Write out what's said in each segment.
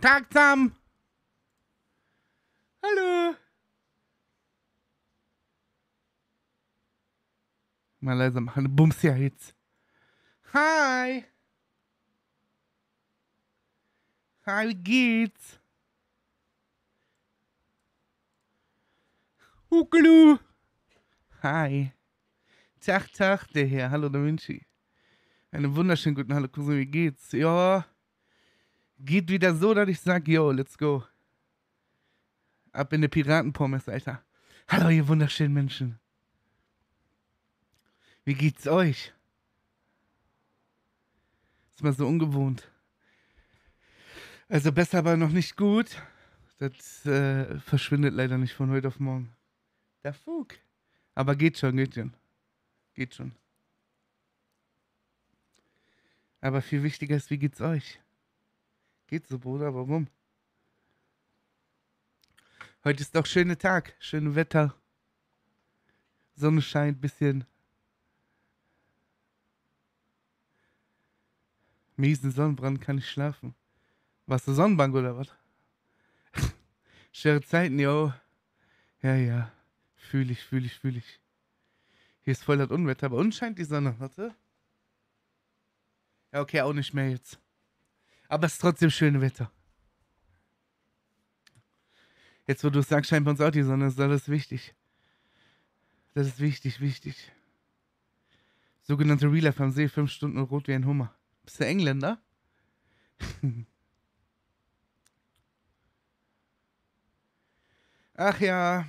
Tag zusammen. Hallo. Mal leiser machen. Bums ja jetzt. Hi. Hi, wie geht's? Hukelu. Hi. Tag, Tag, der Herr. Hallo, Da Vinci. Einen wunderschönen guten Hallo, Cousin, wie geht's? Ja, geht wieder so, dass ich sag, yo, let's go. Ab in die Piratenpommes, Alter. Hallo, ihr wunderschönen Menschen. Wie geht's euch? Ist mal so ungewohnt. Also besser, aber noch nicht gut. Das äh, verschwindet leider nicht von heute auf morgen. Der Fug. Aber geht schon, geht schon. Geht schon. Aber viel wichtiger ist, wie geht's euch? Geht's so, Bruder? Warum? Heute ist doch schöner Tag, schönes Wetter. Sonne scheint, bisschen. Miesen Sonnenbrand, kann ich schlafen. Warst du Sonnenbank oder was? Schwere Zeiten, yo. Ja, ja. Fühl ich, fühl ich, fühl ich. Hier ist voll das Unwetter, aber uns scheint die Sonne. Warte. Ja, okay, auch nicht mehr jetzt. Aber es ist trotzdem schönes Wetter. Jetzt, wo du es sagst, scheint bei uns auch die Sonne. Das ist alles wichtig. Das ist wichtig, wichtig. Sogenannte Real Life am See, fünf Stunden rot wie ein Hummer. Bist du Engländer? Ach ja.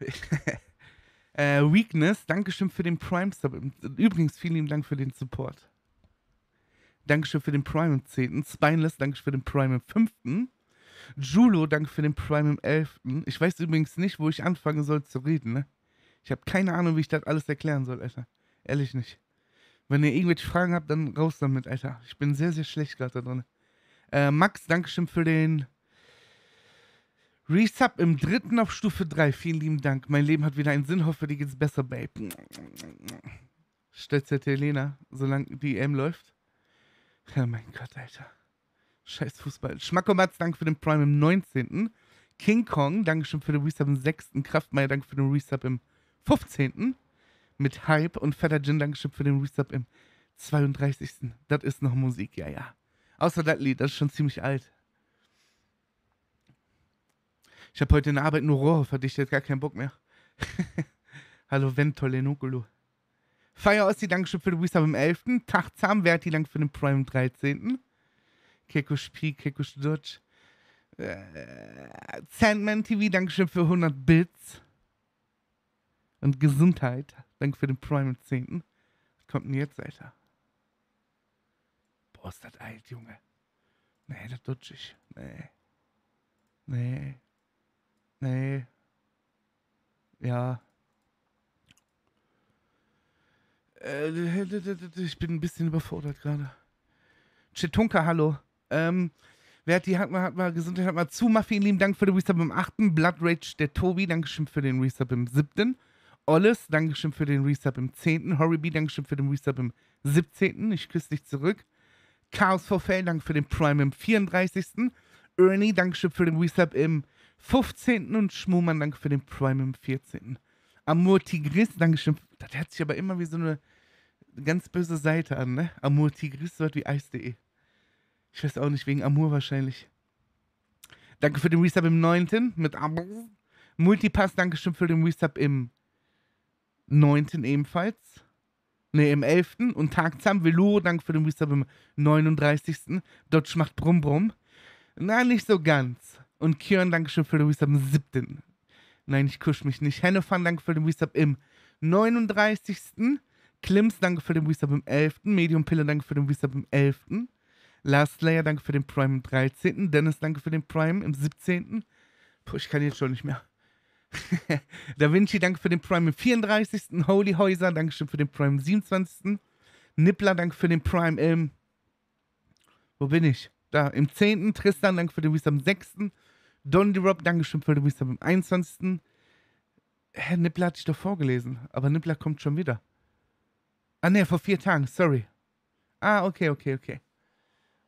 Äh, Weakness, Dankeschön für den Prime Sub. Übrigens, vielen lieben Dank für den Support. Dankeschön für den Prime im 10. Spineless, danke für den Prime im 5. Julo, danke für den Prime im 11. Ich weiß übrigens nicht, wo ich anfangen soll zu reden, ne? Ich habe keine Ahnung, wie ich das alles erklären soll, Alter. Ehrlich nicht. Wenn ihr irgendwelche Fragen habt, dann raus damit, Alter. Ich bin sehr, sehr schlecht gerade da drin. Äh, Max, Dankeschön für den Resub im dritten auf Stufe 3. Vielen lieben Dank. Mein Leben hat wieder einen Sinn. Hoffe, dir geht's besser, Babe. Stellt Helena, solange die EM läuft. Ja, mein Gott, Alter. Scheiß Fußball. Schmackomatz, danke für den Prime im 19. King Kong, danke schon für den Resub im 6. Kraftmeier, danke für den Resub im 15. Mit Hype und Fetter Gin, danke schon für den Resub im 32. Das ist noch Musik, ja, ja. Außer das Lied, das ist schon ziemlich alt. Ich habe heute in der Arbeit nur Rohre verdichtet, gar keinen Bock mehr. Hallo Ventole Nukulu. Fire Ossi, Dankeschön für den Wisdom am 11. Tag Zam, Verti, Dank für den Prime am 13. Keko Spie, Keko Dutch. Äh, Sandman TV, Dankeschön für 100 Bits. Und Gesundheit, Danke für den Prime am 10. Was kommt denn jetzt, Alter? Boah, ist das alt, Junge. Nee, das dutsch ich. Nee. Nee. Nee. Ja. Äh, ich bin ein bisschen überfordert gerade. Chetunka, hallo. Ähm, wer hat die, hat mal, hat mal Gesundheit, hat mal zu. Muffin, lieben Dank für den Resub im 8. Blood Rage, der Tobi, Dankeschön für den Resub im 7. Olles, Dankeschön für den Resub im 10. Horriby, Dankeschön für den Resub im 17. Ich küsse dich zurück. Chaos for Fail, Dank für den Prime im 34. Ernie, Dankeschön für den Resub im 15. und Schmumann, danke für den Prime im 14. Amor Tigris, Dankeschön. Das hört sich aber immer wie so eine ganz böse Seite an, ne? Amor Tigris, so was wie Eis.de. Ich weiß auch nicht, wegen Amur wahrscheinlich. Danke für den Resub im 9. mit Amor. Multipass, Dankeschön für den Resub im 9. ebenfalls. Ne, im 11. Und Tagzam Velour, danke für den Resub im 39. Dodge macht Brumm Brumm. Na, nicht so ganz. Und Kieran, danke schön für den Resub im 7. Nein, ich kusch mich nicht. Hennefan, danke für den Resub im 39. Klims, danke für den Resub im 11. Medium Pille, danke für den Resub im 11. Last Slayer, danke für den Prime im 13. Dennis, danke für den Prime im 17. Puh, ich kann jetzt schon nicht mehr. da Vinci, danke für den Prime im 34. Holy Häuser, danke schön für den Prime im 27. Nippler, danke für den Prime im. Wo bin ich? Da, im 10. Tristan, danke für den Resub im 6. Don Rob, Dankeschön für den Wisdom am 21. Herr Nippler hatte ich doch vorgelesen, aber Nippler kommt schon wieder. Ah ne, vor vier Tagen, sorry. Ah, okay, okay, okay.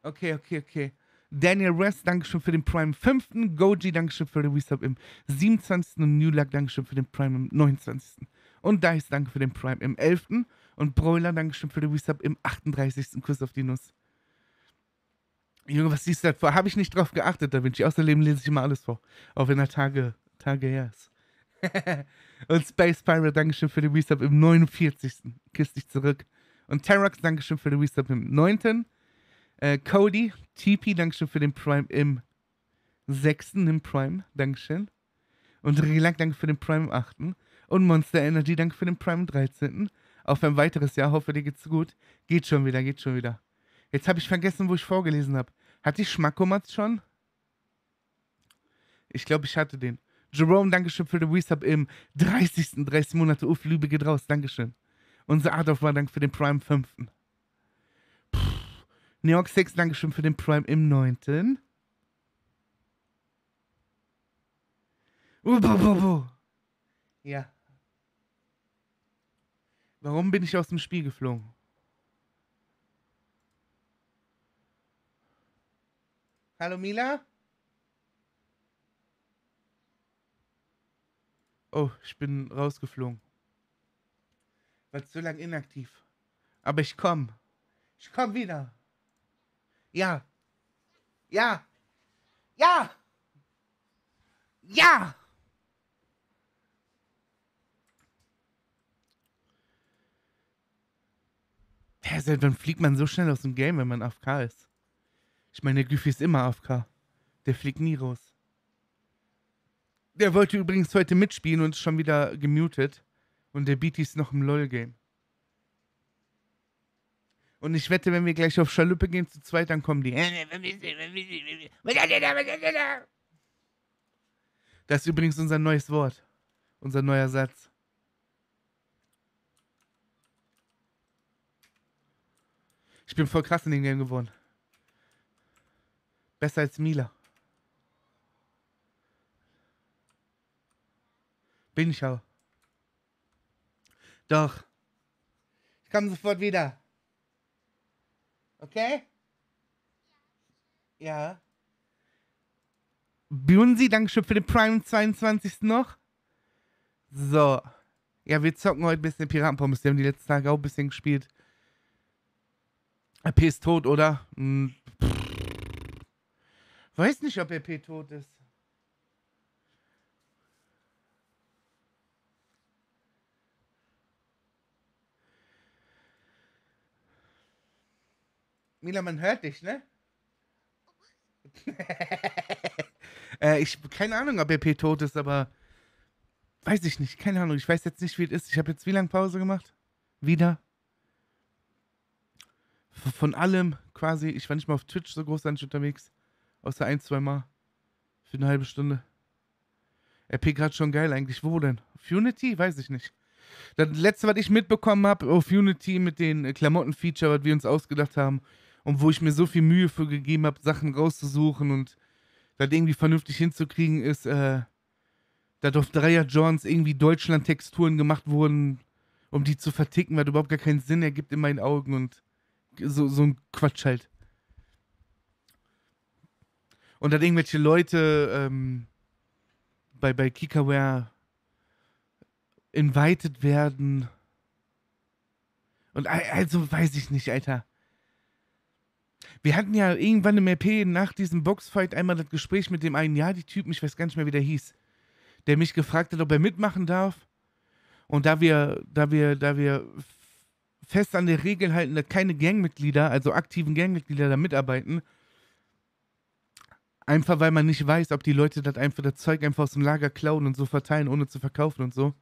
Okay, okay, okay. Daniel West, Dankeschön für den Prime 5. Goji, Dankeschön für den Resub im 27. Und New Luck, Dankeschön für den Prime im 29. Und Dice, danke für den Prime im 11. Und Broiler, Dankeschön für den Resub im 38. Kuss auf die Nuss. Junge, was siehst du da vor? Habe ich nicht drauf geachtet, Da Vinci. Außerdem lese ich immer alles vor. Auch wenn er Tage, Tage her ist. und Space Pirate, Dankeschön für den Resub im 49. Kiss dich zurück. Und Terrax, Dankeschön für den Resub im 9. Äh, Cody, TP, Dankeschön für den Prime im 6. im Prime, Dankeschön. Und Relax, danke für den Prime im 8. Und Monster Energy, danke für den Prime im 13. Auf ein weiteres Jahr, hoffe dir geht's gut. Geht schon wieder, geht schon wieder. Jetzt habe ich vergessen, wo ich vorgelesen habe. Hatte ich Schmackomatz schon? Ich glaube, ich hatte den. Jerome, Dankeschön für den Resub im 30. 30 Monate. Uff, Liebe geht raus, Dankeschön. Unser Adolf war Dank für den Prime 5. Neox 6, Dankeschön für den Prime im 9. Uh, bo, bo, bo. Ja. Warum bin ich aus dem Spiel geflogen? Hallo Mila? Oh, ich bin rausgeflogen. War zu lang inaktiv. Aber ich komm. Ich komm wieder. Ja. Ja. Ja. Ja. Ja, seit wann fliegt man so schnell aus dem Game, wenn man AFK ist? Ich meine, Goofy ist immer AFK. Der fliegt nie raus. Der wollte übrigens heute mitspielen und ist schon wieder gemutet. Und der BT ist noch im LOL-Game. Und ich wette, wenn wir gleich auf Schaluppe gehen zu zweit, dann kommen die. Das ist übrigens unser neues Wort. Unser neuer Satz. Ich bin voll krass in dem Game geworden. Besser als Mila. Bin ich auch. Doch. Ich komme sofort wieder. Okay? Ja. Bunsi, Dankeschön für den Prime 22. noch. So. Ja, wir zocken heute ein bisschen Piratenpommes. Wir haben die letzten Tage auch ein bisschen gespielt. RP ist tot, oder? Hm. Weiß nicht, ob RP tot ist. Mila, man hört dich, ne? äh, ich, keine Ahnung, ob RP tot ist, aber weiß ich nicht, keine Ahnung. Ich weiß jetzt nicht, wie es ist. Ich habe jetzt wie lange Pause gemacht? Wieder? Von allem quasi. Ich war nicht mal auf Twitch so großartig unterwegs. Außer ein, zwei Mal. Für eine halbe Stunde. RP gerade schon geil eigentlich. Wo denn? Auf Unity? Weiß ich nicht. Das letzte, was ich mitbekommen habe auf Unity mit den Klamotten-Feature, was wir uns ausgedacht haben, und wo ich mir so viel Mühe für gegeben habe, Sachen rauszusuchen und das irgendwie vernünftig hinzukriegen, ist, äh, dass auf Dreier Johns irgendwie Deutschland-Texturen gemacht wurden, um die zu verticken, weil das überhaupt gar keinen Sinn ergibt in meinen Augen und so, so ein Quatsch halt. Und dass irgendwelche Leute ähm, bei, bei Kikaware invited werden. Und also weiß ich nicht, Alter. Wir hatten ja irgendwann im RP nach diesem Boxfight einmal das Gespräch mit dem einen, ja, die Typen, ich weiß gar nicht mehr, wie der hieß, der mich gefragt hat, ob er mitmachen darf. Und da wir, da wir, da wir fest an der Regel halten, dass keine Gangmitglieder, also aktiven Gangmitglieder da mitarbeiten, einfach weil man nicht weiß, ob die Leute das einfach das Zeug einfach aus dem Lager klauen und so verteilen, ohne zu verkaufen und so,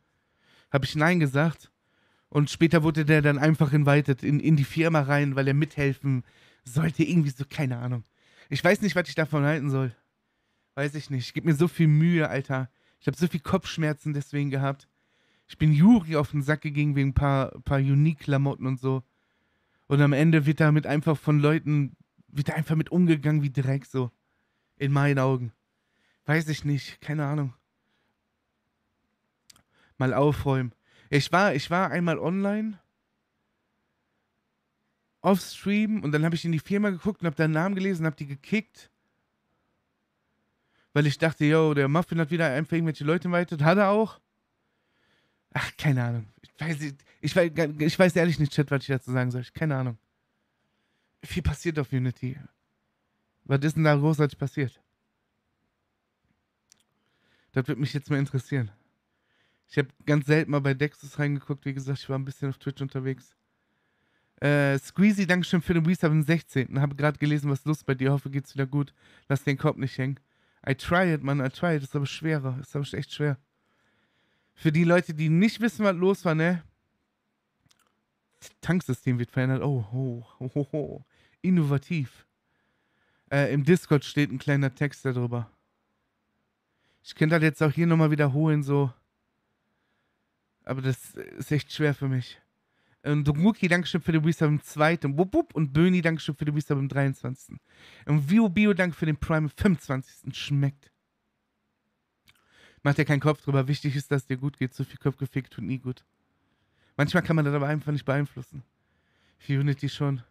habe ich Nein gesagt. Und später wurde der dann einfach invited in, in die Firma rein, weil er mithelfen sollte irgendwie so, keine Ahnung. Ich weiß nicht, was ich davon halten soll. Weiß ich nicht. Ich gebe mir so viel Mühe, Alter. Ich habe so viel Kopfschmerzen deswegen gehabt. Ich bin Juri auf den Sack gegangen wegen ein paar, paar Unique-Klamotten und so. Und am Ende wird damit einfach von Leuten, wird da einfach mit umgegangen wie Dreck, so. In meinen Augen. Weiß ich nicht. Keine Ahnung. Mal aufräumen. Ich war, ich war einmal online Off-Stream und dann habe ich in die Firma geguckt und habe deinen Namen gelesen und habe die gekickt. Weil ich dachte, yo, der Muffin hat wieder einfach irgendwelche Leute invited. Hat er auch? Ach, keine Ahnung. Ich weiß, ich, weiß, ich weiß ehrlich nicht, Chat, was ich dazu sagen soll. Keine Ahnung. Viel passiert auf Unity. Was ist denn da großartig passiert? Das würde mich jetzt mal interessieren. Ich habe ganz selten mal bei Dexus reingeguckt. Wie gesagt, ich war ein bisschen auf Twitch unterwegs. Äh, Squeezy, Dankeschön für den Resub am 16. Habe gerade gelesen, was los bei dir. Hoffe, geht's wieder gut. Lass den Kopf nicht hängen. I try it, man. I try it. Ist aber schwerer. Ist aber echt schwer. Für die Leute, die nicht wissen, was los war, ne? Das Tanksystem wird verändert. Oh, oh, oh, oh. Innovativ. Äh, Im Discord steht ein kleiner Text darüber. Ich könnte das jetzt auch hier nochmal wiederholen, so. Aber das ist echt schwer für mich. Und Ruki, Dankeschön für den Resub im 2. Wupp, wupp. Und Böni, Dankeschön für den Resub im 23. Und Vio Bio, danke für den Prime im 25. Schmeckt. Mach dir keinen Kopf drüber. Wichtig ist, dass dir gut geht. Zu viel Kopf gefickt tut nie gut. Manchmal kann man das aber einfach nicht beeinflussen. Für Unity schon.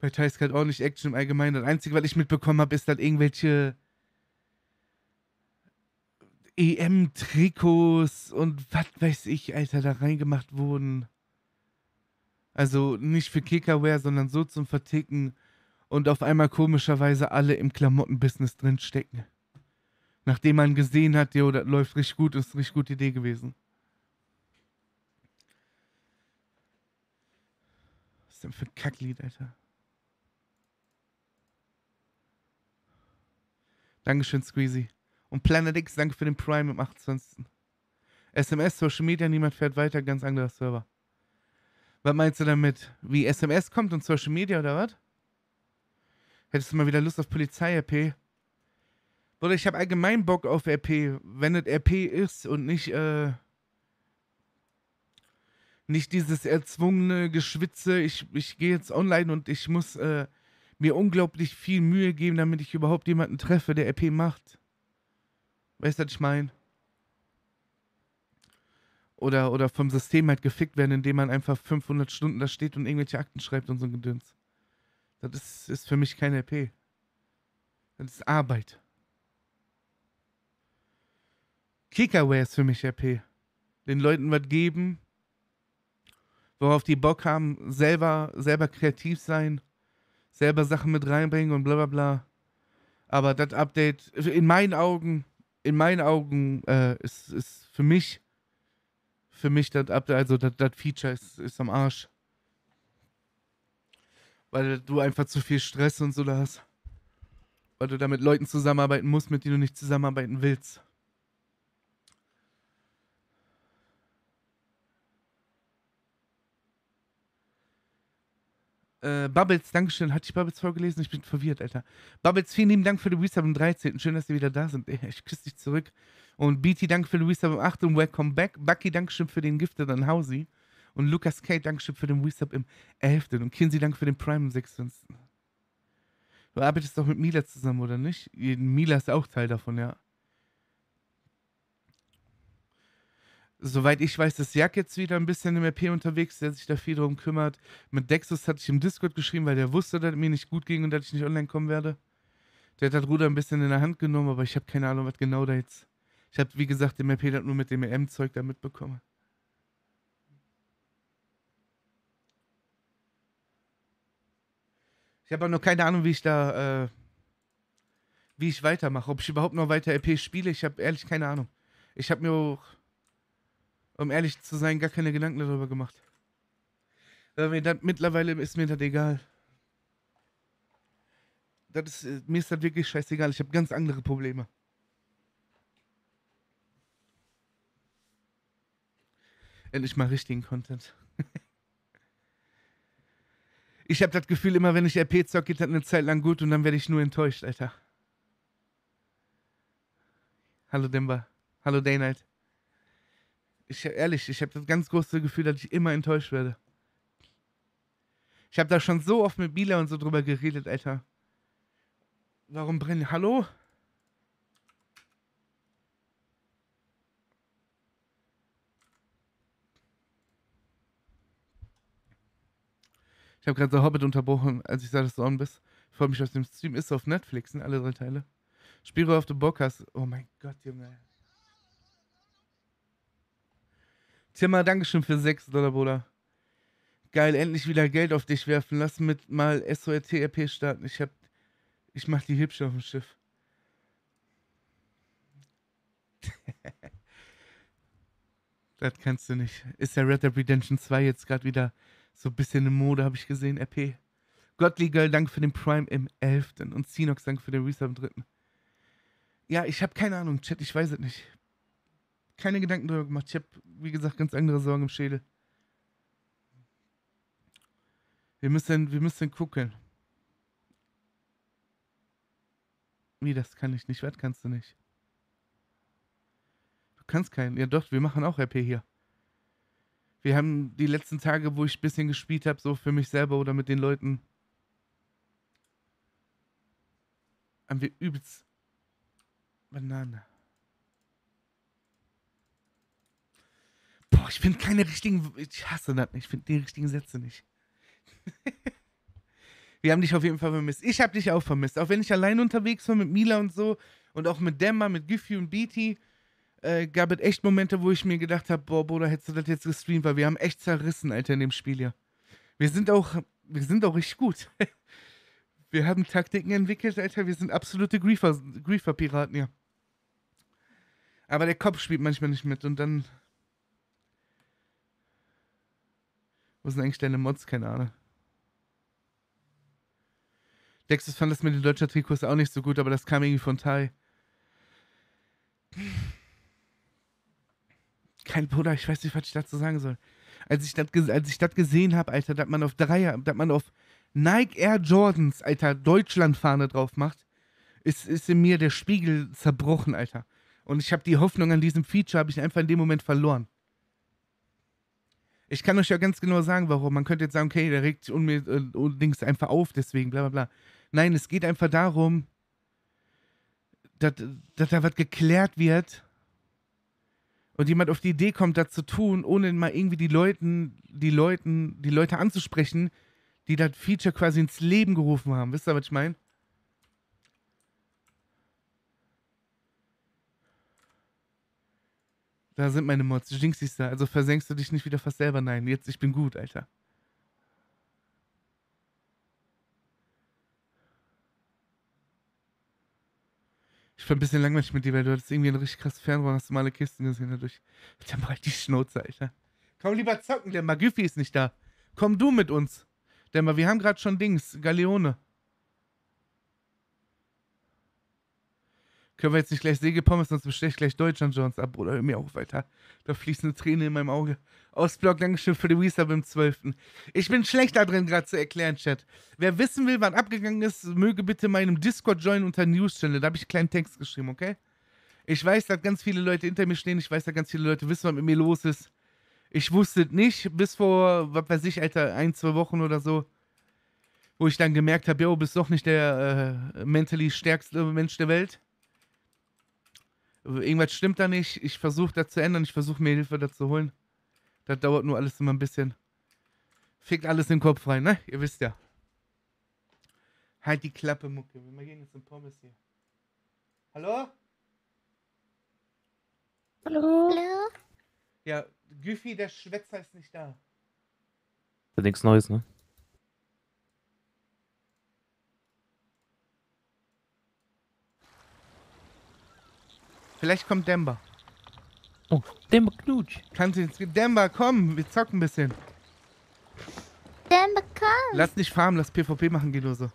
Bei Thais halt auch nicht Action im Allgemeinen. Das Einzige, was ich mitbekommen habe, ist, dass irgendwelche EM-Trikots und was weiß ich, Alter, da reingemacht wurden. Also nicht für Kickerware, sondern so zum Verticken und auf einmal komischerweise alle im Klamottenbusiness drinstecken. Nachdem man gesehen hat, jo, das läuft richtig gut, ist eine richtig gute Idee gewesen. Was ist denn für ein Kacklied, Alter? Dankeschön, Squeezy. Und Planet X, danke für den Prime im 28. SMS, Social Media, niemand fährt weiter, ganz anderer Server. Was meinst du damit? Wie SMS kommt und Social Media oder was? Hättest du mal wieder Lust auf Polizei-RP? Oder ich habe allgemein Bock auf RP, wenn es RP ist und nicht, äh, nicht dieses erzwungene Geschwitze, ich, ich gehe jetzt online und ich muss äh, mir unglaublich viel Mühe geben, damit ich überhaupt jemanden treffe, der RP macht. Weißt du, was ich meine? Oder, oder vom System halt gefickt werden, indem man einfach 500 Stunden da steht und irgendwelche Akten schreibt und so ein Gedöns. Das ist, ist für mich keine RP. Das ist Arbeit. Kickerware ist für mich RP. Den Leuten was geben, worauf die Bock haben, selber, selber kreativ sein, selber Sachen mit reinbringen und bla bla bla. Aber das Update, in meinen Augen, in meinen Augen äh, ist, ist für mich, für mich das Update, also das Feature ist, ist am Arsch. Weil du einfach zu viel Stress und so da hast. Weil du da mit Leuten zusammenarbeiten musst, mit denen du nicht zusammenarbeiten willst. Äh, Bubbles, Dankeschön. Hatte ich Bubbles vorgelesen? Ich bin verwirrt, Alter. Bubbles, vielen lieben Dank für den Resub am 13. Schön, dass ihr wieder da sind. Ich küsse dich zurück. Und BT, danke für den Resub am 8. und welcome back. Bucky, Dankeschön für den Gifted an Hausi. Und Lukas K, Dankeschön für den Resub im 11. Und Kinsey, danke für den Prime im 16. Du arbeitest doch mit Mila zusammen, oder nicht? Mila ist auch Teil davon, ja. Soweit ich weiß, ist Jack jetzt wieder ein bisschen im RP unterwegs, der sich da viel drum kümmert. Mit Dexus hatte ich im Discord geschrieben, weil der wusste, dass es mir nicht gut ging und dass ich nicht online kommen werde. Der hat das Ruder ein bisschen in der Hand genommen, aber ich habe keine Ahnung, was genau da jetzt. Ich habe, wie gesagt, im RP das nur mit dem EM-Zeug da mitbekommen. Ich habe auch noch keine Ahnung, wie ich da, äh, wie ich weitermache. Ob ich überhaupt noch weiter RP spiele, ich habe ehrlich keine Ahnung. Ich habe mir auch um ehrlich zu sein, gar keine Gedanken darüber gemacht. Dat, mittlerweile ist mir das egal. Das ist, äh, mir ist das wirklich scheißegal. Ich habe ganz andere Probleme. Endlich mal richtigen Content. ich habe das Gefühl, immer wenn ich RP zocke, geht das eine Zeit lang gut und dann werde ich nur enttäuscht, Alter. Hallo Demba. Hallo Daynite ich ehrlich, ich habe das ganz große Gefühl, dass ich immer enttäuscht werde. Ich habe da schon so oft mit Bila und so drüber geredet, Alter. Warum brennen? Hallo? Ich habe gerade so Hobbit unterbrochen, als ich sah, dass du on bist. Ich freue mich aus dem Stream. Ist auf Netflix, sind alle drei Teile. Spiro auf the Bockers. Oh mein Gott, Junge. Timmer, Dankeschön für 6 Dollar, Bruder. Geil, endlich wieder Geld auf dich werfen. Lass mit mal SORT-RP starten. Ich hab. Ich mach die hübsch auf dem Schiff. das kannst du nicht. Ist der Red Dead Redemption 2 jetzt gerade wieder so ein bisschen in Mode, habe ich gesehen, RP. Godly Girl, danke für den Prime im 11. Und Sinox, danke für den Resub im 3. Ja, ich habe keine Ahnung, Chat, ich weiß es nicht. Keine Gedanken drüber gemacht. Ich habe, wie gesagt, ganz andere Sorgen im Schädel. Wir müssen, wir müssen gucken. Wie, das kann ich nicht. Was kannst du nicht? Du kannst keinen. Ja doch, wir machen auch RP hier. Wir haben die letzten Tage, wo ich ein bisschen gespielt habe, so für mich selber oder mit den Leuten, haben wir übelst Banane. Ich finde keine richtigen. Ich hasse das nicht. Ich finde die richtigen Sätze nicht. Wir haben dich auf jeden Fall vermisst. Ich habe dich auch vermisst. Auch wenn ich allein unterwegs war mit Mila und so und auch mit Demma, mit Giffy und Beatty, äh, gab es echt Momente, wo ich mir gedacht habe, boah, Bruder, hättest du das jetzt gestreamt, weil wir haben echt zerrissen, Alter, in dem Spiel hier. Wir sind auch, wir sind auch richtig gut. wir haben Taktiken entwickelt, Alter, wir sind absolute Griefer-Piraten, Griefer ja. Aber der Kopf spielt manchmal nicht mit und dann. Wo sind eigentlich deine Mods? Keine Ahnung. Dexus fand das mit den deutschen Trikots auch nicht so gut, aber das kam irgendwie von Tai. Kein Bruder, ich weiß nicht, was ich dazu sagen soll. Als ich das, als ich das gesehen habe, Alter, dass man auf Dreier, dass man auf Nike Air Jordans, Alter, Deutschlandfahne drauf macht, ist, ist in mir der Spiegel zerbrochen, Alter. Und ich habe die Hoffnung an diesem Feature, habe ich einfach in dem Moment verloren. Ich kann euch ja ganz genau sagen, warum. Man könnte jetzt sagen, okay, der regt sich unbedingt einfach auf, deswegen, bla bla bla. Nein, es geht einfach darum, dass, dass da was geklärt wird und jemand auf die Idee kommt, das zu tun, ohne mal irgendwie die Leuten, die Leuten, die Leute anzusprechen, die das Feature quasi ins Leben gerufen haben. Wisst ihr, was ich meine? Da sind meine Mods. Jinx ist da. Also versenkst du dich nicht wieder fast selber. Nein, jetzt, ich bin gut, Alter. Ich war ein bisschen langweilig mit dir, weil du hattest irgendwie einen richtig krass Fernrohr, hast du mal alle Kisten gesehen dadurch. Dann halt die Schnauze, Alter. Komm lieber zocken, der Magüffi ist nicht da. Komm du mit uns. Der wir haben gerade schon Dings, Galeone. Können wir jetzt nicht gleich Sägepommes, sonst bestelle ich gleich Deutschland Jones ab. Oder hör mir auf, Alter. Da fließt eine Träne in meinem Auge. Ausblock, Dankeschön für die Resub im 12. Ich bin schlecht da drin, gerade zu erklären, Chat. Wer wissen will, wann abgegangen ist, möge bitte meinem Discord joinen unter News Channel. Da habe ich einen kleinen Text geschrieben, okay? Ich weiß, dass ganz viele Leute hinter mir stehen. Ich weiß, dass ganz viele Leute wissen, was mit mir los ist. Ich wusste nicht, bis vor, was weiß ich, Alter, ein, zwei Wochen oder so, wo ich dann gemerkt habe, yo, bist doch nicht der äh, mentally stärkste Mensch der Welt irgendwas stimmt da nicht. Ich versuche das zu ändern. Ich versuche mir Hilfe dazu holen. Das dauert nur alles immer ein bisschen. Fickt alles in den Kopf rein, ne? Ihr wisst ja. Halt die Klappe, Mucke. Wir gehen jetzt in Pommes hier. Hallo? Hallo? Hallo? Ja, Güffi, der Schwätzer ist nicht da. Ist nichts Neues, ne? Vielleicht kommt Demba. Oh, Demba Knutsch. Kannst du jetzt. Demba, komm, wir zocken ein bisschen. Demba, komm. Lass nicht farmen, lass PvP machen, geht nur so.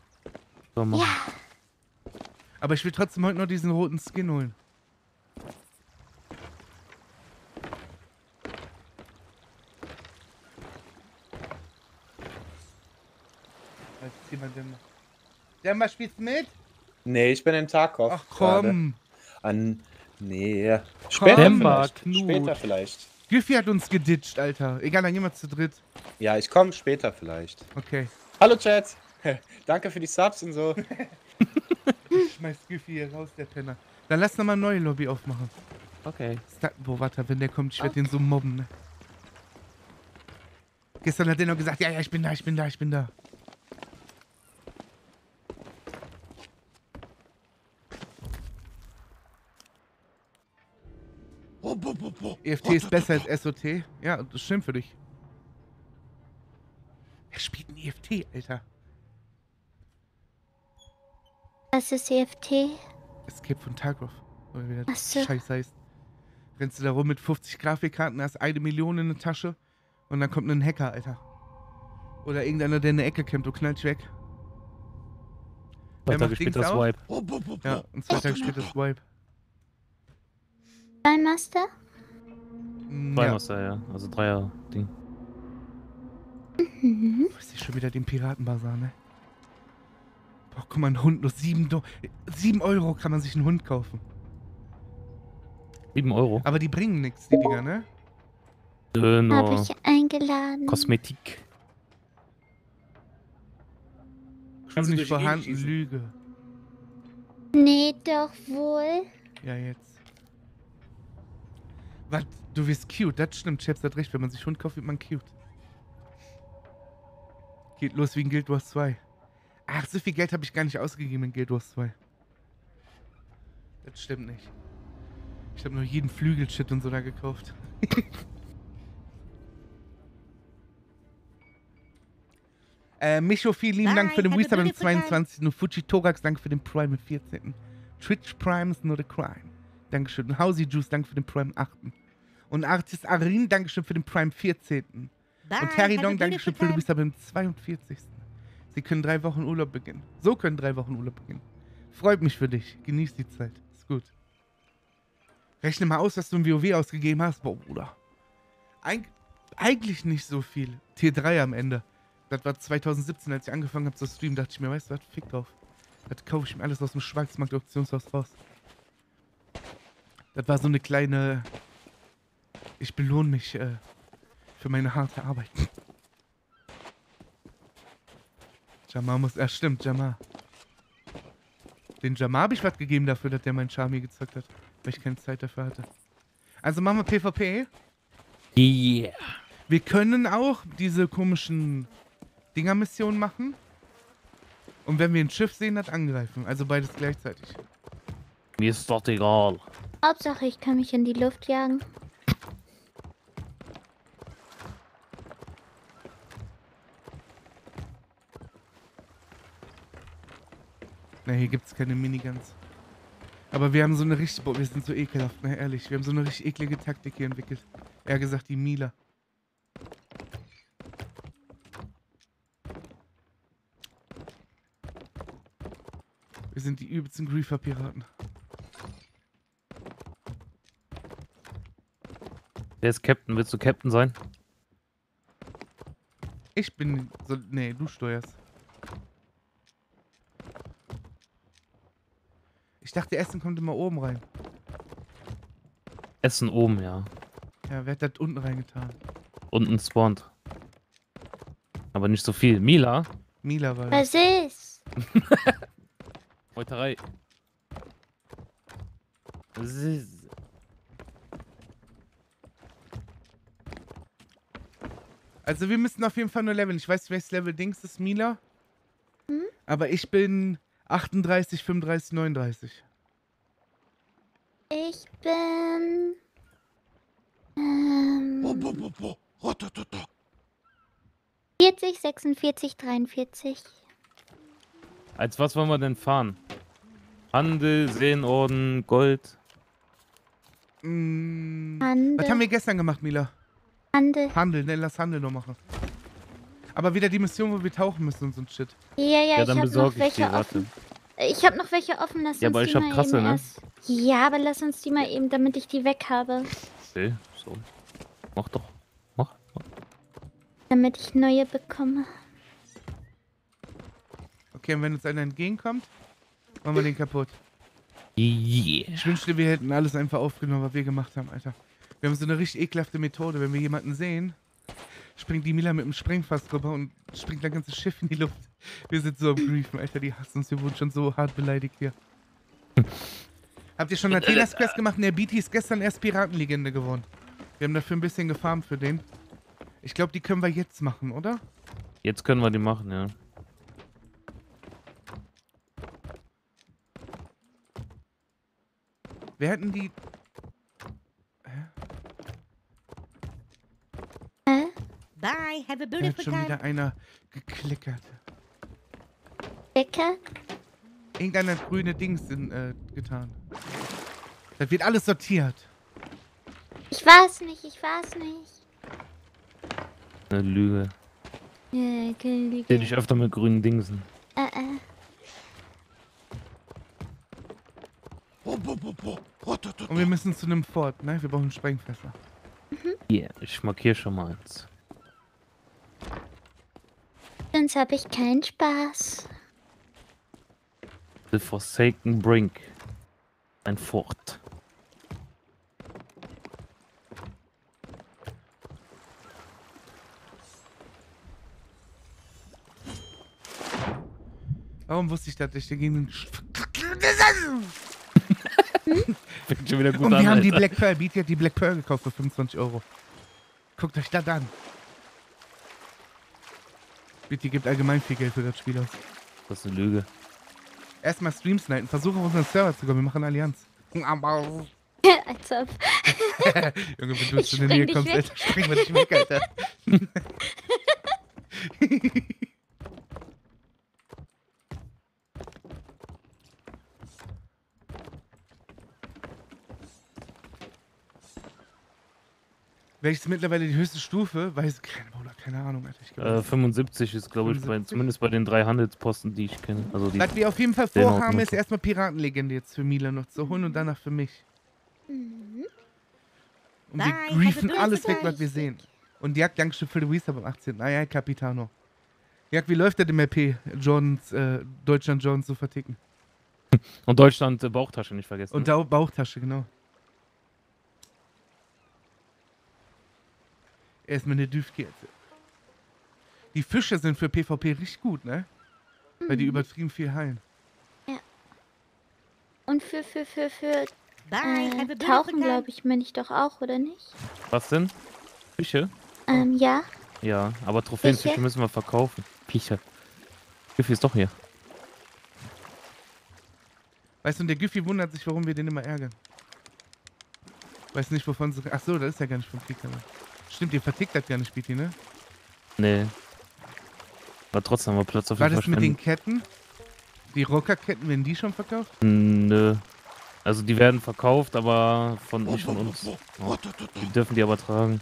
so machen. Ja. Aber ich will trotzdem heute noch diesen roten Skin holen. Jetzt Demba. Demba, spielst du mit? Nee, ich bin in Tarkov. Ach komm. An Nee. Später Demba, vielleicht. Später vielleicht. Giffy hat uns geditcht, Alter. Egal, dann gehen wir zu dritt. Ja, ich komme später vielleicht. Okay. Hallo Chat. Danke für die Subs und so. ich schmeiß Giffy hier raus, der Penner. Dann lass nochmal eine neue Lobby aufmachen. Okay. Boah, warte, wenn der kommt, ich werde okay. den so mobben, ne? Gestern hat er noch gesagt, ja, ja, ich bin da, ich bin da, ich bin da. EFT ist besser als SOT. Ja, das stimmt für dich. Er spielt ein EFT, Alter. Was ist EFT? Escape von Tarkov. Oder wie Ach das so. Scheiß heißt. Rennst du da rum mit 50 Grafikkarten, hast eine Million in der Tasche und dann kommt ein Hacker, Alter. Oder irgendeiner, der in der Ecke kämpft, du knallst weg. Wer Zwei Tage später Dings auch? Swipe. Ja, und zwei Tage später Swipe. Dein Master? Zwei Ja, Master, ja. Also Dreier-Ding. Mhm. ist hier schon wieder den Piratenbazar, ne? Boah, guck mal, ein Hund, nur sieben, Do sieben Euro kann man sich einen Hund kaufen. 7 Euro. Aber die bringen nichts, die Dinger, ne? Äh, Habe nur ich eingeladen. Kosmetik. Schon nicht vorhanden? Lüge. Nee, doch wohl. Ja, jetzt. Was? Du wirst cute, das stimmt. Chaps hat recht, wenn man sich Hund kauft, wird man cute. Geht los wie in Guild Wars 2. Ach, so viel Geld habe ich gar nicht ausgegeben in Guild Wars 2. Das stimmt nicht. Ich habe nur jeden Flügelshit und so da gekauft. äh, Micho, vielen lieben Dank Bye, für den Wisdom am beautiful time. 22. Und Fuji Togax, danke für den Prime am 14. Twitch Prime is not a crime. Dankeschön. Und Hausi Juice, danke für den Prime 8. Und Artis Arin, Dankeschön für den Prime 14. Bye, Und Terry Dong, Dankeschön beautiful für den time. Wisdom am 42. Sie können drei Wochen Urlaub beginnen. So können drei Wochen Urlaub beginnen. Freut mich für dich. Genieß die Zeit. Ist gut. Rechne mal aus, was du im WoW ausgegeben hast. Boah, Bruder. Eig eigentlich nicht so viel. Tier 3 am Ende. Das war 2017, als ich angefangen habe zu streamen. Dachte ich mir, weißt du was? Fick drauf. Das kaufe ich mir alles aus dem Schwarzmarkt-Auktionshaus raus. Das war so eine kleine... Ich belohne mich äh, für meine harte Arbeit. Jamar muss... Ja, stimmt, Jamar. Den Jamar habe ich was gegeben dafür, dass der meinen Charmy gezockt hat. Weil ich keine Zeit dafür hatte. Also machen wir PvP. Yeah. Wir können auch diese komischen Dinger-Missionen machen. Und wenn wir ein Schiff sehen, das angreifen. Also beides gleichzeitig. Mir ist doch egal. Hauptsache, ich kann mich in die Luft jagen. Na, hier gibt es keine Miniguns. Aber wir haben so eine richtig... Boah, wir sind so ekelhaft, ne, ehrlich. Wir haben so eine richtig eklige Taktik hier entwickelt. Eher gesagt, die Mila. Wir sind die übelsten Griefer-Piraten. Der ist Captain. Willst du Captain sein? Ich bin so... Nee, du steuerst. Dachte, Essen kommt immer oben rein. Essen oben, ja. Ja, wer hat das unten reingetan? Unten spawnt. Aber nicht so viel. Mila? Mila war das. Was ist? Meuterei. Was ist? Also wir müssen auf jeden Fall nur leveln. Ich weiß nicht, welches Level Dings ist, Mila. Hm? Aber ich bin 38, 35, 39. Ich bin. Ähm, 40, 46, 43. Als was wollen wir denn fahren? Handel, Seenorden, Gold. Mm, Handel. was haben wir gestern gemacht, Mila? Handel. Handel, ne, lass Handel noch machen. Aber wieder die Mission, wo wir tauchen müssen und so ein Shit. Ja, ja, Ja, ich dann habe noch besorge ich welche warte. offen. Ich habe noch welche offen. Lass Ja, uns aber die ich hab mal krasse, eben ne? erst. Ja, aber lass uns die mal eben, damit ich die weg habe. Okay, so. Mach doch. Mach. mach. Damit ich neue bekomme. Okay, und wenn uns einer entgegenkommt, machen wir den kaputt. Yeah. Ich wünschte, wir hätten alles einfach aufgenommen, was wir gemacht haben, Alter. Wir haben so eine richtig ekelhafte Methode. Wenn wir jemanden sehen, springt die Mila mit dem Sprengfass drüber und springt das ganze Schiff in die Luft. Wir sind so am Griefen, Alter. Die hassen uns. Wir wurden schon so hart beleidigt hier. Habt ihr schon Athenas Quest gemacht? Der BT ist gestern erst Piratenlegende geworden. Wir haben dafür ein bisschen gefarmt für den. Ich glaube, die können wir jetzt machen, oder? Jetzt können wir die machen, ja. Wir hätten die. Hä? Bye. Have a Da hat beautiful schon time. wieder einer geklickert. Lecker? Irgendeiner hat grüne Dings in, äh, getan. Das wird alles sortiert. Ich weiß nicht, ich weiß nicht. Eine Lüge. Ja, keine Sehe Lüge. dich öfter mit grünen Dingsen. Äh, äh. Und wir müssen zu einem Fort, ne? Wir brauchen Sprengfässer. Yeah, ich markiere schon mal eins. Sonst habe ich keinen Spaß. The Forsaken Brink. Ein Fort. Warum wusste ich, dass ich dagegen. Fängt schon wieder gut Und an, wir haben die Alter. Black Pearl. Beatty hat die Black Pearl gekauft für 25 Euro. Guckt euch das an. Beatty gibt allgemein viel Geld für das Spiel aus. Das ist eine Lüge. Erstmal Stream snipen, versuchen auf unseren Server zu kommen. Wir machen Allianz. Aber, Als ob. Junge, wenn du zu der Nähe kommst. Alter, springen wir dich weg, Alter. Welches mittlerweile die höchste Stufe? Weiß keine, Bruder, keine Ahnung, Äh, 75 ist, glaube ich, bei, 75? zumindest bei den drei Handelsposten, die ich kenne. Also die, Was wir auf jeden Fall vorhaben, ist erstmal Piratenlegende jetzt für Mila noch zu holen und danach für mich. Mhm. Und Bye, wir have a griefen alles weg, was wir sehen. Und jagt Dankeschön für die Reset am 18. Ah ja, Capitano. Jagt, wie läuft das im RP, Jordans, äh, Deutschland Jordans zu verticken? und Deutschland äh, Bauchtasche nicht vergessen. Und ne? da Bauchtasche, genau. Erstmal eine Düfke. Die Fische sind für PvP richtig gut, ne? Weil die übertrieben viel heilen. Und für, für, für, für Bye. äh, Tauchen, glaube ich, meine ich doch auch, oder nicht? Was denn? Fische? Ähm, ja. Ja, aber Trophäenfische Fische? müssen wir verkaufen. Fische. Giffy ist doch hier. Weißt du, und der Giffy wundert sich, warum wir den immer ärgern. Weiß nicht, wovon sie. Ach so, das ist ja gar nicht vom Krieg. Stimmt, ihr vertickt das gar nicht, Biti, ne? Nee. Aber trotzdem haben wir Platz auf War jeden das Fall. mit den Ketten? Die Rockerketten, werden die schon verkauft? Nö. Also die werden verkauft, aber von nicht von uns. Ja. Die dürfen die aber tragen.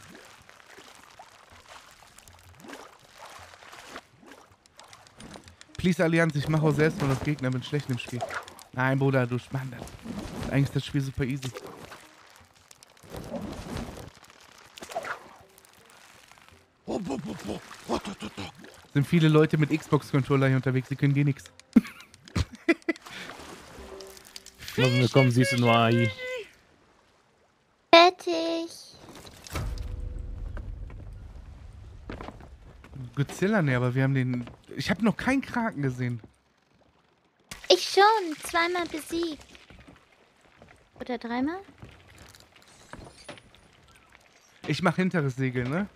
Please Allianz, ich mache auch selbst mal das Gegner, bin schlecht im Spiel. Nein, Bruder, du Mann, das, eigentlich ist das Spiel super easy. Sind viele Leute mit Xbox-Controller hier unterwegs, die können gar nichts. Also wir kommen, siehst du nur AI. Fertig. Godzilla, ne, aber wir haben den. Ich habe noch keinen Kraken gesehen. Ich schon. Zweimal besiegt. Oder dreimal? Ich mache hinteres Segel, ne?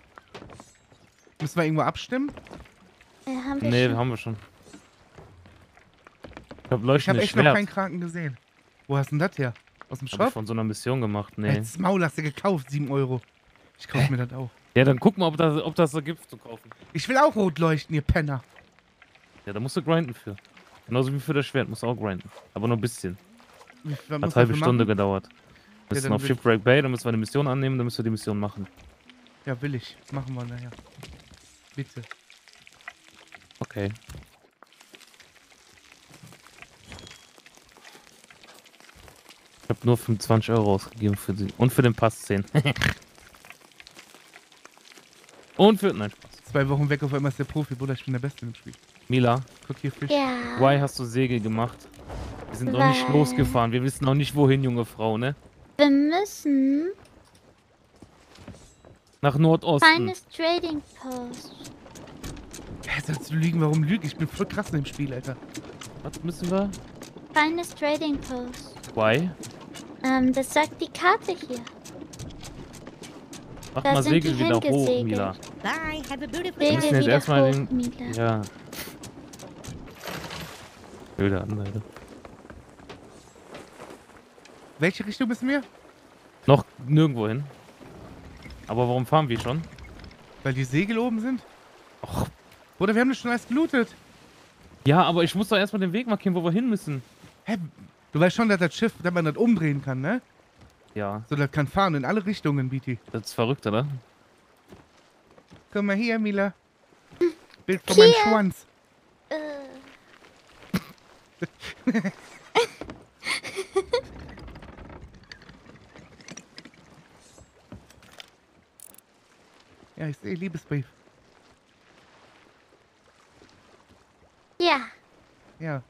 Müssen wir irgendwo abstimmen? Äh, haben wir Nee, schon. haben wir schon. Ich hab Ich habe leuchtendes echt noch Schwert. keinen Kraken gesehen. Wo hast du denn das her? Aus dem Hab ich Shop? von so einer Mission gemacht. Nee. Als Maul hast du gekauft, 7 Euro. Ich kauf mir das auch. Ja, dann guck mal, ob das, ob das so gibt zu kaufen. Ich will auch rot leuchten, ihr Penner. Ja, da musst du grinden für. Genauso wie für das Schwert musst du auch grinden. Aber nur ein bisschen. Wie- Hat muss halbe Stunde machen? gedauert. Wir müssen dann auf Shipwreck Bay, dann müssen wir eine Mission annehmen, dann müssen wir die Mission machen. Ja, will ich. Machen wir nachher. Bitte. Okay. Ich habe nur 25 Euro ausgegeben für sie. Und für den Pass 10. Und für. Nein, Spaß. Zwei Wochen weg, auf einmal ist der Profi. Bruder, ich bin der Beste im Spiel. Mila, Guck hier, Fisch. Ja. why hast du Segel gemacht? Wir sind noch nicht Weil- losgefahren. Wir wissen noch nicht wohin, junge Frau, ne? Wir müssen Nach Nordosten. Finest Trading Post. Du lügen? Warum lüge ich? Bin voll krass in dem Spiel, Alter. Was müssen wir? Finest Trading Post. Why? Ähm, das sagt die Karte hier. Mach Da mal Segel wieder hoch. Mila. Bye. Have a beautiful Wir müssen Segel jetzt wieder erstmal den- Mila. Ja. Blöde Anleitung. Welche Richtung müssen wir? Noch nirgendwo hin. Aber warum fahren wir schon? Weil die Segel oben sind? Och, Oder wir haben das schon alles gelootet. ja, aber ich muss doch erstmal den Weg markieren, wo wir hin müssen. Hä? Du weißt schon, dass das Schiff, dass man das umdrehen kann, ne? Ja, So, das kann fahren in alle Richtungen, BT. das ist verrückt, oder? Guck mal hier, Mila. Bild von meinem. Schwanz. Äh, Ja, ich sehe Liebesbrief. Ja. Ja.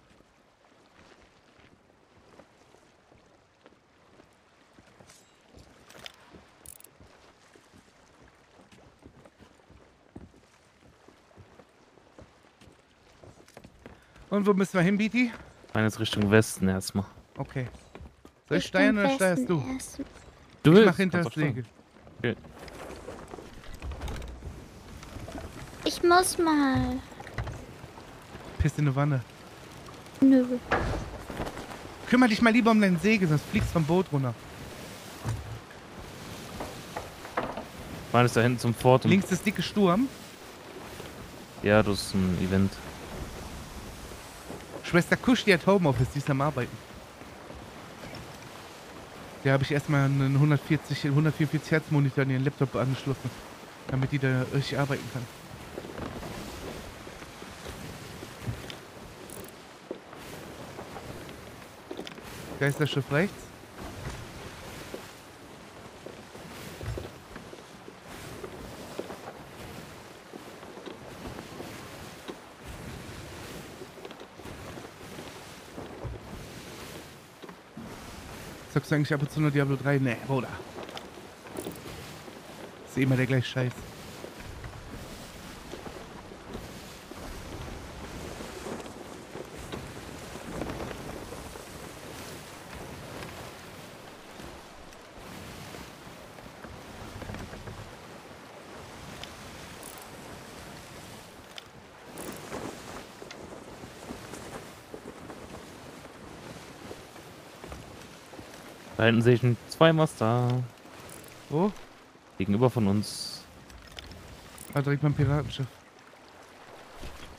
Und wo müssen wir hin, BT? Ich meine jetzt Richtung Westen erstmal. Okay. Soll ich steuern oder steuerst du? Du Ich willst? mach hinter das Segel. Ich muss mal. Piss in die Wanne. Nö. Kümmer dich mal lieber um dein Segel, sonst fliegst du vom Boot runter. Meine, ist da hinten zum Fort. und- Links das dicke Sturm. Ja, das ist ein Event. Schwester Kusch, die hat Homeoffice, die ist am Arbeiten. Der habe ich erstmal einen 140, 144 Hertz Monitor an ihren Laptop angeschlossen, damit die da richtig arbeiten kann. Geisterschiff rechts. Zockst du eigentlich ab und zu nur Diablo 3? Nee, Bruder. Ist eh immer der gleiche Scheiß. Hinten sehe ich ein zwei Master. Wo? Gegenüber von uns. Ah, direkt beim Piratenschiff.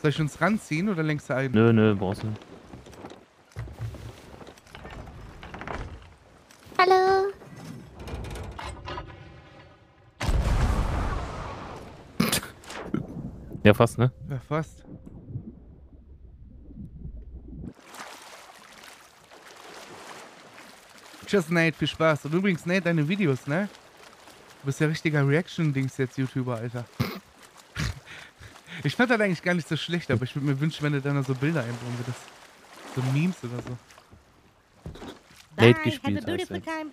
Soll ich uns ranziehen oder längst du ein? Nö, nö, brauchst du nicht. Hallo. Ja, fast, ne? Ja, fast. Tschüss, Nate, viel Spaß. Und übrigens, Nate, deine Videos, ne? Du bist ja richtiger Reaction-Dings jetzt, YouTuber, Alter. Ich fand das eigentlich gar nicht so schlecht, aber ich würde mir wünschen, wenn du da noch so Bilder einbauen würdest. So Memes oder so. Nate Bye. Have gespielt a beautiful time.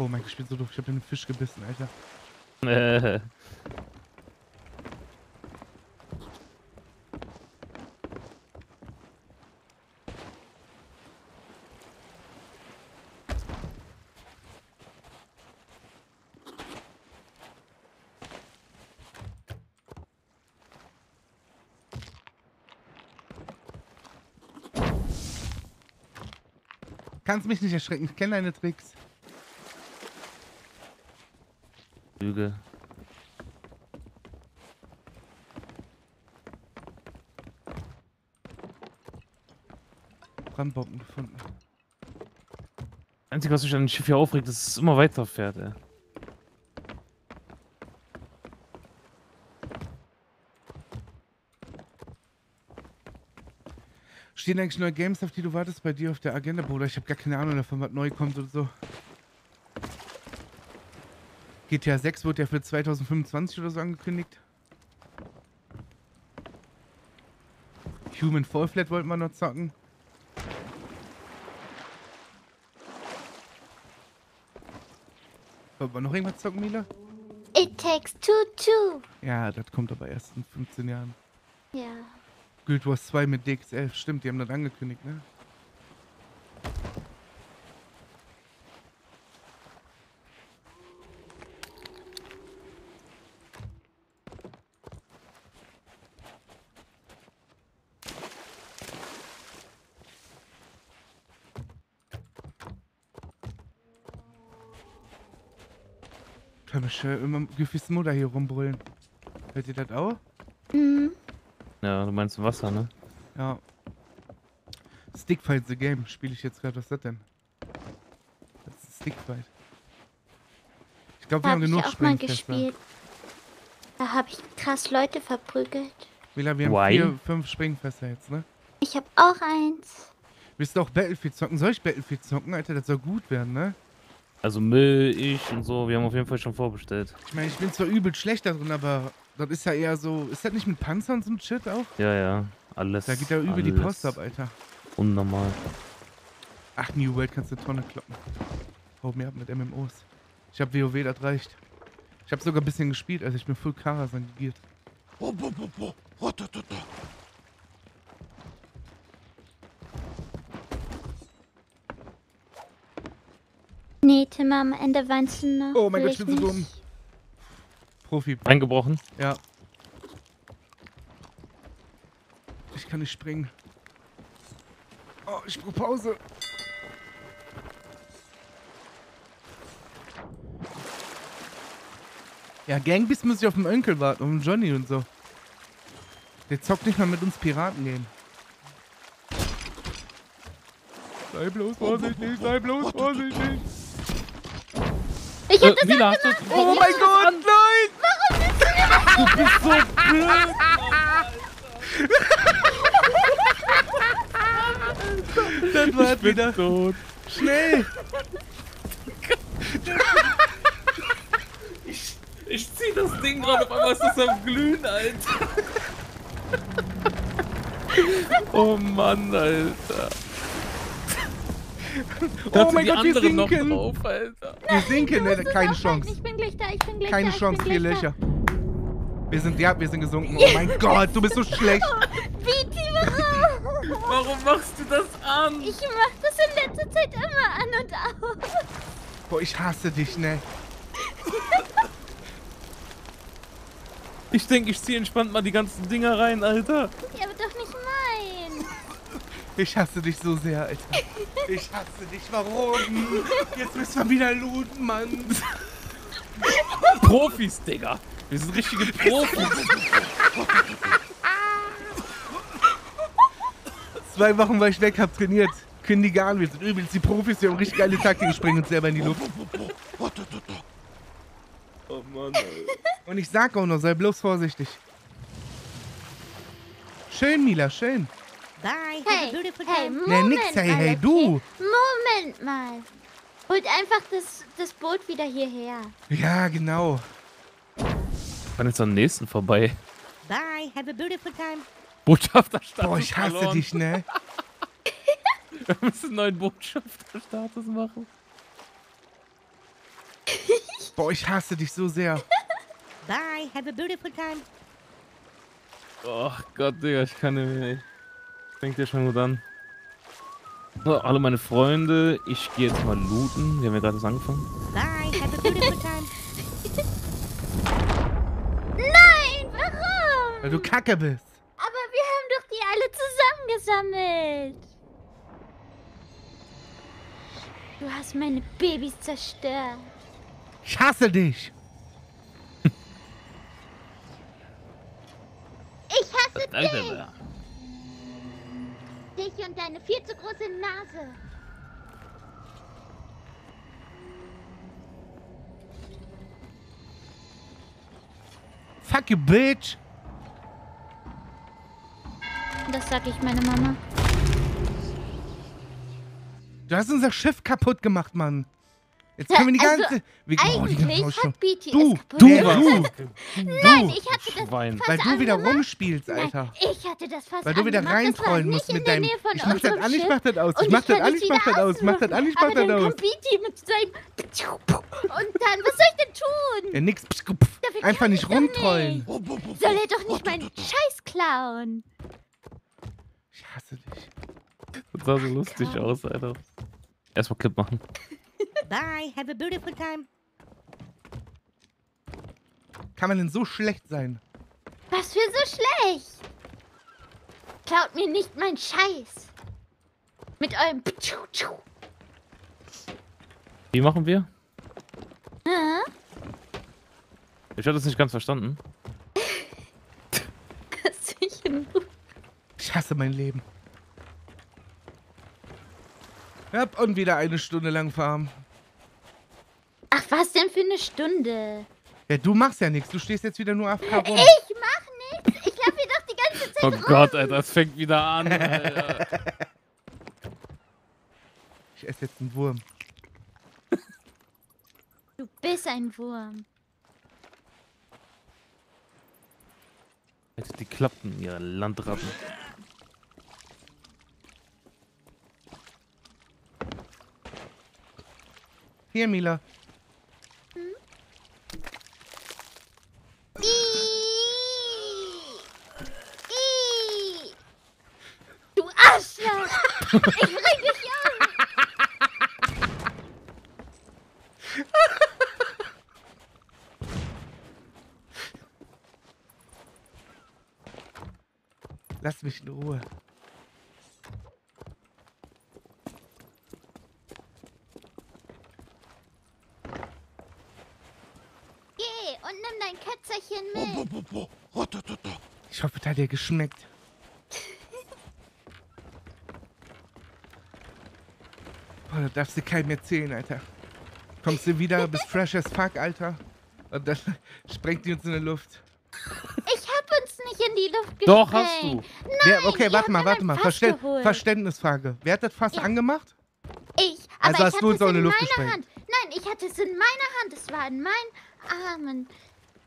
Oh mein Gott, ich bin so doof. Ich hab den Fisch gebissen, Alter. Äh, Kannst mich nicht erschrecken. Ich kenne deine Tricks. Lüge. Brandbomben gefunden. Einzige, was mich an dem Schiff hier aufregt, ist, dass es immer weiter fährt, ey. Stehen eigentlich neue Games, auf die du wartest, bei dir auf der Agenda, Bruder? Ich habe gar keine Ahnung davon, was neu kommt und so. GTA 6 wird ja für 2025 oder so angekündigt. Human Fall Flat wollten wir noch zocken. Wollten wir noch irgendwas zocken, Mila? It takes two, two. Ja, das kommt aber erst in 15 Jahren. Ja. Guild Wars 2 mit DX11. Stimmt, die haben das angekündigt, ne? Äh, immer gewissen Mutter hier rumbrüllen. Hört ihr das auch? Mhm. Ja, du meinst Wasser, ne? Ja. Stickfight the Game spiele ich jetzt gerade. Was ist das denn? Das ist Stickfight. Ich glaube, wir Da haben habe ich genug auch mal gespielt. Da habe ich krass Leute verprügelt. Mila, wir haben Why? vier, fünf Springfester jetzt, ne? Ich habe auch eins. Willst du auch Battlefield zocken? Soll ich Battlefield zocken? Alter, das soll gut werden, ne? Also Müll, ich und so, wir haben auf jeden Fall schon vorbestellt. Ich meine, ich bin zwar übel schlecht da drin, aber das ist ja eher so. Ist das nicht mit Panzern und so ein Shit auch? Ja, ja, alles. Da geht ja übel die alles Post ab, Alter. Unnormal. Ach, New World kannst du eine Tonne kloppen. Hau mir ab mit MMOs. Ich hab WoW, das reicht. Ich hab sogar ein bisschen gespielt, also ich bin full Karasan gegiert. Nee, Tim, am Ende weinst du noch. Oh mein Gott, ich bin so dumm. Profi. Eingebrochen? Ja. Ich kann nicht springen. Oh, ich brauche Pause. Ja, Gangbis muss ich auf den Onkel warten, auf den Johnny und so. Der zockt nicht mal mit uns Piraten gehen. Sei bloß vorsichtig, sei bloß vorsichtig. Ich hab Äh, Mila, hast du... Oh mein Gott, nein! Du bist so blöd! Das war Ich wieder tot. schnell. Ich zieh das Ding gerade auf einmal ist das am Glühen, Alter. oh Mann, Alter. Da Oh mein die Gott, wir andere noch sinken. drauf, Alter. Wir sinken, ne? Keine. Chance. Ich bin gleich da, ich bin gleich Keine da. Chance, ich bin vier Löcher. Wir sind, ja, wir sind gesunken. Oh mein Gott, du bist so schlecht. Wie, Timo? Warum machst du das an? Ich mach das in letzter Zeit immer an und aus. Boah, ich hasse dich, ne? Ich denke, ich zieh entspannt mal die ganzen Dinger rein, Alter. Ja, aber doch nicht mein. Ich hasse dich so sehr, Alter. Ich hasse dich, warum? Jetzt müssen wir wieder looten, Mann. Profis, Digga. Wir sind richtige Profis. Zwei Wochen war ich weg, hab trainiert. Kündige an, wir sind übelst die Profis, wir haben richtig geile Taktiken, springen uns selber in die Luft. Oh Mann, Alter. Und ich sag auch noch, sei bloß vorsichtig. Schön, Mila, schön. Bye. Have a Hey, beautiful hey, time. Moment Nee, nix, hey, hey, okay? du. Moment mal. Holt einfach das, das Boot wieder hierher. Ja, genau. Wann ist am nächsten vorbei? Bye. Have a beautiful time. Botschafterstatus Boah, ich hasse verloren. dich, ne? Wir müssen einen neuen Botschafterstatus machen. Boah, ich hasse dich so sehr. Bye. Have a beautiful time. Oh Gott, Digga, ich kann nicht mehr. Fängt ja schon gut an. So, alle meine Freunde, ich gehe jetzt mal looten. Wir haben ja gerade erst angefangen. Bye. Have a beautiful time. Nein, warum? Weil du kacke bist. Aber wir haben doch die alle zusammengesammelt. Du hast meine Babys zerstört. Ich hasse dich. Ich hasse Danke. dich, dich und deine viel zu große Nase. Fuck you, bitch. Das sag ich meiner Mama. Du hast unser Schiff kaputt gemacht, Mann. Jetzt können wir die Also, ganze... wir, oh, die ganze Eigentlich hat BT Du, kaputt du, gemacht. du, Nein, du. ich hatte das Schwein. fast Weil du wieder angemacht. rumspielst, Alter. Nein, ich hatte das fast Weil du wieder reintrollen musst mit deinem... Ich mach das an, ich mach das aus. Ich mach das an, ich mach das aus. Ich mach das an, ich mach Aber das dann aus. kommt BT mit seinem... Und dann, was soll ich denn tun? Ja, nix. Einfach nicht rumtrollen. Soll er doch nicht meinen Scheiß klauen. Ich hasse dich. Das sah so lustig aus, Alter. Erstmal Clip machen. Bye. Have a beautiful time. Kann man denn so schlecht sein? Was für so schlecht. Klaut mir nicht meinen Scheiß. Mit eurem... Wie machen wir? Hä? Ich habe das nicht ganz verstanden. Ich hasse mein Leben. Ja, und wieder eine Stunde lang farmen. Ach, was denn für eine Stunde? Ja, du machst ja nichts. Du stehst jetzt wieder nur AFK rum. Ich mach nichts. Ich lauf hier doch die ganze Zeit Oh rum. Gott, Alter, das fängt wieder an. Alter. Ich esse jetzt einen Wurm. Du bist ein Wurm. Alter, die klappten, ihr Landratten. Hier, Mila. Ih. Du Arschloch! Ich bring dich um! Lass mich in Ruhe. Geh und nimm dein Kätzerchen mit. Ich hoffe, das hat dir geschmeckt. Boah, das darfst du keinem erzählen, Alter. Kommst du wieder, bist fresh as fuck, Alter. Und dann sprengt die uns in die Luft. Ich hab uns nicht in die Luft gesprengt. Doch, hast du. Wer, okay, warte mal, warte mal. Verständ, geholt. Verständnisfrage. Wer hat das Fass Ja. angemacht? Ich. Also Aber hast ich du uns auch es in die Luft meiner gesprengt? Hand. Nein, ich hatte es in meiner Hand. Es war in meinen Armen.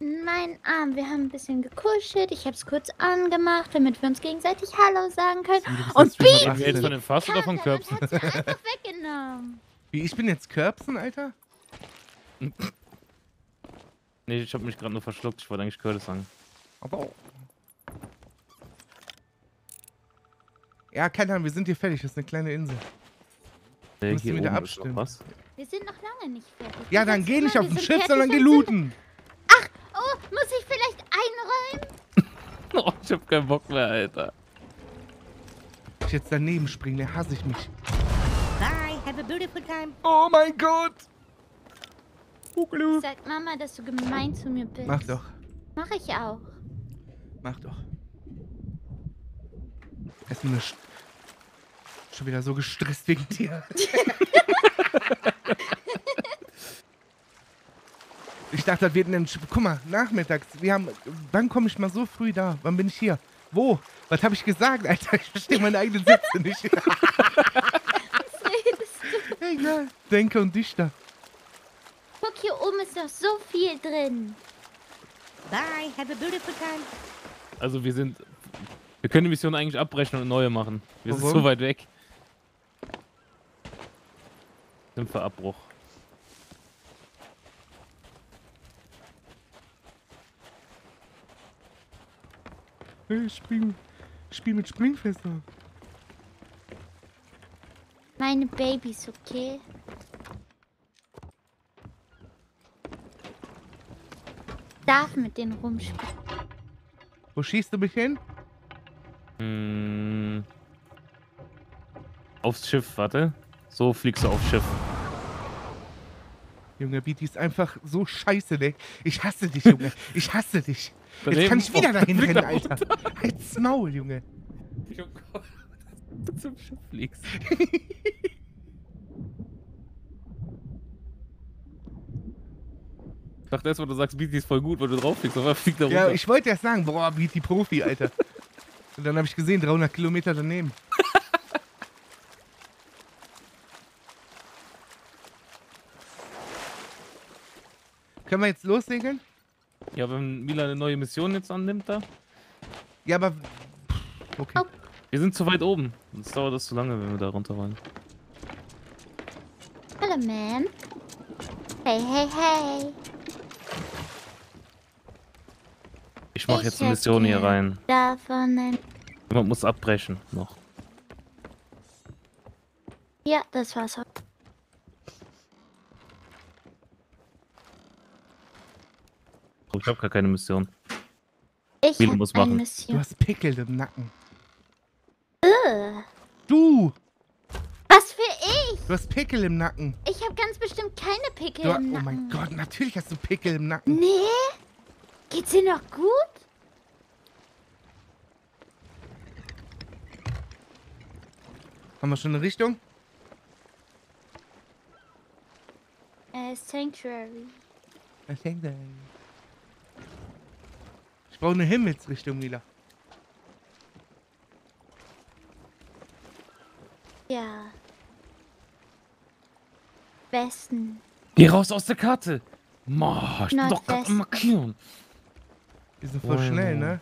In meinen Arm. Wir haben ein bisschen gekuschelt. Ich habe es kurz angemacht, damit wir uns gegenseitig Hallo sagen können. Und Piep! Reden wir jetzt von dem Fass oder von Körbsen? und hat's mir einfach weggenommen. Wie, ich bin jetzt Körbsen, Alter? Nee, ich habe mich gerade nur verschluckt. Ich wollte eigentlich Curtis sagen. Aber. Ja, keine Ahnung, wir sind hier fertig. Das ist eine kleine Insel. Nee, Müssen hier wieder oben ist noch abstimmen. was. Wir sind noch lange nicht fertig. Ja, dann geh nicht auf wir dem Schiff, fertig sondern geh looten. Oh, muss ich vielleicht einräumen? Oh, ich hab keinen Bock mehr, Alter. Ich jetzt daneben springen, der hasse ich mich. Bye. Have a beautiful time. Oh mein Gott! Huckelü. Sag Mama, dass du gemein zu mir bist. Mach doch, Mach ich auch. mach doch. Erstmal eine Sch Schon wieder so gestresst wegen dir. ich dachte, das wird ein... Guck mal, nachmittags. Wir haben... Wann komme ich mal so früh da? Wann bin ich hier? Wo? Was habe ich gesagt, Alter? Ich verstehe meine eigenen Sätze nicht. Was redest du? Egal. Denke und Dichter. Guck, hier oben ist noch so viel drin. Bye. Have a beautiful time. Also wir sind... Wir können die Mission eigentlich abbrechen und eine neue machen. Wir sind Warum? so weit weg. Sind für Abbruch. Hey, Ich spiel, mit Springfester. Meine Babys, okay? Darf mit denen rumspielen. Wo schießt du mich hin? Hm. Aufs Schiff, warte. So fliegst du aufs Schiff. Junge, Beatty ist einfach so scheiße, ne? Ich hasse dich, Junge. Ich hasse dich. Jetzt Daneben. kann ich wieder Oh, dahin rennen, Alter. Halt's Maul, Junge. Ich hab gehofft, dass du zum Schiff fliegst. Ich dachte erstmal, du sagst, Beatty ist voll gut, weil du drauf fliegst, aber er fliegt da runter. Ja, ich wollte erst sagen, boah, Beatty Profi, Alter. Und dann habe ich gesehen, 300 Kilometer daneben. Können wir jetzt lossegeln? Ja, wenn Mila eine neue Mission jetzt annimmt da. Ja, aber. Okay. Oh. Wir sind zu weit oben. Sonst dauert das zu lange, wenn wir da runter wollen. Hallo, Ma'am. Hey, hey, hey. Ich mach Ich jetzt eine Mission hier rein. Davon ein... Jemand muss abbrechen noch. Ja, das war's. auch. Oh, ich habe gar keine Mission. Ich hab muss eine machen. Du Mission. hast Pickel im Nacken. Ugh. Du! Was für ich? Du hast Pickel im Nacken. Ich habe ganz bestimmt keine Pickel Du, im oh Nacken. mein Gott, natürlich hast du Pickel im Nacken. Nee? Geht's dir noch gut? Haben wir schon eine Richtung? Äh, Sanctuary. I think eine Himmelsrichtung, Mila. Ja. Westen. Geh raus aus der Karte! Ma, ich bin doch gerade. Markieren. Die sind voll Oh, schnell, ja. ne?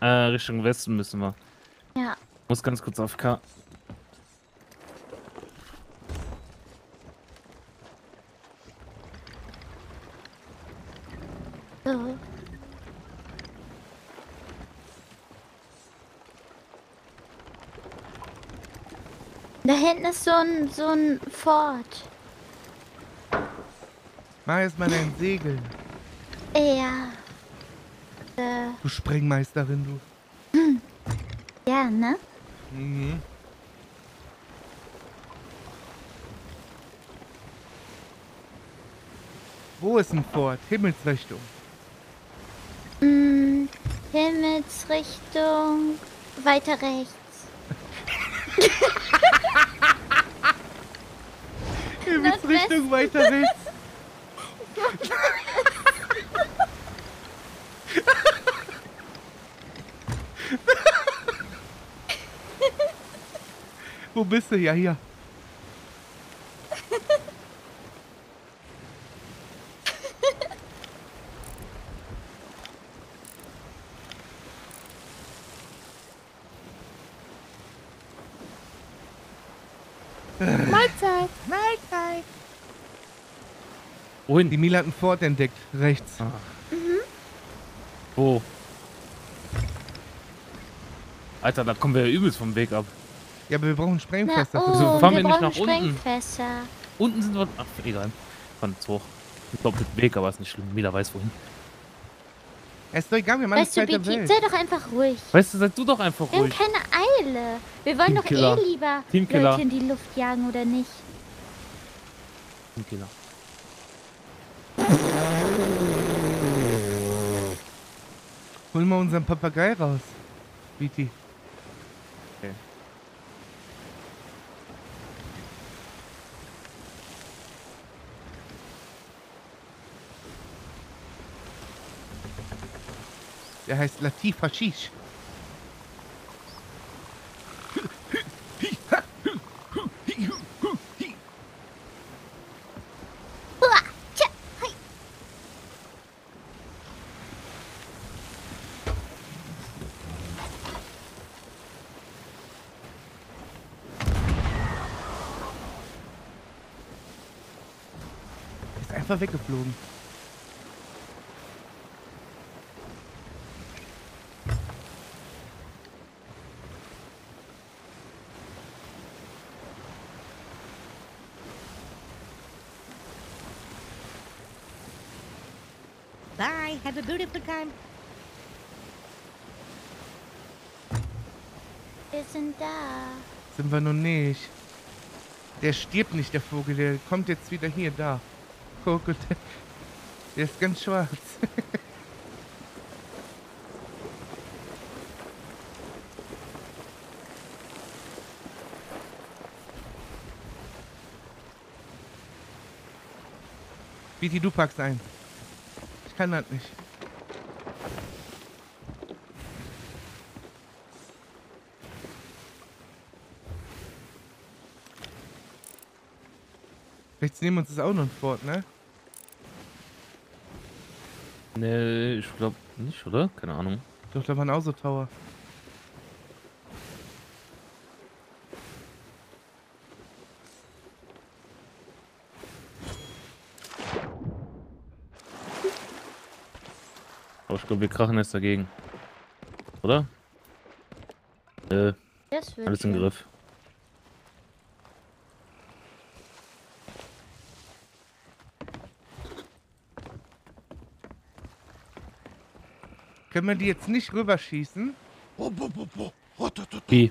Äh, Richtung Westen müssen wir. Ja. Muss ganz kurz auf K. Da hinten ist so ein, so ein Fort. Mach jetzt mal dein Segel. Ja. Äh, Du Sprengmeisterin, du. ja, ne? Mhm. Wo ist ein Fort? Himmelsrichtung. Mm, Himmelsrichtung. Weiter rechts. Himmelsrichtung weiter rechts. Wo bist du? Ja, hier. Mahlzeit. Wohin? Die Mila hat ein Fort entdeckt. Rechts. Ah. Wo? Alter, da kommen wir ja übelst vom Weg ab. Ja, aber wir brauchen Na, Sprengfest dafür. oh, Wieso fahren wir, wir nicht nach unten? Sprengfässer. Unten sind wir. Ach, egal. Fahren jetzt hoch. Ich glaube, mit Weg, aber ist nicht schlimm. Mila weiß wohin. Es ist doch egal, wir machen Weißt die du, Zeit der BT, Welt. sei doch einfach ruhig. Weißt du, sei du doch einfach Wir haben ruhig. keine Eile. Wir wollen doch Teamkiller. eh lieber Teamkiller. Leute in die Luft jagen, oder nicht? Genau. Holen wir unseren Papagei raus. Viti. Okay. Der heißt Latif Hashish. Einfach weggeflogen. Bye. Have a beautiful time. Wir sind da. Sind wir noch nicht. Der stirbt nicht, der Vogel. Der kommt jetzt wieder hier, da. Guck, und der, ist ganz schwarz. Viti, du packst ein. Ich kann das nicht. Rechts neben uns ist auch noch Fort, ne? Nee, ich glaube nicht, oder? Keine Ahnung. Doch, da war ein Auto-Tower. Aber ich glaube, wir krachen jetzt dagegen. Oder? Äh, alles im. Griff. Können wir die jetzt nicht rüberschießen? Wie?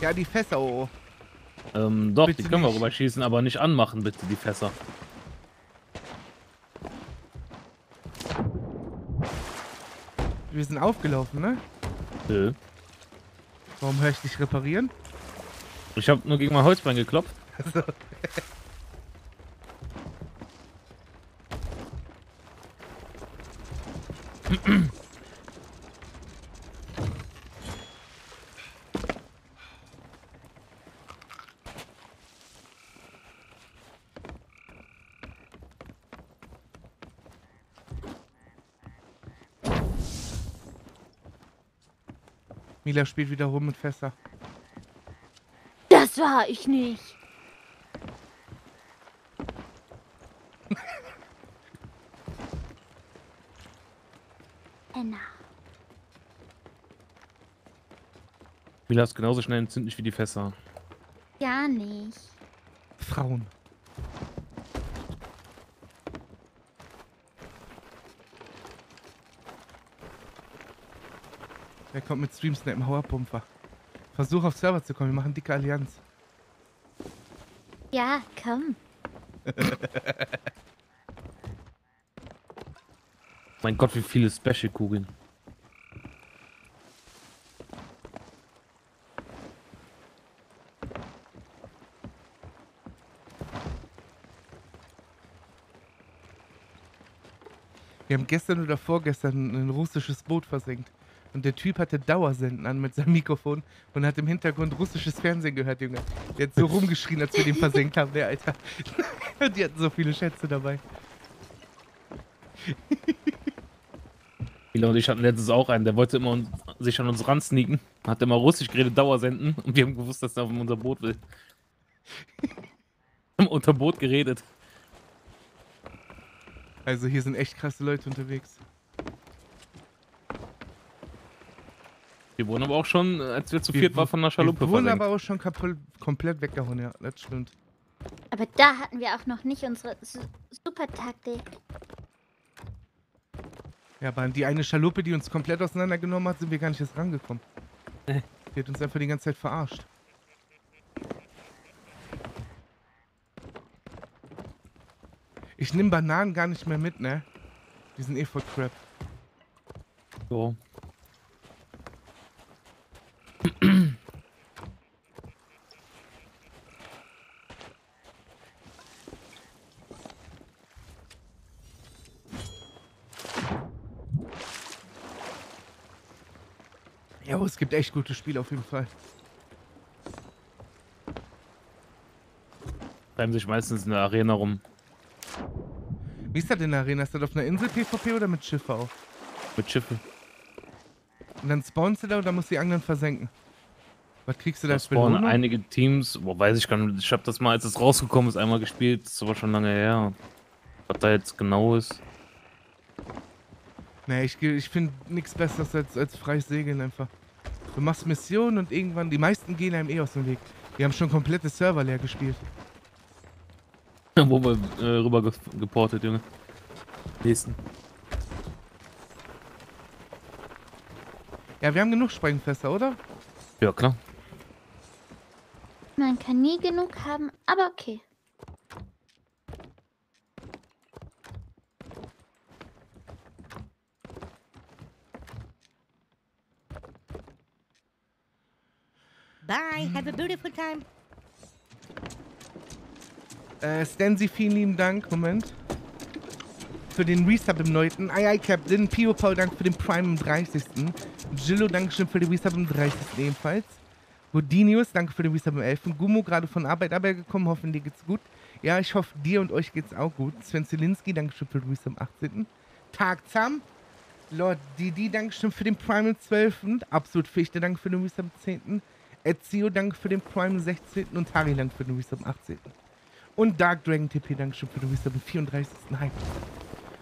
Ja, die Fässer, oh. Ähm, doch, Bitte die können wir nicht. rüberschießen, aber nicht anmachen, bitte, die Fässer. Wir sind aufgelaufen, ne? Nö. Warum höre ich dich reparieren? Ich habe nur gegen mein Holzbein geklopft. Mila spielt wieder rum mit Fässer. Das war ich nicht. Penner. Mila ist genauso schnell entzündlich wie die Fässer. Gar nicht. Frauen. Wer kommt mit Streamsnap im Hauerpumper? Versuch auf Server zu kommen, wir machen dicke Allianz. Ja, komm. Mein Gott, wie viele Special-Kugeln. Wir haben gestern oder vorgestern ein russisches Boot versenkt. Und der Typ hatte Dauersenden an mit seinem Mikrofon und hat im Hintergrund russisches Fernsehen gehört, Junge. Der hat so rumgeschrien, als wir den versenkt haben, der Alter. Die hatten so viele Schätze dabei. Mila und ich hatten letztens auch einen, der wollte immer uns, sich an uns ransneaken. Hat immer russisch geredet, Dauersenden. Und wir haben gewusst, dass er auf unser Boot will. haben unter Boot geredet. Also hier sind echt krasse Leute unterwegs. Wir wurden aber auch schon, als wir zu viert waren, von einer Schaluppe Wir wurden versenkt. aber auch schon kapul- komplett weggehauen, ja, das stimmt. Aber da hatten wir auch noch nicht unsere Su Super-Taktik. Ja, aber an die eine Schaluppe, die uns komplett auseinandergenommen hat, sind wir gar nicht erst rangekommen. Äh. Die hat uns einfach die ganze Zeit verarscht. Ich nehme Bananen gar nicht mehr mit, ne? Die sind eh voll crap. So. Es gibt echt gute Spiele auf jeden Fall. Treiben sich meistens in der Arena rum. Wie ist das in der Arena? Ist das auf einer Insel PvP oder mit Schiffe auch? Mit Schiffe. Und dann spawnst du da und dann musst du die anderen versenken. Was kriegst du da als spawnen einige Teams, wo weiß ich gar nicht, ich habe das mal, als es rausgekommen ist, einmal gespielt, das ist aber schon lange her. Was da jetzt genau ist. Nee, ich, ich finde nichts Besseres als, als freies Segeln einfach. Du machst Missionen und irgendwann, die meisten gehen einem eh aus dem Weg. Die haben schon komplette Server leer gespielt. wo wir äh, rüber ge geportet, Junge. Nächsten. Ja, wir haben genug Sprengfässer, oder? Ja, klar. Man kann nie genug haben, aber okay. Bye. Have a beautiful time. Äh, Stanzi, vielen lieben Dank. Moment. Für den Resub im 9. Ai, ai, Captain. Pio Paul, danke für den Prime im 30. Jillo, Dankeschön für den Resub im 30. ebenfalls. Godinius, danke für den Resub im 11. Gummo, gerade von Arbeit aber gekommen, hoffen dir geht's gut. Ja, ich hoffe, dir und euch geht's auch gut. Sven Zielinski, danke schön für den Resub am 18. Tag Zam, Lord Didi, danke schön für den Prime am 12. Absolut Fichte, danke für den Resub am 10. Ezio, danke für den Prime am 16. Und Tari, danke für den Resub am 18. Und Dark Dragon TP, danke schön für den Resub am 34. Hype.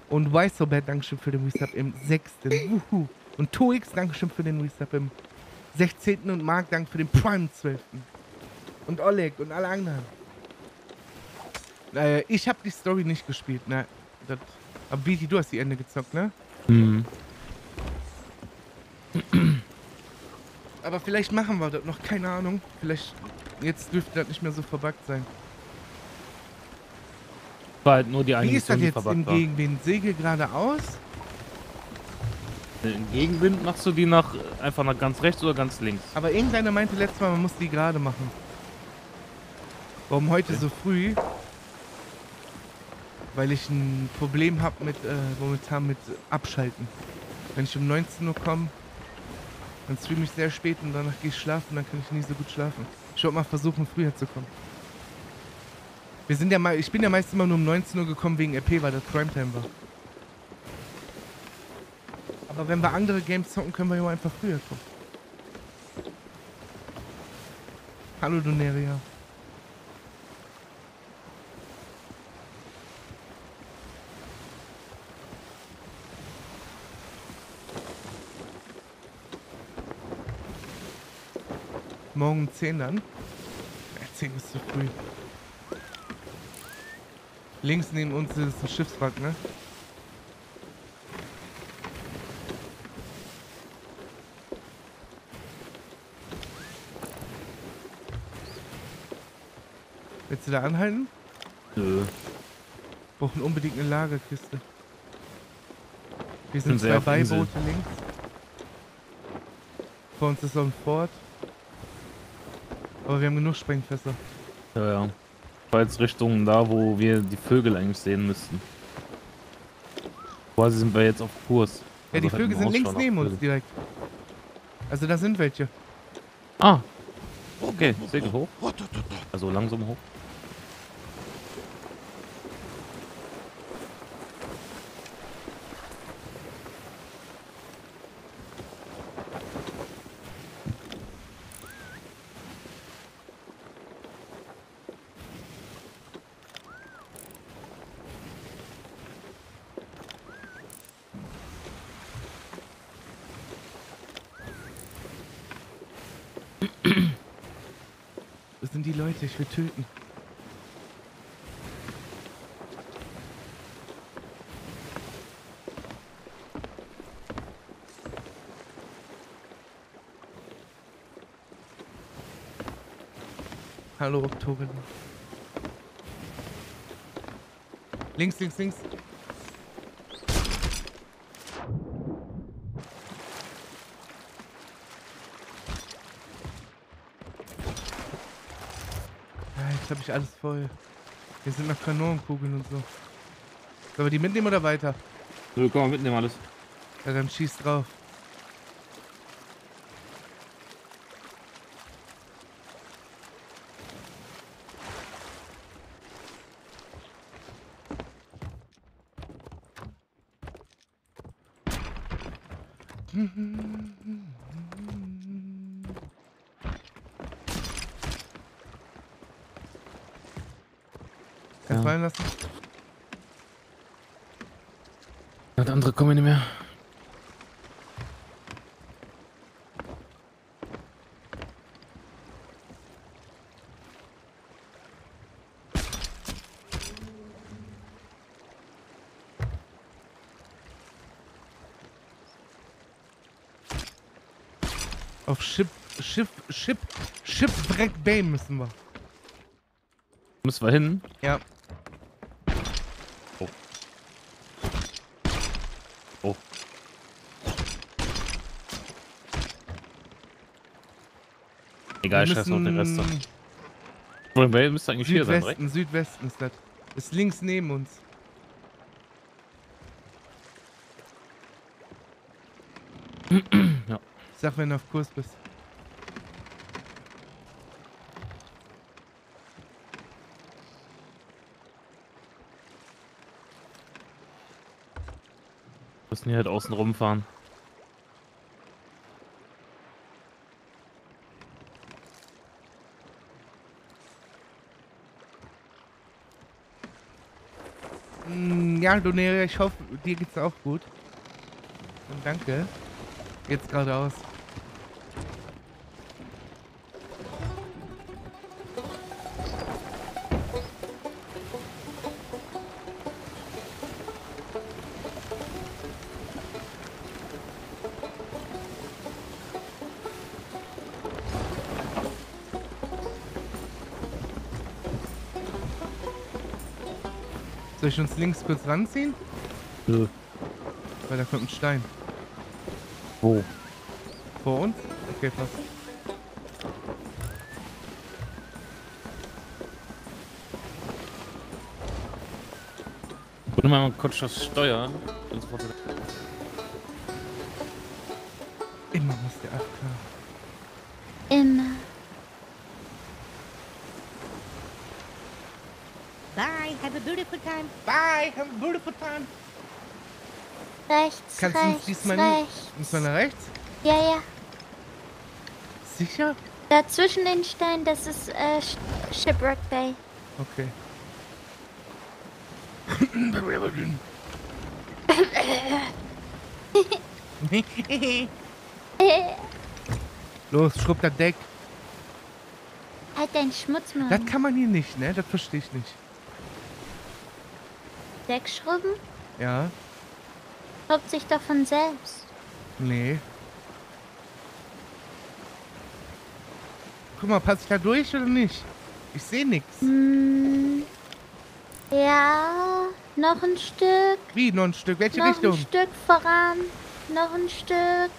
Und Weisobert, danke schön für den Resub im 6. Wuhu. Und Toix, danke schön für den Resub im 16. Und Marc, danke für den Prime 12. Und Oleg und alle anderen. Äh, ich habe die Story nicht gespielt, ne? Das, aber Viti, du hast die Ende gezockt, ne? Hm. Aber vielleicht machen wir das noch, keine Ahnung. Vielleicht, jetzt dürfte das nicht mehr so verbuggt sein. War halt nur die eine Wie ist das jetzt im war. Gegenwind? Segel geradeaus? Im Gegenwind machst du die nach einfach nach ganz rechts oder ganz links. Aber irgendeiner meinte letztes Mal, man muss die gerade machen. Warum heute so früh? Weil ich ein Problem habe mit, äh, momentan mit Abschalten. Wenn ich um 19 Uhr komme, dann streame ich sehr spät und danach gehe ich schlafen, dann kann ich nie so gut schlafen. Ich wollte mal versuchen, früher zu kommen. Wir sind ja mal, ich bin ja meist immer nur um 19 Uhr gekommen wegen RP, weil das Primetime war. Aber wenn wir andere Games zocken, können wir ja einfach früher kommen. Hallo Doneria. Morgen um 10 dann? Ja, 10 ist zu früh. Links neben uns ist ein Schiffswrack, ne? Willst du da anhalten? Nö. Brauchen unbedingt eine Lagerkiste. Wir Sind zwei. Beiboote links. Vor uns ist so ein Fort. Aber wir haben genug Sprengfässer. Ja, ja. War jetzt Richtung da, wo wir die Vögel eigentlich sehen müssten. Quasi sind wir jetzt auf Kurs. Ja, die Also Vögel sind links neben uns direkt. Also da sind welche. Ah. Okay, Segel hoch. Also langsam hoch. Das ich will töten. Hallo Oktober. Links, links, links. Ich alles voll. Hier sind noch Kanonenkugeln und so. Sollen wir die mitnehmen oder weiter? Nö, komm mal mitnehmen alles. Ja, dann schieß drauf. Kann Ja. fallen lassen? Das andere kommen nicht mehr. Auf Ship, Schiff, Ship, Shipwreck Bay müssen wir. Müssen wir hin. Ja. Oh. Oh. Egal, scheiß auf den Rest. Wollen wir müsste eigentlich hier sein, Südwesten, Südwesten ist das. Ist links neben uns. Ja. Sag, wenn du auf Kurs bist. Müssen hier halt außen rumfahren. Mm, Ja, Donere, ich hoffe, dir geht's auch gut. Und danke. Jetzt geradeaus. Soll ich uns links kurz ranziehen? Nö. Weil da kommt ein Stein. Wo? Vor uns? Okay, passt. Warte mal kurz das Steuer. Dann sofort wieder- time. Bye, have a beautiful time. Rechts, Kannst du uns rechts, diesmal rechts. Muss man nach rechts? Ja, ja. Sicher? Da zwischen den Steinen, das ist äh, Sh- Shipwreck Bay. Okay. Los, schrubb das Deck. Halt deinen Schmutz mal. Das kann man hier nicht, ne? Das verstehe ich nicht. Wegschrubben? Ja? Schrubbt sich doch von selbst. Nee. Guck mal, passe ich da durch oder nicht? Ich sehe nichts. Hm. Ja, noch ein Stück. Wie, noch ein Stück? Welche noch Richtung? ein Stück voran. Noch ein Stück.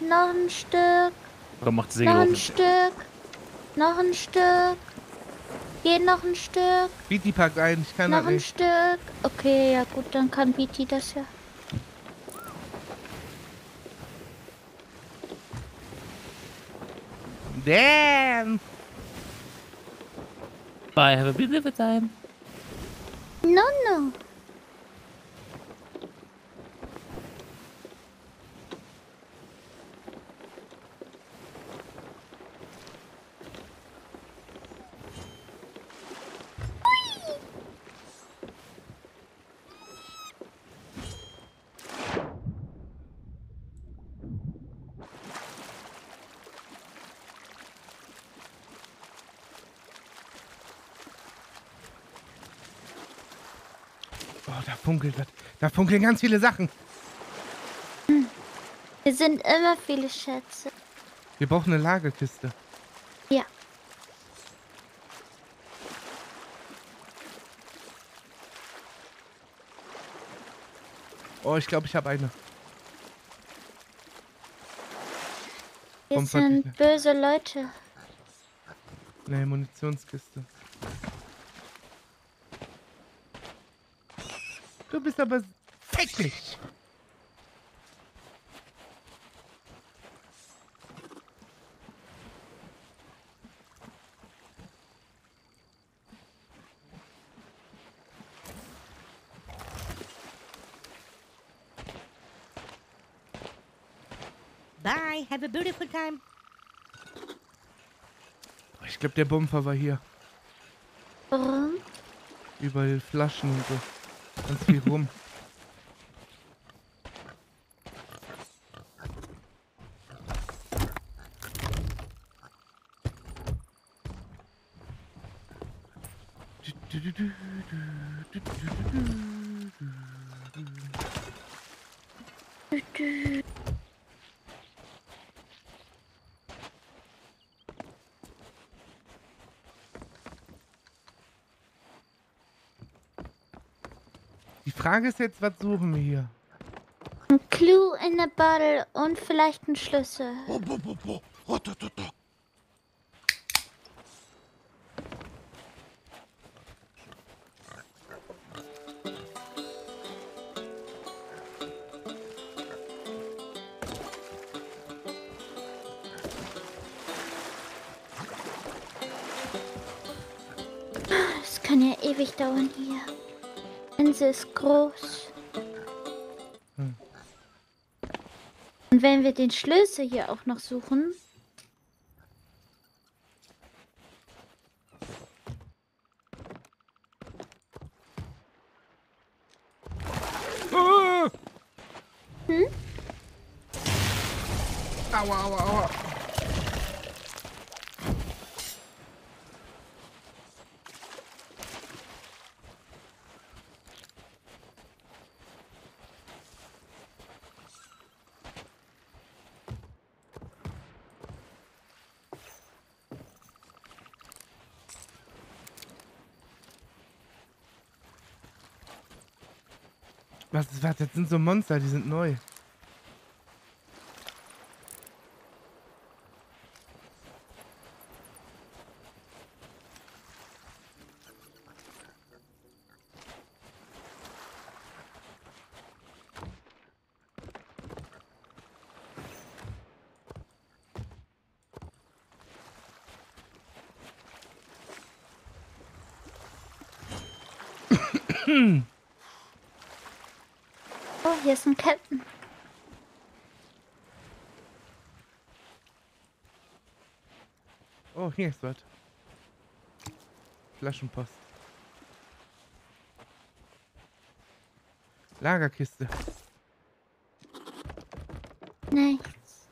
Noch ein Stück. Oder macht Noch Segel ein? Stück. Noch ein Stück. Geht noch ein Stück. Beatty packt ein, ich kann noch das ein nicht. Stück. Okay, ja gut, dann kann BT das ja. Damn! Bye, have a beautiful time. No, no. Funkelt was. Da funkeln ganz viele Sachen. Wir sind immer viele Schätze. Wir brauchen eine Lagerkiste. Ja. Oh, ich glaube, ich habe eine. Ich sind böse Leute. Nee, Munitionskiste. Du bist aber fick dich. Bye. Have a beautiful time. Ich glaube, der Bumpfer war hier. Warum? Überall Flaschen und so. Ganz viel rum. Die Frage ist jetzt, was suchen wir hier? Ein Clue in a bottle und vielleicht ein Schlüssel. Das Insel ist groß. Hm. Und wenn wir den Schlüssel hier auch noch suchen, Was? Das sind so Monster, die sind neu. Oh, hier ist ein Captain. Oh, hier ist was. Flaschenpost. Lagerkiste. Nichts.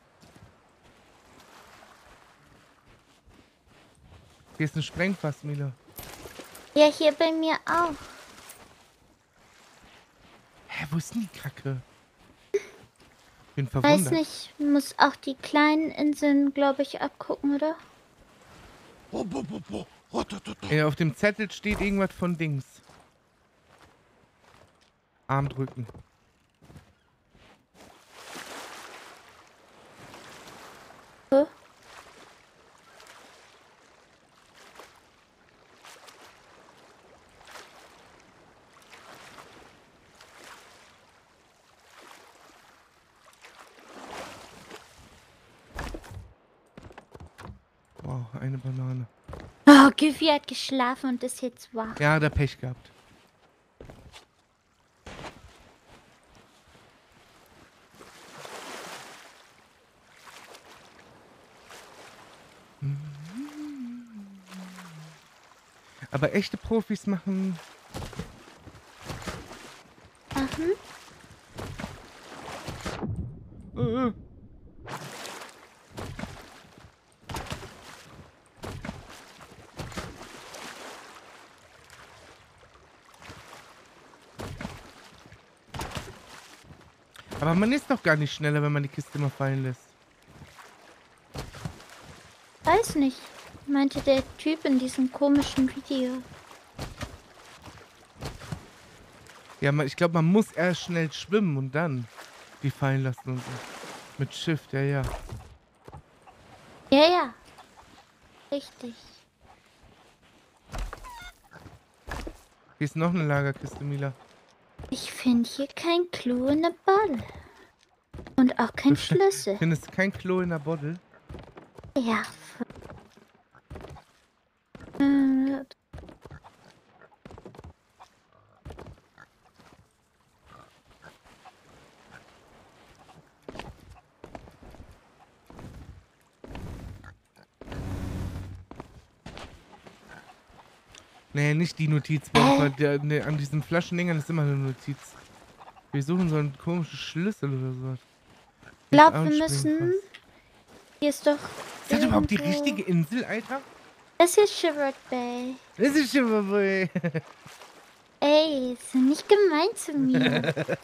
Hier ist ein Sprengfass, Mila. Ja, hier bei mir auch. Hä, wo ist denn die Kacke? Bin Weiß verwundert. nicht, muss auch die kleinen Inseln, glaube ich, abgucken, oder? Äh, auf dem Zettel steht irgendwas von Dings. Arm drücken. Hä? Wow, eine Banane. Giffy hat geschlafen und ist jetzt wach. Ja, der Pech gehabt. Aber echte Profis machen. Machen? Äh, Aber man ist doch gar nicht schneller, wenn man die Kiste immer fallen lässt. Weiß nicht. Meinte der Typ in diesem komischen Video. Ja, ich glaube, man muss erst schnell schwimmen und dann die fallen lassen und so. Mit Shift, ja, ja. Ja, ja. Richtig. Hier ist noch eine Lagerkiste, Mila. Ich finde hier kein Clou in der Ball. Und auch kein Schlüssel. Findest du kein Klo in der Bottle? Ja. Nee, nicht die Notiz. Der, nee, an diesen Flaschendingern ist immer eine Notiz. Wir suchen so einen komischen Schlüssel oder sowas. Ich glaube, wir müssen. Hier ist doch. Ist das überhaupt die richtige Insel, Alter? Das ist Shivert Bay. Das ist mal wohl. Ey, ist nicht gemein zu mir.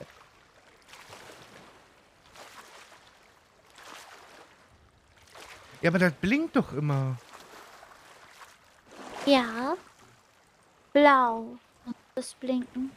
Ja, aber das blinkt doch immer. ja. Blau. Das Blinken.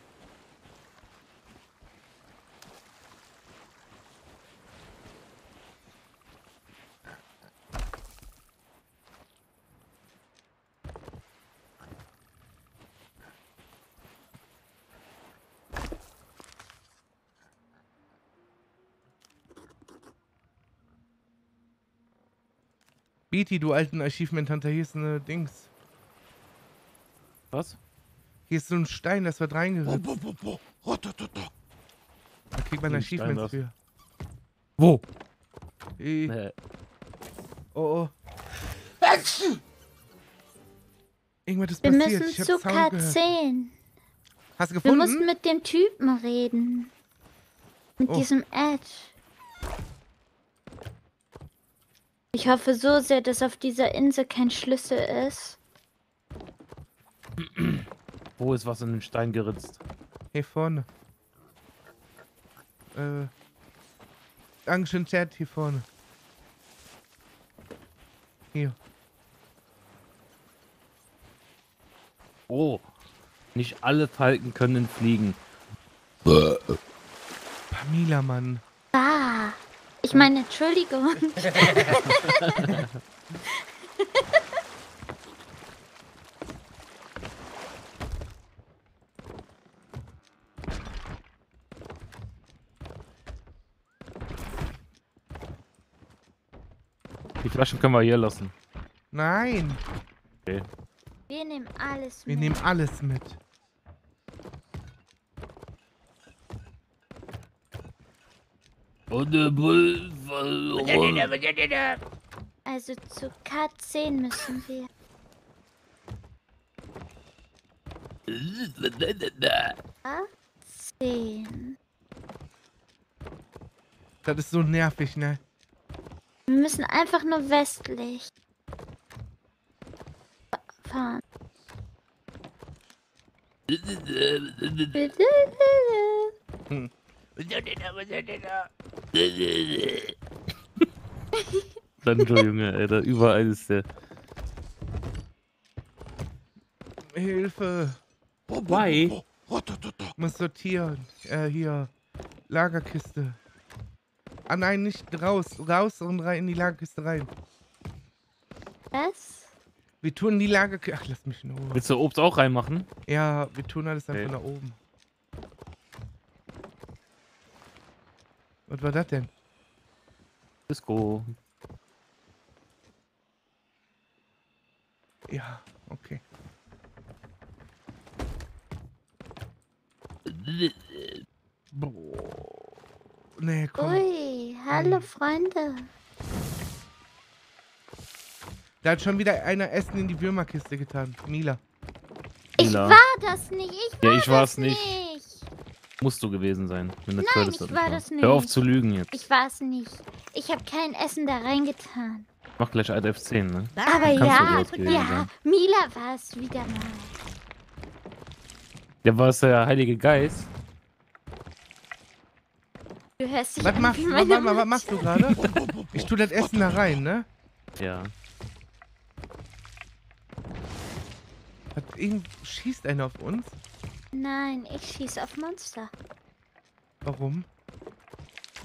Beatty, du alten Achievement-Hunter, hier ist eine Dings. Was? Hier ist so ein Stein, das wird reingeritzt. Da kriegt man So ein Stein, Achievements für. Wo? Ich, Äh, oh, oh. Irgendwas ist Wir passiert. müssen zu Sound gehört. K10. Hast du Wir gefunden? müssen mit dem Typen reden. Mit Oh. diesem Ed. Ich hoffe so sehr, dass auf dieser Insel kein Schlüssel ist. Wo ist was in den Stein geritzt? Hier vorne. Äh. Dankeschön, Chat, hier vorne. Hier. Oh. Nicht alle Falken können fliegen. Pamela, Mann. Ah. Ich meine, Entschuldigung. Flaschen können wir hier lassen. Nein, Wir nehmen alles wir mit. nehmen alles mit. Und der Bull Also zu K10 müssen wir. K10. Das ist so nervig, ne? Wir müssen einfach nur westlich fahren. Danjo, Junge, Alter. Überall ist der. Hilfe. Wobei. Muss sortieren. Äh, hier. Lagerkiste. Ah nein, nicht raus. Raus und rein in die Lagerkiste rein. Was? Wir tun die Lagerkiste. Ach, lass mich in Ruhe. Willst du Obst auch reinmachen? Ja, wir tun alles einfach Okay. nach oben. Was war das denn? Disco. Ja, okay. Boah. Nee, komm. Ui, hallo Freunde. Da hat schon wieder einer Essen in die Würmerkiste getan. Mila. Ich Mila. war das nicht. Ich war Ja, ich war's nicht. nicht. Musst du gewesen sein. Wenn Nein, ich das war war. das Hör auf nicht. zu lügen jetzt. Ich war es nicht. Ich habe kein Essen da reingetan. Mach gleich Alt F10, ne? Aber ja, ja. Mila war es wieder mal. Der war es der Heilige Geist. Du hörst dich Was machst, meine mal, was machst du gerade? Ich tue das Essen da rein, ne? Ja. Hat irgend, schießt einer auf uns? Nein, ich schieß auf Monster. Warum?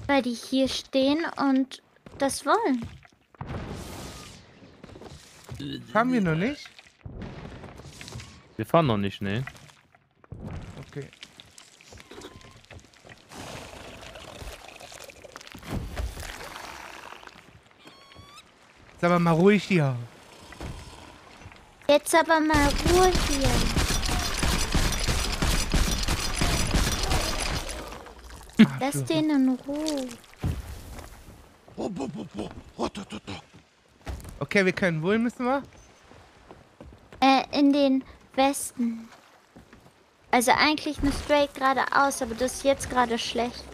Weil die hier stehen und das wollen. Haben wir noch nicht? Wir fahren noch nicht, ne? Okay. Sag mal, mal ruhig hier. Jetzt aber mal Ruhe hier. Ach, Lass du- den in Ruhe. Okay, wir können. Wohin müssen wir? Äh, in den Westen. Also eigentlich nur straight geradeaus, aber das ist jetzt gerade schlecht.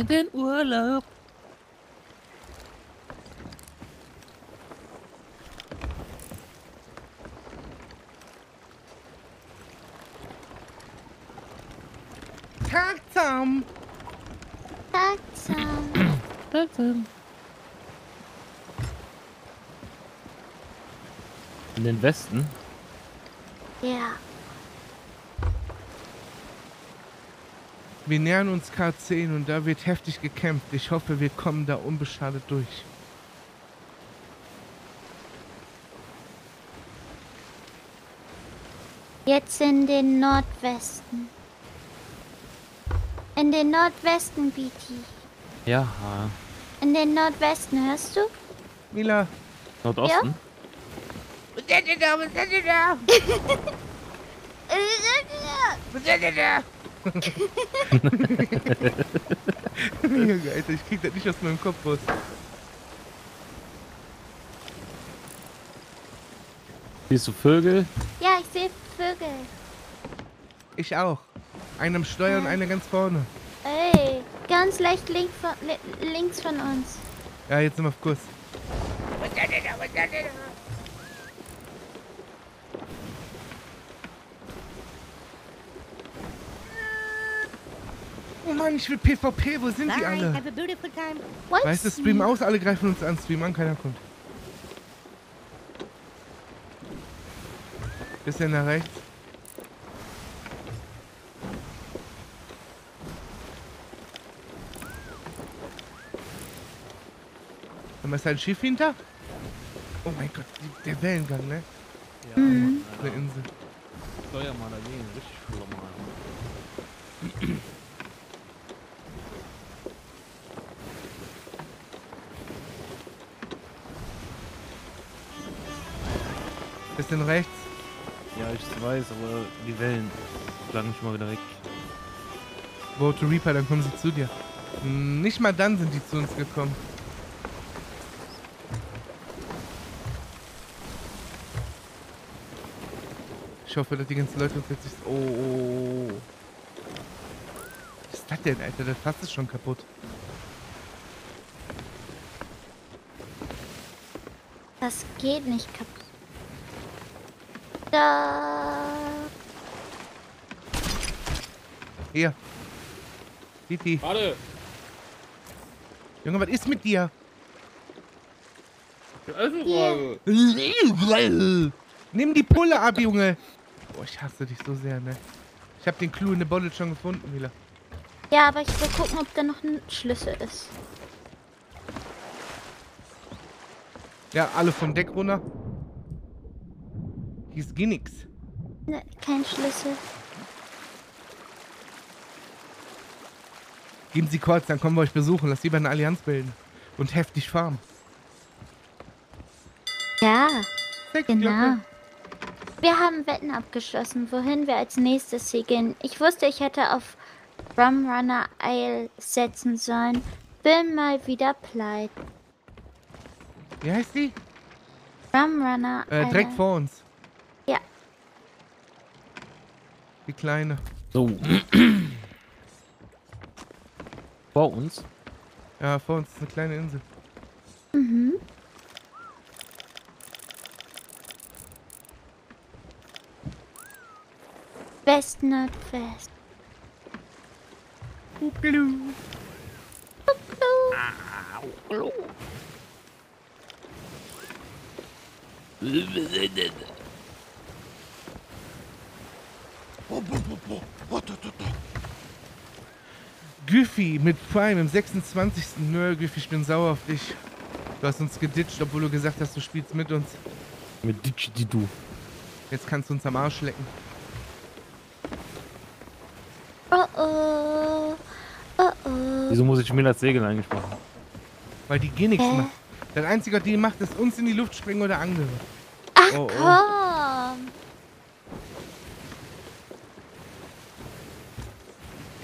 In den Urlaub. Tagsam. Tagsam. In den Westen? Ja. Wir nähern uns K10 und da wird heftig gekämpft. Ich hoffe, wir kommen da unbeschadet durch. Jetzt in den Nordwesten. In den Nordwesten, BT. Ja. In den Nordwesten, hörst du? Mila. Nordosten? Was seid ihr da? Was seid ihr da? Was seid ihr da? Junge, Alter, ich krieg das nicht aus meinem Kopf raus. Siehst du Vögel? Ja, ich sehe Vögel. Ich auch. Einen am Steuer und einer ganz vorne. Ey, ganz leicht link von, li links von uns. Ja, jetzt sind wir auf Kurs. Mann, ich will PvP. Wo sind die Bye. alle? Have a beautiful time. What? Weißt du, Stream aus, alle greifen uns an. Stream an, keiner kommt. Bisschen nach rechts. Haben wir ein Schiff hinter? Oh mein Gott, die- der Wellengang, ne? Ja. Mhm. Eine Insel. Steuer mal dagegen, richtig normal. Bisschen rechts. Ja, ich weiß, aber die Wellen schlagen mich mal wieder weg. Go to Reaper, dann kommen sie zu dir. Hm, Nicht mal dann sind die zu uns gekommen. Ich hoffe, dass die ganzen Leute uns jetzt nicht... Oh, oh, oh. Was ist das denn, Alter? Das Fass ist schon kaputt. Das geht nicht kaputt. Da. Hier. Titi. Warte! Junge, was ist mit dir? Frage. Nimm die Pulle ab, Junge. Boah, ich hasse dich so sehr, ne? Ich hab den Clou in der Bottle schon gefunden, Mila. Ja, aber ich will gucken, ob da noch ein Schlüssel ist. Ja, alle vom Deck runter. Ist gar nix. Ne, kein Schlüssel. Geben Sie kurz, dann kommen wir euch besuchen. Lass lieber eine Allianz bilden. Und heftig farmen. Ja, Sechs genau. Wir haben Wetten abgeschlossen, wohin wir als nächstes hier gehen. Ich wusste, ich hätte auf Rumrunner Isle setzen sollen. Bin mal wieder pleite. Wie heißt die? Rumrunner Äh, Isle. direkt vor uns. Ja. Die kleine. So. Vor uns? Ja, vor uns ist eine kleine Insel. Mhm. West, Nordwest. Hupilu. Güffi mit Prime im 26. Nö, Güffi, ich bin sauer auf dich. Du hast uns geditcht, obwohl du gesagt hast, du spielst mit uns. Mit Ditch, die du. Jetzt kannst du uns am Arsch lecken. Oh oh. Oh oh. Wieso muss ich mir als Segel eigentlich machen? Weil die gar nichts Hä? macht. Das Einzige, was die macht, ist uns in die Luft springen oder angeln. Ach Oh, oh. komm.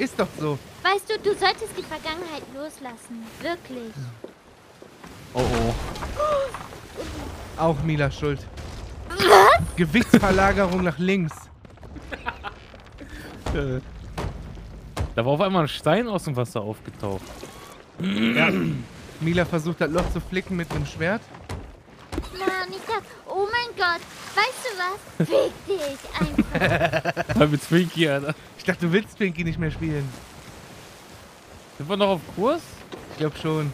Ist doch so. Weißt du, du solltest die Vergangenheit loslassen. Wirklich. Oh oh. Auch Mila schuld. Gewichtsverlagerung nach links. Äh. Da war auf einmal ein Stein aus dem Wasser aufgetaucht. Ja. Mila versucht das Loch zu flicken mit einem Schwert. Mann, ich hab... Oh mein Gott. Weißt du was? Fick dich einfach. Mit Twinkie, Alter. Ich dachte, du willst Pinky nicht mehr spielen. Sind wir noch auf Kurs? Ich glaube schon.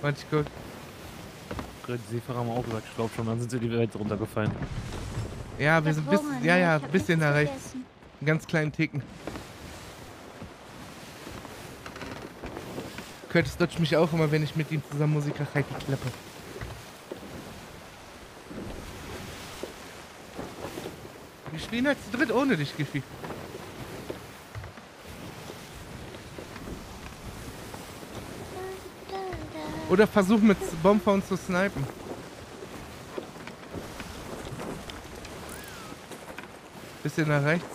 Warte, ich guck. Die Seefahrer haben auch gesagt, ich glaube schon, dann sind sie die Welt runtergefallen. Ja, wir sind bis, ja, ja, hab bisschen nach rechts. Einen ganz kleinen Ticken. Curtis dodge mich auch immer, wenn ich mit ihm zusammen Musik mache, halt die Klappe. Spielen halt zu dritt ohne dich, Giffy. Oder versuch mit Bombphone zu snipen. Bisschen nach rechts.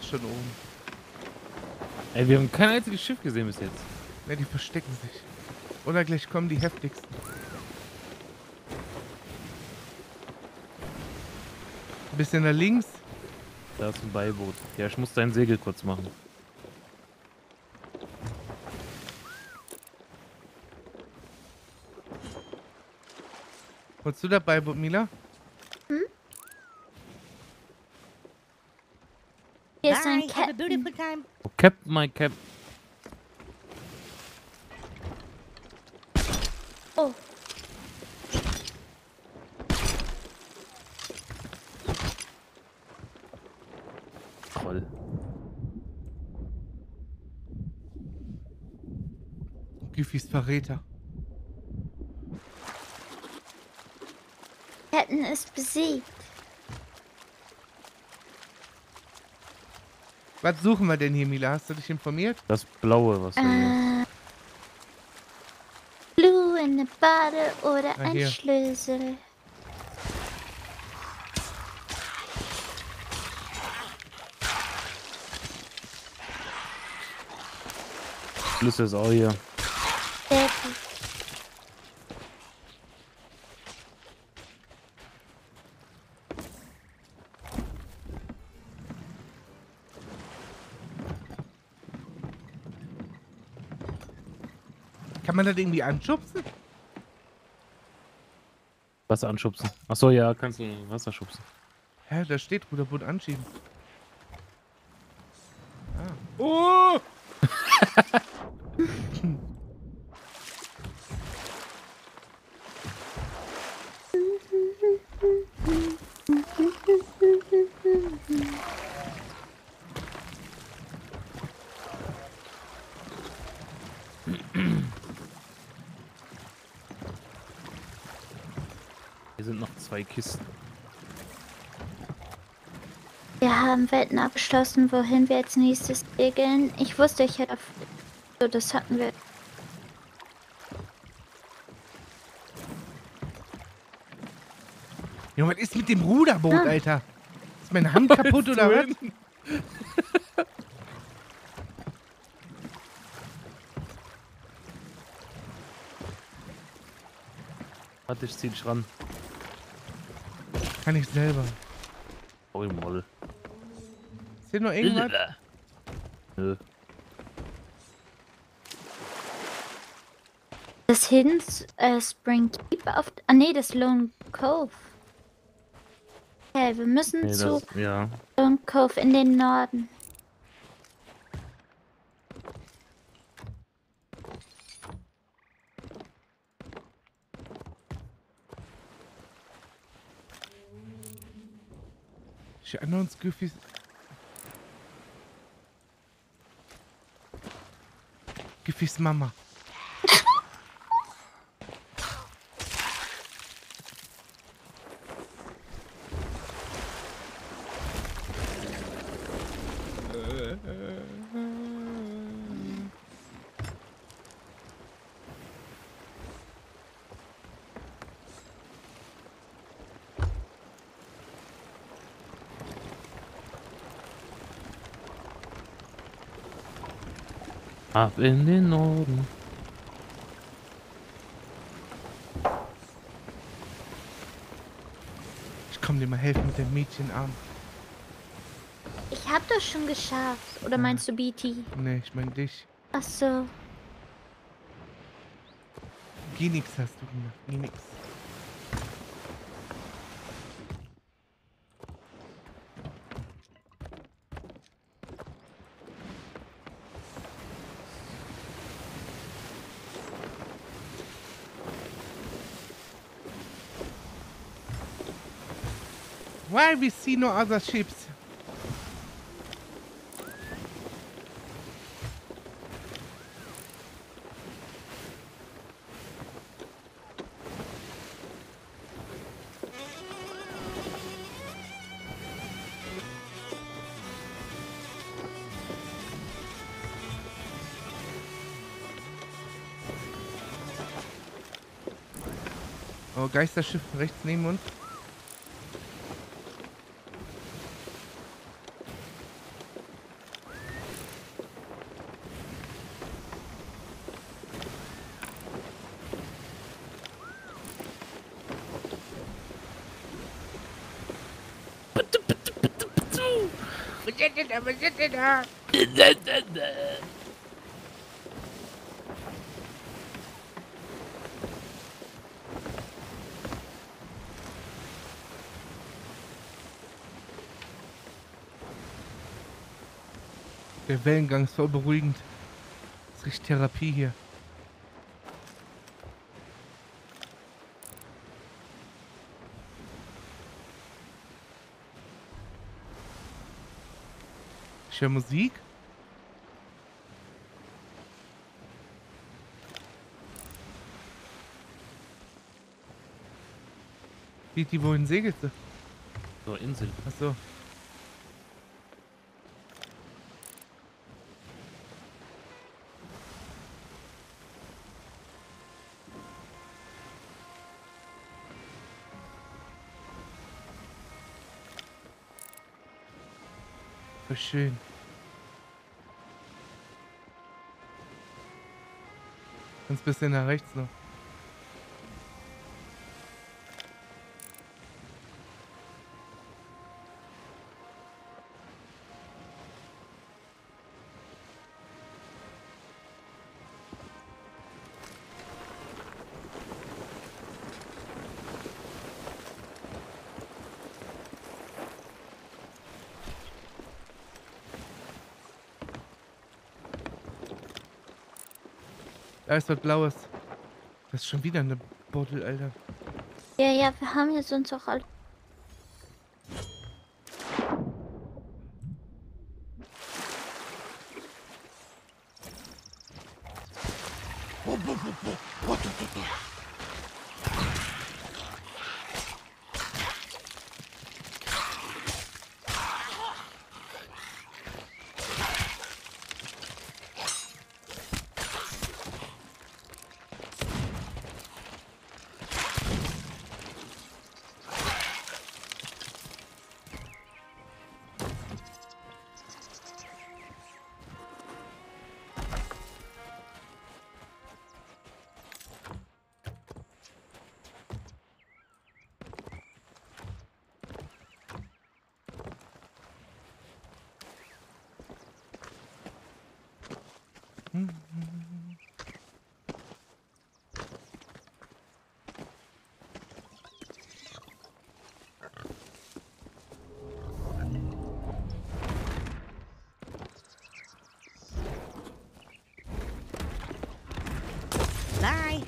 Schon oben. Ey, wir haben kein einziges Schiff gesehen bis jetzt. Ne, die verstecken sich. Oder gleich kommen die heftigsten. Bisschen nach links. Da ist ein Beiboot. Ja, ich muss dein Segel kurz machen. Holst du dabei, Mila? Hier ist ein Bye. Have a Captain. beautiful time. Oh, Cap, my Cap. Oh, Troll. Giffys Verräter. Captain ist besiegt. Was suchen wir denn hier, Mila? Hast du dich informiert? Das Blaue, was wir. Äh, Blue in a Bade oder Ah, ein hier. Schlüssel. Schlüssel ist auch hier. Sehr gut. Kann man das irgendwie anschubsen? Wasser anschubsen. Achso, ja, kannst du Wasser schubsen. Hä, da steht Ruderboot anschieben. Ah. Oh! Hier sind noch zwei Kisten. Wir haben Wetten abgeschlossen, wohin wir als nächstes segeln. Ich wusste, ich hätte... auf- So, das hatten wir. Junge, was ist mit dem Ruderboot, Ah. Alter? Ist meine Hand kaputt oder was? Warte, ich zieh dich ran. Kann ich selber. Oh, Moll. Hier noch irgendwas? Nö. Das Hidden äh, Spring Keep auf... Ah, nee, das Lone Cove. Okay, wir müssen Nee, zu das, ja. Lone Cove in den Norden. Ich erinnere uns his mama. Ab in den Norden. Ich komm dir mal helfen mit dem Mädchenarm. Ich hab das schon geschafft. Oder meinst du BT? Nee, ich mein dich. Ach so. Geh nix hast du gemacht. Geh we see no other ships. Oh, Geisterschiff rechts neben uns. Der Wellengang ist voll beruhigend. Das richtig Therapie hier. Ich höre Musik. Diti, wohin segelst du? So, Insel. Achso. Schön. Ganz bisschen nach rechts noch. Ist was Blaues. Das ist schon wieder eine Bottle, Alter. Ja, ja, wir haben jetzt uns auch alle.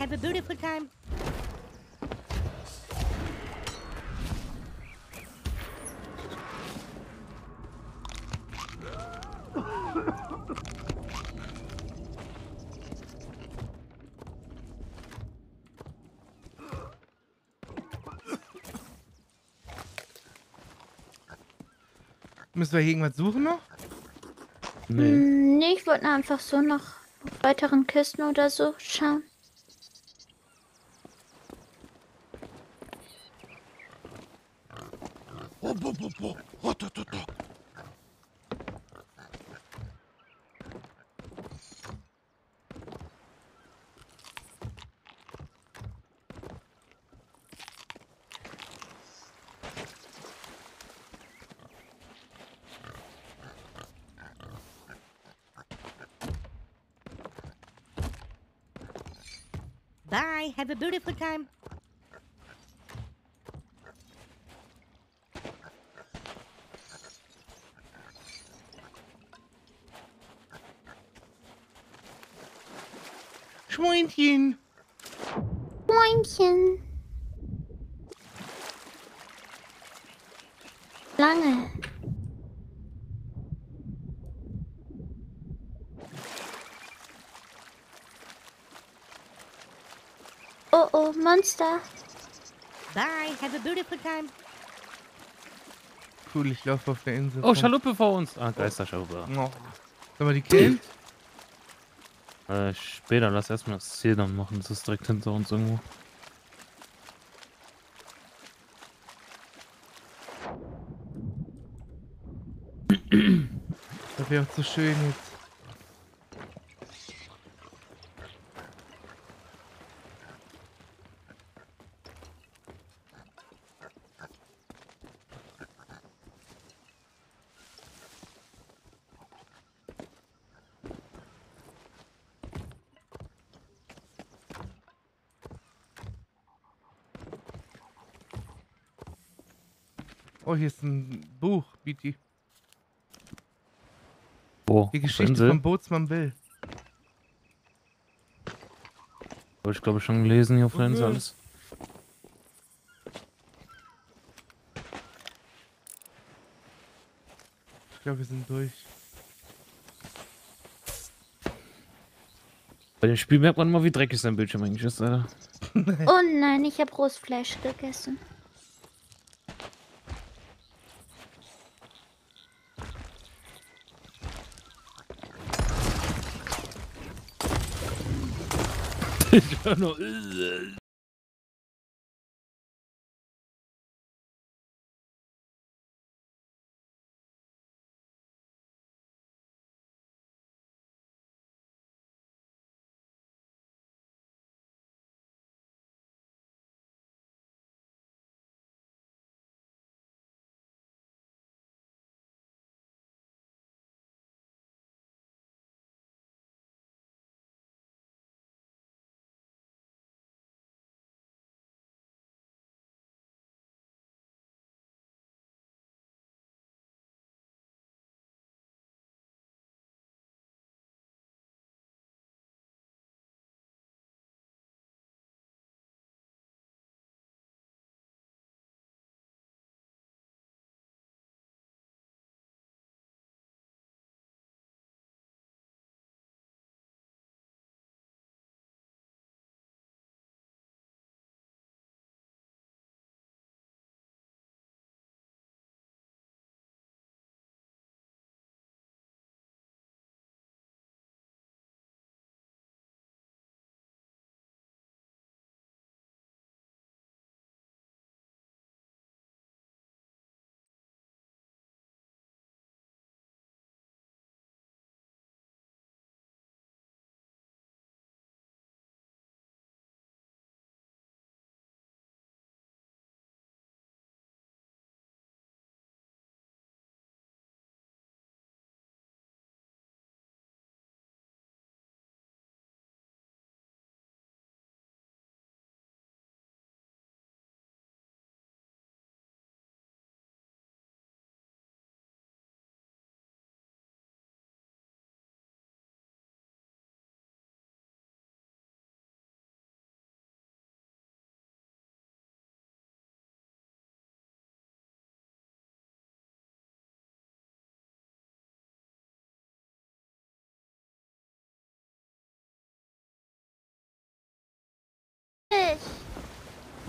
Have a beautiful time. Müssen wir hier irgendwas suchen noch? Nee. Hm, nee, ich wollte einfach so nach weiteren Kisten oder so schauen. Bye. Have a beautiful time. Schweinchen. Moinchen. Lange. oh, Monster. Bye, have a beautiful time. Cool, ich laufe auf der Insel. Oh, Schaluppe vor uns. Ah, Geisterschaluppe. Oh. Sollen wir die killen? Äh, später, lass erstmal das Ziel dann machen. Das ist direkt hinter uns irgendwo. Das wäre auch zu schön jetzt. Hier ist ein Buch, BT. Wo? Die Geschichte Insel? von Bootsmann Bill. Habe ich glaube ich schon gelesen hier auf der Insel alles. Ich glaube, wir sind durch. Bei dem Spiel merkt man immer, wie dreckig sein Bildschirm eigentlich ist, Alter. Oh nein, ich habe Rostfleisch gegessen. Ich hör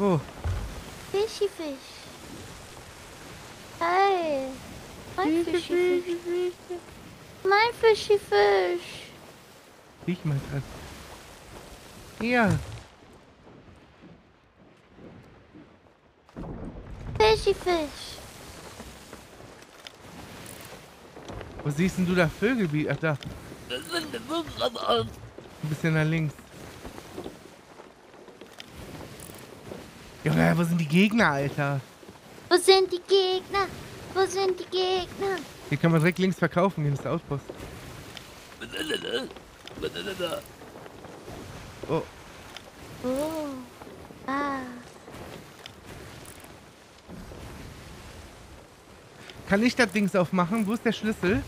Oh, Fischi Fisch. Hey. Mein Fischi Fisch. Mein Fischi Fisch. riech mal dran. Ja, Fischi Fisch. wo siehst denn du da Vögel? Wie? Ach, da. Ein bisschen nach links. Junge, wo sind die Gegner, Alter? Wo sind die Gegner? Wo sind die Gegner? Hier kann man direkt links verkaufen, hier ist der Auspost. Oh, Oh. Ah. kann ich das Dings aufmachen? Wo ist der Schlüssel?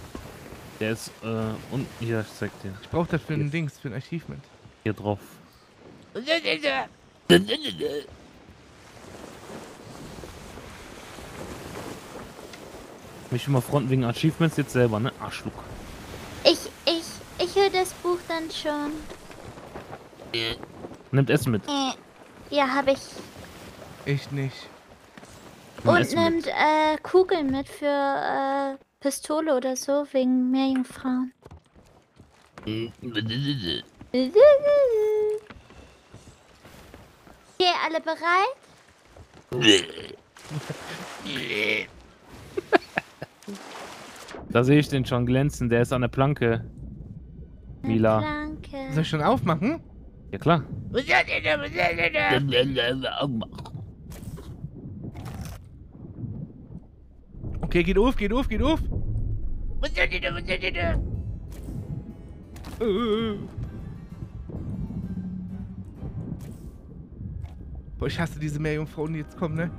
Der ist, äh, unten. Hier, ich zeig dir. Ich brauche das für ein. Dings, für ein Achievement. Hier drauf. Mich immer fronten wegen Achievements jetzt selber, ne? Arschluck. Ich, ich, ich höre das Buch dann schon. Nimmt Essen mit. Äh. Ja, habe ich. Ich nicht. Nimm Und Essen mit. nimmt äh, Kugeln mit für äh, Pistole oder so, wegen Meerjungfrauen. Okay, alle bereit? Da sehe ich den schon glänzen. Der ist an der Planke. Mila. Danke. Soll ich schon aufmachen? Ja klar. Okay, geht auf, geht auf, geht auf. Boah, ich hasse diese Meerjungfrauen, die jetzt kommen, ne?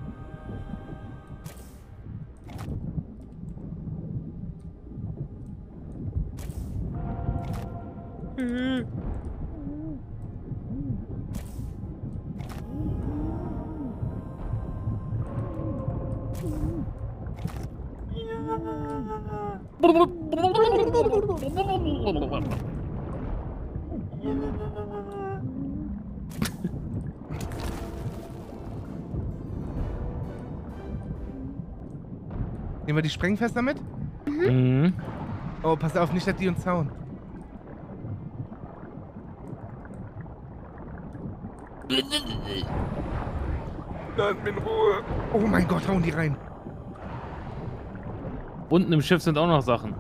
Nehmen wir die Sprengfester mit? Mhm. Oh, pass auf, nicht, dass die uns hauen. Lass mich in Ruhe. Oh mein Gott, hauen die rein. Unten im Schiff sind auch noch Sachen.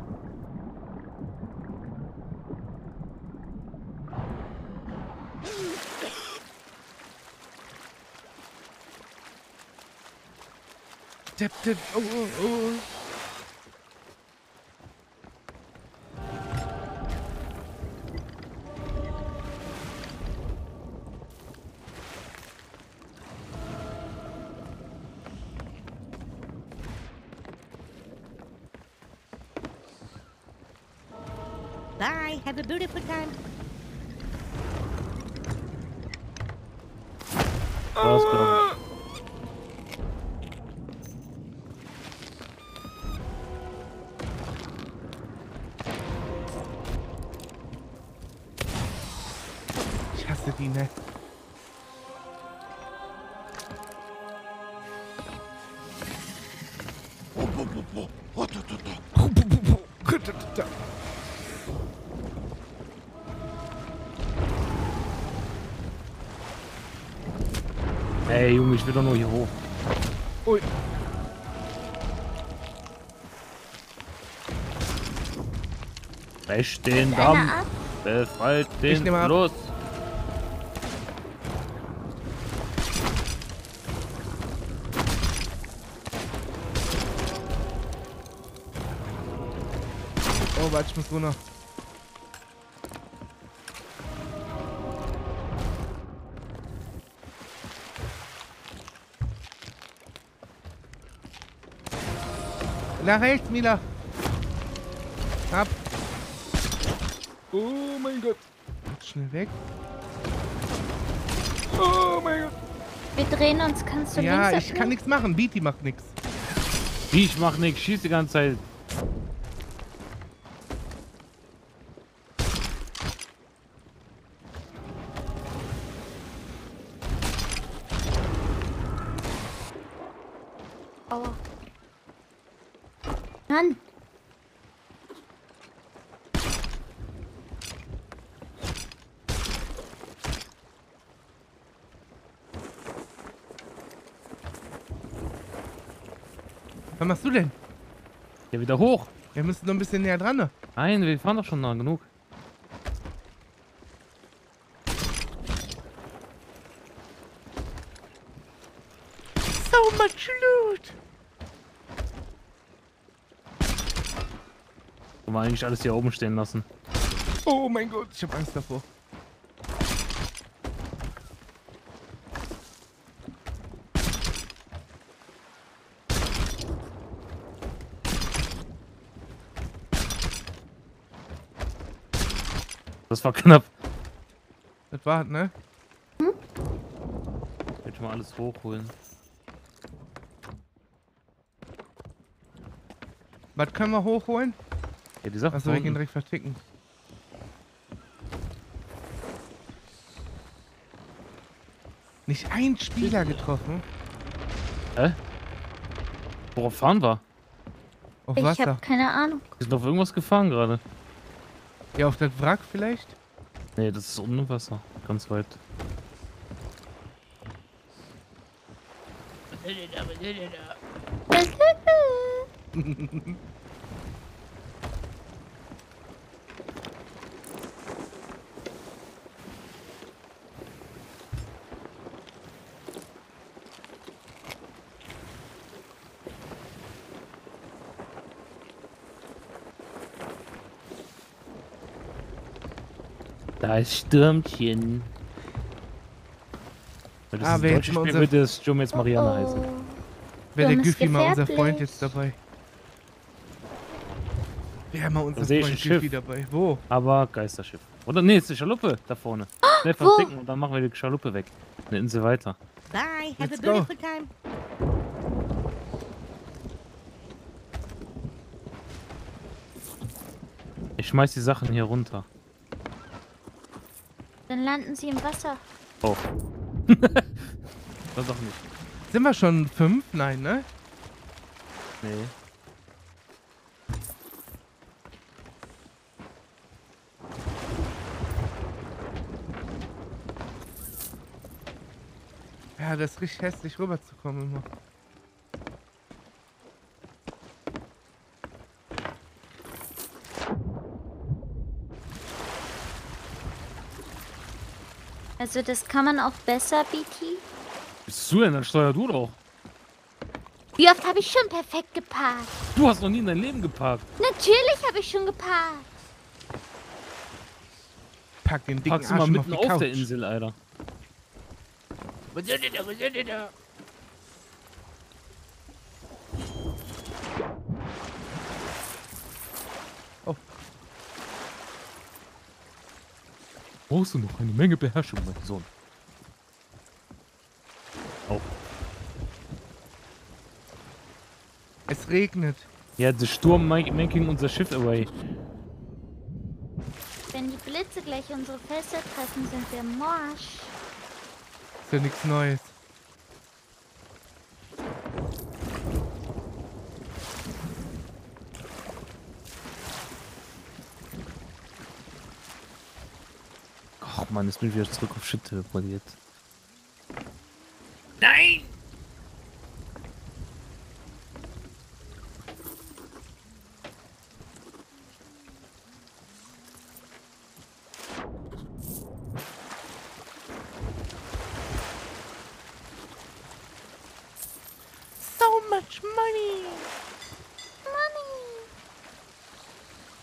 Tipp, tipp. Oh, oh, oh. Have a beautiful time. Rausgenommen. Junge, ich will doch nur hier hoch. Ui. Brecht den Damm. Befreit den. Fluss. Oh, warte, ich muss runter. Nach rechts, Mila. Ab. Oh mein Gott. Jetzt schnell weg. Oh mein Gott. Wir drehen uns. Kannst du Ja, links ich kann nichts machen. Beatty macht nichts. Wie, ich mach nix, schieß die ganze Zeit. Aua. Mann. Was machst du denn? Ja, wieder hoch. Wir müssen noch ein bisschen näher dran. Ne? Nein, wir fahren doch schon nah genug. So much loot. Wollen wir eigentlich alles hier oben stehen lassen. Oh mein Gott, ich habe Angst davor. Das war knapp. Das war, ne? Ich will schon mal alles hochholen. Was können wir hochholen? Ja, die Sache Achso, wir gehen direkt verticken. Nicht ein Spieler getroffen. Hä? Worauf fahren wir? Auf Ich Wasser. habe keine Ahnung. Wir sind auf irgendwas gefahren gerade. Ja, auf das Wrack vielleicht? Nee, das ist unten im Wasser. Ganz weit. Da ist Stürmchen. Weil das Ah, ist ein deutsches mal Spiel, unser- wird das Sturm jetzt Marianne heißen. Oh. Wäre der Güffi mal unser. Freund jetzt dabei. Wäre mal unser Da sehe ich Freund ein Güffi Schiff. dabei. Wo? Aber Geisterschiff. Oder nee, ist die Schaluppe da vorne. Schnell Wo? verstecken und dann machen wir die Schaluppe weg. Eine Insel weiter. Bye. Have Let's a go. beautiful time. Ich schmeiß die Sachen hier runter. Dann landen sie im Wasser. Oh. das doch nicht. Sind wir schon fünf? Nein, ne? Nee. Ja, das ist richtig hässlich rüberzukommen immer. Also das kann man auch besser, BT. Bist du denn? Dann steuer du doch. Wie oft habe ich schon perfekt geparkt? Du hast noch nie in dein Leben geparkt. Natürlich habe ich schon geparkt. Pack den dicken Parkst du Arsch mal auf mitten die auf, Couch. der Insel, Alter. Brauchst du noch eine Menge Beherrschung, mein Sohn. Oh. Es regnet. Ja, der Sturm ma- making unser Schiff away. Wenn die Blitze gleich unsere Fässer treffen, sind wir morsch. Ist ja nichts Neues. Ach man, jetzt bin ich wieder zurück auf Shit teleportiert. So much money.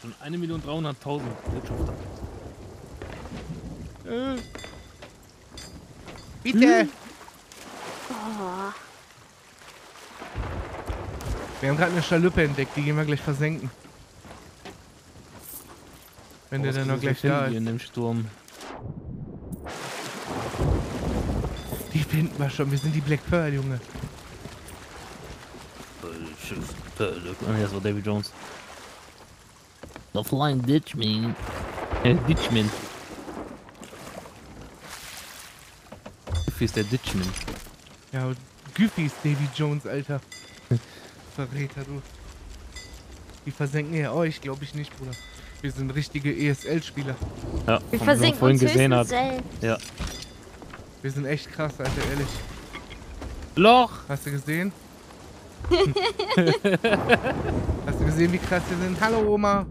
Schon 1.300.000 Wirtschafter. Äh. Bitte. Oh, Wir haben gerade eine Schaluppe entdeckt, die gehen wir gleich versenken. Wenn der Was dann noch gleich da hier ist. in dem Sturm. Die finden wir schon, wir sind die Black Pearl, Junge. Ah, das war Davy Jones. The Flying Ditchman. Äh, Ditchman. Wie ist der Ditchman? Ja, Güffy ist Davy Jones, Alter. Verräter, du. Die versenken ja euch, glaube ich nicht, Bruder. Wir sind richtige ESL-Spieler. Ja, wir versinken vorhin uns gesehen hat. selbst. Ja. Wir sind echt krass, Alter, ehrlich. Loch! Hast du gesehen? Hast du gesehen, wie krass wir sind? Hallo, Oma.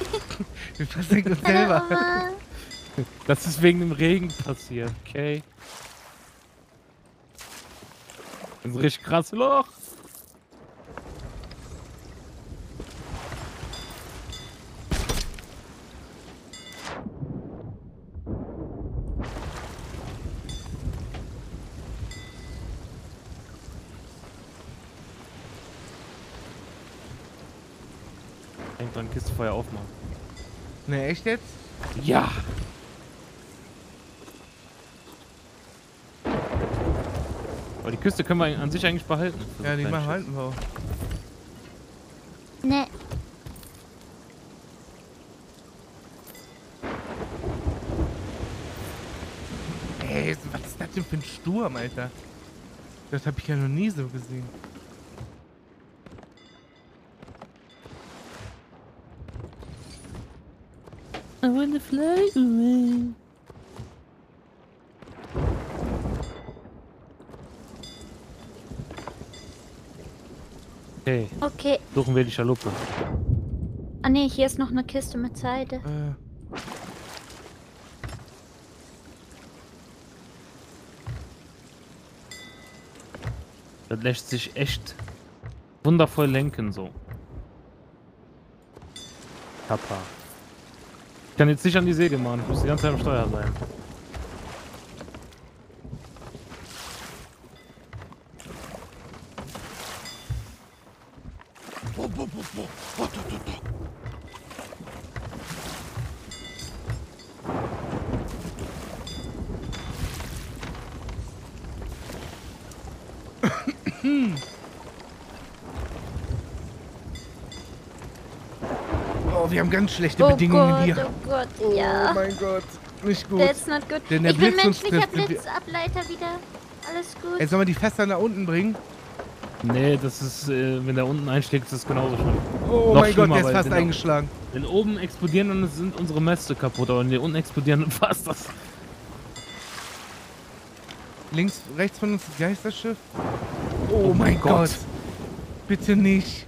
Wir versenken uns Hallo, selber. Oma. Das ist wegen dem Regen passiert, okay? Ein richtig krasses Loch. Irgendwann Kiste Feuer aufmachen. Ne, echt jetzt? Ja! Aber die Küste können wir an sich eigentlich behalten. Ja, die kleine machen Schiffe. halten wir auch. Ne, Ey, was ist das denn für ein Sturm, Alter? Das habe ich ja noch nie so gesehen. I wanna fly away. Okay, okay. suchen wir die Schaluppe. Ah ne, hier ist noch eine Kiste mit Seide. Äh, Das lässt sich echt wundervoll lenken so. Papa. Ich kann jetzt nicht an die Säge machen, ich muss die ganze Zeit am Steuer sein. Oh, wir haben ganz schlechte Oh Bedingungen Gott, hier. oh Gott, Oh ja. mein Gott. Nicht gut. That's not good. Wenn der ich bin Blitz uns menschlicher Blitzableiter wieder. Alles gut. Ey, sollen wir die Fässer nach unten bringen? Nee, das ist, äh, wenn der unten einschlägt, ist das genauso schlimm. Oh Noch mein Gott, der ist fast eingeschlagen. Wenn oben explodieren, dann sind unsere Mäste kaputt, aber wenn die unten explodieren, dann passt das. Links, rechts von uns das Geisterschiff. Oh, mein mein Gott. Gott. Bitte nicht.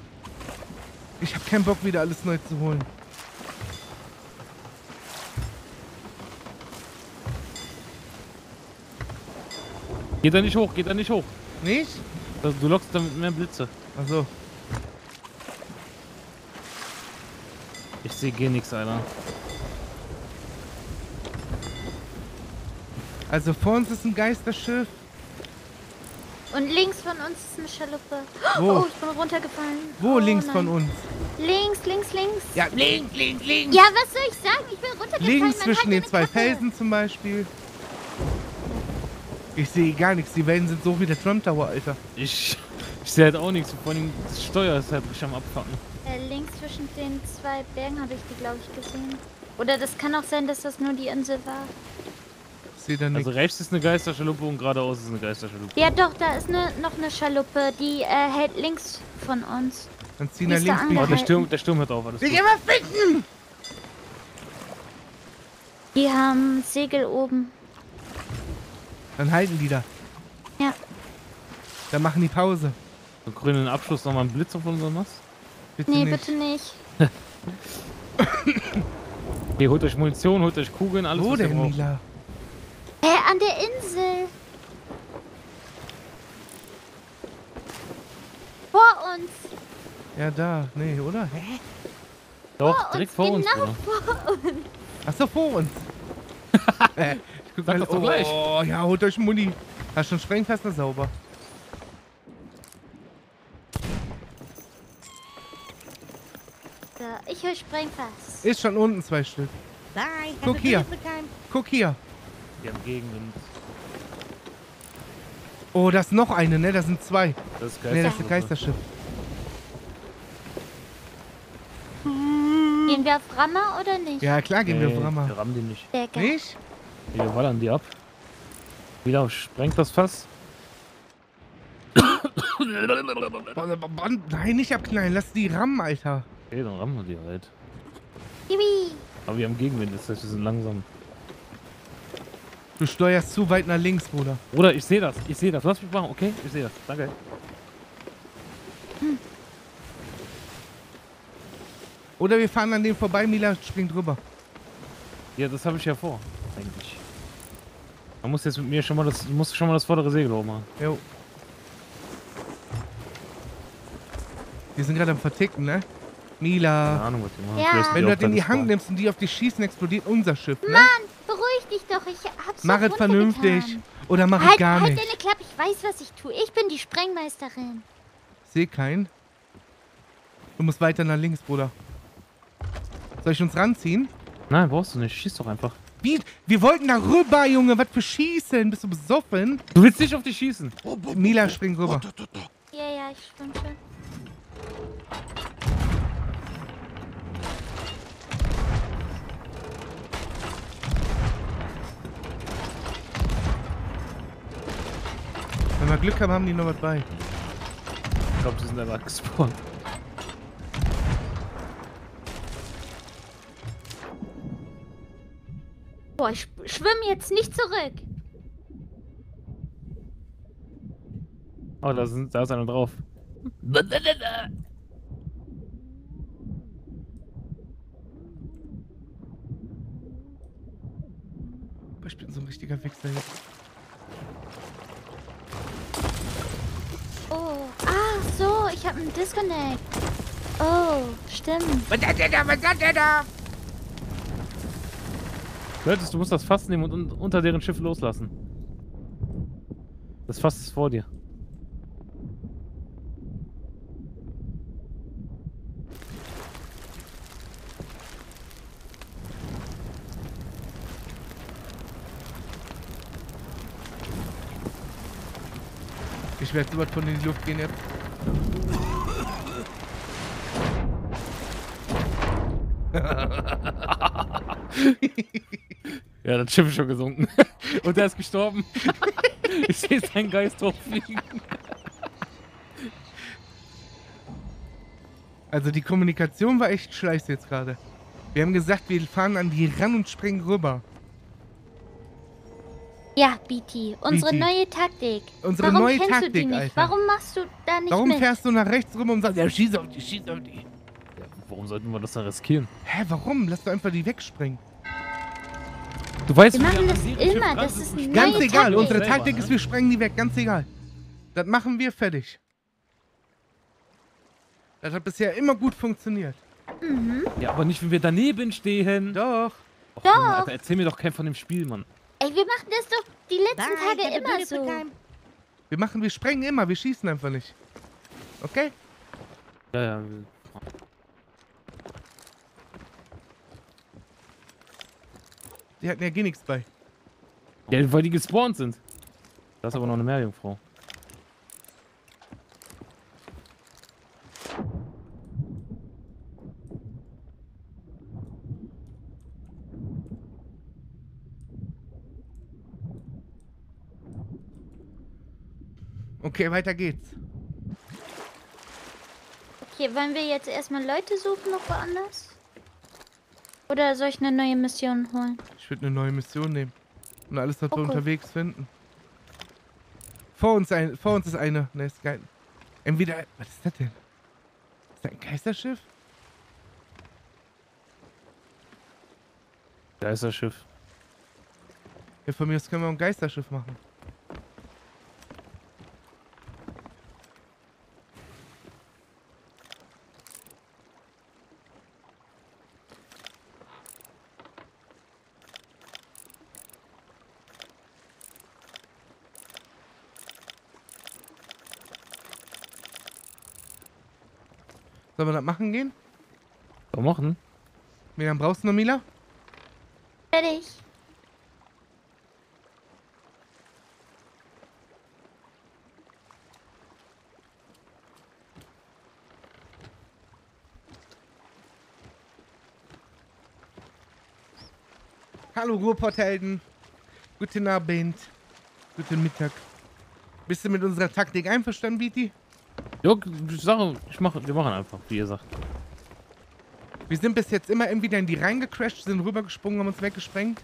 Ich habe keinen Bock, wieder alles neu zu holen. Geht da nicht hoch, geht da nicht hoch. Nicht? Du lockst damit mehr Blitze. Also, Ich sehe gar nichts, Alter. also vor uns ist ein Geisterschiff. Und links von uns ist eine Schaluppe. Wo? Oh, ich bin runtergefallen. Wo oh, links nein. von uns? Links, links, links. Ja, links, links, links. Ja, was soll ich sagen? Ich bin runtergefallen. Links Mann, zwischen den zwei. Felsen zum Beispiel. Ich sehe gar nichts. Die Wellen sind so wie der Trump Tower, Alter. Ich, ich sehe halt auch nichts. Vor allem das Steuer ist halt richtig am Abfacken. Äh, links zwischen den zwei Bergen habe ich die, glaube ich, gesehen. Oder das kann auch sein, dass das nur die Insel war. Ich sehe da nichts. Also rechts ist eine Geisterschaluppe und geradeaus ist eine Geisterschaluppe. Ja, doch, da ist ne, noch eine Schaluppe, die äh, hält links von uns. Dann ziehen wir da links Oh, der. Sturm, der Sturm hört auf. Alles Ich immer ficken! Die haben Segel oben. Dann halten die da. Ja. Dann machen die Pause. So grünen Abschluss nochmal einen Blitz auf unseren Mast. Bitte Nee, nicht. bitte nicht. Okay, holt euch Munition, holt euch Kugeln, alles Wo was denn. Mila? Hä, an der Insel. Vor uns. Ja, da. Nee, oder? Hä? Doch, Vor direkt uns, vor uns, genau Bruder. vor uns. Achso, vor uns. Sag das doch oh, gleich. ja, holt euch Muni. Hast schon Sprengfester sauber. So, ich höre Sprengfass. Ist schon unten zwei Stück. Bye. Guck hier. Guck hier. Die haben Gegenwind. Oh, das ist noch eine, ne? Das sind zwei. Das ist Ne, das ist ein. Geisterschiff. Gehen wir auf Rammer oder nicht? Ja, klar gehen wir auf Wir Rammer. rammen die nicht. Nicht? Wir ballern die ab. Wieder sprengt das Fass. Nein, nicht abknallen. Lass die rammen, Alter. Okay, dann rammen wir die halt. Yippie. Aber wir haben Gegenwind, das heißt, wir sind langsam. Du steuerst zu weit nach links, Bruder. Bruder, ich sehe das, ich sehe das. Lass mich machen, okay? Ich sehe das. Danke. Oder wir fahren an dem vorbei, Mila springt drüber. Ja, das habe ich ja vor, eigentlich. Man muss jetzt mit mir schon mal das, muss schon mal das vordere Segel hochmachen. Jo. Wir sind gerade am Verticken, ne? Keine Mila. Ahnung, was die machen. Ja. Wenn die du das in die Hand nimmst und die auf dich schießen, explodiert unser Schiff, ne? Mann, beruhig dich doch. Ich hab's Mach es vernünftig. Oder mach es Halt, gar halt nicht. deine Klappe. Ich weiß, was ich tue. Ich bin die Sprengmeisterin. Seh keinen. Du musst weiter nach links, Bruder. Soll ich uns ranziehen? Nein, brauchst du nicht. Schieß doch einfach. Wie? Wir wollten da rüber, Junge. Was für Schießen? Bist du besoffen? Du willst nicht auf die schießen. Mila springt rüber. Ja, ja, ich schwimm schon. Wenn wir Glück haben, haben die noch was bei. Ich glaube, die sind einfach gespawnt. Boah, ich schwimme jetzt nicht zurück. Oh, da, sind, da ist einer drauf. Ich bin so ein richtiger Wichser jetzt. Oh, ah, so, ich habe einen Disconnect. Oh, stimmt. Was hat der da? Was hat der da? Hörtest, du musst das Fass nehmen und un unter deren Schiff loslassen. Das Fass ist vor dir. Ich werde sowas von in die Luft gehen jetzt. Ja, das Schiff ist schon gesunken. Und er ist gestorben. ich sehe seinen Geist hochfliegen. Also die Kommunikation war echt scheiße jetzt gerade. Wir haben gesagt, wir fahren an die ran und springen rüber. Ja, BT, unsere BT. neue Taktik. Unsere Warum neue kennst du Taktik, die nicht? Alter. Warum machst du da nicht Warum mit? fährst du nach rechts rüber und sagst, ja, schieß auf die, schieß auf die. Ja, warum sollten wir das dann riskieren? Hä, warum? Lass doch einfach die wegspringen. Du weißt, Wir machen das immer, das ist und ein springen. Ganz Neue egal, Taktik. unsere Taktik ist, wir sprengen die weg, ganz egal. Das machen wir fertig. Das hat bisher immer gut funktioniert. Mhm. Ja, aber nicht, wenn wir daneben stehen. Doch. Och, Junge, Alter, erzähl mir doch kein von dem Spiel, Mann. Ey, wir machen das doch die letzten Bye. Tage immer so. Wir machen, wir sprengen immer, wir schießen einfach nicht. Okay? Ja, ja. Die hatten ja gar nichts bei. Ja, weil die gespawnt sind. Da ist aber noch eine Meerjungfrau. Okay, weiter geht's. Okay, wollen wir jetzt erstmal Leute suchen noch woanders? Oder soll ich eine neue Mission holen? Ich würde eine neue Mission nehmen. Und alles, was wir Okay. unterwegs finden. Vor uns, ein, vor uns ist eine. Ne, ist geil. Entweder. Was ist das denn? Ist das ein Geisterschiff? Da ist das Schiff. Ja, von mir aus können wir ein Geisterschiff machen. Sollen wir das machen gehen? Was machen? Wie lange brauchst du noch, Mila? Fertig. Hallo Ruhrpotthelden. Guten Abend. Guten Mittag. Bist du mit unserer Taktik einverstanden, Biti? Jo, ich sage, ich mach, wir machen einfach, wie ihr sagt. Wir sind bis jetzt immer entweder in die reingecrashed, sind rübergesprungen, haben uns weggesprengt.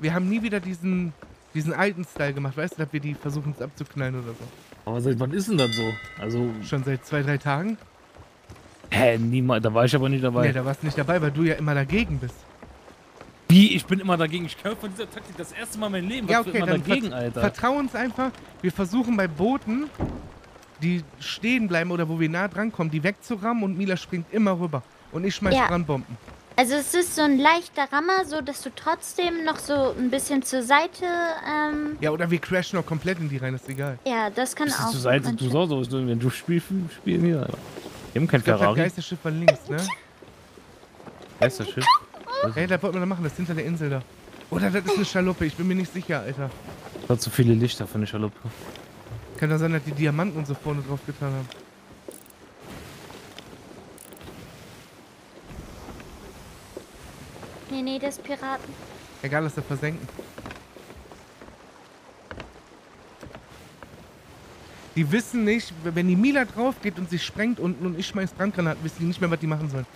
Wir haben nie wieder diesen, diesen alten Style gemacht, weißt du, dass wir die versuchen uns abzuknallen oder so. Aber seit wann ist denn das so? Also, Schon seit zwei, drei Tagen? hä, niemals, da war ich aber nicht dabei. Nee, da warst du nicht dabei, weil du ja immer dagegen bist. Wie? Ich bin immer dagegen. Ich kämpfe von dieser Taktik das erste Mal in meinem Leben. Was ja, okay, immer dann dagegen, vert Alter? vertrau uns einfach. Wir versuchen bei Booten, die stehen bleiben oder wo wir nah dran kommen, die wegzurammen und Mila springt immer rüber. Und ich schmeiß Ja. Brandbomben. Also es ist so ein leichter Rammer, so dass du trotzdem noch so ein bisschen zur Seite, ähm, Ja, oder wir crashen noch komplett in die rein, ist egal. ja, das kann Bist du auch. zur Seite, du sollst so, wenn du spielst, spielen hier. Wir haben kein Ich glaube, das Ferrari. Geisterschiff war links, ne? Geisterschiff. Ey, da wollten wir da machen, das ist hinter der Insel da. Oder das ist eine Schaluppe, ich bin mir nicht sicher, Alter. Das hat zu viele Lichter für eine Schaluppe. Kann doch sein, dass die Diamanten und so vorne drauf getan haben. Nee, nee, das ist Piraten. Egal, lass das versenken. Die wissen nicht, wenn die Mila drauf geht und sich sprengt unten und ich schmeiß Brandgranaten, wissen die nicht mehr, was die machen sollen.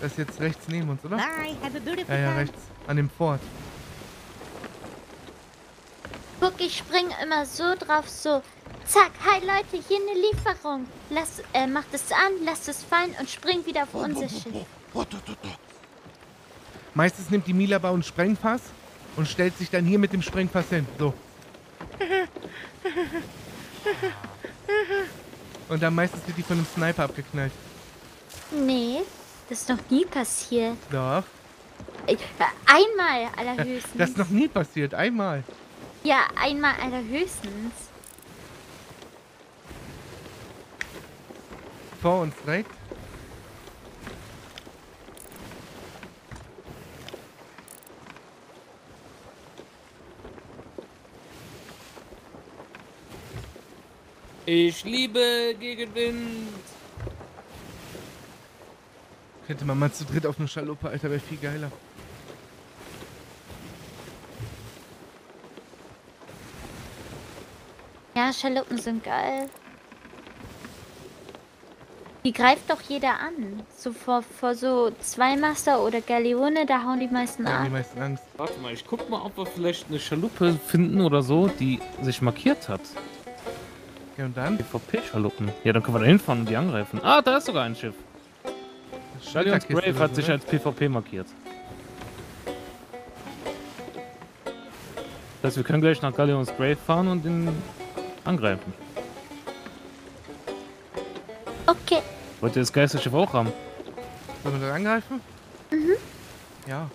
Das ist jetzt rechts neben uns, oder? Bye. Have a beautiful Ja, ja, rechts. An dem Fort. Guck, ich spring immer so drauf, so. Zack, hi Leute, hier eine Lieferung. Lass, äh, macht es an, lasst es fallen und springt wieder auf unser Schiff. Meistens nimmt die Mila bei uns Sprengfass und stellt sich dann hier mit dem Sprengfass hin. So. Und dann meistens wird die von einem Sniper abgeknallt. Nee, Das ist noch nie passiert. Doch. Äh, einmal allerhöchstens. Das ist noch nie passiert. Einmal. Ja, einmal allerhöchstens. Vor uns direkt. Ich liebe Gegenwind. Könnte man mal zu dritt auf eine Schaluppe, Alter, wäre viel geiler. Ja, Schaluppen sind geil. Die greift doch jeder an. So vor, vor so Zweimaster oder Galeone, da hauen die meisten Da haben die meisten Angst. Warte mal, ich guck mal, ob wir vielleicht eine Schaluppe finden oder so, die sich markiert hat. Ja, und dann? PvP-Schaluppen. Ja, dann können wir da hinfahren und die angreifen. Ah, da ist sogar ein Schiff. Schulterkiste Brave hat sich ne? als PvP markiert. Das heißt, wir können gleich nach Galleons Grave fahren und ihn angreifen. Okay. Wollt ihr das Geisterschiff auch haben? Sollen wir das angreifen? Mhm. Ja.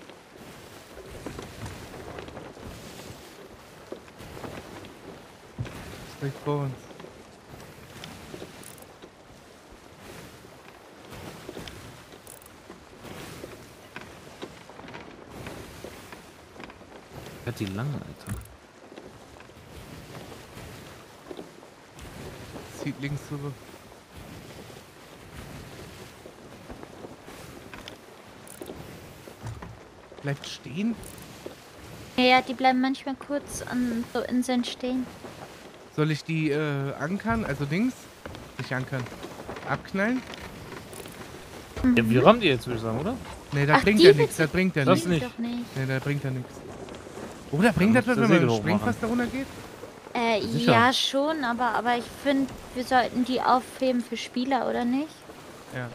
Ist direkt vor uns. Hat die lange, Alter. Zieht links rüber. Bleibt stehen? Ja, die bleiben manchmal kurz an so Inseln stehen. Soll ich die äh, ankern? Also links? Nicht ankern. Abknallen? Ja, wir rammen die jetzt, würde ich sagen, oder? Ne, das Ach, bringt ja nichts. Das bringt ja Das nichts. nicht. Doch nicht. Ne, da bringt ja nichts. Oder bringt das was, wenn man hochmachen. Springfass da runter geht? Äh, Sicher. ja, schon, aber, aber ich finde, wir sollten die aufheben für Spieler, oder nicht? Ja.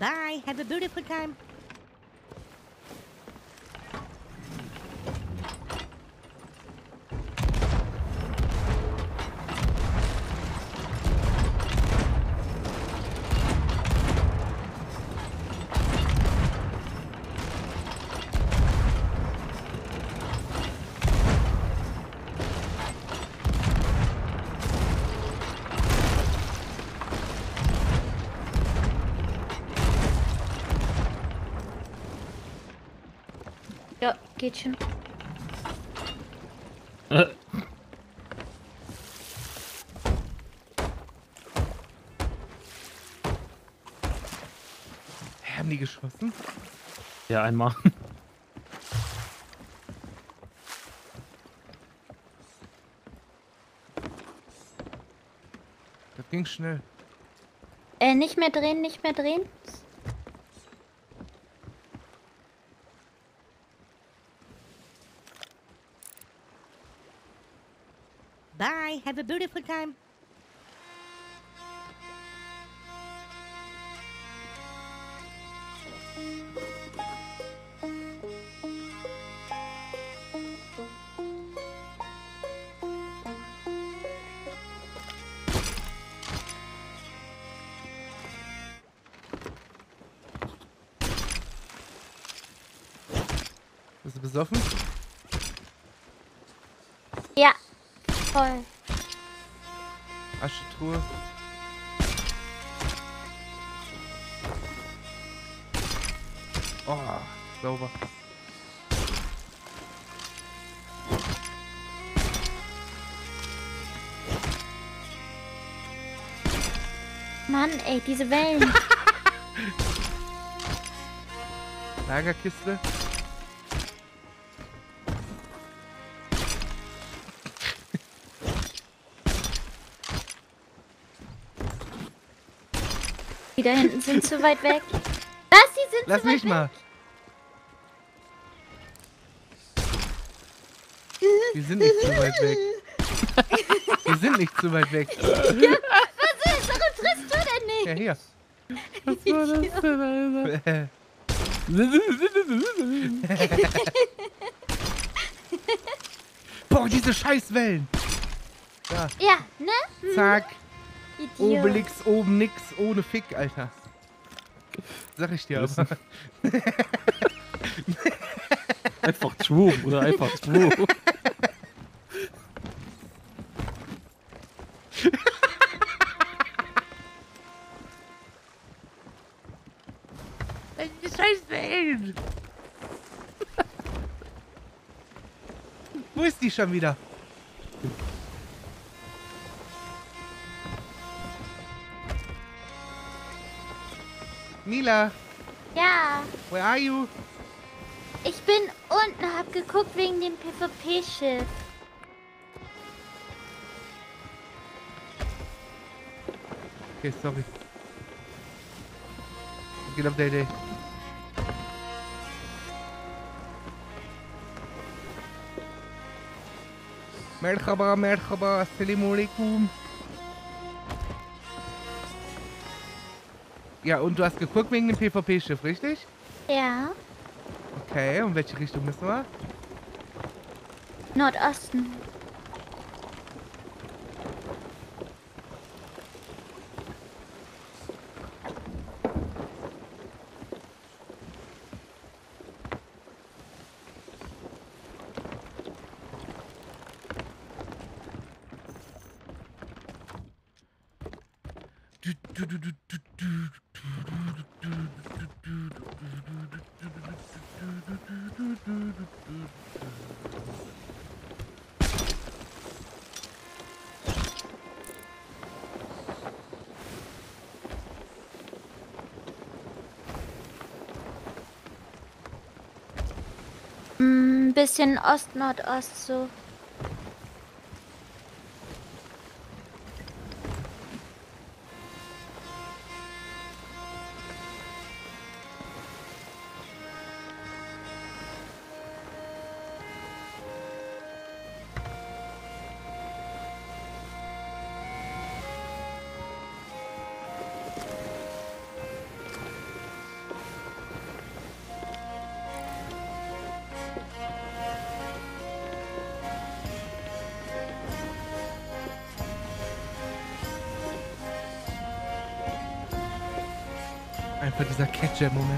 Bye. Have a beautiful time. Geht schon. Äh, Haben die geschossen? ja, einmal. Das ging schnell. Äh, nicht mehr drehen, nicht mehr drehen. Have a beautiful time. Bist du besoffen? Ey, diese Wellen. Lagerkiste. Die da hinten sind zu weit weg. Was? Die sind Lass zu weit mich weg. mal. Wir sind nicht zu weit weg. Wir sind nicht zu weit weg. Was Ja, hier. Was war das denn, Alter? Boah, diese Scheißwellen. Da, Ja, ne? zack. Idiot. Obelix, oben nix, ohne Fick, Alter. Sag ich dir aber. Einfach true, Bruder, einfach true. Scheiß Wellen. Die schon wieder? Mila, Ja, where are you? ich bin unten, hab geguckt wegen dem PvP-Schiff. Okay, sorry. Get up, Day Day. Merhaba, merhaba, assalamu alaikum. Ja, und du hast geguckt wegen dem PvP-Schiff, richtig? Ja, Okay, und welche Richtung müssen wir? Nordosten. Bisschen Ost-Nordost so. Dieser Catcher-Moment.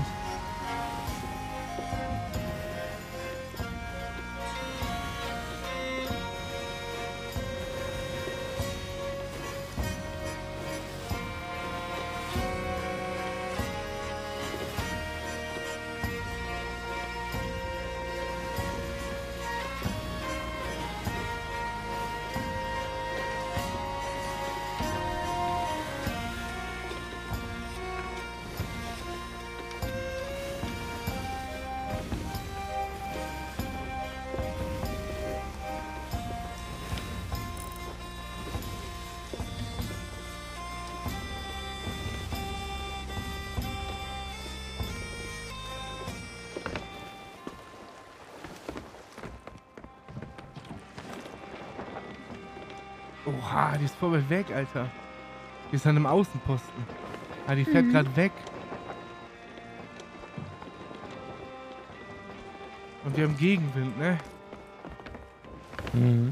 Voll weit weg, Alter. Die ist an einem Außenposten. Ah, die fährt Mhm. gerade weg. Und wir haben Gegenwind, ne? Mhm.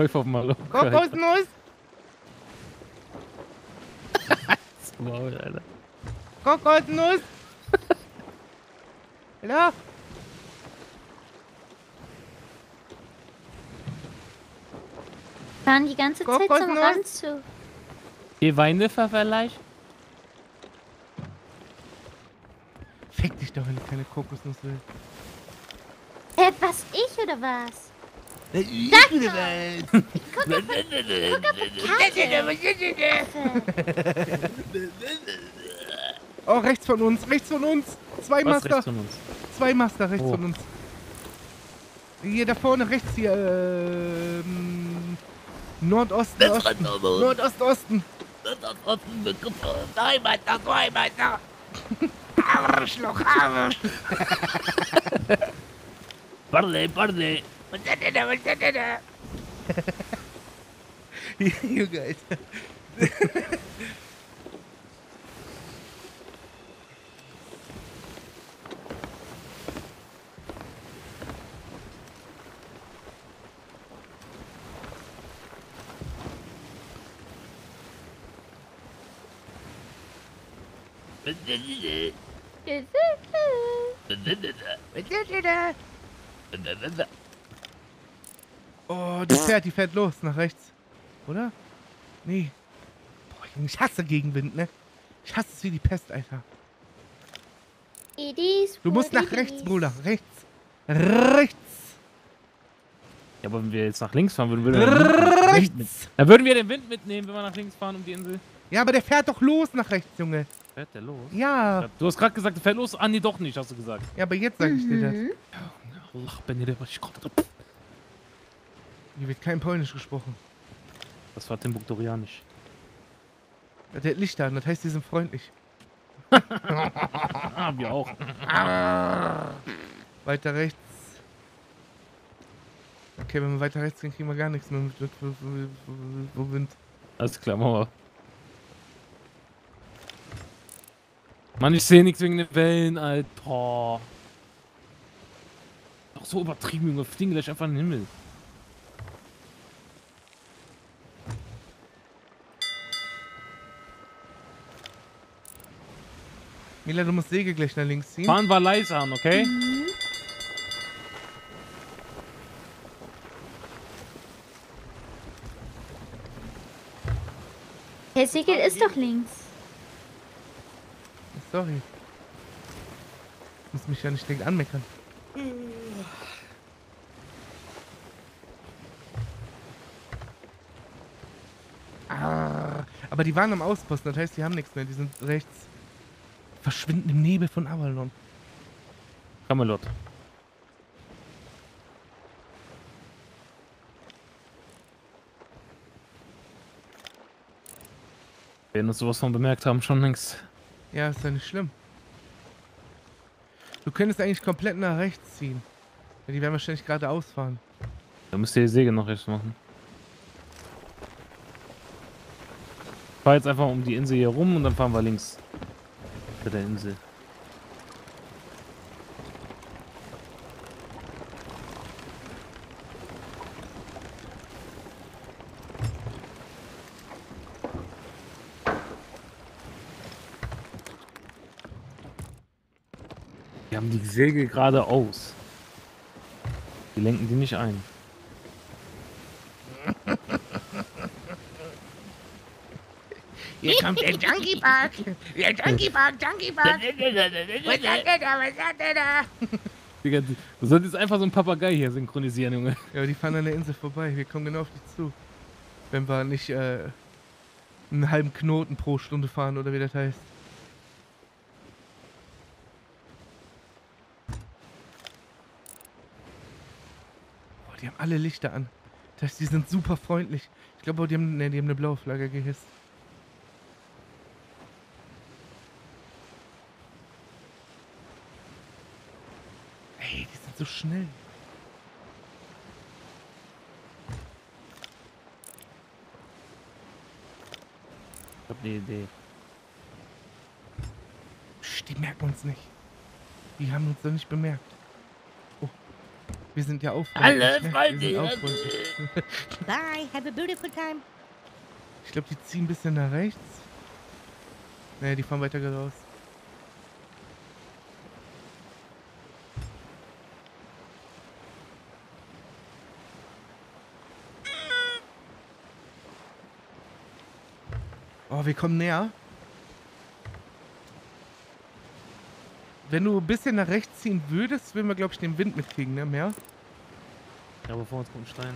Verkäufer auf Mallorca. Kokosnuss! Maul, Alter. Kokosnuss! Hallo? Fahren die ganze Zeit zum? Rand zu. Weine vielleicht? Fick dich doch, wenn du keine Kokosnuss willst. Äh, was ich oder was? Oh, rechts von uns, rechts von uns. Zwei Was Master, rechts von uns? zwei Master rechts Wo? von uns. Hier da vorne rechts hier. Ähm, Nordosten, Osten. Nordost, Osten. Arschloch, Arsch. Parle, parle. Junge, Alter. Oh, die fährt, die fährt los nach rechts. Oder? Nee. Boah, Junge, ich hasse Gegenwind, ne? Ich hasse es wie die Pest, Alter. Du musst nach rechts. Bruder. Rechts. Rechts. Ja, aber wenn wir jetzt nach links fahren würden, würden wir den Wind mit- Rechts. Dann würden wir den Wind mitnehmen, wenn wir nach links fahren um die Insel. Ja, aber der fährt doch los nach rechts, Junge. Fährt der los? Ja. Du hast gerade gesagt, der fährt los. Ah, nee, doch nicht, hast du gesagt. Ja, aber jetzt sag ich dir das. Mhm. Allah, Benny, der- ich konnte- Hier wird kein Polnisch gesprochen. Das war Timbuktorianisch. Der hat Lichter an, das heißt, die sind freundlich. Wir auch. Weiter rechts. Okay, wenn wir weiter rechts gehen, kriegen wir gar nichts mehr mit, Wind. Alles klar, machen wir. Mann, ich sehe nichts wegen den Wellen, Alter. Doch so übertrieben, Junge. Fliegen gleich einfach in den Himmel. Mila, du musst Segel gleich nach links ziehen. Fahren wir leise an, okay? Herr Segel ist doch links. Sorry. Ich muss mich ja nicht direkt anmeckern. Ah, aber die waren am Ausposten, das heißt, die haben nichts mehr. Die sind rechts. Verschwinden im Nebel von Avalon. Camelot. Wir uns sowas von bemerkt haben, schon längst. Ja, ist ja nicht schlimm. Du könntest eigentlich komplett nach rechts ziehen. Ja, die werden wahrscheinlich geradeaus fahren. Da müsst ihr die Säge noch rechts machen. Ich fahr jetzt einfach um die Insel hier rum und dann fahren wir links. Bei der Insel. Wir haben die Säge geradeaus. Die lenken die nicht ein. Hier kommt der Junkie Park. Der Junkie Park, Junkie Park. Was sagt der da? Was sagt der da? Digga, du, solltest einfach so einen Papagei hier synchronisieren, Junge. Ja, die fahren an der Insel vorbei. Wir kommen genau auf die zu. Wenn wir nicht äh, einen halben Knoten pro Stunde fahren oder wie das heißt. Boah, die haben alle Lichter an. Das heißt, die sind super freundlich. Ich glaube, die haben, ne, die haben eine blaue Flagge gehisst. Ey, die sind so schnell. Ich hab eine Idee. Psst, die merken uns nicht. Die haben uns doch nicht bemerkt. Oh, wir sind ja aufreizend. Alle aufreizend. Bye. Have a beautiful time. Ich glaube, die ziehen ein bisschen nach rechts. Ne, die fahren weiter geradeaus. Oh, wir kommen näher. Wenn du ein bisschen nach rechts ziehen würdest, würden wir, glaube ich, den Wind mitkriegen, ne? Mehr. Ja, aber vor uns kommt ein Stein.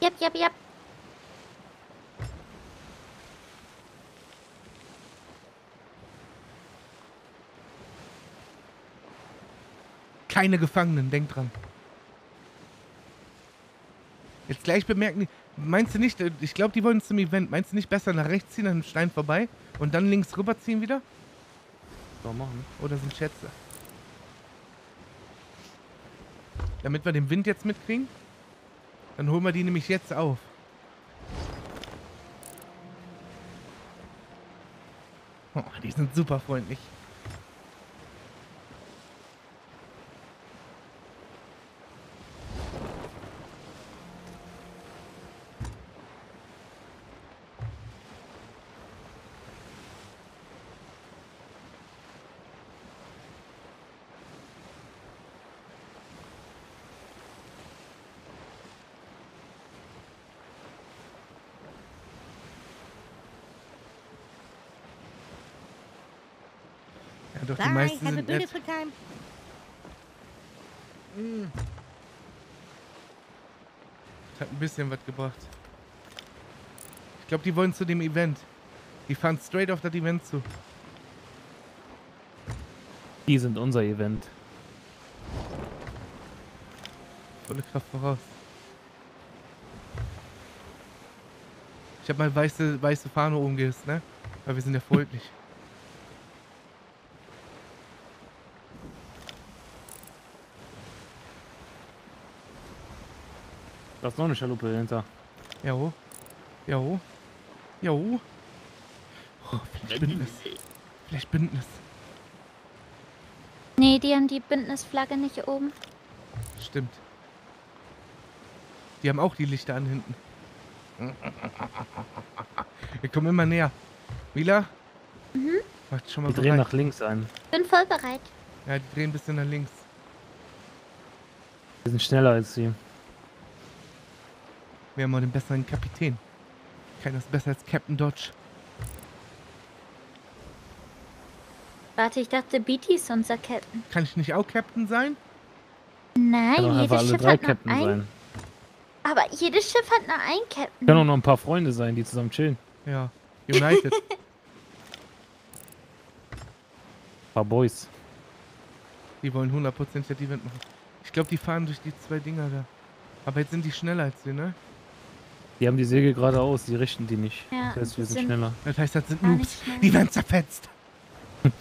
Jep, jep, jep. Keine Gefangenen, denk dran. Jetzt gleich bemerken die. Meinst du nicht, äh, ich glaube, die wollen zum Event. Meinst du nicht besser nach rechts ziehen, an dem Stein vorbei und dann links rüberziehen wieder? So machen. Oder sind Schätze? Damit wir den Wind jetzt mitkriegen. Dann holen wir die nämlich jetzt auf. Oh, die sind super freundlich. Doch, die Bye. meisten Have a sind nett. beautiful time. Das hat ein bisschen was gebracht. Ich glaube, die wollen zu dem Event. Die fahren straight auf das Event zu. Die sind unser Event. Volle Kraft voraus. Ich habe mal weiße, weiße Fahne oben gehisst, ne? Weil wir sind ja freundlich. Da ist noch eine Schaluppe dahinter. Jo. Jo. Jo. Oh, vielleicht Bündnis. Vielleicht Bündnis. Nee, die haben die Bündnisflagge nicht oben. Stimmt. Die haben auch die Lichter an hinten. Wir kommen immer näher. Mila? Mhm. Macht schon mal Die drehen bereit. nach links ein. Bin voll bereit. Ja, die drehen ein bisschen nach links. Wir sind schneller als sie. Wir haben mal den besseren Kapitän. Keiner ist besser als Captain Dodge. Warte, ich dachte, Beatty ist unser Captain. Kann ich nicht auch Captain sein? Nein, Kann jedes alle Schiff drei hat nur Captain ein. sein. Aber jedes Schiff hat nur ein Captain. Können auch noch ein paar Freunde sein, die zusammen chillen. Ja. United. Ein paar Boys. die wollen 100% das Event machen. Ich glaube, die fahren durch die zwei Dinger da. Aber jetzt sind die schneller als wir, ne? Die haben die Segel geradeaus, die richten die nicht. Ja, das heißt, wir die sind sind- schneller. Das heißt, das sind Noobs. Die werden zerfetzt.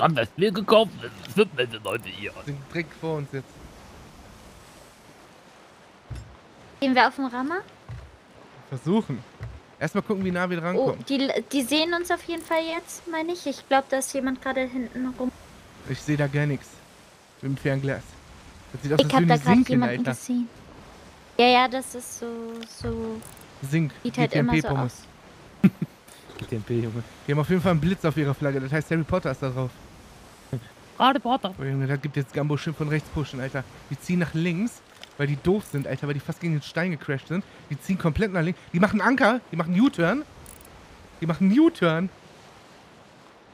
Haben das Bier gekauft? Das wird meine Leute hier. Sind direkt vor uns jetzt. Gehen wir auf den Rammer? Versuchen. Erstmal gucken, wie nah wir Oh, rankommen. die, die sehen uns auf jeden Fall jetzt, meine ich. Ich glaube, da ist jemand gerade hinten rum. Ich sehe da gar nichts. Mit dem Fernglas. Das sieht aus, Ich habe da gerade jemanden Alter. gesehen. Ja, ja, das ist so, so, Sink. sieht halt immer so aus. TMP, Junge. Die haben auf jeden Fall einen Blitz auf ihrer Flagge. Das heißt, Harry Potter ist da drauf. Gerade Potter. Oh, Junge, da gibt jetzt Gambo schön von rechts pushen, Alter. Die ziehen nach links, weil die doof sind, Alter, weil die fast gegen den Stein gecrashed sind. Die ziehen komplett nach links. Die machen Anker, die machen U-Turn. Die machen U-Turn.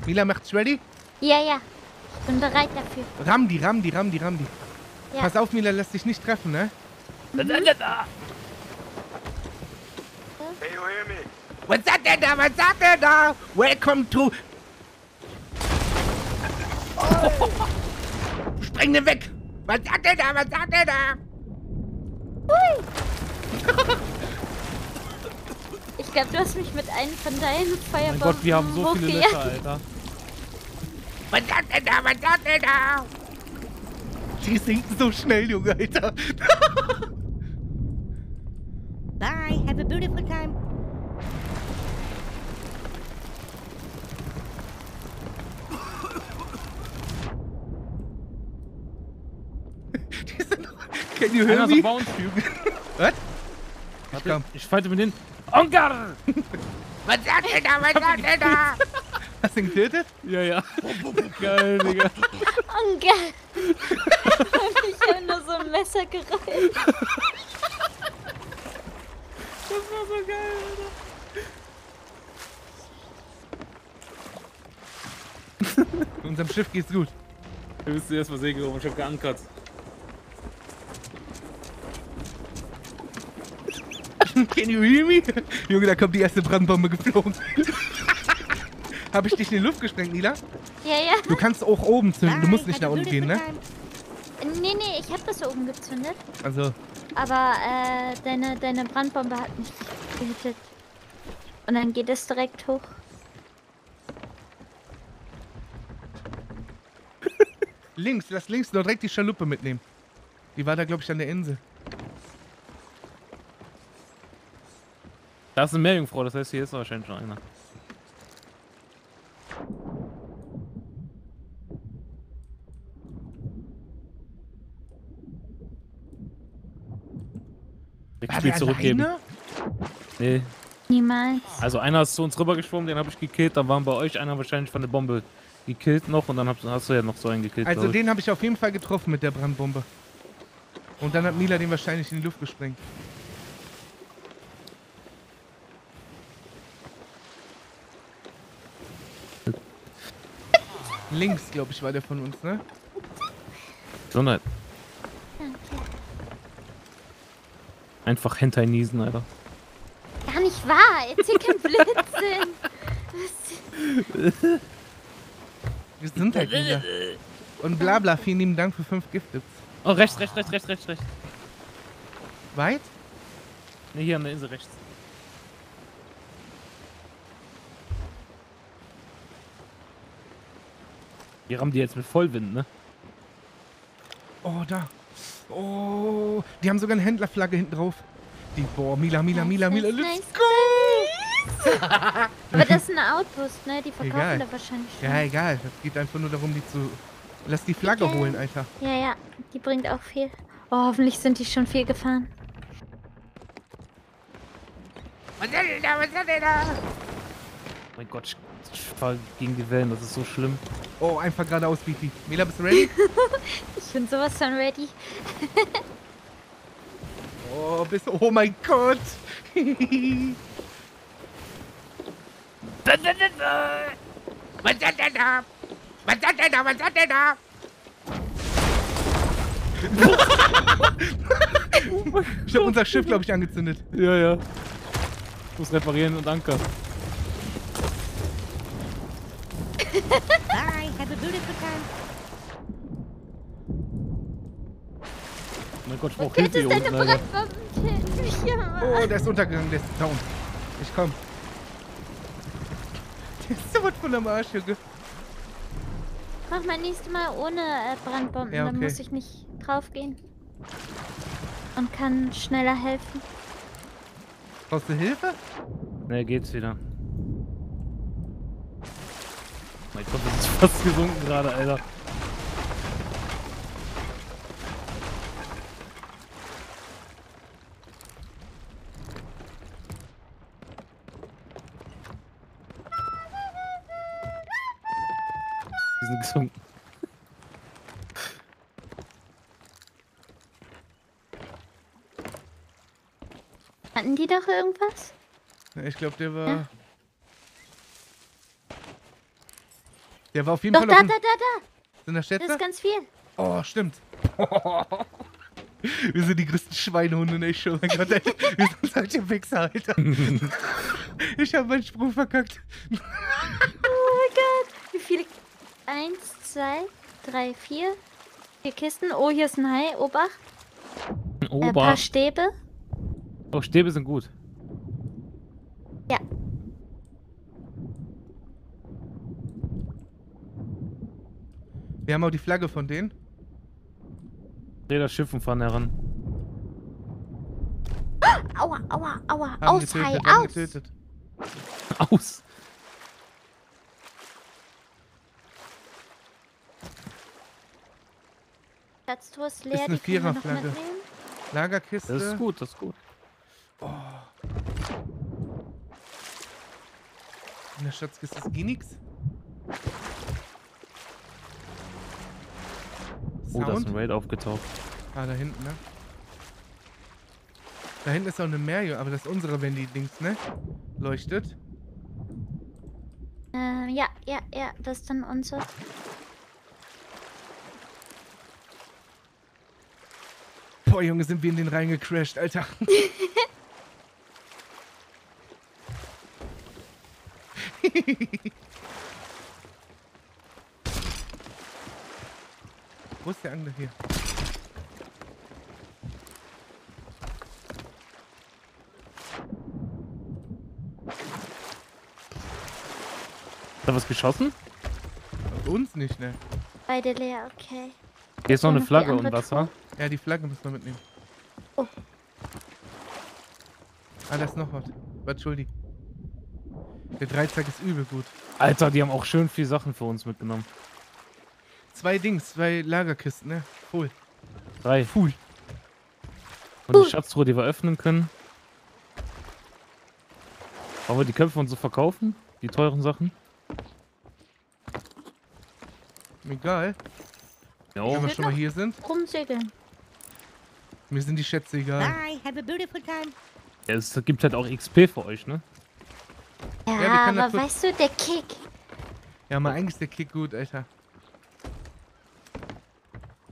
Mila macht's ready? Ja, ja. Ich bin bereit dafür. Ramm die, ramm die, ramm die, ramm die. Ja. Pass auf, Mila, lass dich nicht treffen, ne? Was sagt der da? Was sagt der da? Welcome to... Spreng den weg! Was sagt der da? Was sagt der da? Ich glaube, du hast mich mit einem von deinen Feuerbomben Mein Gott, wir haben so viele. Löcher, Alter. Was sagt der da? Was sagt der da? Die sinken so schnell, Junge, Alter. Bye. Have a beautiful time. Die sind... Can you hear me? Bounce Cube. Was? Warte, ich falte mit den. Ongar! Was sagt der da? Was sagt der da? Hast du ihn getötet? Ja, ja. Geil, Digga. Geil. ich habe nur so ein Messer gerollt. Das war so geil, Alter. Unserem Schiff geht's gut. Du bist zuerst mal Segel und ich hab geankert. Can you hear me? Junge, da kommt die erste Brandbombe geflogen. Habe ich dich in die Luft gesprengt, Nila? Ja, ja. Du kannst auch oben zünden, du musst nicht nach a unten gehen, ne? time. Nee, nee, ich hab das oben gezündet. Also, Aber äh, deine, deine Brandbombe hat mich gehittet. Und dann geht es direkt hoch. links, lass links nur direkt die Schaluppe mitnehmen. Die war da, glaube ich, an der Insel. Da ist eine Meerjungfrau, das heißt, hier ist wahrscheinlich schon einer. Spiel zurückgeben. alleine? Nee. Niemals. Also einer ist zu uns rüber geschwommen, den habe ich gekillt, dann waren bei euch einer wahrscheinlich von der Bombe gekillt noch und dann hab, hast du ja noch so einen gekillt. Also den habe ich auf jeden Fall getroffen mit der Brandbombe. Und dann hat Mila den wahrscheinlich in die Luft gesprengt. Links, glaube ich, war der von uns, ne? Gesundheit. Danke. Einfach Hentai niesen, Alter. Gar nicht wahr. Erzähl keinen Blödsinn. Was- Gesundheit, Mila. Und bla bla, vielen lieben Dank für fünf Gifttips. Oh, rechts, rechts, rechts, rechts, rechts, rechts. Weit? Ne, hier an der Insel rechts. Wir rammen die jetzt mit Vollwind, ne? Oh, da. Oh, die haben sogar eine Händlerflagge hinten drauf. Die, boah, Mila, Mila, Mila, Mila, nice, let's go! Aber das ist ein Outpost, ne? Die verkaufen Egal. da wahrscheinlich schon. Ja, egal. Es geht einfach nur darum, die zu. Lass die Flagge Okay. holen, Alter. ja, ja. Die bringt auch viel. Oh, hoffentlich sind die schon viel gefahren. Was ist denn da? Was ist denn da? Mein Gott, ich, ich fahr gegen die Wellen, das ist so schlimm. Oh, einfach geradeaus, Beefy. Mila, bist du ready? Ich bin sowas von ready. Oh, bist du. Oh mein Gott! Was ist denn da? Was ist denn da? Was ist denn da? ich hab unser Schiff, glaube ich, angezündet. Ja, ja. Ich muss reparieren und Anker. Bye, have a beautiful time. Mein Gott, ich brauch Du Hilfe hier deine unten, Alter. Oh, der ist untergegangen, der ist down. Ich komm. Der ist so was von am Arsch, Junge. Mach mal nächstes Mal ohne äh, Brandbomben, Ja, dann okay. muss ich nicht draufgehen. Und kann schneller helfen. Brauchst du Hilfe? Ne, geht's wieder. Mein Gott, das ist fast gesunken gerade, Alter. Die sind gesunken. Hatten die doch irgendwas? Ich glaube, der war. Ja. Der war auf jeden Doch, Fall da, auf da, dem, da, da. Sind da Das Schätze? ist ganz viel. Oh, stimmt. Wir sind die größten Schweinehunde in der Show. Mein Gott, ey. Wir sind solche Wichser, Alter. Ich habe meinen Sprung verkackt. Oh mein Gott. Wie viele? Eins, zwei, drei, vier. Vier Kisten. Oh, hier ist ein Hai. Obacht. Ein äh, Ober. paar Stäbe. Oh, Stäbe sind gut. Ja. Wir haben auch die Flagge von denen. Dreh das Schiff und fahren heran. Aua, aua, aua. Haben aus, getötet, Hai, aus. getötet. Aus! Schatztruhe ist Ist leer. eine die können wir noch Viererflagge. mitnehmen. Lagerkiste. Das ist gut, das ist gut. In der Schatzkiste ist eh nix. Oh, da ist ein Raid aufgetaucht. Ah, da hinten, ne? Da hinten ist auch eine Merio, aber das ist unsere, wenn die links, ne? Leuchtet. Ähm, ja, ja, ja, das ist dann unsere. Boah, Junge, sind wir in den reingecrashed, Alter. Wo ist der Angler hier? Hat er was geschossen? Bei uns nicht, ne? Beide leer, okay. Hier ist noch eine Flagge und Wasser. Ja, die Flagge müssen wir mitnehmen. Oh. Ah, da ist noch was. Was, Entschuldi. Der Dreizack ist übel gut. Alter, die haben auch schön viel Sachen für uns mitgenommen. Zwei Dings, zwei Lagerkisten, ne? Cool. Drei. Cool. Und die Schatztruhe, die wir öffnen können. Wollen wir die Köpfe und so verkaufen? Die teuren Sachen? Egal, Ja. wenn wir schon mal hier sind. Rumsegeln. Mir sind die Schätze egal. Bye. Have a beautiful time. ja. Es gibt halt auch XP für euch, ne? Ja, da aber weißt du, der Kick. Ja, mal eigentlich ist der Kick gut, Alter.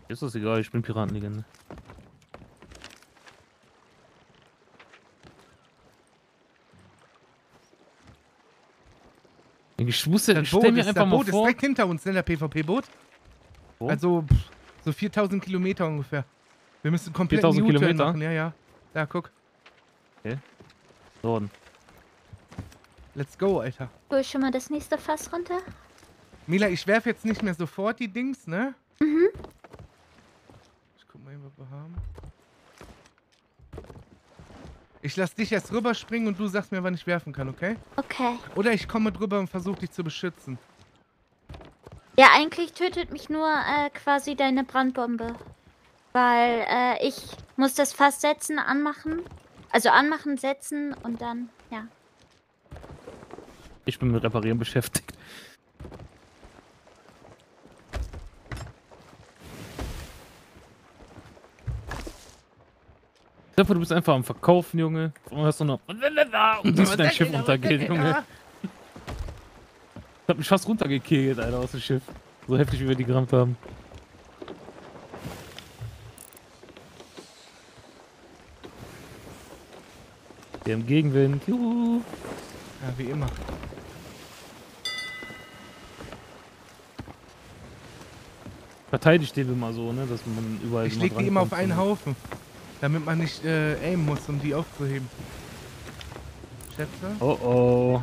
Ist das egal, ich bin Piratenlegende. Ich wusste, Das ich Boot stell mir ist, einfach das mal Boot ist vor. direkt hinter uns, ne? Der PvP-Boot. Wo? Also, pff, so 4000 Kilometer ungefähr. Wir müssen komplett 4000 U-Turn Kilometer? machen, ja, ja. Da, guck. So, Let's go, Alter. Hol schon mal das nächste Fass runter. Mila, ich werfe jetzt nicht mehr sofort die Dings, ne? Mhm. Wir haben. Ich lass dich erst rüberspringen und du sagst mir, wann ich werfen kann, okay? Okay. Oder ich komme drüber und versuche dich zu beschützen. Ja, eigentlich tötet mich nur äh, quasi deine Brandbombe. Weil äh, ich muss das Fass setzen, anmachen. Also anmachen, setzen und dann, ja. ich bin mit Reparieren beschäftigt. Hoffe, du bist einfach am Verkaufen, Junge. Und hast du noch. Und siehst, wie dein Schiff runtergeht, Junge. Ich hab mich fast runtergekegelt, Alter, aus dem Schiff. So heftig, wie wir die gerammt haben. Der im Gegenwind. Juhu. Ja, wie immer. Verteidigt den immer so, ne? Dass man überall Ich leg die immer auf einen drankommt. Haufen. Damit man nicht äh, aimen muss, um die aufzuheben. Schätze? Oh oh.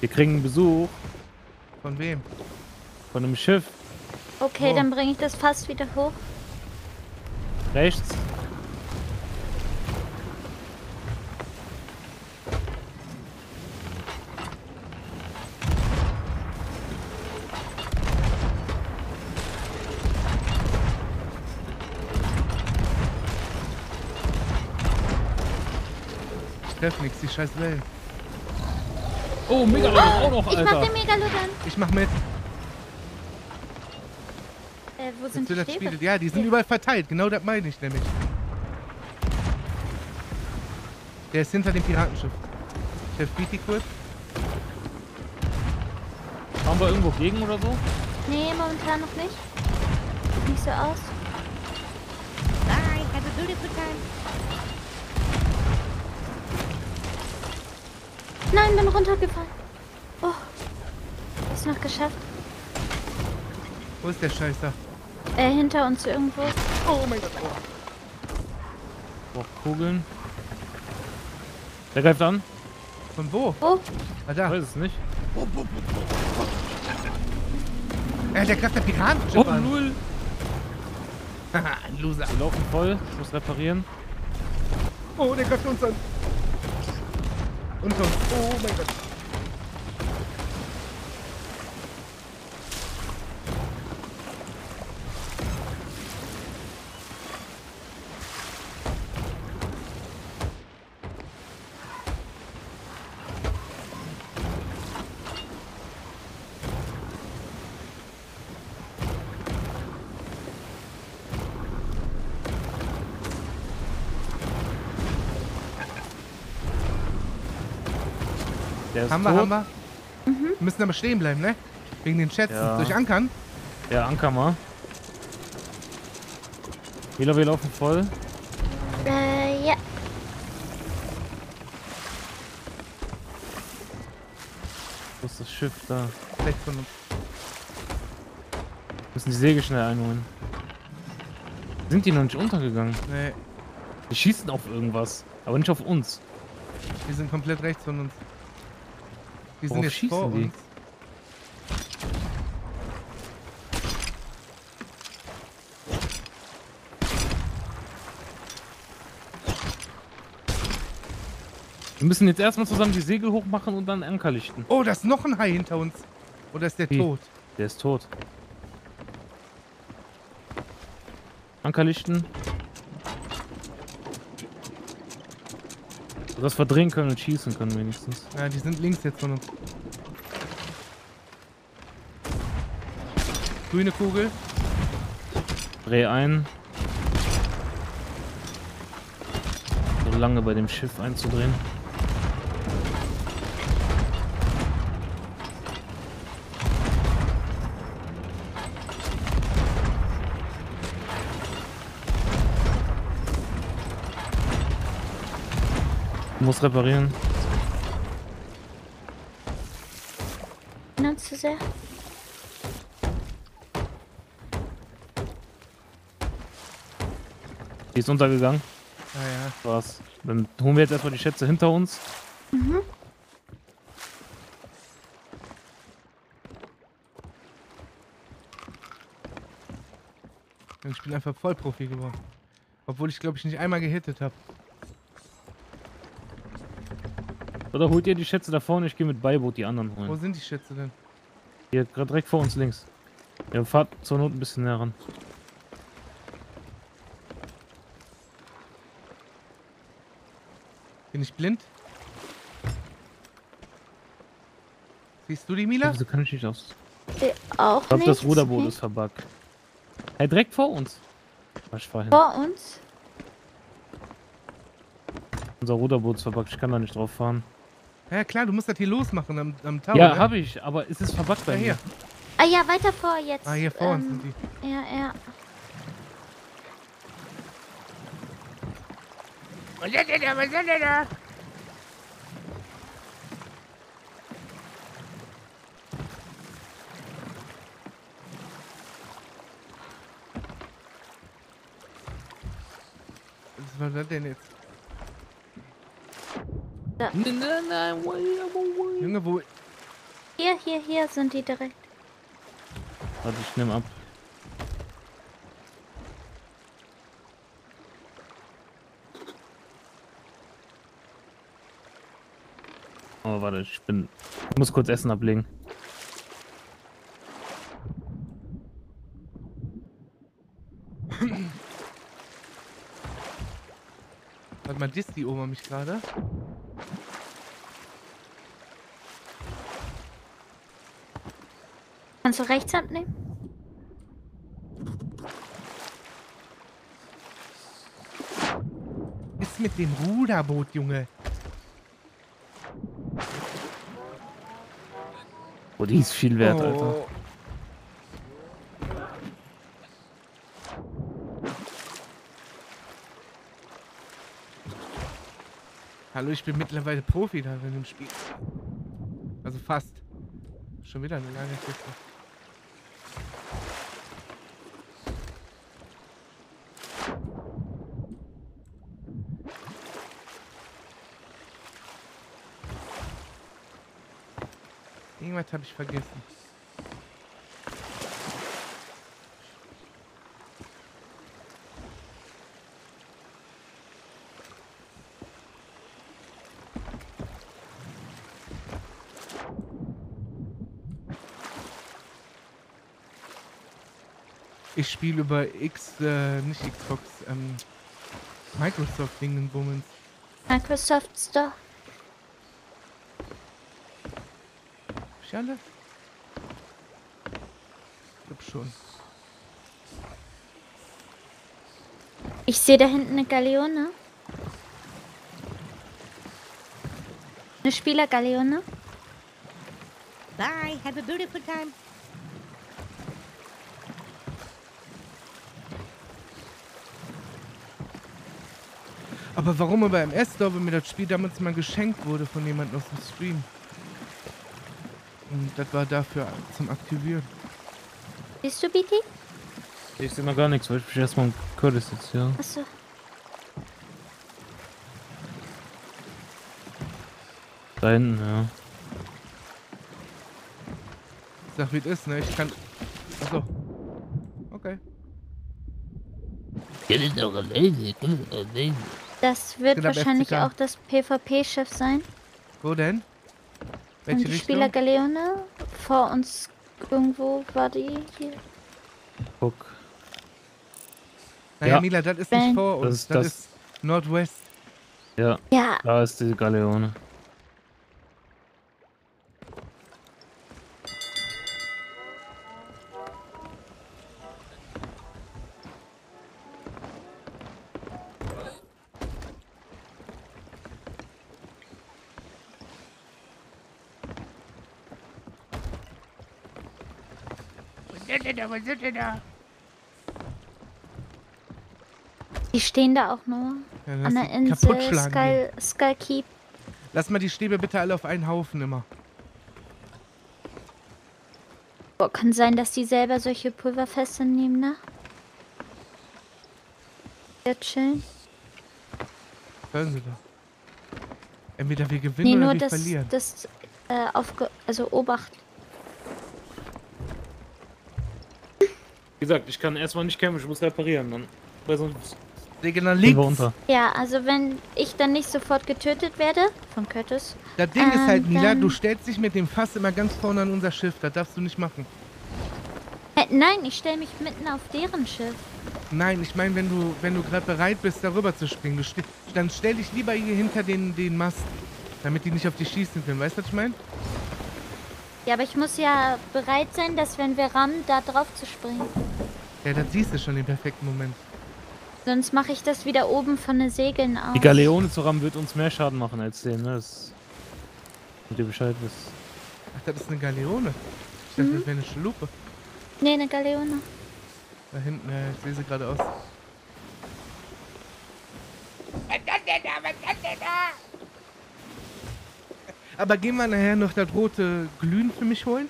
Wir kriegen einen Besuch Von wem? von einem Schiff. Okay, Oh. dann bringe ich das Fass wieder hoch. Rechts. Ich treff nix, die scheiß Wellen. Oh, Megalodon auch noch, Ich mach Alter. den Megalodon. Ich mach mit. Äh, wo Jetzt sind die wird das Stäbe? Spiel. Ja, die sind überall verteilt. Genau das meine ich nämlich. Der ist hinter dem Piratenschiff. Chef Beatty kurz. Haben wir irgendwo gegen oder so? Nee, momentan noch nicht. Sieht nicht so aus. Bye. Have a beautiful time. Nein, bin runtergefallen. Oh. Ist noch geschafft. Wo ist der Scheißer? Äh, hinter uns irgendwo. Oh mein Gott. Boah, Kugeln. Der greift an. Von wo? Oh, Ah, Ich da. weiß es nicht. Äh, der greift der Oh, Piratenschiff an. null. Haha, ein Loser. Wir laufen voll. Ich muss reparieren. Oh, der greift uns an. Unter uns. Oh mein Gott. Der ist Haben wir, tot. haben wir. Wir müssen aber stehen bleiben, ne? Wegen den Schätzen. Ja. Durch Ankern. Ja, Anker mal. Mila, wir laufen voll. Äh, ja. Wo ist das Schiff da? Rechts von uns. Wir müssen die Säge schnell einholen. Sind die noch nicht untergegangen? Nee, Die schießen auf irgendwas, aber nicht auf uns. die sind komplett rechts von uns. Die sind jetzt vor die? uns. Wir müssen jetzt erstmal zusammen die Segel hochmachen und dann Anker lichten. Oh, da ist noch ein Hai hinter uns. Oder ist der Wie? tot? Der ist tot. Anker lichten. Das verdrehen können und schießen können wenigstens. Ja, die sind links jetzt von uns. Grüne Kugel. Dreh ein. So lange bei dem Schiff einzudrehen. Muss reparieren. Nicht zu sehr. Die ist untergegangen. Ah ja. Was? Dann holen wir jetzt erstmal die Schätze hinter uns. Ich bin einfach Vollprofi geworden. Obwohl ich glaube ich nicht einmal gehittet habe. Oder holt ihr die Schätze da vorne? Ich gehe mit Beiboot die anderen Wo holen. sind die Schätze denn? Hier, gerade direkt vor uns links. Ja, fahrt zur Not ein bisschen näher ran. Bin ich blind? Siehst du die, Mila? Wieso kann ich nicht aus? Äh, auch Ich glaube, nicht. das Ruderboot ist verbuggt. Hey, direkt vor uns. Ich fahr hin. Vor uns? Unser Ruderboot ist verbuggt. Ich kann da nicht drauf fahren. Ja klar, du musst das hier losmachen am, am Tower. Ja, ne? habe ich, aber es ist verbuggt bei Ja, mir. hier. Ah ja, weiter vor jetzt. Ah, hier vor uns ähm, sind die. Ja, ja. Was ist denn da? Was ist denn da? Was war das denn jetzt? Nein, nein, nein, wait. Junge, wo... Hier, hier, hier sind die direkt. Warte, ich nehme ab. Oh, warte, ich bin. Ich muss kurz Essen ablegen. Warte mal, disst die Oma mich gerade? Kannst du rechts abnehmen? Ist mit dem Ruderboot, Junge. Oh, die ist viel wert, Oh. Alter. Hallo, ich bin mittlerweile Profi da in dem Spiel. Also fast. Schon wieder eine lange Kiste. Irgendwas habe ich vergessen. Ich spiele über X, äh, nicht Xbox, ähm, Microsoft Dingen Bummens. Microsoft Store. Ich alle? Ich glaub schon. Ich sehe da hinten eine Galeone. Eine Spielergaleone. Bye. Have a beautiful time. Aber warum aber im S-Store, wenn mir das Spiel damals mal geschenkt wurde von jemandem aus dem Stream? Und das war dafür zum Aktivieren. Siehst du, BT? Ich sehe noch gar nichts, weil ich mich erstmal um Curtis jetzt, ja. Achso. Da hinten, ja. Sag wie es ist, ne? Ich kann. Achso. Okay. Das wird Genau, wahrscheinlich FCK. auch das PvP-Chef sein. Wo denn? Und Welche die Richtung? Spieler Galeone. Vor uns irgendwo war die hier. Guck. Naja, Ja. Mila, das ist Ben. nicht vor Das uns. ist Das, das- ist Nordwest. Ja, Ja, da ist die Galeone. Die stehen da auch nur. Ja, An der die Insel kaputt schlagen. Skull, Skull Keep. Lass mal die Stäbe bitte alle auf einen Haufen immer. Boah, kann sein, dass die selber solche Pulverfeste nehmen, ne? Ja, chillen. Hören Sie doch. Entweder wir gewinnen Nee, oder nur wir das, verlieren. das, äh, aufge... Also Obacht. Gesagt, ich kann erstmal nicht kämpfen, ich muss reparieren, dann. Weil sonst Digga, links. wir unter. Ja, also wenn ich dann nicht sofort getötet werde von Curtis. Das Ding ist halt, Ähm, Mila, dann- du stellst dich mit dem Fass immer ganz vorne an unser Schiff. Das darfst du nicht machen. Äh, nein, ich stelle mich mitten auf deren Schiff. Nein, ich meine, wenn du, wenn du gerade bereit bist, darüber zu springen, du ste dann stell dich lieber hier hinter den, den Mast, damit die nicht auf dich schießen können. Weißt du, was ich meine? Ja, aber ich muss ja bereit sein, dass wenn wir rammen, da drauf zu springen. Ja, das siehst du schon im perfekten Moment. Sonst mache ich das wieder oben von den Segeln aus. Die Galeone zu rammen wird uns mehr Schaden machen als den, ne? Das. Damit ihr Bescheid wisst. Ach, das ist eine Galeone. Ich dachte, Mhm. das wäre eine Schaluppe. Nee, eine Galeone. Da hinten, ja, ich sehe sie gerade aus. Aber gehen wir nachher noch das rote Glühen für mich holen?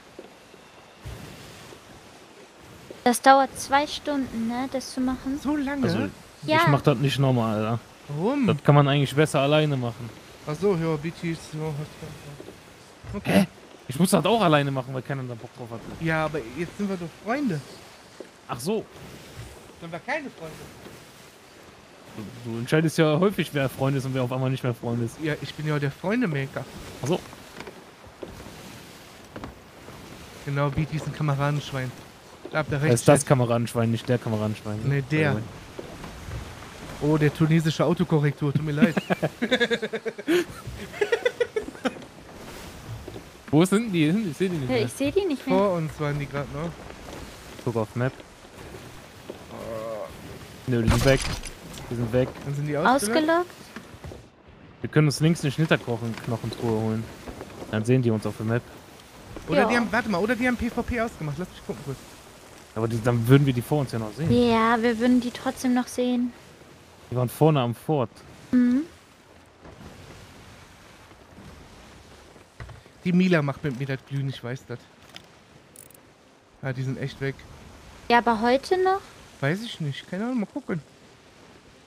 Das dauert zwei Stunden, ne, das zu machen. So lange? Also, Ja. ich mach das nicht normal, Alter. Warum? Das kann man eigentlich besser alleine machen. Achso, ja, BTs. Ja, hast- okay. Hä? Ich muss das auch alleine machen, weil keiner da Bock drauf hat. Ja, aber jetzt sind wir doch Freunde. Ach so. Sind wir keine Freunde? Du, du entscheidest ja häufig, wer Freund ist und wer auf einmal nicht mehr Freund ist. Ja, ich bin ja der Freundemaker. Ach so. Genau, BT ist ein Kameradenschwein. Da habt ihr recht. ist das. Kameradenschwein, nicht der Kameradenschwein. Nee, der. Oh, der tunesische Autokorrektur, tut mir leid. Wo sind die? hin? Ich sehe die nicht Ja, mehr. ich sehe die nicht mehr. Vor uns waren die gerade noch. Guck auf Map. Nö, die sind weg. Die sind weg. Dann sind die ausgelöscht. Ausgelockt? Wir können uns links eine Schnitterknochentruhe holen. Dann sehen die uns auf der Map. Oder Ja. die haben, warte mal, oder die haben PvP ausgemacht. Lass mich gucken kurz. Aber die, dann würden wir die vor uns ja noch sehen. Ja, wir würden die trotzdem noch sehen. Die waren vorne am Fort. Mhm. Die Mila macht mit mir das Glühen, ich weiß das. Ja, die sind echt weg. Ja, aber heute noch? Weiß ich nicht. Keine Ahnung, mal gucken.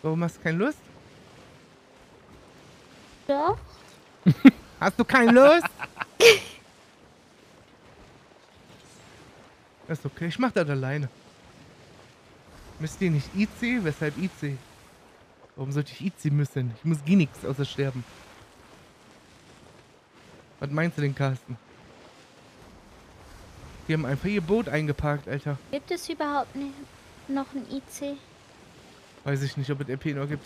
Warum hast du keine Lust? Doch. Hast du keine Lust? ist okay, ich mach das alleine. Müsst ihr nicht IC? Weshalb IC? Warum sollte ich IC müssen? Ich muss gar nichts außer sterben. Was meinst du denn, Carsten? Die haben einfach ihr Boot eingeparkt, Alter. Gibt es überhaupt nicht noch ein IC? Weiß ich nicht, ob es RP noch gibt.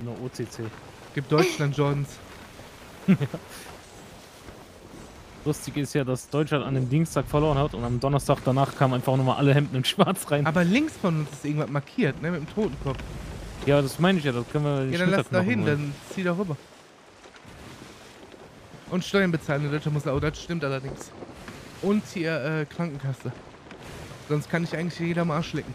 Nur OCC. Gibt Deutschland Jordans. Lustig ist ja, dass Deutschland an dem Dienstag verloren hat und am Donnerstag danach kamen einfach nochmal alle Hemden in Schwarz rein. Aber links von uns ist irgendwas markiert, ne? Mit dem Totenkopf. Ja, das meine ich ja, das können wir Ja, dann lass da hin, dann zieh da rüber. Und Steuern bezahlen in Deutschland muss er, oh, das stimmt allerdings. Und hier äh, Krankenkasse. Sonst kann ich eigentlich jeder am Arsch lecken.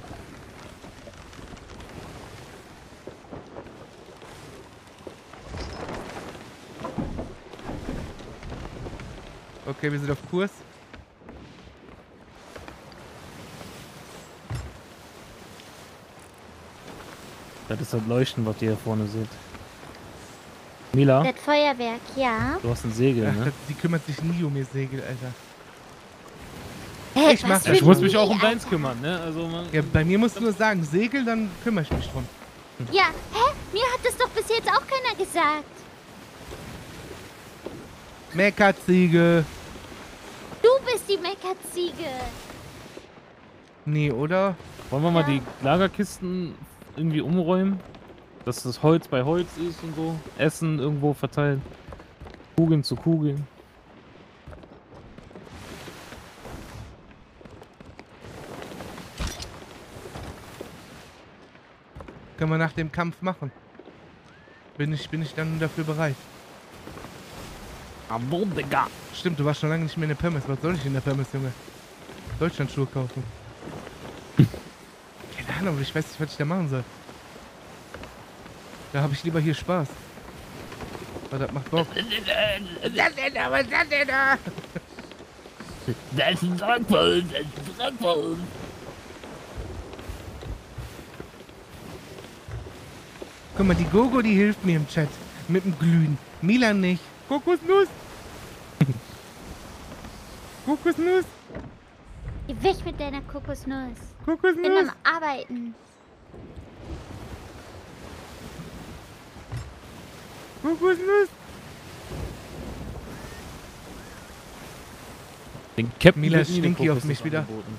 Okay, wir sind auf Kurs. Das ist das Leuchten, was ihr hier vorne seht. Mila, Das Feuerwerk, ja. du hast ein Segel, Ach, ne? das, die kümmert sich nie um ihr Segel, Alter. Hey, Ich mach das. Ich muss mich auch um deins kümmern, ne? Also, man, Ja, bei mir musst du nur sagen, Segel, dann kümmere ich mich drum. Ja, hä? Mir hat das doch bis jetzt auch keiner gesagt. Meckerziege. Du bist die Meckerziege. Nee, oder? wollen wir mal Ja. die Lagerkisten irgendwie umräumen? Dass das Holz bei Holz ist und so. Essen irgendwo verteilen. Kugeln zu Kugeln. Können wir nach dem Kampf machen. Bin ich, bin ich dann dafür bereit. Abo, Digga. Stimmt, du warst schon lange nicht mehr in der Pirmes. Was soll ich in der Pirmes, Junge? Deutschlandschuhe kaufen. Keine Ahnung, ich weiß nicht, was ich da machen soll. Da habe ich lieber hier Spaß. Weil das macht Bock. Das ist ein Dragvoll, das ist ein Dragvoll. Guck mal, die Gogo, die hilft mir im Chat. Mit dem Glühen. Milan nicht. Kokosnuss. Kokosnuss. Geh weg mit deiner Kokosnuss. Ich bin Kokosnuss. am Arbeiten. Kokosnuss. Den Captain Mila eine Stinky auf Kokosnuss mich wieder. angeboten.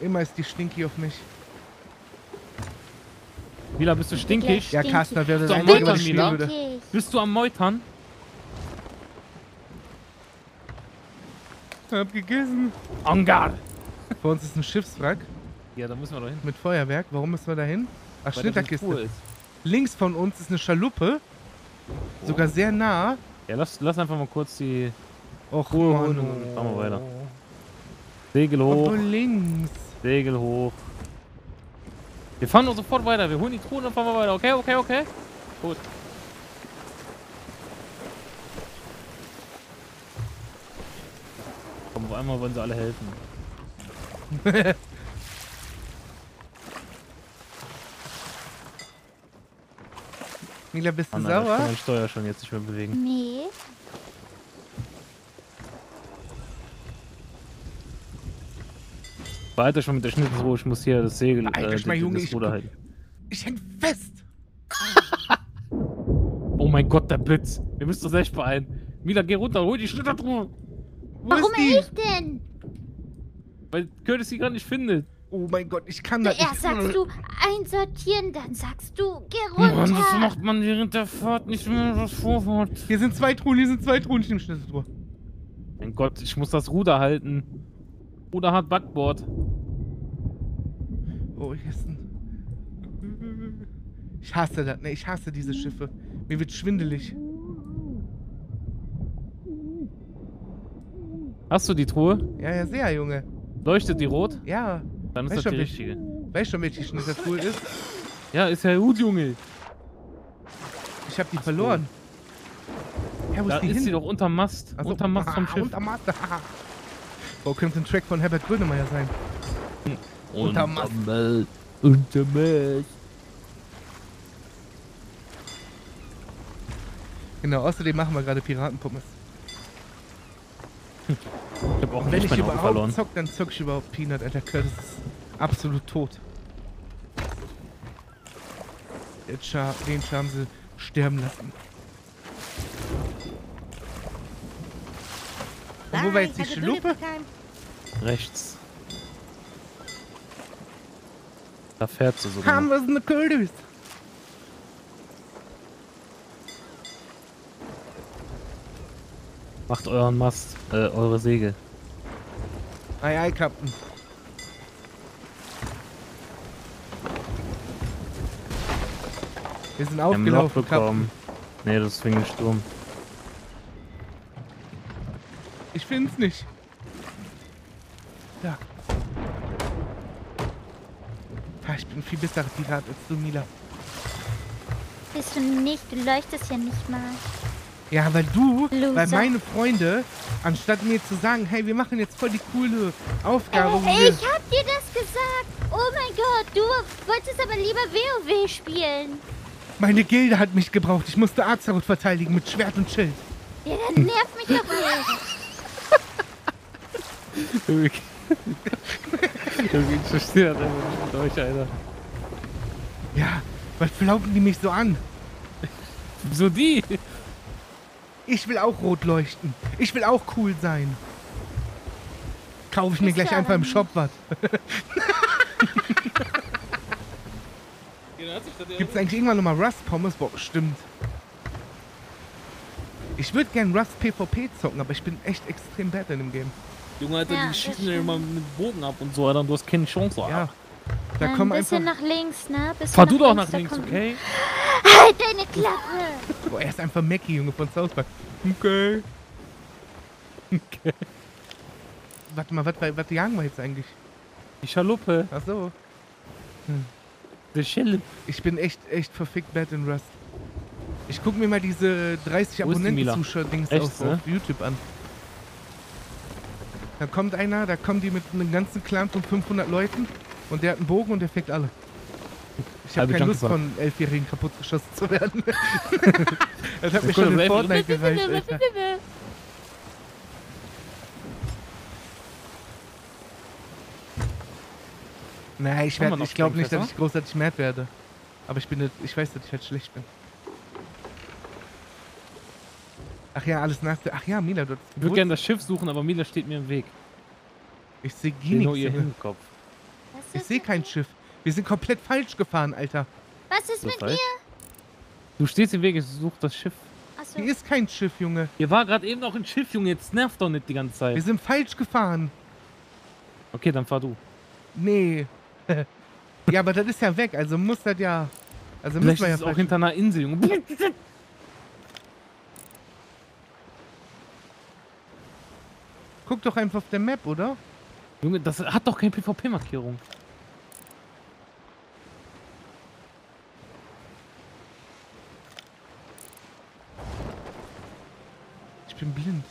Immer ist die Stinky auf mich. Mila, bist du stinkig? Ja. Carsten, wäre das Einzige, was Mutter, ich spielen Mila. würde. Bist du am Meutern? Hab gegessen. Angar. Vor uns ist ein Schiffswrack Ja, da müssen wir doch hin. mit Feuerwerk. Warum müssen wir da hin? Ach, Weil Schnitterkiste. Ist. Links von uns ist eine Schaluppe. Sogar sehr nah. Ja, lass, lass einfach mal kurz die Och, Ruhe holen und fahren wir weiter. Segel Und hoch, wo links. Segel hoch. Wir fahren doch sofort weiter. Wir holen die Truhe und fahren wir weiter. Okay, okay, okay. Gut. Komm, auf einmal wollen sie alle helfen. Mila, bist du Mann, Alter, ich kann sauer? meine Steuer schon jetzt nicht mehr bewegen. Nee. Weiter schon mit der Schnitzelruhe. Ich muss hier das Segel, Alter, äh, die- Junge, das Ruder halten. Ich häng fest. Oh mein Gott, der Blitz. Wir müssen uns echt beeilen. Mila, geh runter, hol die Schnittertruhe. Wo Warum ich denn? Weil Curtis sie gerade nicht findet. Oh mein Gott, ich kann das Erst nicht. sagst du einsortieren, dann sagst du geh Mann, das runter. macht man während der Fahrt nicht mehr das Vorwort. Hier sind zwei Truhen, hier sind zwei Truhen. Ich nehme Schnitzeltruhe. Mein Gott, ich muss das Ruder halten. Ruder hat Backbord. Oh, hier ist ein... Ich hasse das, ne? Ich hasse diese Schiffe. Mir wird schwindelig. Hast du die Truhe? Ja, ja, sehr, Junge. Leuchtet die rot? Ja. Dann ist Weißt das die richtige. Weißt schon, welche Schnitzeltruhe ist? Ja, ist ja gut, Junge. Ich hab die Ach verloren. Ja, wo Da ist die ist hin? sie doch unterm Mast. Ach so. Unterm Mast vom Ah, Schiff. Unterm Mast. Oh, könnte ein Track von Herbert Grönemeyer sein. Unterm Mast. Mast. Unterm Mast. Genau, außerdem machen wir gerade Piratenpummes. Ich hab auch Und wenn nicht ich mein überhaupt verloren. zock, dann zock ich überhaupt Peanut, Alter. Curtis ist absolut tot. Den Char, den Char haben sie sterben lassen. Und wo war jetzt die time. Rechts. Da fährt sie sogar. Haben wir eine Curtis? Macht euren Mast, äh, eure Segel. Ei, ei, Captain. Wir sind Wir haben ein Loch aufgelaufen, bekommen. Nee, das ist wegen dem Sturm. Ich find's nicht. Ja. Ah, ich bin ein viel besserer Pirat als du, Mila. Bist du nicht, du leuchtest ja nicht mal. Ja, weil du, Loser. weil meine Freunde, anstatt mir zu sagen, hey, wir machen jetzt voll die coole Aufgabe. Äh, ich hab dir das gesagt. Oh mein Gott, du wolltest aber lieber WoW spielen. Meine Gilde hat mich gebraucht. Ich musste Azeroth verteidigen mit Schwert und Schild. Ja, dann nerv mich doch nicht. Irgendwie- Irgendwie, Ich verstehe das einfach nicht mit euch, Alter. Ja, was flaupen die mich so an? Wieso die? Ich will auch rot leuchten. Ich will auch cool sein. Kaufe ich mir gleich einfach im. Shop was. Gibt es eigentlich irgendwann nochmal Rust Pommes? Boah, stimmt. Ich würde gern Rust PvP zocken, aber ich bin echt extrem bad in dem Game. Junge, Alter, Ja, die das schießen ja stimmt. immer mit Bogen ab und so, Alter, und du hast keine Chance. Ja. Da Ein kommen bisschen einfach. nach links, ne? Bisschen Fahr du doch nach links, kommt- okay? Halt deine Klappe! Boah, er ist einfach Mackie, Junge, von South Park. Okay. Okay. Warte mal, was, was jagen wir jetzt eigentlich? Die Schaluppe, Ach so. der Schelle. Ich bin echt, echt verfickt bad in Rust. Ich guck mir mal diese 30 Wo ist die abonnenten Mila? zuschauer Echt, auf, ne? auf YouTube an. Da kommt einer, da kommen die mit einem ganzen Clan von 500 Leuten und der hat einen Bogen und der fickt alle. Ich habe keine Lust von Elfjährigen kaputtgeschossen zu werden. das hat mir guck, schon in Fortnite gereicht, Alter. Naja, ich, werd- ich glaube nicht, dass ich großartig mad werde. Aber ich bin, nicht- ich weiß, dass ich halt schlecht bin. Ach ja, alles nach der. Ach ja, Mila, du Ich würde gerne das Schiff suchen, aber Mila steht mir im Weg. Ich sehe Ich sehe nur ihr nichts. Hinterkopf. Ich ist sehe kein? Schiff. Wir sind komplett falsch gefahren, Alter. Was ist So mit falsch? mir? Du stehst im Weg, ich suche das Schiff. Achso. Hier ist kein Schiff, Junge. Hier war gerade eben noch ein Schiff, Junge, jetzt nervt doch nicht die ganze Wir Zeit. sind falsch gefahren. Okay, dann fahr du. Nee. ja, aber das ist ja weg, also muss das ja. Also müssen Vielleicht wir ist ja es auch hinter einer Insel, Junge. Guck doch einfach auf der Map, oder? Junge, das hat doch keine PvP-Markierung. Bin blind.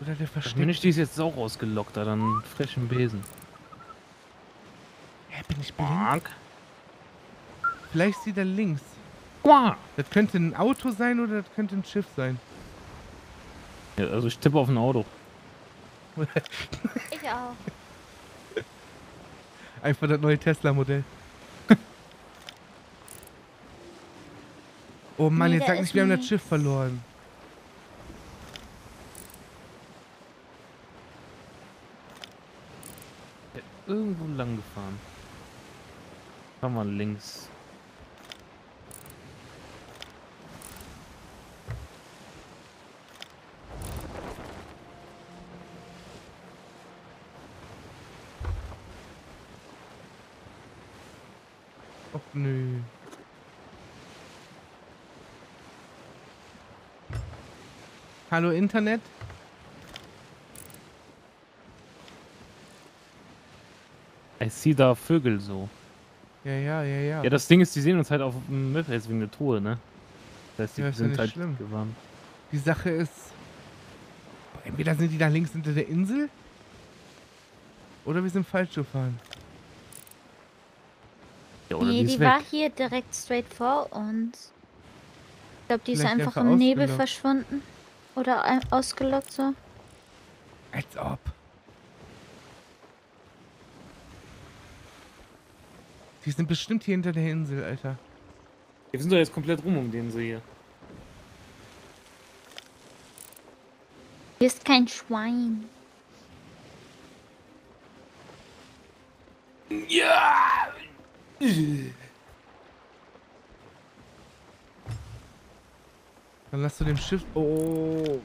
Oder der versteckt. Mensch, die ist jetzt auch ausgelockt, da dann frischen Besen. Hä, bin ich blind? Fuck. Vielleicht sieht er links. Wow. Das könnte ein Auto sein oder das könnte ein Schiff sein. Ja, also ich tippe auf ein Auto. Ich auch. Einfach das neue Tesla-Modell. Oh Mann, Nee, jetzt sag nicht, wir haben das. Schiff verloren. Irgendwo lang gefahren. Fahren wir links. Och nö. Hallo Internet? Ich sehe da Vögel so. Ja, ja, ja, ja. Ja, das Ding ist, die sehen uns halt auf dem Map jetzt wegen der Truhe, ne? Das heißt, die Ja, ist ja sind nicht halt schlimm. gewarnt. Die Sache ist, entweder sind die da links hinter der Insel oder wir sind falsch gefahren. Ja, oder nee, die die ist war hier direkt straight vor uns. Ich glaube, die ist Vielleicht einfach einfach im Nebel verschwunden. Oder ein- ausgelockt so. Als ob. Die sind bestimmt hier hinter der Insel, Alter. Wir sind doch jetzt komplett rum um den See hier. Hier ist kein Schwein. Dann lass du dem Schiff. Oh.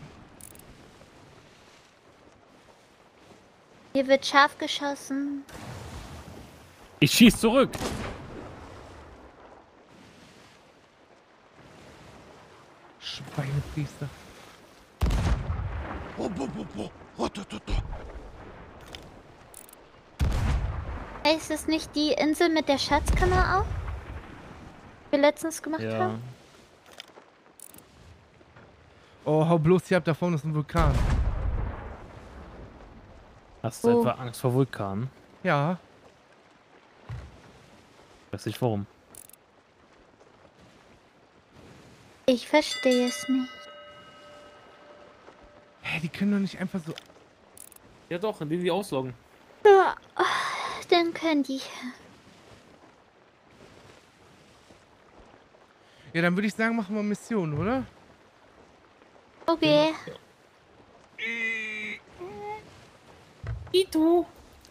Hier wird scharf geschossen. Ich schieß zurück! Schweinepriester. Ist das nicht die Insel mit der Schatzkammer auch? wir letztens gemacht Ja. haben? Oh, hau bloß hier ab, da vorne ist ein Vulkan. Hast du Oh. etwa Angst vor Vulkanen? Ja. Weiß nicht warum. Ich verstehe es nicht. Hä, die können doch nicht einfach so. Ja doch, indem die ausloggen. Ja, dann können die. Ja, dann würde ich sagen, machen wir Mission, oder? Okay.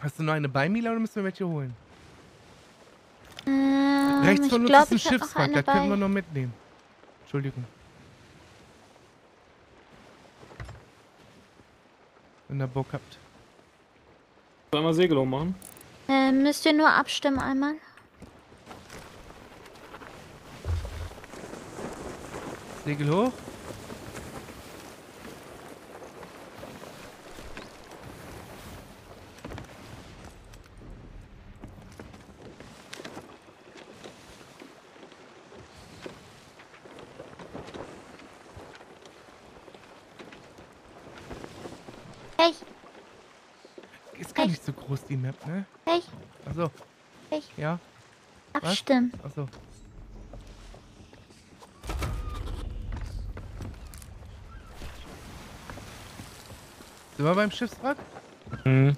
Hast du noch eine bei Mila oder müssen wir welche holen? Ähm, Rechts von uns glaube, ist ein Schiffswrack, das können wir noch mitnehmen. Entschuldigung. Wenn ihr Bock habt. Sollen wir Segelung machen? Äh, müsst ihr nur abstimmen einmal. Segel hoch. Hey, Ist gar Echt? Groß, die Map, ne? hey, Achso, hey. ja, Abstimmen. achso. Sind wir beim Schiffswrack? Mhm.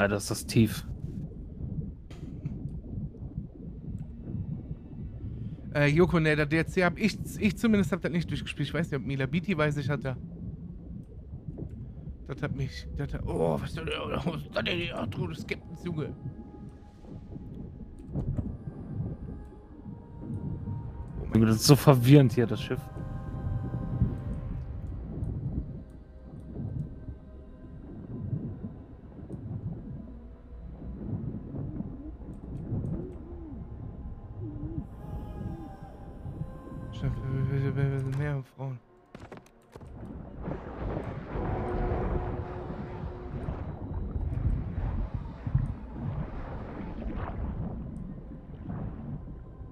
Ja, das ist das tief. Äh, Joko, ne, der DLC hab ich, ich zumindest hab das nicht durchgespielt. Ich weiß nicht, ob Mila Beatty weiß ich hat er. Das hat mich, das hat, oh, was ist das, ist das denn, ja, du, das Junge. Oh mein Das ist so verwirrend hier, das Schiff. Gott, wir, wir, wir, wir sind mehr Frauen.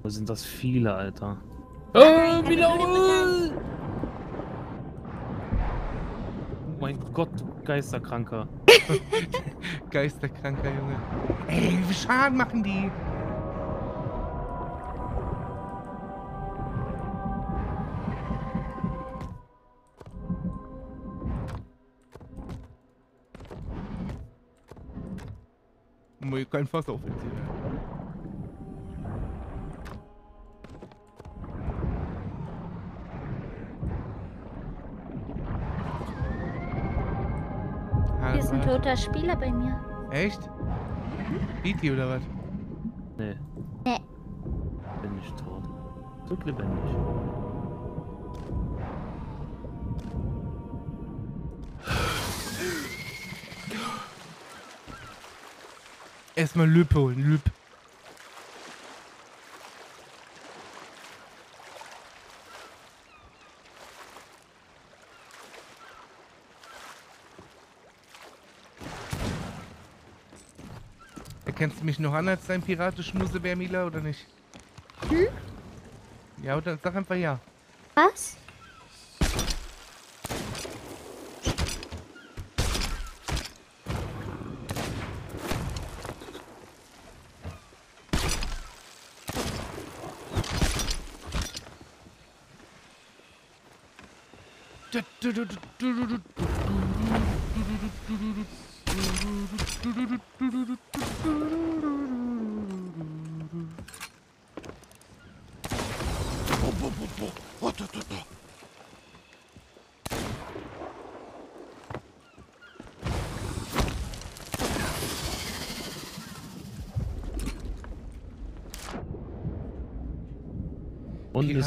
Wo sind das viele, Alter? Beautiful time. Oh mein Gott, du Geisterkranker. Geisterkranker Junge. Ey, wie Schaden machen die? Muss ich kein Fass aufziehen. Toter Spieler bei mir. Echt? E.T. oder was? Nee. Nee. Bin nicht tot. Zurück lebendig. Erstmal Lüb holen, Lüb. Du mich noch an als dein Piratenschmusebär, Mila, oder nicht? Hm? Ja, oder sag einfach ja. Was? Unten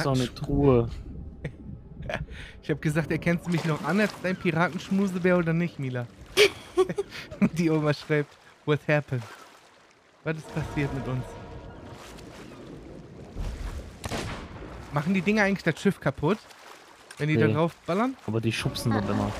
ist noch eine Truhe. Ich habe gesagt, erkennst du mich noch an als dein Piratenschmusebär oder nicht, Mila? Die Oma schreibt, what happened? Was ist passiert mit uns? Machen die Dinger eigentlich das Schiff kaputt? Wenn die da Nee. drauf ballern? Aber die schubsen dann immer.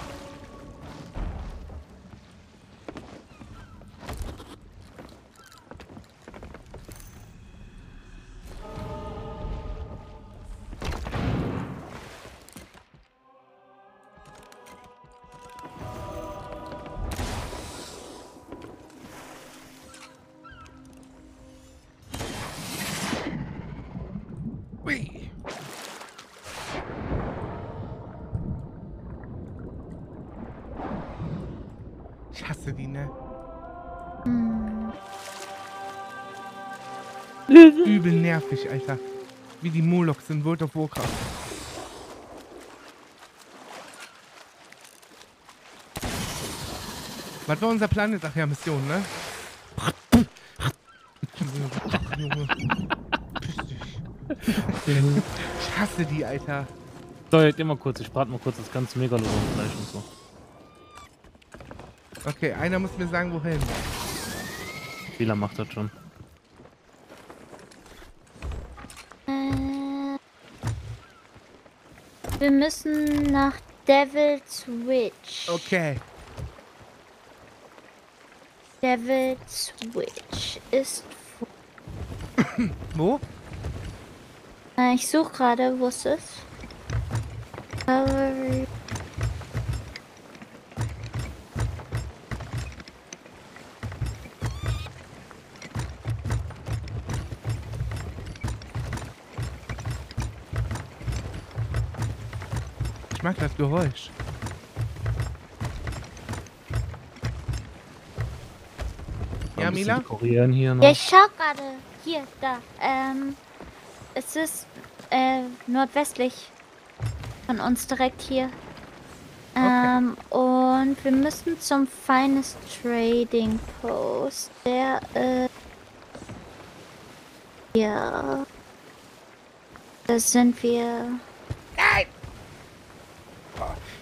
Nervig, Alter. Wie die Molochs in World of Warcraft. Was war unser Planet? Ach ja, Mission, ne? Junge. Piss dich. Ich hasse die, Alter. Steuert immer kurz, ich brate mal kurz das ganze Megalodon-Fleisch und so. Okay, einer muss mir sagen, wohin. Fehler macht das schon. Wir müssen nach Devil's Witch. Okay. Devil's Witch ist. Wo? Äh, ich suche gerade, wo es ist. Das Geräusch. Ja, Mila? Dekorieren hier noch. Ja, ich schau gerade. Hier, da. Ähm, es ist äh, nordwestlich von uns direkt hier. Ähm, und wir müssen zum Finest Trading Post. Der, äh, ja. Da sind wir.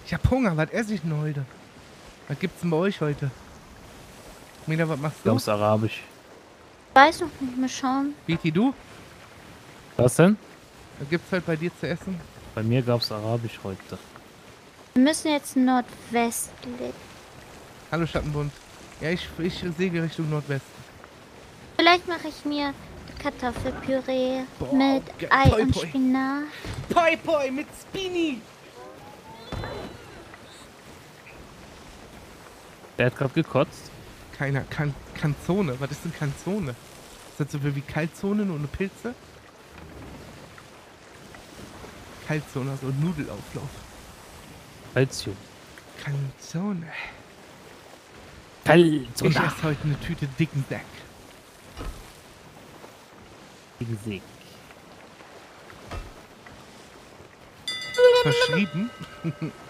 Ich hab Hunger. Was esse ich denn heute? Was gibt's denn bei euch heute? Mila, was machst Ich du? glaube, es ist arabisch. Weiß noch nicht, mal schauen. Viti, du? Was denn? Was gibt's heute bei dir zu essen? Bei mir gab es arabisch heute. Wir müssen jetzt nordwestlich. Hallo Schattenbund. Ja, ich, ich säge Richtung Nordwesten. Vielleicht mache ich mir Kartoffelpüree Boah, mit. Ei Poi, und. Spinat. Poi Poi mit Spini! Der hat gerade gekotzt. Keiner. Kan Kanzone. Was ist denn Kanzone? Ist das so viel wie Kaltzone nur ohne Pilze? Kaltzone, also Nudelauflauf. Calcium. Kanzone. Calcium. Ich esse heute eine Tüte dicken Sack. Sieg. Verschrieben?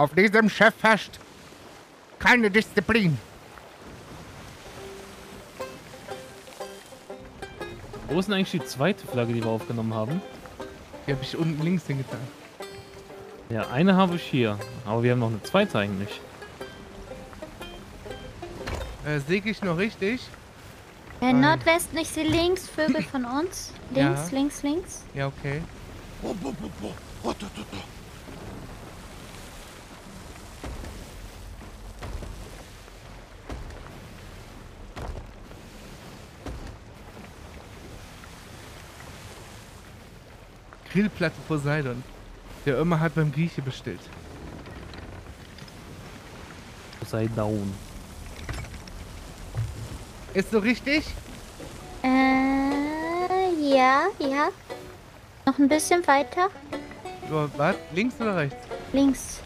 Auf diesem Chef herrscht keine Disziplin. Wo ist denn eigentlich die zweite Flagge, die wir aufgenommen haben? Die habe ich unten links hingetan. Ja, eine habe ich hier. Aber wir haben noch eine zweite eigentlich. Äh, säge ich noch richtig? Äh. Nordwesten, ich sehe links Vögel von uns. Links, Ja. links, links. Ja, okay. Grillplatte Poseidon. Der immer hat beim Grieche bestellt. Sei down. Ist so richtig? Äh, ja, ja. Noch ein bisschen weiter. Oh, was? Links oder rechts? Links.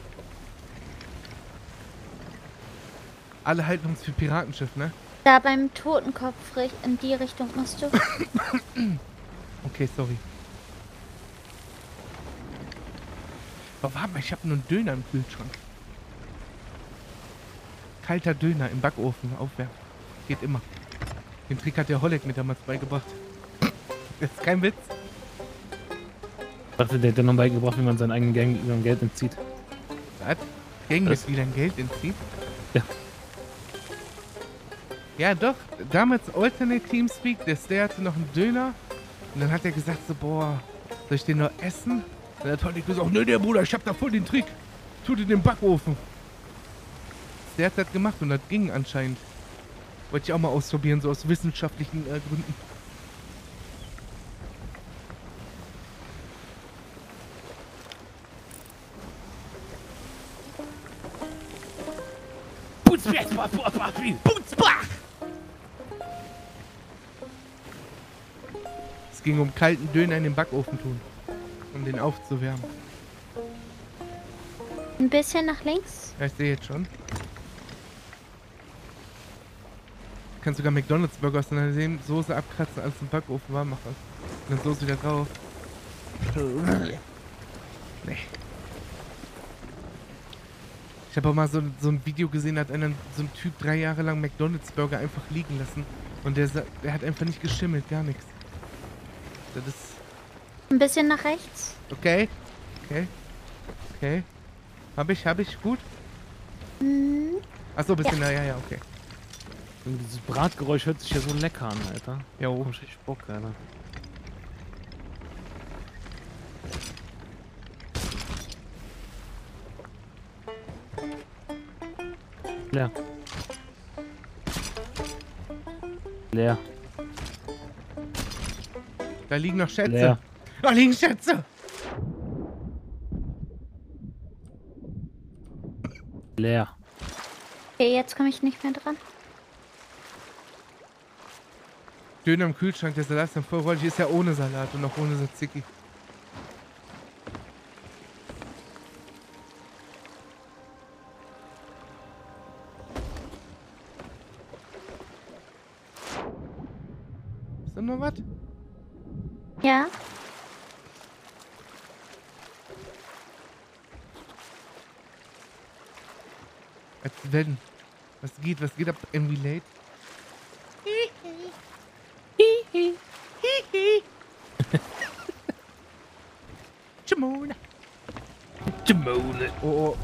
Alle halten uns für Piratenschiff, ne? Da beim Totenkopf in die Richtung musst du. Okay, sorry. Aber warte mal, ich habe nur einen Döner im Kühlschrank. Kalter Döner im Backofen aufwärmen. Geht immer. Den Trick hat der Holleck mir damals beigebracht. Das ist kein Witz. Ich dachte, der hat dir noch beigebracht, wie man seinen eigenen Gang über Geld entzieht. Was? Gang Was? jetzt wieder ein Geld entzieht? Ja. Ja, doch. Damals Alternate Teamspeak, der Stair hatte noch einen Döner. Und dann hat er gesagt so, boah, soll ich den noch essen? Dann hat Holleck gesagt, nee, der Bruder, ich hab da voll den Trick. Tut in den Backofen. Der hat das gemacht und das ging anscheinend. Wollte ich auch mal ausprobieren, so aus wissenschaftlichen äh, Gründen. Es ging um kalten Döner in den Backofen tun. Um den aufzuwärmen. Ein bisschen nach links. Ja, ich sehe jetzt schon. Du kannst sogar McDonalds Burger aus deiner Sem- Soße abkratzen, als im Backofen warm machen. Und dann Soße wieder drauf. Nee. Ich habe auch mal so, so ein Video gesehen, da hat einer, so ein Typ drei Jahre lang McDonalds Burger einfach liegen lassen. Und der, der hat einfach nicht geschimmelt, gar nichts. Das ist. Ein bisschen nach rechts. Okay. Okay. Okay. Hab ich, hab ich, gut. Hm. Achso, bisschen, ja. ja, ja, okay. Und Dieses Bratgeräusch hört sich ja so lecker an, Alter. Jo. Oh, richtig Bock, Alter. Leer. Leer. Da liegen noch Schätze. Leer. Da liegen Schätze. Leer. Okay, jetzt komme ich nicht mehr dran. Döner im Kühlschrank, der Salat ist dann. Ist ja ohne Salat und auch ohne Tzatziki. Wenn. Was geht? Was geht ab? Envy late? Jamona. Jamole. Oh, oh.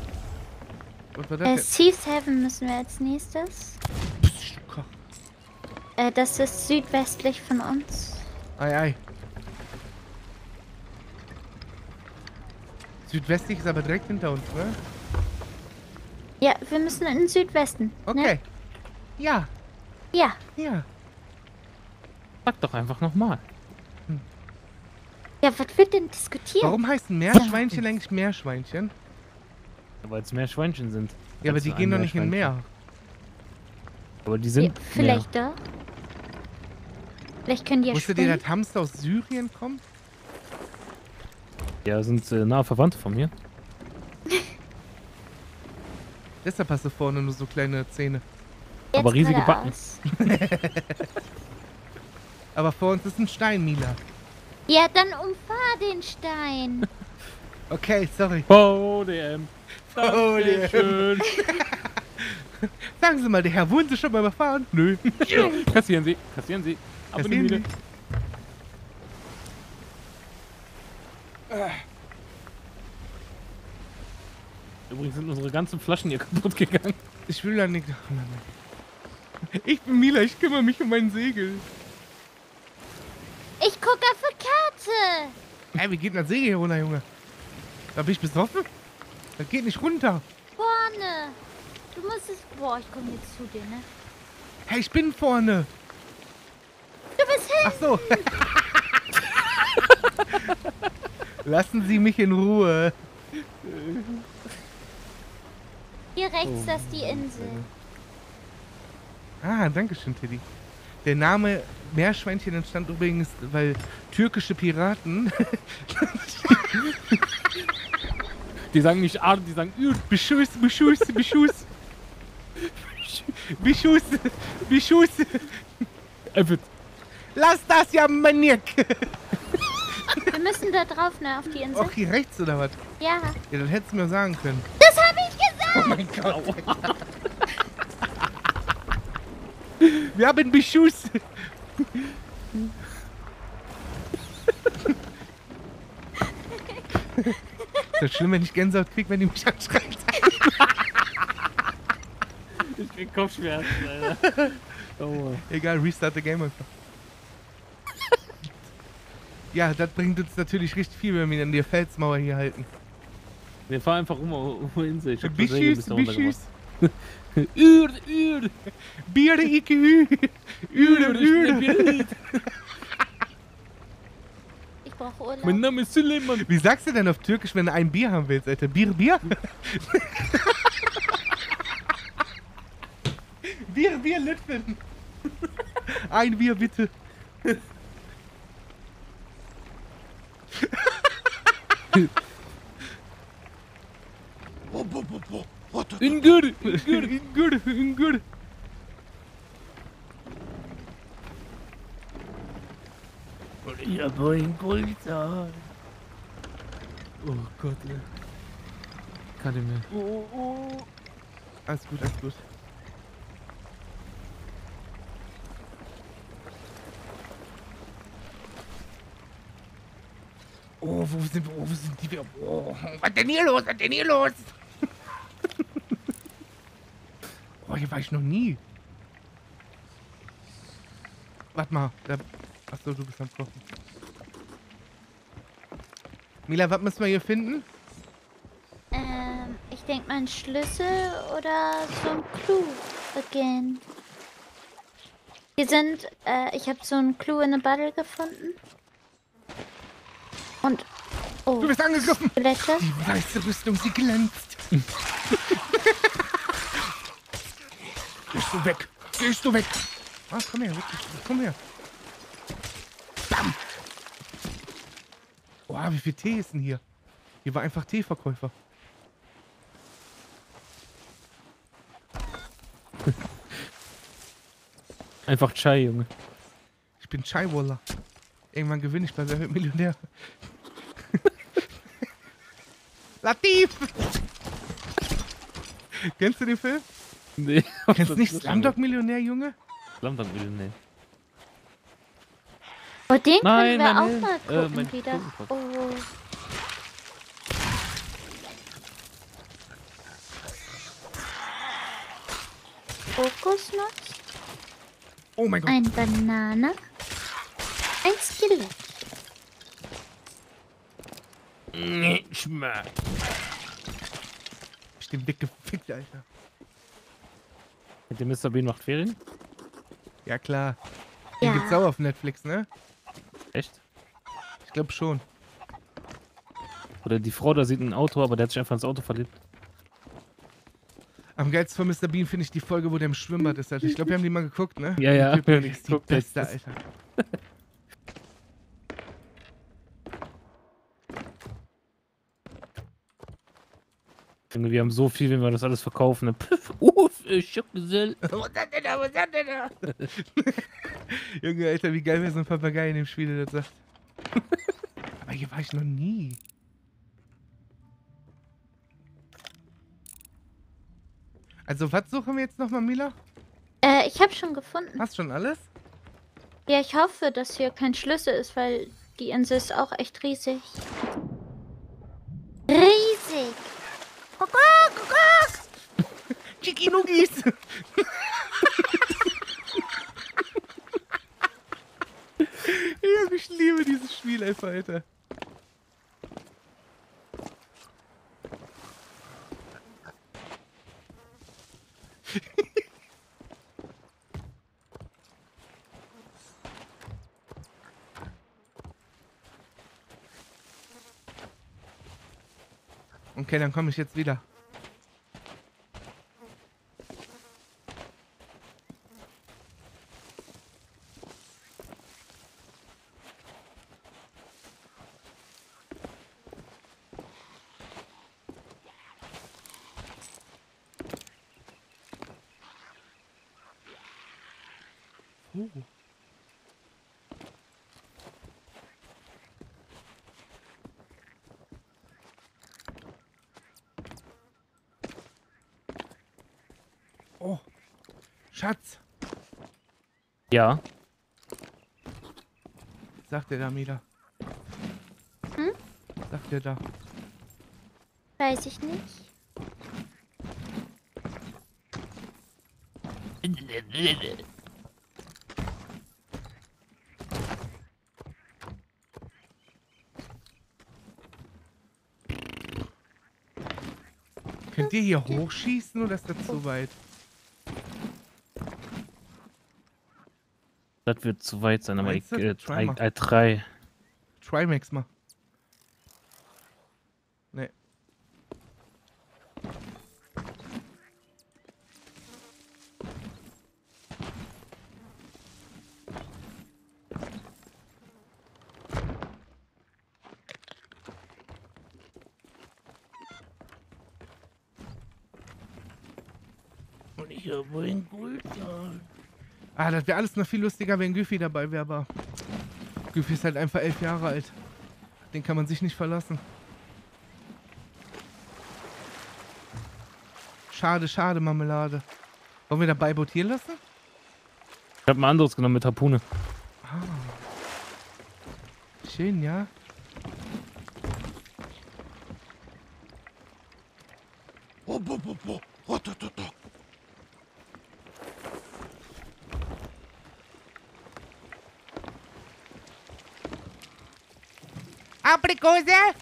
Was war das Äh, denn? C7 müssen wir als nächstes. Psst. Äh, das ist südwestlich von uns. Ei, ei. Südwestlich ist aber direkt hinter uns, ne? Ja, wir müssen in den Südwesten. Okay. Ne? Ja, Ja. ja. Sag doch einfach nochmal. Ja, was wird denn diskutiert? Warum heißen Meerschweinchen eigentlich Meerschweinchen? Weil es mehr Schweinchen sind. Ja, aber die gehen doch nicht in Meerschweinchen. Meer. Aber die Ja, sind vielleicht da. Vielleicht können die ja Wusstet ihr, dass Hamster aus Syrien kommen? Mehr. Ja, sind äh, nahe Verwandte von mir. Deshalb hast du vorne nur so kleine Zähne. Jetzt aber riesige geradeaus. Aber vor uns ist ein Stein, Mila. Ja, dann umfahr den Stein. Okay, sorry. VDM. Oh, der- Schön. Sagen Sie mal, der Herr, wurden Sie schon mal überfahren? Nö. Kassieren Sie. Kassieren Sie. Abonnieren Kassieren Sie. Übrigens sind unsere ganzen Flaschen hier kaputt gegangen. Ich will da nicht. Mann. Ich bin Mila, ich kümmere mich um mein Segel. Ich gucke auf die Karte. Hä, wie geht denn das Segel hier runter, Junge? Da bin ich besoffen? Das geht nicht runter. Vorne. Du musst es... Boah, ich komme jetzt zu dir, ne? Hey, ich bin vorne. Du bist hin. Ach so. Lassen Sie mich in Ruhe. Rechts, das ist die Insel. Ah, danke schön, Teddy. Der Name Meerschweinchen entstand übrigens, weil türkische Piraten Die sagen nicht Ar, die sagen Ür. Beschuss, Beschuss, Beschuss. Beschuss, Beschuss. Einfach. Lass das ja, Maniak. Wir müssen da drauf, ne? Auf die Insel. Auch hier rechts oder was? Ja. Ja, das hättest du mir sagen können. Das habe ich. Oh mein Gott. Wir haben Beschuss. Ist das schlimm, wenn ich Gänsehaut krieg, wenn die mich anschreit? Ich krieg Kopfschmerzen, Alter. Oh. Egal, restart the game einfach. Ja, das bringt uns natürlich richtig viel, wenn wir an der Felsmauer hier halten. Wir fahren einfach um, um die Insel. Ich hab versehen, Bischus, bis da runtergemacht. Bischus. Ür, Ür. Bier, Ike, Üde, Üde. Ich brauche Urlaub. Mein Name ist Suleiman. Wie sagst du denn auf Türkisch, wenn du ein Bier haben willst, Alter? Bier, Bier? Bier, Bier, Lütfen. Ein Bier, bitte. Ingür! Ingür, Ingür, Ingür. Ja, boing, Polizei. Oh Gott, ey. Kann ich mehr. Oh, oh. Alles gut, alles gut. Oh, wo sind, oh, wo sind die? Oh, was denn hier los? Was denn hier los? Oh, hier war ich noch nie. Warte mal. Da, achso, du bist am Kochen. Mila, was müssen wir hier finden? Ähm, ich denke mal ein Schlüssel oder so ein Clou again. Hier sind, äh, ich habe so ein Clou in a Bottle gefunden. Und, oh, Du bist angegriffen. Skelette. Die weiße Rüstung, sie glänzt. Gehst du weg? Gehst du weg? Ah, komm her, wirklich. Komm her. Bam. Boah, wie viel Tee ist denn hier? Hier war einfach Teeverkäufer. Einfach Chai, Junge. Ich bin Chaiwalla. Irgendwann gewinne ich bei Wer wird Millionär. Latif! Kennst du den Film? Nee. Kennst du nicht Slumdog Millionär, Junge? Slumdog Millionär. Oh, den Nein, können wir meine- auch mal äh, gucken mein wieder. Oh. Kokosnuss, Oh mein Gott. ein Banane, ein Skelett. Nee, schmack. Ich den Blick gefickt, Alter. Mit dem Mr. Bean macht Ferien? Ja, klar. Den Ja. gibt's auch auf Netflix, ne? Echt? Ich glaube schon. Oder die Frau da sieht ein Auto, aber der hat sich einfach ins Auto verliebt. Am geilsten von Mr. Bean finde ich die Folge, wo der im Schwimmbad ist, Alter. Ich glaube, wir haben die mal geguckt, ne? Ja, ja, Die, wir haben die beste, das Alter. Wir haben so viel, wenn wir das alles verkaufen. Ne? Äh, Schockgesell. Denn da? Junge, Alter, wie geil wäre so ein Papagei in dem Spiel, der das sagt. Aber hier war ich noch nie. Also, was suchen wir jetzt nochmal, Mila? Äh, ich habe schon gefunden. Hast schon alles? Ja, ich hoffe, dass hier kein Schlüssel ist, weil die Insel ist auch echt riesig. Riesig! Chikinugis! ja, ich liebe dieses Spiel einfach, Alter. Okay, dann komme ich jetzt wieder. Oh. Oh. Schatz, Ja. sagt der da, Mila. Hm? Sagt der da. Weiß ich nicht. Könnt ihr hier hochschießen oder ist das zu weit? Das wird zu weit sein, aber ich, Meinst äh, Try mal. I, I try. Trimax mal. Nee. aber ein Gold. Ah, das wäre alles noch viel lustiger, wenn Goofy dabei wäre, aber Goofy ist halt einfach elf Jahre alt. Den kann man sich nicht verlassen. Schade, schade, Marmelade. Wollen wir dabei botieren lassen? Ich habe ein anderes genommen mit Harpune. Schön, ja. Aprikose!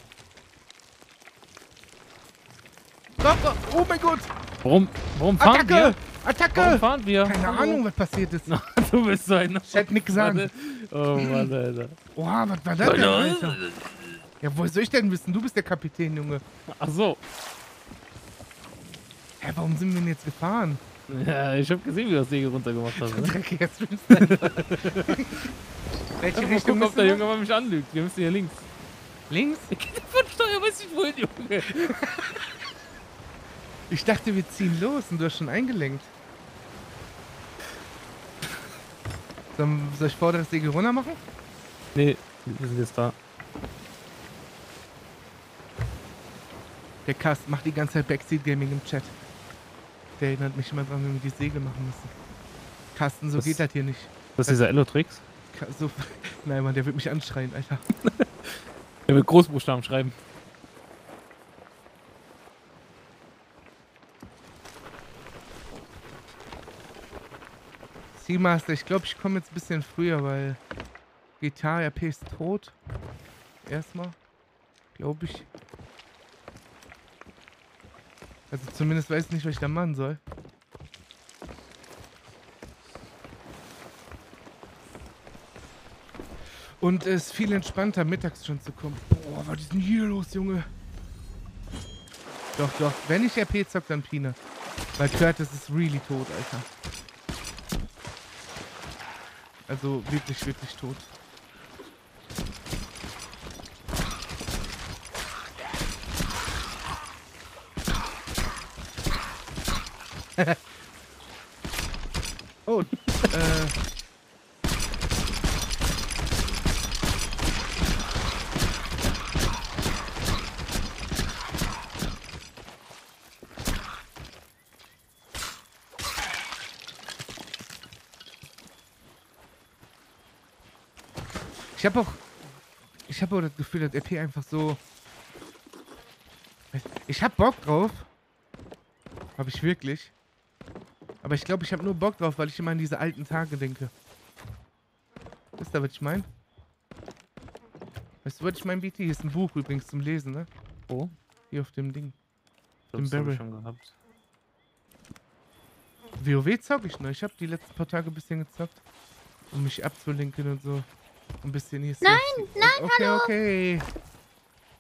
Coco! Oh mein Gott! Warum, warum fahren Attacke! wir? Warum Attacke! fahren wir? Keine Hallo? Ahnung, was passiert ist. du bist so ein... Ich hätte nichts sagen. Oh Mann, Alter. Oha, was war das denn, Alter? Ja, wo soll ich denn wissen? Du bist der Kapitän, Junge. Ach so. Hä, warum sind wir denn jetzt gefahren? Ja, ich habe gesehen, wie du das Segel runtergemacht hast. Ne? Welche Richtung ob der Junge mal mich anlügt. Wir müssen hier links. Links? Ich Steuer, weiß ich wohin, Junge. Ich dachte, wir ziehen los und du hast schon eingelenkt. Soll, soll ich vorderes Segel runter machen? Nee, wir sind jetzt da. Der Cast macht die ganze Zeit Backseat Gaming im Chat. Der erinnert mich immer dran, wenn wir die Segel machen müssen. Carsten, so Was- geht das hier nicht. Das ist dieser Elotrix. So, nein, Mann, der wird mich anschreien, Alter. Er will Großbuchstaben schreiben. Seamaster, ich glaube, ich komme jetzt ein bisschen früher, weil GTA RP ist tot. Erstmal. Glaube ich. Also zumindest weiß ich nicht, was ich da machen soll. Und es ist viel entspannter, mittags schon zu kommen. Boah, was ist denn hier los, Junge? Doch, doch. Wenn ich RP zock, dann Pina. Weil Curtis ist really tot, Alter. Also wirklich, wirklich tot. oh, äh. Ich habe auch, ich habe auch das Gefühl, dass RP einfach so. Ich hab Bock drauf. Habe ich wirklich. Aber ich glaube, ich habe nur Bock drauf, weil ich immer an diese alten Tage denke. Wisst ihr, was ich meine? Weißt du, was ich meine, BT? Hier ist ein Buch übrigens zum Lesen, ne? Oh, Hier auf dem Ding. hab Barrel. ich schon gehabt. WoW zock ich noch. Ich habe die letzten paar Tage ein bisschen gezockt. Um mich abzulenken und so. Ein bisschen hier. Nein, nein, okay, hallo. Okay,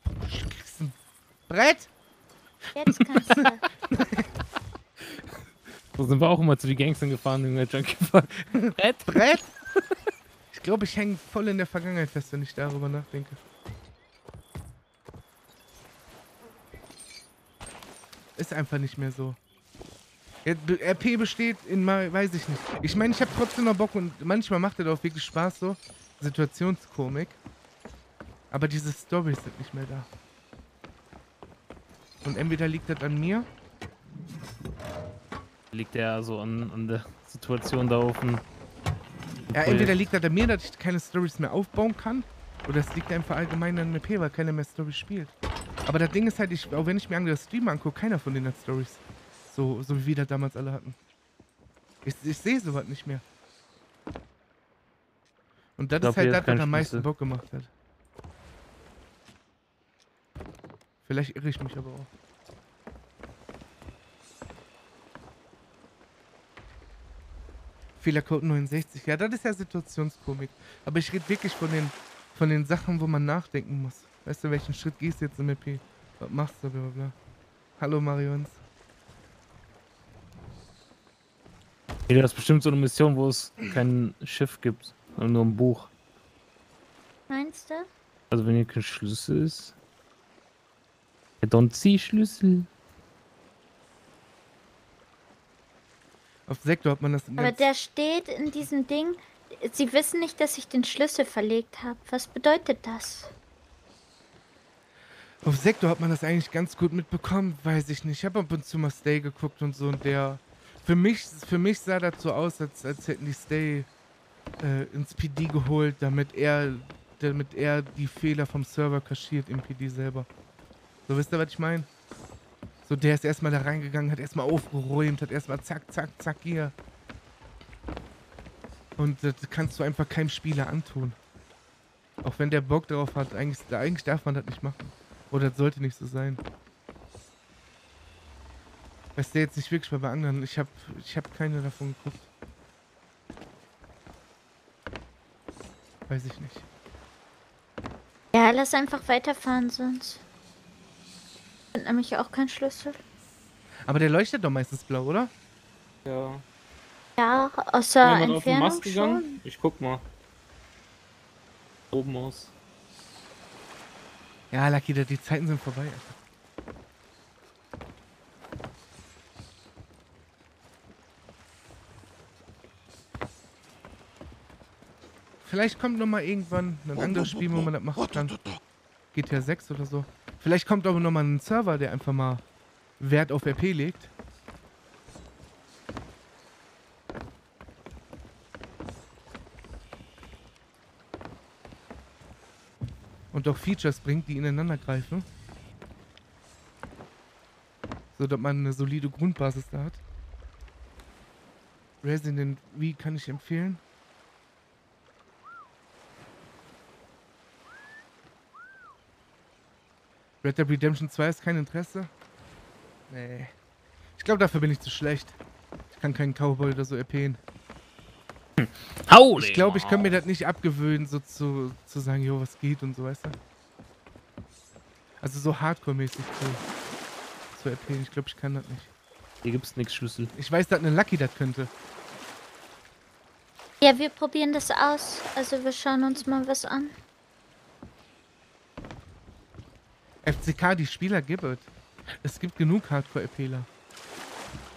Du kriegst ein Brett? Jetzt kannst du. So sind wir auch immer zu die Gangstern gefahren, Junge, Junkie Fuck. Brett? Brett? Ich glaube, ich hänge voll in der Vergangenheit fest, wenn ich darüber nachdenke. Ist einfach nicht mehr so. RP besteht in mal, weiß ich nicht. Ich meine, ich habe trotzdem noch Bock und manchmal macht das auch wirklich Spaß so. Situationskomik. Aber diese Storys sind nicht mehr da. Und entweder liegt das an mir. Liegt der so an, an der Situation da auf dem. Ja, entweder liegt das an mir, dass ich keine Stories mehr aufbauen kann. Oder es liegt einfach allgemein an MP, weil keiner mehr Stories spielt. Aber das Ding ist halt, ich, auch wenn ich mir andere Streamer angucke, keiner von denen hat Stories. So, so wie wir das damals alle hatten. Ich, ich sehe sowas nicht mehr. Und das glaub, ist halt das, was am meisten. Bock gemacht hat. Vielleicht irre ich mich aber auch. Fehlercode 69. Ja, das ist ja Situationskomik. Aber ich rede wirklich von den, von den Sachen, wo man nachdenken muss. Weißt du, welchen Schritt gehst du jetzt im EP? Was machst du, bla bla bla. Hallo Marions. Ja, das ist bestimmt so eine Mission, wo es kein Schiff gibt, nur ein Buch. Meinst du? Also wenn hier kein Schlüssel ist. I don't see Schlüssel. Auf Sektor hat man das. Aber der steht in diesem Ding. Sie wissen nicht, dass ich den Schlüssel verlegt habe. Was bedeutet das? Auf Sektor hat man das eigentlich ganz gut mitbekommen, weiß ich nicht. Ich habe ab und zu mal Stay geguckt und so und der. Für mich, für mich sah das so aus, als, als hätten die Stay äh, ins PD geholt, damit er, damit er die Fehler vom Server kaschiert im PD selber. So wisst ihr, was ich meine? So, der ist erstmal da reingegangen, hat erstmal aufgeräumt, hat erstmal zack, zack, zack hier. Und das kannst du einfach keinem Spieler antun. Auch wenn der Bock darauf hat, eigentlich, eigentlich darf man das nicht machen. Oder das sollte nicht so sein. Weißt du jetzt nicht wirklich bei anderen? Ich habe ich hab keine davon geguckt. Weiß ich nicht. Ja, lass einfach weiterfahren, sonst. Sind nämlich auch kein Schlüssel. Aber der leuchtet doch meistens blau, oder? Ja. Ja, außer Jemand auf den Entfernung Mast gegangen? schon. Ich guck mal. Oben aus. Ja, Lucky, die Zeiten sind vorbei. Alter. Vielleicht kommt noch mal irgendwann ein anderes Spiel, wo man das machen kann. GTA 6 oder so. Vielleicht kommt aber noch mal ein Server, der einfach mal Wert auf RP legt. Und auch Features bringt, die ineinander greifen. So, dass man eine solide Grundbasis da hat. Resident Evil kann ich empfehlen. Red Dead Redemption 2 ist kein Interesse. Nee. Ich glaube, dafür bin ich zu schlecht. Ich kann keinen Cowboy oder so RPen. Hau! Ich glaube, ich kann mir das nicht abgewöhnen, so zu, zu sagen, jo, was geht und so, weißt du? Also so Hardcore-mäßig zu, zu RPen. Ich glaube, ich kann das nicht. Hier gibt's nix Schlüssel. Ich weiß, dass eine Lucky das könnte. Ja, wir probieren das aus. Also wir schauen uns mal was an. FCK, die Spieler gibt es. Es gibt genug Hardcore-RPler.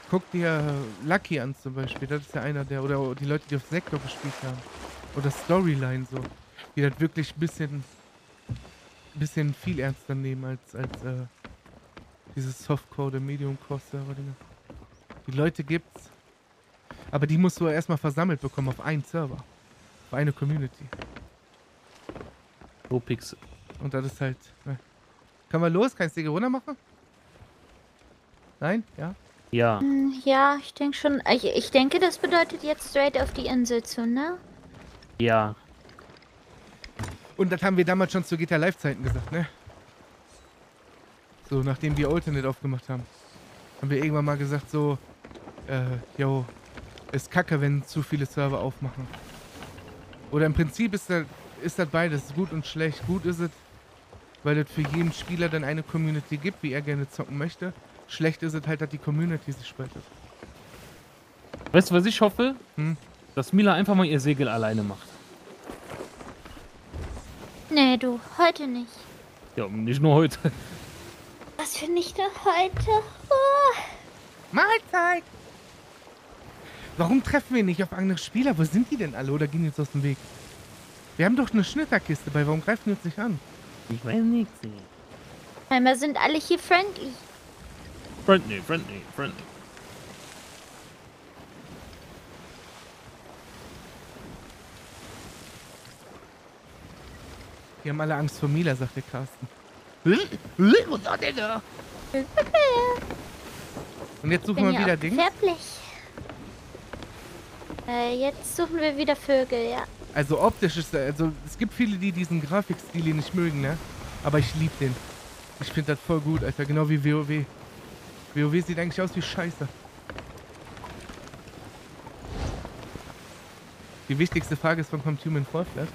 Guck dir Lucky an zum Beispiel. Das ist ja einer der, oder die Leute, die auf Sektor gespielt haben. Oder Storyline so. Die das wirklich ein bisschen, bisschen viel ernster nehmen als, als äh, dieses Softcore oder Medium-Core-Server-Dinge. Die Leute gibt's. Aber die musst du erstmal versammelt bekommen auf einen Server. Auf eine Community. Opix. Und das ist halt. Ne. Können wir los? Kannst du die runter machen? Nein? Ja? Ja. Hm, Ja, ich denke schon. Ich, ich denke, das bedeutet jetzt straight auf die Insel zu, ne? Ja. Und das haben wir damals schon zu GTA Live-Zeiten gesagt, ne? So, nachdem wir Alternate aufgemacht haben. Haben wir irgendwann mal gesagt, so, äh, yo, ist kacke, wenn zu viele Server aufmachen. Oder im Prinzip ist das, ist das beides, gut und schlecht. Gut ist es, weil es für jeden Spieler dann eine Community gibt, wie er gerne zocken möchte. Schlecht ist es halt, dass die Community sich spaltet. Weißt du, was ich hoffe? Hm? Dass Mila einfach mal ihr Segel alleine macht. Nee, du, heute nicht. Ja, nicht nur heute. Was für nicht nur heute? Oh. Mahlzeit! Warum treffen wir nicht auf andere Spieler? Wo sind die denn alle oder gehen jetzt aus dem Weg? Wir haben doch eine Schnitterkiste bei, warum greifen die uns nicht an? Ich weiß nichts. Scheinbar sind alle hier friendly. Friendly, friendly, friendly. Die haben alle Angst vor Mila, sagt der Carsten. Und jetzt suchen wir wieder Dings. gefährlich. Äh, jetzt suchen wir wieder Vögel, ja. Also optisch ist er, also es gibt viele, die diesen Grafikstil hier nicht mögen, ne? Aber ich liebe den. Ich finde das voll gut, Alter, genau wie WoW. WoW sieht eigentlich aus wie Scheiße. Die wichtigste Frage ist, wann kommt Human Fall Flat?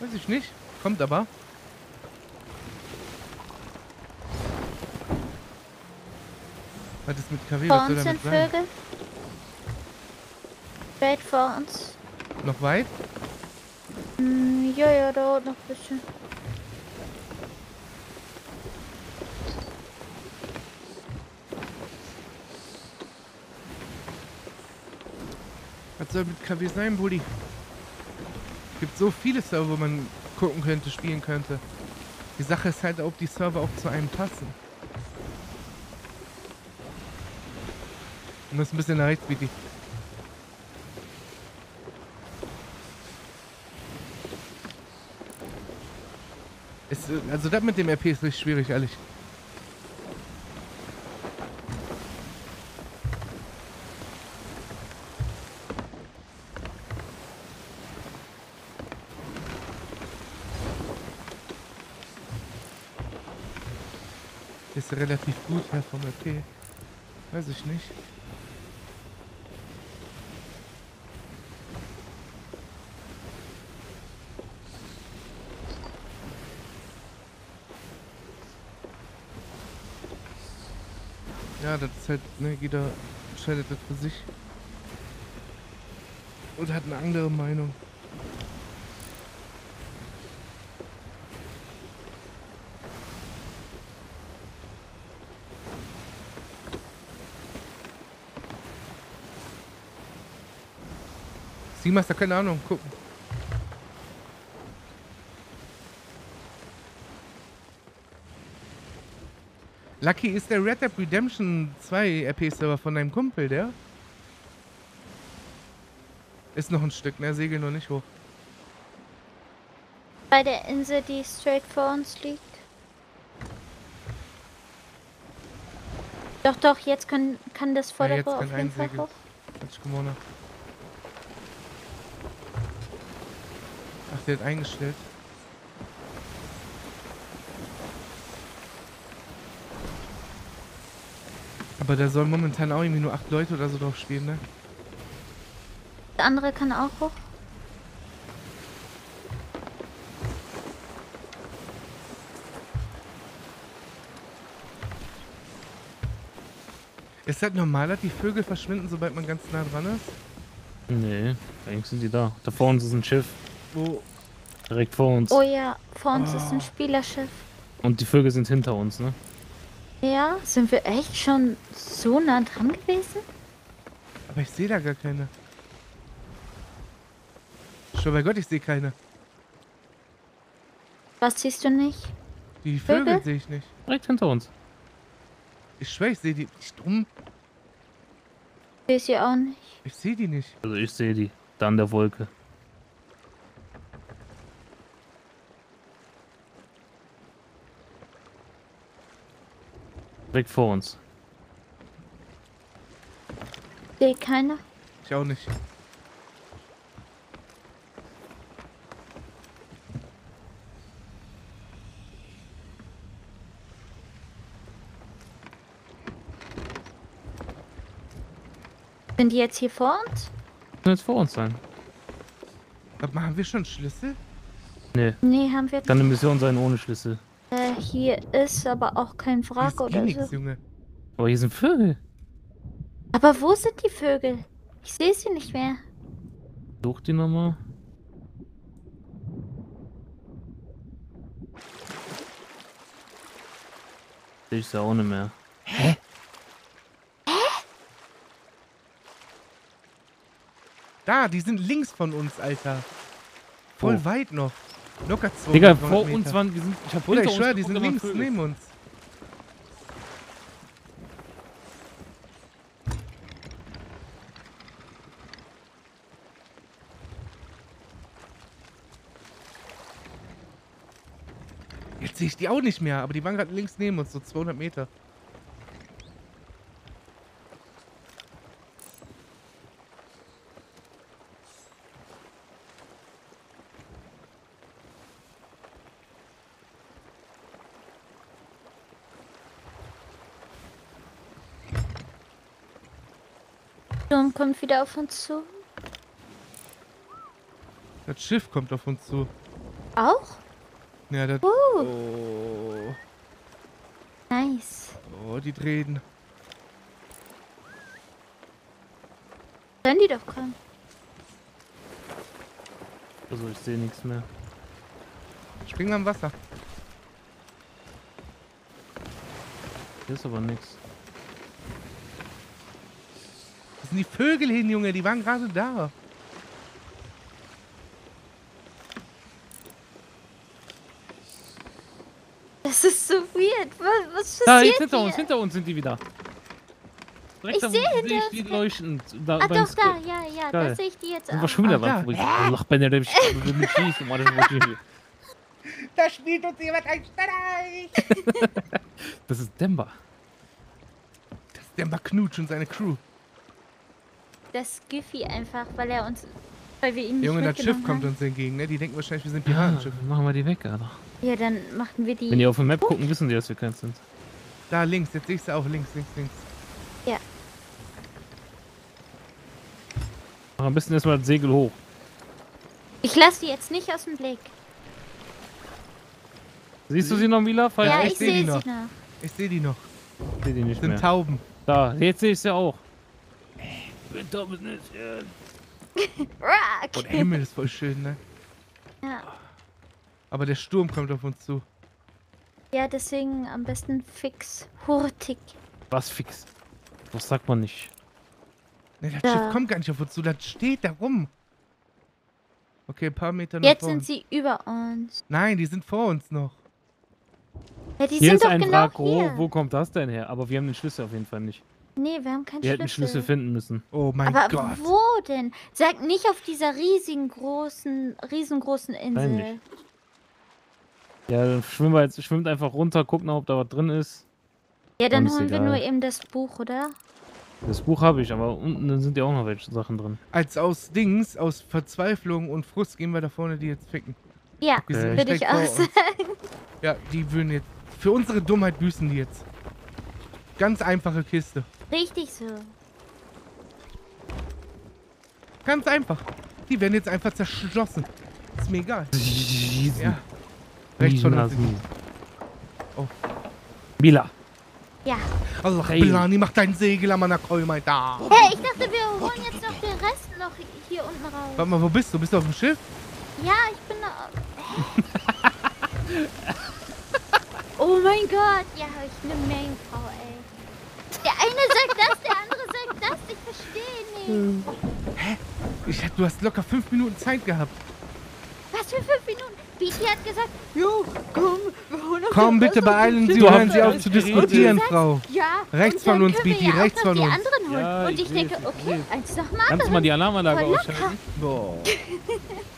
Weiß ich nicht. Kommt aber. Was ist mit KW? Vor Was soll uns damit sind sein? Vögel. Straight vor uns. Noch weit? Ja, ja, dauert noch ein bisschen. Was soll mit KW sein, Bulli? Gibt so viele Server, wo man gucken könnte, spielen könnte. Die Sache ist halt, ob die Server auch zu einem passen. Du musst ein bisschen nach rechts, bitte. Ist, äh, also das mit dem RP ist richtig schwierig, ehrlich. Ist relativ gut, Herr vom RP. Weiß ich nicht. Das ist halt, ne, jeder entscheidet das für sich. Und hat eine andere Meinung. Seamaster, keine Ahnung, gucken. Lucky ist der Red Dead Redemption 2 RP-Server von deinem Kumpel, der? Ist noch ein Stück, ne? Segel noch nicht hoch. Bei der Insel, die straight vor uns liegt. Doch, doch, jetzt kann, kann das vordere kann auf jeden Fall hoch. Ach, der hat eingestellt. Aber da sollen momentan auch irgendwie nur acht Leute oder so drauf spielen, ne? Der andere kann auch hoch. Ist das normal, dass die Vögel verschwinden, sobald man ganz nah dran ist? Nee, eigentlich sind die da. Da vor uns ist ein Schiff. Wo? Direkt vor uns. Oh ja, vor uns ist Oh. ein Spielerschiff. Und die Vögel sind hinter uns, ne? Ja, sind wir echt schon so nah dran gewesen? Aber ich sehe da gar keine. Schon bei Gott, ich sehe keine. Was siehst du nicht? Die Vögel Vögel? sehe ich nicht. Direkt hinter uns. Ich schwöre, ich sehe die nicht dumm. Sehe sie auch nicht. Ich sehe die nicht. Also ich sehe die. Da an der Wolke. Direkt vor uns. Sehe keine. Ich auch nicht. Sind die jetzt hier vor uns? Kann jetzt vor uns sein. Aber machen wir schon Schlüssel? Nee, Nee, haben wir kann eine Mission sein ohne Schlüssel. Hier ist aber auch kein Wrack ist oder nix, so. Junge. Aber hier sind Vögel. Aber wo sind die Vögel? Ich sehe sie nicht mehr. Such die nochmal. Sehe ich sie auch nicht mehr. Da, die sind links von uns, Alter. Voll Wo? weit noch. Locker 200 Digga, Meter. vor uns waren, wir sind, ich hab Oder hinter ich schwöre, uns die sind links Vögel. neben uns. Jetzt sehe ich die auch nicht mehr, aber die waren gerade links neben uns, so 200 Meter. Kommt wieder auf uns zu. Das Schiff kommt auf uns zu. Auch? Ja, das... Uh, Oh, nice. oh, die drehen. Können die doch kommen. Also ich sehe nichts mehr. Springen am Wasser. Hier ist aber nichts. Wo sind die Vögel hin, Junge? Die waren gerade da. Das ist so weird. Was, was passiert da, jetzt hinter hier? uns, hinter uns sind die wieder. Direkt ich sehe hinter uns. die leuchten. Da, ah, doch, Sk da, ja, ja, Geil. da sehe ich die jetzt auch. Ich war schon wieder ah, weit ja. Lach, wenn der mich schießt. Da spielt uns jemand ein Streich. das ist Demba. Das ist Demba Knutsch und seine Crew. Das Giffy einfach, weil er uns. Weil wir ihn nicht Junge, das Schiff mitgenommen kommt haben. uns entgegen, ne? Die denken wahrscheinlich, wir sind Ja, Piratenschiff. machen wir die weg, Alter. Ja, dann machen wir die. Wenn die auf dem Map gucken, wissen die, dass wir keins sind. Da links, jetzt sehe ich sie auch links, links, links. Mach am besten erstmal das Segel hoch. Ich lasse die jetzt nicht aus dem Blick. Siehst du sie noch, Mila? Ja, ich ich seh die sehe noch. sie noch. Ich sehe die noch. ich sehe die nicht sind mehr. Tauben. Da, jetzt sehe ich sie auch. Und Rock. der Himmel ist voll schön, ne? Ja. Aber der Sturm kommt auf uns zu. ja, deswegen am besten fix. Hurtig. Was fix? Das sagt man nicht. Ne, das Ja. Schiff kommt gar nicht auf uns zu, das steht da rum. Okay, ein paar Meter noch Jetzt vor sind uns. sie über uns. Nein, die sind vor uns noch. Ja, die Hier sind ist doch ein genau Wrack. hier. Wo, wo kommt das denn her? Aber wir haben den Schlüssel auf jeden Fall nicht. Nee, wir haben keinen Wir hätten Schlüssel finden müssen. Oh mein Aber Gott. wo denn? Sag nicht auf dieser riesigen großen, riesengroßen Insel. Nein, Ja, dann schwimmen wir jetzt, schwimmt einfach runter, gucken, ob da was drin ist. Ja, dann Dann holen wir nur eben das Buch, oder? Das Buch habe ich, aber unten sind ja auch noch welche Sachen drin. Als aus Dings, aus Verzweiflung und Frust gehen wir da vorne die jetzt ficken. Ja, Okay. würde ich auch sagen. Ja, die würden jetzt. Für unsere Dummheit büßen die jetzt. Ganz einfache Kiste. Richtig so. Ganz einfach. Die werden jetzt einfach zerschossen. Ist mir egal. Ja. Rechts von uns. Oh. Mila. Ja. Allah, Hey. Bilani, mach dein Segel am meiner Kolmai da. Hey, ich dachte, wir holen jetzt noch den Rest noch hier unten raus. Warte mal, wo bist du? Bist du auf dem Schiff? Ja, ich bin da. oh mein Gott. Ja, ich eine Meerjungfrau, ey. Der eine sagt das, der andere sagt das. Ich verstehe nicht. Ich, du hast locker fünf Minuten Zeit gehabt. Was für fünf Minuten? Beatty hat gesagt, jo, komm, wir holen noch Komm, bitte beeilen Sie und hören Sie auf zu diskutieren, Frau. Ja, Rechts und dann von uns, können wir Beatty, ja auch rechts noch von die uns. anderen holen. Ja, und ich ich denke, ich okay, seh's. eins nach dem Kannst du mal anderen. die Alarmanlage Voll locker. ausschalten? Boah.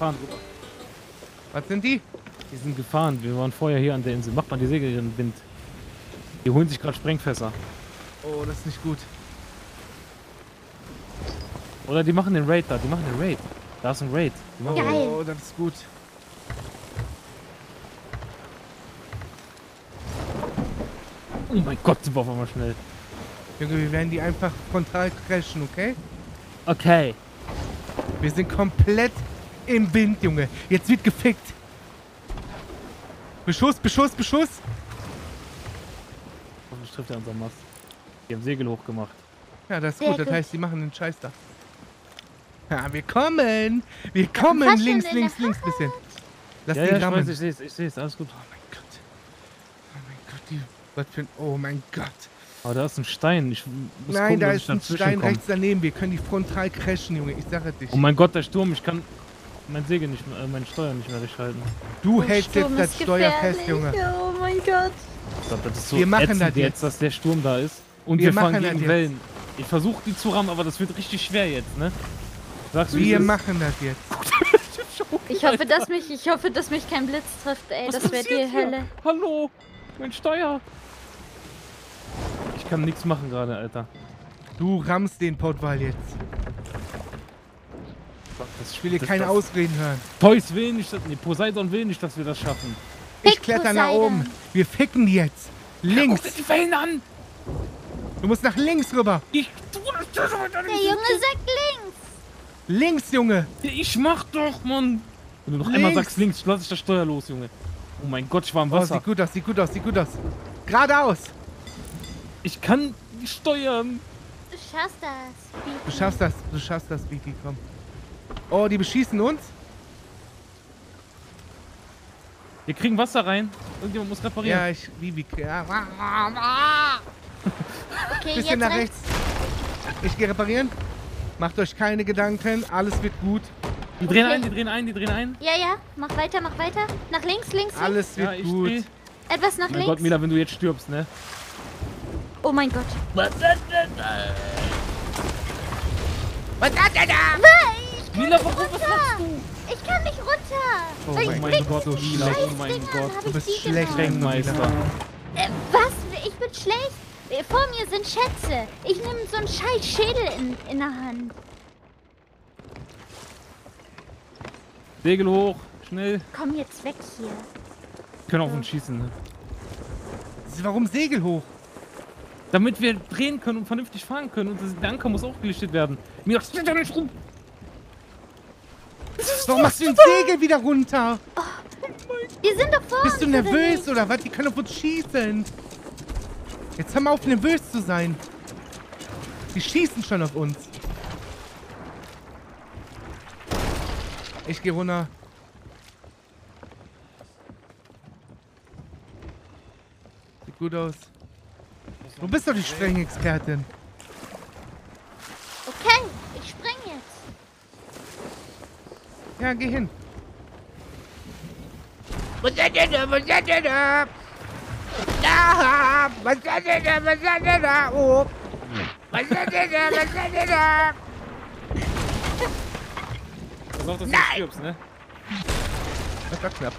gefahren drüber. Was sind die? Die sind gefahren. Wir waren vorher hier an der Insel. Mach mal die Segel in den Wind. Die holen sich gerade Sprengfässer. Oh, das ist nicht gut. Oder die machen den Raid da. Die machen den Raid. Da ist ein Raid. Machen Geil. Oh, das ist gut. Oh mein Gott, sind wir auf einmal schnell. Junge, wir werden die einfach frontal crashen, okay? Okay. Wir sind komplett im Wind, Junge. Jetzt wird gefickt. Beschuss, Beschuss, Beschuss. Hoffentlich trifft er unseren Mast. Die haben Segel hochgemacht. Ja, das ist gut. Das heißt, die machen den Scheiß da. Ja, wir kommen. Wir kommen. schon Links, in links, links bisschen. Lass ja, die ja, ich rammen. weiß, ich sehe es, ich sehe es, alles gut. Oh mein Gott. Oh mein Gott, die. Was für ein. Oh mein Gott. Aber da ist ein Stein. Ich muss Nein, gucken, da ist ich ein Stein komme. rechts daneben. Wir können die frontal crashen, Junge. Ich sage dich. Oh mein Gott, der Sturm. Ich kann mein Segel nicht mehr, äh, mein Steuer nicht mehr recht halten. Du Der hältst Sturm jetzt das Steuer fest, Junge. Oh mein Gott. Ich glaub, das ist so Wir machen das jetzt, jetzt. dass der Sturm da ist. Und Wir wir, fahren gegen jetzt. Wellen. Ich versuche die zu rammen, aber das wird richtig schwer jetzt, ne? Sagst du, wie Wir ist? machen das jetzt. Ich hoffe, dass mich, ich hoffe, dass mich kein Blitz trifft, ey. Was das wäre die hier? Hölle. Hallo, mein Steuer. Ich kann nichts machen gerade, Alter. Du rammst den Portwal jetzt. Das Ich will dir das- keine das- Ausreden hören. Zeus will nicht, nee, Poseidon will nicht, dass wir das schaffen. Ich Fick kletter nach oben. Wir ficken die jetzt. Links. Guck die Wellen an! Du musst nach links rüber. Ich tu das Der Junge sagt links. Links, Junge. Ich mach doch, Mann! Wenn du noch einmal Links. sagst links, lass ich das Steuer los, Junge. Oh mein Gott, ich war im Oh, Wasser. sieht gut aus, sieht gut aus, sieht gut aus. Geradeaus. ich kann steuern. Du schaffst das. Beatty. Du schaffst das, du schaffst das, Beatty, komm. Oh, die beschießen uns. Wir kriegen Wasser rein. Irgendjemand muss reparieren. Ja, ich, wie, wie, ja. Okay, Bisschen jetzt nach rechts. rechts. Ich gehe reparieren. Macht euch keine Gedanken. Alles wird gut. Die drehen Okay. ein, die drehen ein, die drehen ein. Ja, ja. Mach weiter, mach weiter. Nach links, links, links. Alles wird Ja, gut. dreh. Etwas nach Mein links. Gott, Mila, wenn du jetzt stirbst, ne? Oh mein Gott. Mila, warum, was machst du? Ich kann nicht runter. Oh Weil mein ich mein bin Gott, mit oh Mila, oh scheiß mein Gott, du ich bist die schlecht. Sprengmeister. Äh, was? Ich bin schlecht. Vor mir sind Schätze. Ich nehme so einen scheiß Schädel in, in der Hand. Segel hoch, schnell. Komm jetzt weg hier. Wir können auf uns schießen, ne? Warum Segel hoch? Damit wir drehen können und vernünftig fahren können. Und das, Anker muss auch gelichtet werden. Mila, steht da nicht rum. Warum machst du den Segel wieder runter? Wir sind doch vor Bist du nervös oder was? Die können auf uns schießen. Jetzt hör mal auf, nervös zu sein. Die schießen schon auf uns. Ich geh runter. Sieht gut aus. Du bist doch die Sprengexpertin. Okay, ich spring jetzt. Ja, geh hin. Was seid ihr da? Was seid ihr da? Da! Was seid ihr da? Was seid ihr da? Oh! Was seid ihr da? Was seid ihr da? Pass auf, dass du Nein! stirbst, ne? Das war knapp.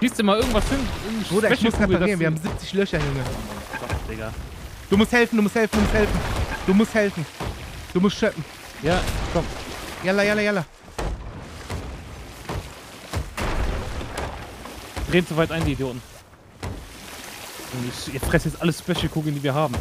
Schießt dir mal irgendwas hin. Bruder, ich muss reparieren. Wir haben 70 Löcher, Junge. du- Gott, Digga. Du musst helfen, du musst helfen, du musst helfen. Du musst helfen. Du musst schöpfen. Ja, komm. Jalla, jalla, jalla. Drehen zu weit ein, die Idioten. Und ich, ihr fresst jetzt alle Special-Kugeln, die wir haben.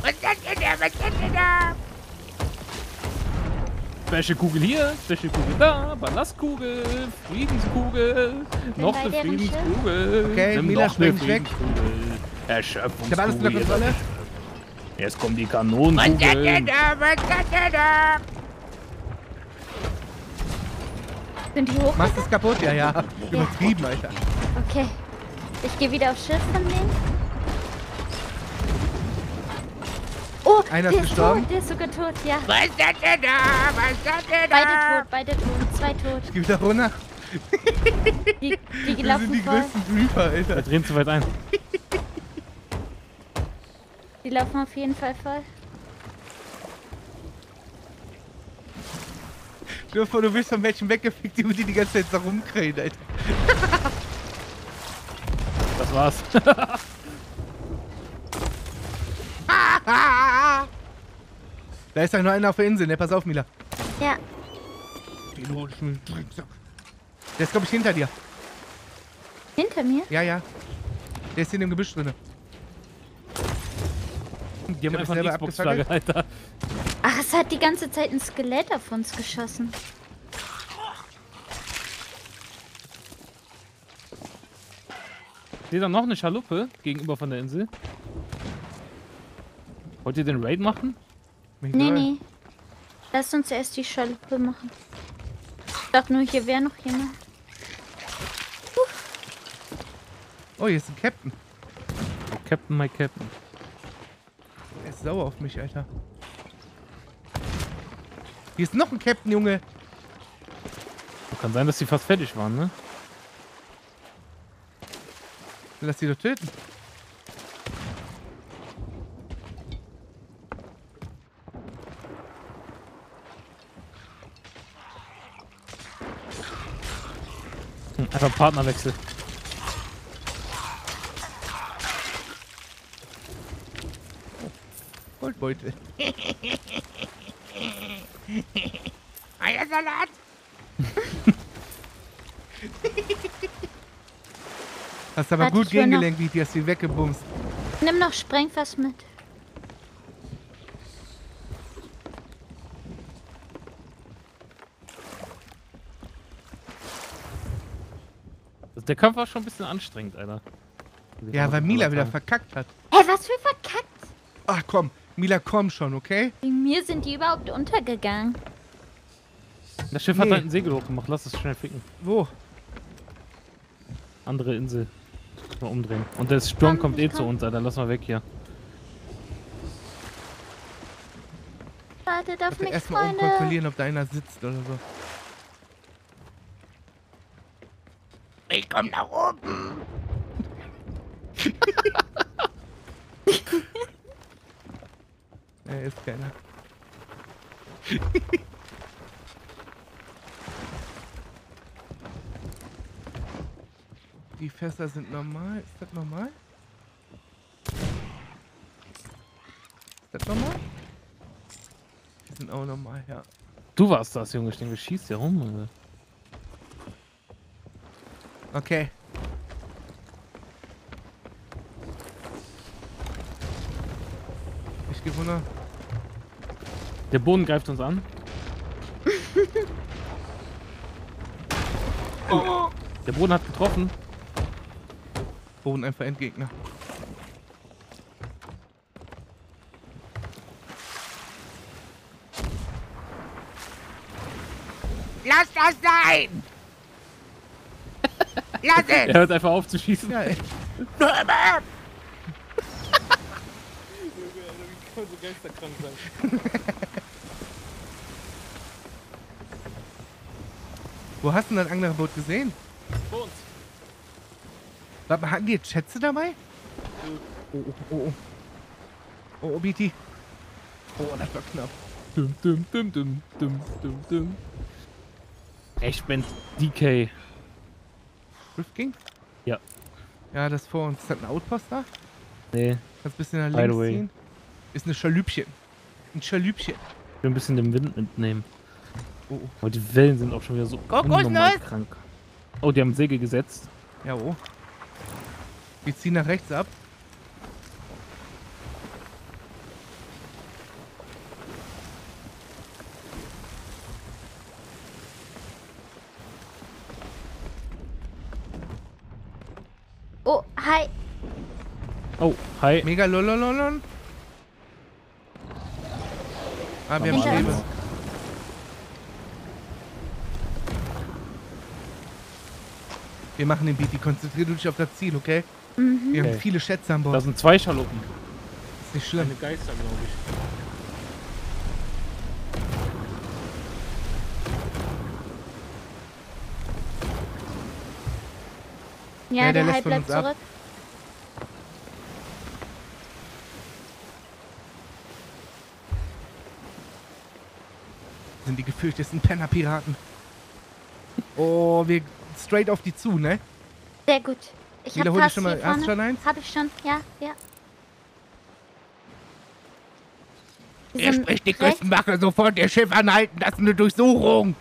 Special-Kugel hier, Special-Kugel da, Ballastkugel, Friedenskugel, noch eine? Friedenskugel. Okay, nimm Mila noch eine springt weg. Friedenskugel. Erschöpfungskugel. Ich hab alles unter jetzt- Kontrolle. Jetzt kommen die Was seid ihr Kanonenkugel. da? Was seid ihr da? Sind die hoch? Machst du es kaputt? Ja, ja. Übertrieben, Alter. Okay. Ich gehe wieder aufs Schiff von denen. Oh, Einer der ist ist gestorben? tot, der ist sogar tot, ja. Was seid ihr da? Was seid ihr Beide da? tot, beide tot, zwei tot. Geh wieder runter. Die, die Wir laufen sind die voll. größten Wir Alter. drehen zu weit ein. Die laufen auf jeden Fall voll. Stell dir vor, du wirst von welchen weggefickt, die die die ganze Zeit so rumkrähen, Alter. Das war's. Da ist ja nur einer auf der Insel, ne? Pass auf, Mila. Ja. Pilotischen Drecksack. Der ist, glaube ich, hinter dir. Hinter mir? Ja, ja. Der ist hier in dem Gebüsch drin. Die haben hab einfach eine Alter. Ach, es hat die ganze Zeit ein Skelett auf uns geschossen. Seht ihr noch eine Schaluppe gegenüber von der Insel? Wollt ihr den Raid machen? Mich Nee, nee. Lass uns erst die Schaluppe machen. Ich dachte nur, hier wäre noch jemand. Oh, hier ist ein Captain. Oh, Captain, my Captain. Er ist sauer auf mich, Alter. Hier ist noch ein Captain, Junge. Kann sein, dass sie fast fertig waren, ne? Lass sie doch töten. Hm, einfach Partnerwechsel. Goldbeutel. Eiersalat? Hast aber Warte, gut gegengelenkt, wie die hast sie weggebumst. Nimm noch Sprengfass mit. Also der Kampf war schon ein bisschen anstrengend, Alter. Ja, weil Mila wieder verkackt hat. Hä, was für verkackt? Ach komm, Mila, komm schon, okay? Wegen mir sind die überhaupt untergegangen. Das Schiff hat Nee. halt ein Segel hochgemacht. Lass es schnell ficken. Wo? Andere Insel. Mal umdrehen. Und der Sturm Komm, kommt eh zu uns, Alter. Lass mal weg hier. Wartet auf mich, Erstmal oben kontrollieren, ob da einer sitzt oder so. Ich komm nach oben. Er ist keiner. Die Fässer sind normal. Ist das normal? Ist das normal? Die sind auch normal, ja. Du warst das, Junge. Ich denke, schießt hier rum. Junge. Okay. Ich gebe runter. Der Boden greift uns an. Oh. Der Boden hat getroffen. Boden einfach Endgegner. Lass das sein. Lass Er es. hört einfach auf zu schießen. Ja, ey. Wo hast du denn das Anglerboot gesehen? Vor uns. Warte mal, hatten die jetzt Schätze dabei? Oh, oh, oh, oh. Oh, oh, BT. Oh, das war knapp. Dum, dum, dum, dum, dum, dum, dum. Ich bin DK. Rift King? Ja. Ja, das vor uns. Ist das ein Outpost da? Nee, Kannst ein bisschen nach links way. ziehen. Ist eine Schalüpchen. Ein Schalüpchen. ich will ein bisschen den Wind mitnehmen. Oh, oh. Aber die Wellen sind auch schon wieder so Kokosnuss. unnormal krank. Oh, die haben Segel gesetzt. Ja, oh. Wir ziehen nach rechts ab. Oh, hi. Oh, hi. Mega lolololon. Ah, wir haben Stäbe. Wir machen den BT. Konzentrier dich auf das Ziel, okay? Mhm. Wir haben Okay. viele Schätze an Bord. Da sind zwei Schaluppen. ist nicht schlimm. Geister, glaube ich. Ja, Ja, der der, lässt Hai bleibt uns ab. zurück. sind die gefürchtesten Penner-Piraten. Oh, wir straight auf die zu, ne? Sehr gut. Ich hab Wiederhol fast schon mal. hier Hast du schon eins? Hab ich schon, ja, ja. Er sind spricht die. Küstenwache sofort ihr Schiff anhalten. Das ist eine Durchsuchung.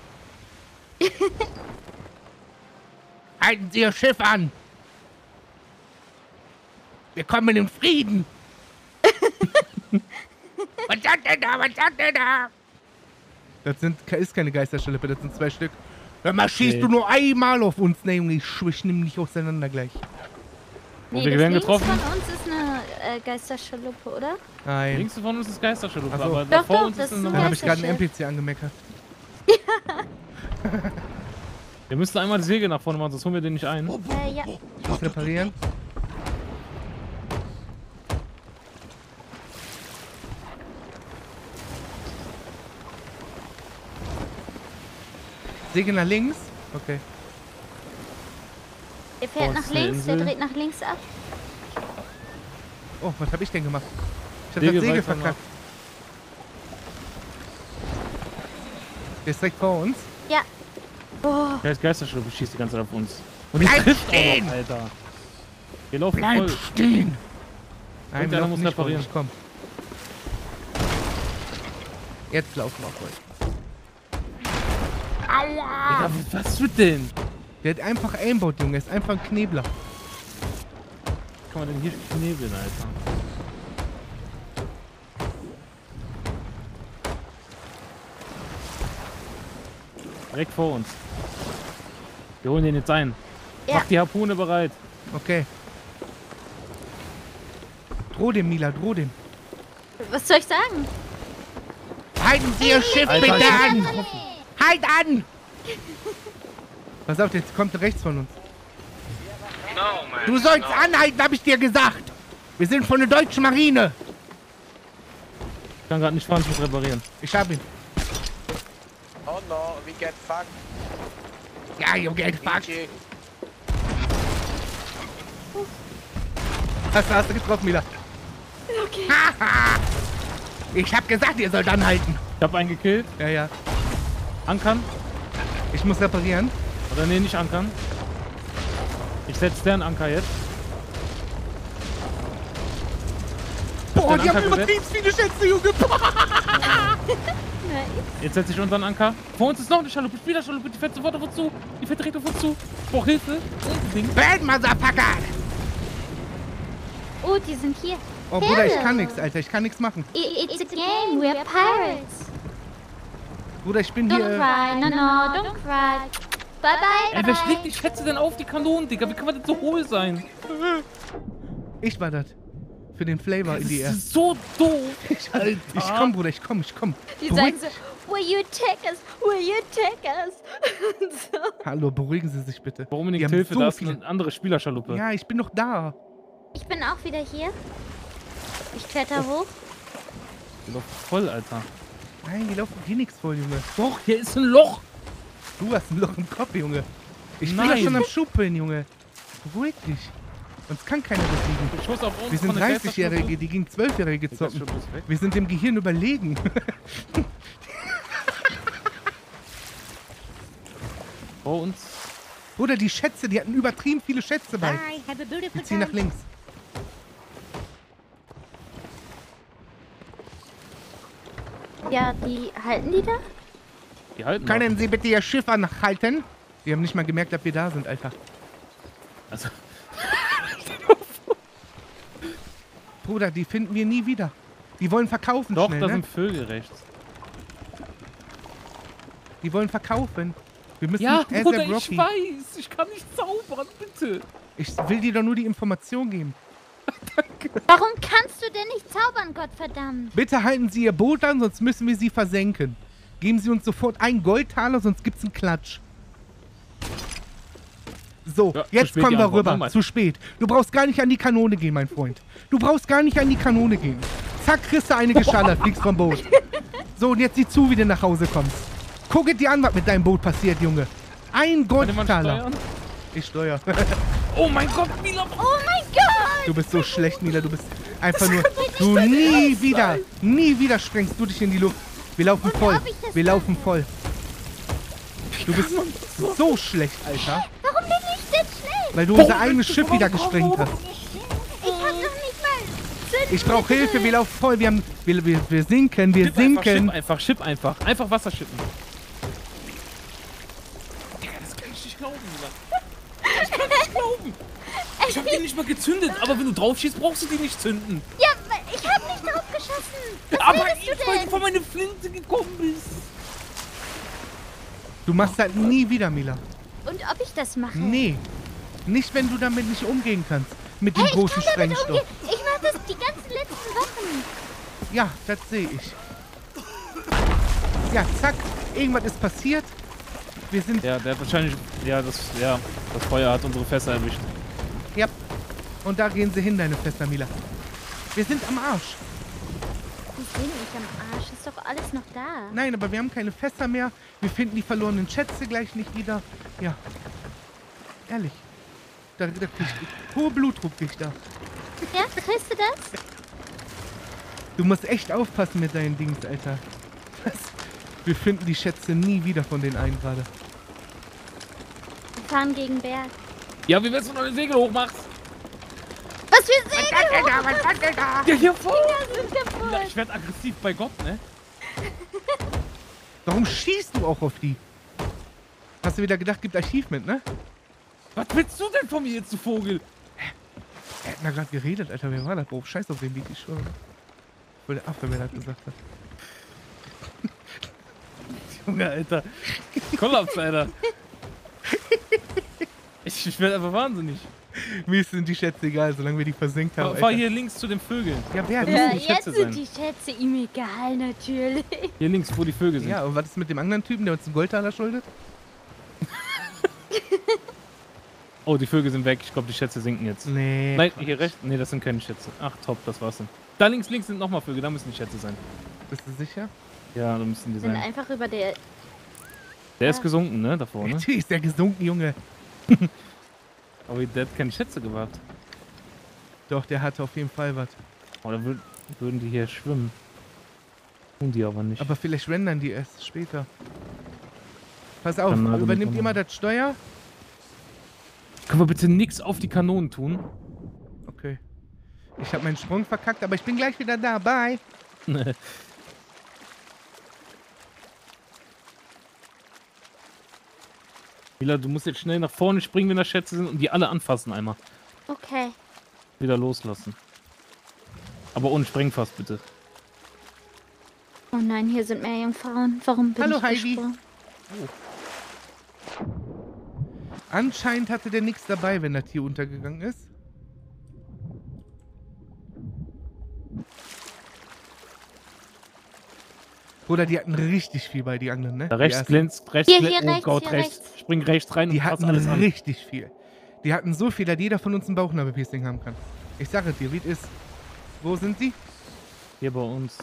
Halten Sie Ihr Schiff an. Wir kommen in Frieden. Was sagt denn da? Was sagt denn da? Das sind, ist keine Geisterschalippe, das sind zwei Stück. Hör mal, schießt du nur einmal auf uns, ne, Junge. Ich, ich nehm dich auseinander gleich. Nee, wir werden links getroffen. von uns ist eine äh, Geisterschaluppe, oder? Nein. Links von uns ist Geisterschaluppe, so. aber Doch, da vor doch, uns das ist eine ein Dann habe ich gerade einen. NPC angemeckert. Wir müssen einmal die Segel nach vorne machen, sonst holen wir den nicht ein. Äh, ja. Reparieren. Segel nach links? Okay. Der fährt Oh, nach links, der dreht nach links ab. Oh, was habe ich denn gemacht? Ich habe Segel das Segel verkackt. Der ist direkt vor uns. Ja. Oh, Der ist Geisterschaluppe, schießt die ganze Zeit auf uns. Und die Bleib trifft auch stehen! noch, Alter. Wir laufen Bleib voll. stehen. Nein, wir laufen muss reparieren. Komm. Jetzt laufen wir auf euch. Aua. Digga, was wird denn? Der hat einfach Aimbot, Junge. Er ist einfach ein Knebler. Was kann man denn hier knebeln, Alter? Direkt vor uns. Wir holen den jetzt ein. Ja. Mach die Harpune bereit. Okay. Droh dem, Mila, droh dem. was soll ich sagen? Halten Sie Ihr Schiff bitte an. Halt an. Pass auf, jetzt kommt rechts von uns. Du sollst anhalten, habe ich dir gesagt. Wir sind von der deutschen Marine. kann gerade nicht fahren, ich muss reparieren. Ich hab ihn. Oh no, we get fucked. Ja, Junge, fuck. GG. Hast du, hast du getroffen, Mila? Okay. Haha! Ich hab gesagt, ihr sollt anhalten. Ich habe einen gekillt. Ja, ja. Ankern. Ich muss reparieren. Oder nee, nicht ankern. Ich setze deren Anker jetzt. Boah, den die haben Anker übertrieben viele Schätze, Junge. Boah. Jetzt setze ich unseren Anker. Vor uns ist noch eine Schaluppe. Wieder Schaluppe. Die fährt sofort auf uns zu. Die fährt direkt auf uns zu. Brauch Hilfe. Unbedingt. Bad Motherfucker. Oh, die sind hier. Oh, Bruder, ich Hello. kann nichts, Alter. Ich kann nichts machen. It's a game. We're pirates. Bruder, ich bin Don't hier... äh, cry. No, no, don't cry. Bye, bye, Ey, wer schlägt die Schätze denn auf die Kanonen, Digga? Wie kann man denn so hohl sein? Ich war das. Für den Flavor in Das die Air. ist so doof. Ich, ich komm, Bruder, ich komm, ich komm. Die Beruhig- sagen so, will you take us? Will you take us? so. Hallo, beruhigen Sie sich bitte. Warum Die nicht haben Hilfe? so da ist viele- eine andere Spielerschaluppe. Ja, ich bin doch da. Ich bin auch wieder hier. Ich kletter hoch. Die läuft voll, Alter. Nein, die laufen hier nichts voll, Junge. Doch, hier ist ein Loch. Du hast ein Loch im Kopf, Junge. Ich bin doch schon am Schuppeln, Junge. Beruhig dich. Uns kann keiner besiegen. Ich schuss auf uns. Wir sind von der 30-Jährige, die gegen 12-Jährige Geisterschaluppe. zocken. Wir sind im Gehirn überlegen. Vor uns. Bruder, die Schätze, die hatten übertrieben viele Schätze bei. Wir ziehen nach links. Ja, die halten die da? Die halten Können Sie bitte Ihr Schiff anhalten? Die haben nicht mal gemerkt, dass wir da sind, Alter. noch. Also, Bruder, die finden wir nie wieder. Die wollen verkaufen doch, schnell, da ne? sind Vögel rechts. Die wollen verkaufen. Wir müssen Ja, Bruder, ich weiß. Ich kann nicht zaubern, bitte. Ich will dir doch nur die Information geben. Warum kannst du denn nicht zaubern, Gottverdammt? Bitte halten Sie Ihr Boot an, sonst müssen wir Sie versenken. Geben Sie uns sofort einen Goldtaler, sonst gibt's einen Klatsch. So, Ja, jetzt kommen wir rüber. nochmal. Zu spät. Du brauchst gar nicht an die Kanone gehen, mein Freund. Du brauchst gar nicht an die Kanone gehen. Zack, kriegst du eine geschallert, fliegst vom Boot. So, und jetzt sieh zu, wie du nach Hause kommst. Guck dir an, was mit deinem Boot passiert, Junge. Ein Goldtaler. Ich steuer. Oh mein Gott, Mila. Oh mein Gott! Du bist so schlecht, Mila. Du bist einfach nur. Du nie wieder, nie wieder sprengst du dich in die Luft. Wir laufen voll. ich das Wir laufen voll. Du bist so schlecht, Alter. Warum bin ich denn schlecht? Weil du unser eigenes Schiff wieder gesprengt hast. Ich hab doch nicht mal Zünden Ich brauche Hilfe. Wir laufen voll. Wir haben. Wir, wir, wir sinken. Wir Schipp einfach, sinken. schipp einfach, schipp einfach. Einfach Wasser schippen. Digga, das kann ich nicht glauben, Mila. Ich kann nicht glauben. Ich hab die nicht mal gezündet, aber wenn du drauf schießt, brauchst du die nicht zünden. Ja, ich hab nicht drauf geschossen. Was aber ich, du weil du von meiner Flinte gekommen bist. Du machst das nie wieder, Mila. Und ob ich das mache? Nee. Nicht, wenn du damit nicht umgehen kannst. Mit dem Hey, ich großen kann damit Sprengstoff. umgehen. Ich mach das die ganzen letzten Wochen. Ja, das sehe ich. Ja, zack. Irgendwas ist passiert. Wir sind Ja, der hat wahrscheinlich, ja, das, ja, das Feuer hat unsere Fässer erwischt. Ja. Und da gehen sie hin, deine Fester Mila. Wir sind am Arsch. Wir sind nicht am Arsch. Ist doch alles noch da. Nein, aber wir haben keine Fässer mehr. Wir finden die verlorenen Schätze gleich nicht wieder. Ja. Ehrlich. Da, da krieg ich hohe Blutdruck krieg ich da. Ja, kriegst du das? Du musst echt aufpassen mit deinen Dings, Alter. Was? Wir finden die Schätze nie wieder von den einen gerade. Wir fahren gegen Berg. Ja, wie willst du noch den Segel hochmachst? Was für Segel Da, was hat der da? Ja, hier vor. Na, ich werd aggressiv bei Gott, ne? Warum schießt du auch auf die? Hast du wieder gedacht, gibt Achievement, ne? Was willst du denn von mir jetzt, du Vogel? Er hat mal gerade geredet, Alter. Wer war das? Bro, scheiß auf den Lied, ich schwöre. Voll der Affe, wer das gesagt hat. Junge, Alter. Kollaps, Alter. Ich, ich werde einfach wahnsinnig. Mir sind die Schätze egal, solange wir die versenkt haben. Fahr, hier links zu den Vögeln. Ja, wer? Ja, Ja, die jetzt Schätze sind sein. die Schätze ihm egal, natürlich. Hier links, wo die Vögel sind. ja, und was ist mit dem anderen Typen, der uns einen Goldtaler schuldet? Oh, die Vögel sind weg. Ich glaube, die Schätze sinken jetzt. Nee. Nein, hier rechts. Nee, das sind keine Schätze. Ach, top, das war's dann. Da links, links sind nochmal Vögel. Da müssen die Schätze sein. Bist du sicher? Ja, da müssen die Sind sein. einfach über der. Der ist gesunken, ne? Da vorne. Natürlich ist der gesunken, Junge. Aber der hat keine Schätze gewagt. Doch, der hatte auf jeden Fall was. Oder wür würden die hier schwimmen? Tun die aber nicht. Aber vielleicht rendern die erst später. Pass auf, nagel übernimmt mal. das Steuer? Können wir bitte nichts auf die Kanonen tun? Okay. Ich habe meinen Sprung verkackt, aber ich bin gleich wieder da. Bye. Mila, du musst jetzt schnell nach vorne springen, wenn da Schätze sind und die alle anfassen einmal. Okay. Wieder loslassen. Aber ohne Sprengfass, bitte. Oh nein, hier sind mehr Jungfrauen. Warum bin Hallo, ich Heidi. gesprungen? Anscheinend hatte der nichts dabei, wenn das hier untergegangen ist. Oder die hatten richtig viel bei die anderen, ne? Da rechts glänzt, rechts Hier, glänzt. hier oh rechts, Gott, rechts. rechts. Spring rechts rein Die und hatten alles an. richtig viel. Die hatten so viel, dass jeder von uns ein Bauchnabelpiercing haben kann. Ich sage dir, wie es ist. Wo sind sie? Hier bei uns.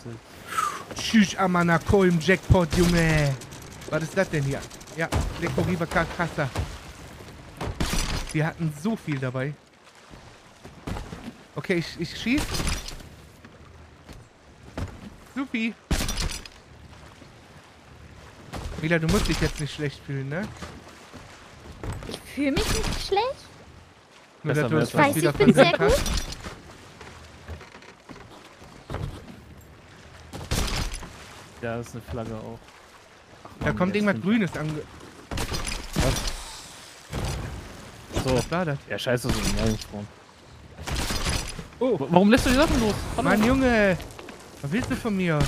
Tschüss, Amana Kolm Jackpot, Junge. Was ist das denn hier? Ja, Lecco Riva Carcassa. Die hatten so viel dabei. Okay, ich, ich schieß. Supi. Mila, du musst dich jetzt nicht schlecht fühlen, ne? Ich fühle mich nicht schlecht. Nur, Besser dass du fast Weiß, wieder ich bin sehr hast. Ja, das ist eine Flagge auch. Ach, Da kommt irgendwas Grünes ange... So. Was war das? Ja, scheiße, so ein Jungfrauen. Oh, Warum lässt du die Sachen los? Hallo? Mann, Junge. Was willst du von mir?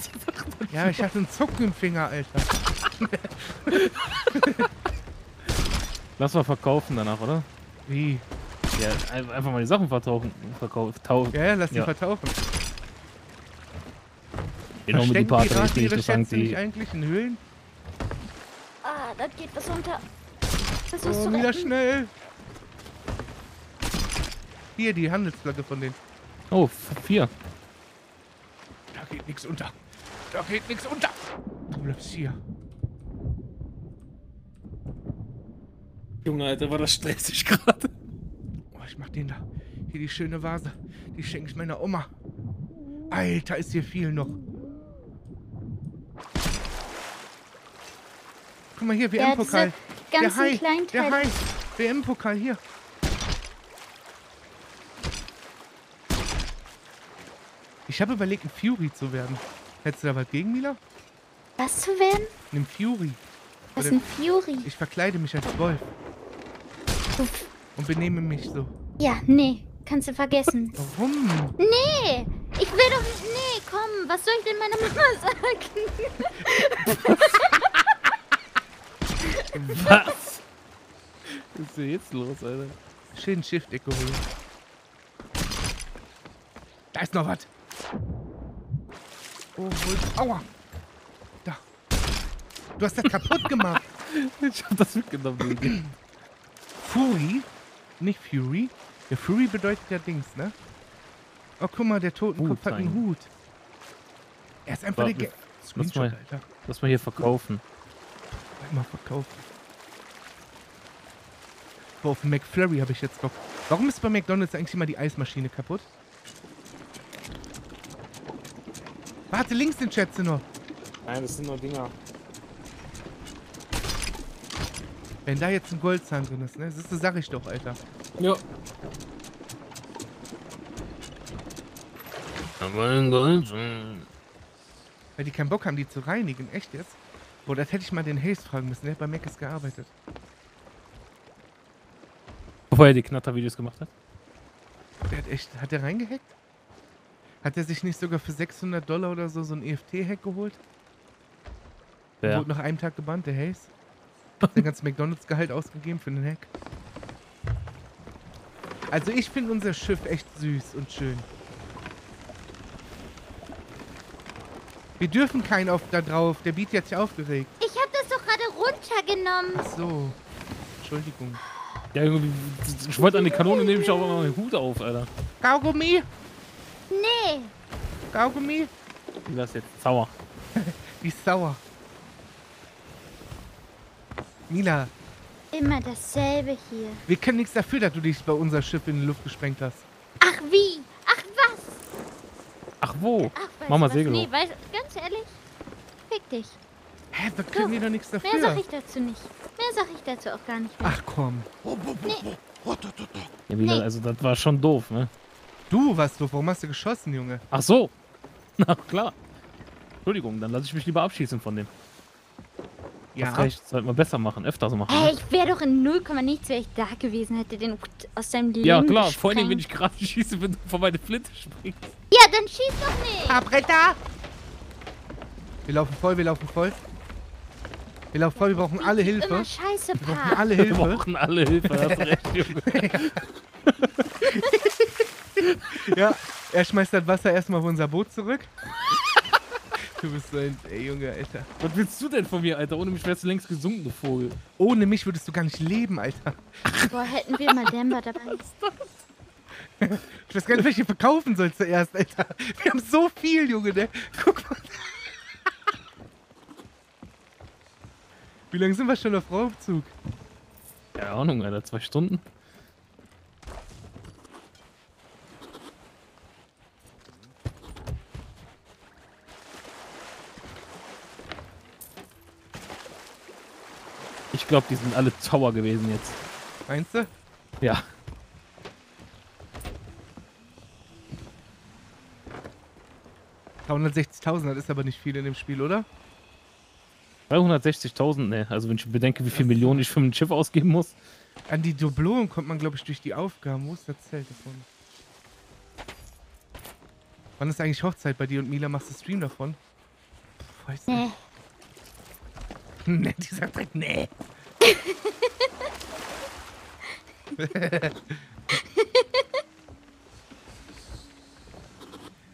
ja, ich hatte einen Zucken im Finger, Alter. Lass mal verkaufen danach, oder? Wie? Ja, ein- einfach mal die Sachen vertauchen. Verkaufen. Ja, ja, lass die Ja. vertaufen. Genau mit die Party, richtig ihre. Schätze nicht Die, eigentlich in Höhlen? Ah, da geht was unter. Versuch's Oh, zu wieder retten. schnell. Hier, die Handelsflagge von denen. oh, vier. Da geht nichts unter. Da geht nichts unter. Du bleibst hier. Junge, Alter, war das stressig gerade. Oh, ich mach den da. Hier die schöne Vase. Die schenke ich meiner Oma. Alter, ist hier viel noch. Guck mal hier, Ja, WM-Pokal. diese Der Hai, der. Hai. WM-Pokal hier. Ich habe überlegt, ein Fury zu werden. Hättest du da was gegen, Mila? Was zu werden? Ein Fury. Was Oder- ein Fury? Ich verkleide mich als Wolf Du- und benehme mich so. Ja, nee. Kannst du vergessen. Warum? Nee! Ich will doch. Nee, komm. Was soll ich denn meiner Mama sagen? Was? Was ist denn jetzt los, Alter? Schön Shift dekorieren. Da ist noch was. Oh, wo Aua. Da. Du hast das kaputt gemacht. Ich hab das mitgenommen. Fury? Nicht Fury? Der Fury bedeutet ja Dings, ne? Oh, guck mal, der Totenkopf hat einen Hut. Er ist einfach Warte, der Ge lass Screenshot, mal- Alter. Lass mal hier verkaufen. Mal verkaufen. Boah, auf McFlurry habe ich jetzt Bock. Warum ist bei McDonalds eigentlich immer die Eismaschine kaputt? Warte, links den Schätze noch. Nein, das sind nur Dinger. Wenn da jetzt ein Goldzahn drin ist, ne? Das ist, das sag ich doch, Alter. Ja. Aber ein Gold. Weil die keinen Bock haben, die zu reinigen. Echt jetzt? Boah, das hätte ich mal den Haze fragen müssen. Der hat bei Mac gearbeitet. Bevor er die Knattervideos gemacht hat. Der hat echt... Hat der reingehackt? Hat er sich nicht sogar für 600 Dollar oder so so ein EFT-Hack geholt? Ja. Wurde nach einem Tag gebannt, der Haze. Sein ganzes McDonalds-Gehalt ausgegeben für den Hack. Also ich finde unser Schiff echt süß und schön. Wir dürfen keinen auf da drauf. Der Beat hat sich aufgeregt. Ich hab das doch gerade runtergenommen. Ach so. Entschuldigung. Ja, irgendwie. Ich wollte an die Kanone nehmen, ich auch mal den Hut auf, Alter. Kaugummi? Nee. Kaugummi? Mila ist jetzt sauer. Die ist sauer. Mila, Immer dasselbe hier. wir können nichts dafür, dass du dich bei unser Schiff in die Luft gesprengt hast. Ach wie? Ach was? Ach wo? Ach, Mach mal? Segel Nee, weißt, ganz ehrlich. Fick dich. Hä, da können wir doch nichts Mehr dafür. sag ich dazu nicht. Mehr sag ich dazu auch gar nicht mehr. Ach komm. Ja, Mila, Nee. also das war schon doof, ne? Du warst doof. Warum hast du geschossen, Junge? Ach so. Na klar. Entschuldigung, dann lasse ich mich lieber abschießen von dem. Ja. Hast recht, sollte man besser machen, öfter so machen. Hey, ne? ich wäre doch in 0, nichts, wäre ich da gewesen, hätte den aus seinem Leben Ja klar, vor allem wenn ich gerade schieße, wenn du vor meine Flinte springst. Ja, dann schieß doch nicht. Abbretter! Wir laufen voll, wir laufen voll. Wir laufen voll, wir brauchen alle Hilfe. Immer scheiße, Wir brauchen alle Wir Hilfe. brauchen alle Hilfe, hast recht, Junge. Ja, er schmeißt das Wasser erstmal auf unser Boot zurück. Du bist so ein ey, Junge, Alter. Was willst du denn von mir, Alter? Ohne mich wärst du längst gesunken, du Vogel. Ohne mich würdest du gar nicht leben, Alter. Boah, hätten wir mal Demba dabei. Ich weiß gar nicht, welche verkaufen soll zuerst, Alter. Wir haben so viel, Junge, ne? Guck mal. Wie lange sind wir schon auf Raumzug? Keine Ahnung, Alter, zwei Stunden. Ich glaube, die sind alle Tower gewesen jetzt. Meinst du? Ja. Ja. 160.000, das ist aber nicht viel in dem Spiel, oder? 360.000, ne. Also wenn ich bedenke, wie viel Millionen ich für ein Schiff ausgeben muss. An die Doublonen kommt man, glaube ich, durch die Aufgaben. Wo ist das Zelt davon? Wann ist eigentlich Hochzeit bei dir und Mila? Machst du Stream davon? Pff, weiß nicht. Nee, die sagt direkt, nee.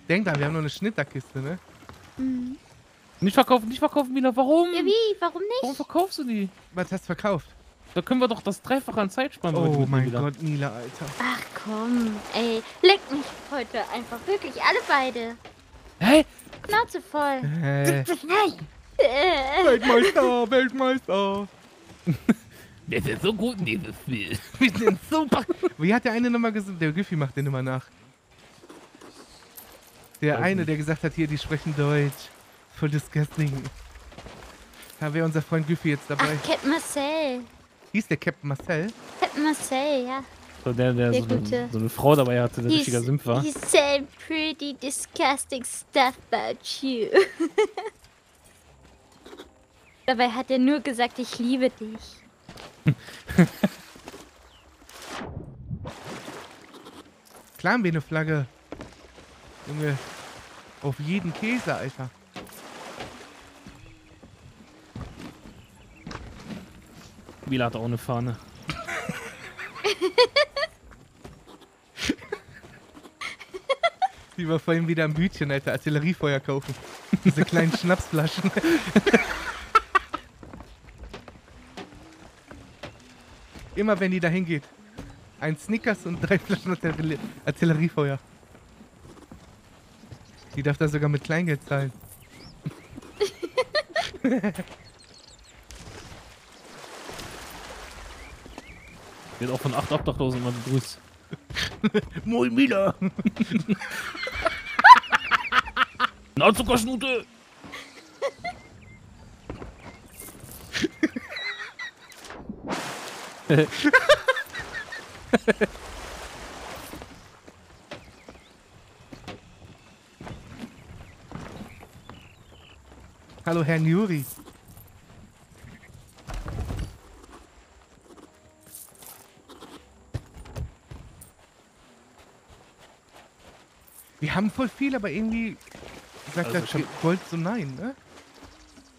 Denk dran, wir haben noch eine Schnitterkiste, ne? Mhm. Nicht verkaufen, nicht verkaufen, Mila. Warum? Ja, wie? Warum Warum nicht? verkaufst du die? Was hast du verkauft? Da können wir doch das Dreifache an Zeit sparen. Oh mein Mila. Gott, Mila, Alter. Ach komm, ey. Leck mich heute einfach. Wirklich, alle beide. Hä? Schnauze voll. Äh, Äh. Weltmeister, Weltmeister. Das ist so gut in dieses Spiel. Wir sind super. Wie hat der eine nochmal gesagt? Der Giffy macht den immer nach. Der Weiß eine, nicht. der gesagt hat, hier, die sprechen Deutsch. Voll disgusting. Da wäre unser Freund Giffy jetzt dabei. Ach, Captain Marcel. Hieß der Captain Marcel? Captain Marcel, ja. So der, der Der so, eine, so eine Frau dabei hatte, der richtiger Simp war. he said pretty disgusting stuff about you. Dabei hat er nur gesagt, ich liebe dich. Klar haben wir eine Flagge. Junge. Auf jeden Käse, Alter. Mila hat auch eine Fahne. Die war vorhin wieder am Bütchen, Alter. Artilleriefeuer kaufen. Diese kleinen Schnapsflaschen. Immer wenn die da hingeht. Ein Snickers und drei Flaschen Artilleri Artilleriefeuer. Die darf da sogar mit Kleingeld zahlen. Wird auch von acht Obdachlosen immer begrüßt. Moin Mila. Na, Zuckerschnute! Hallo Herr Nuri. Wir haben voll viel, aber irgendwie sagt Also das schon- Gold so nein, ne?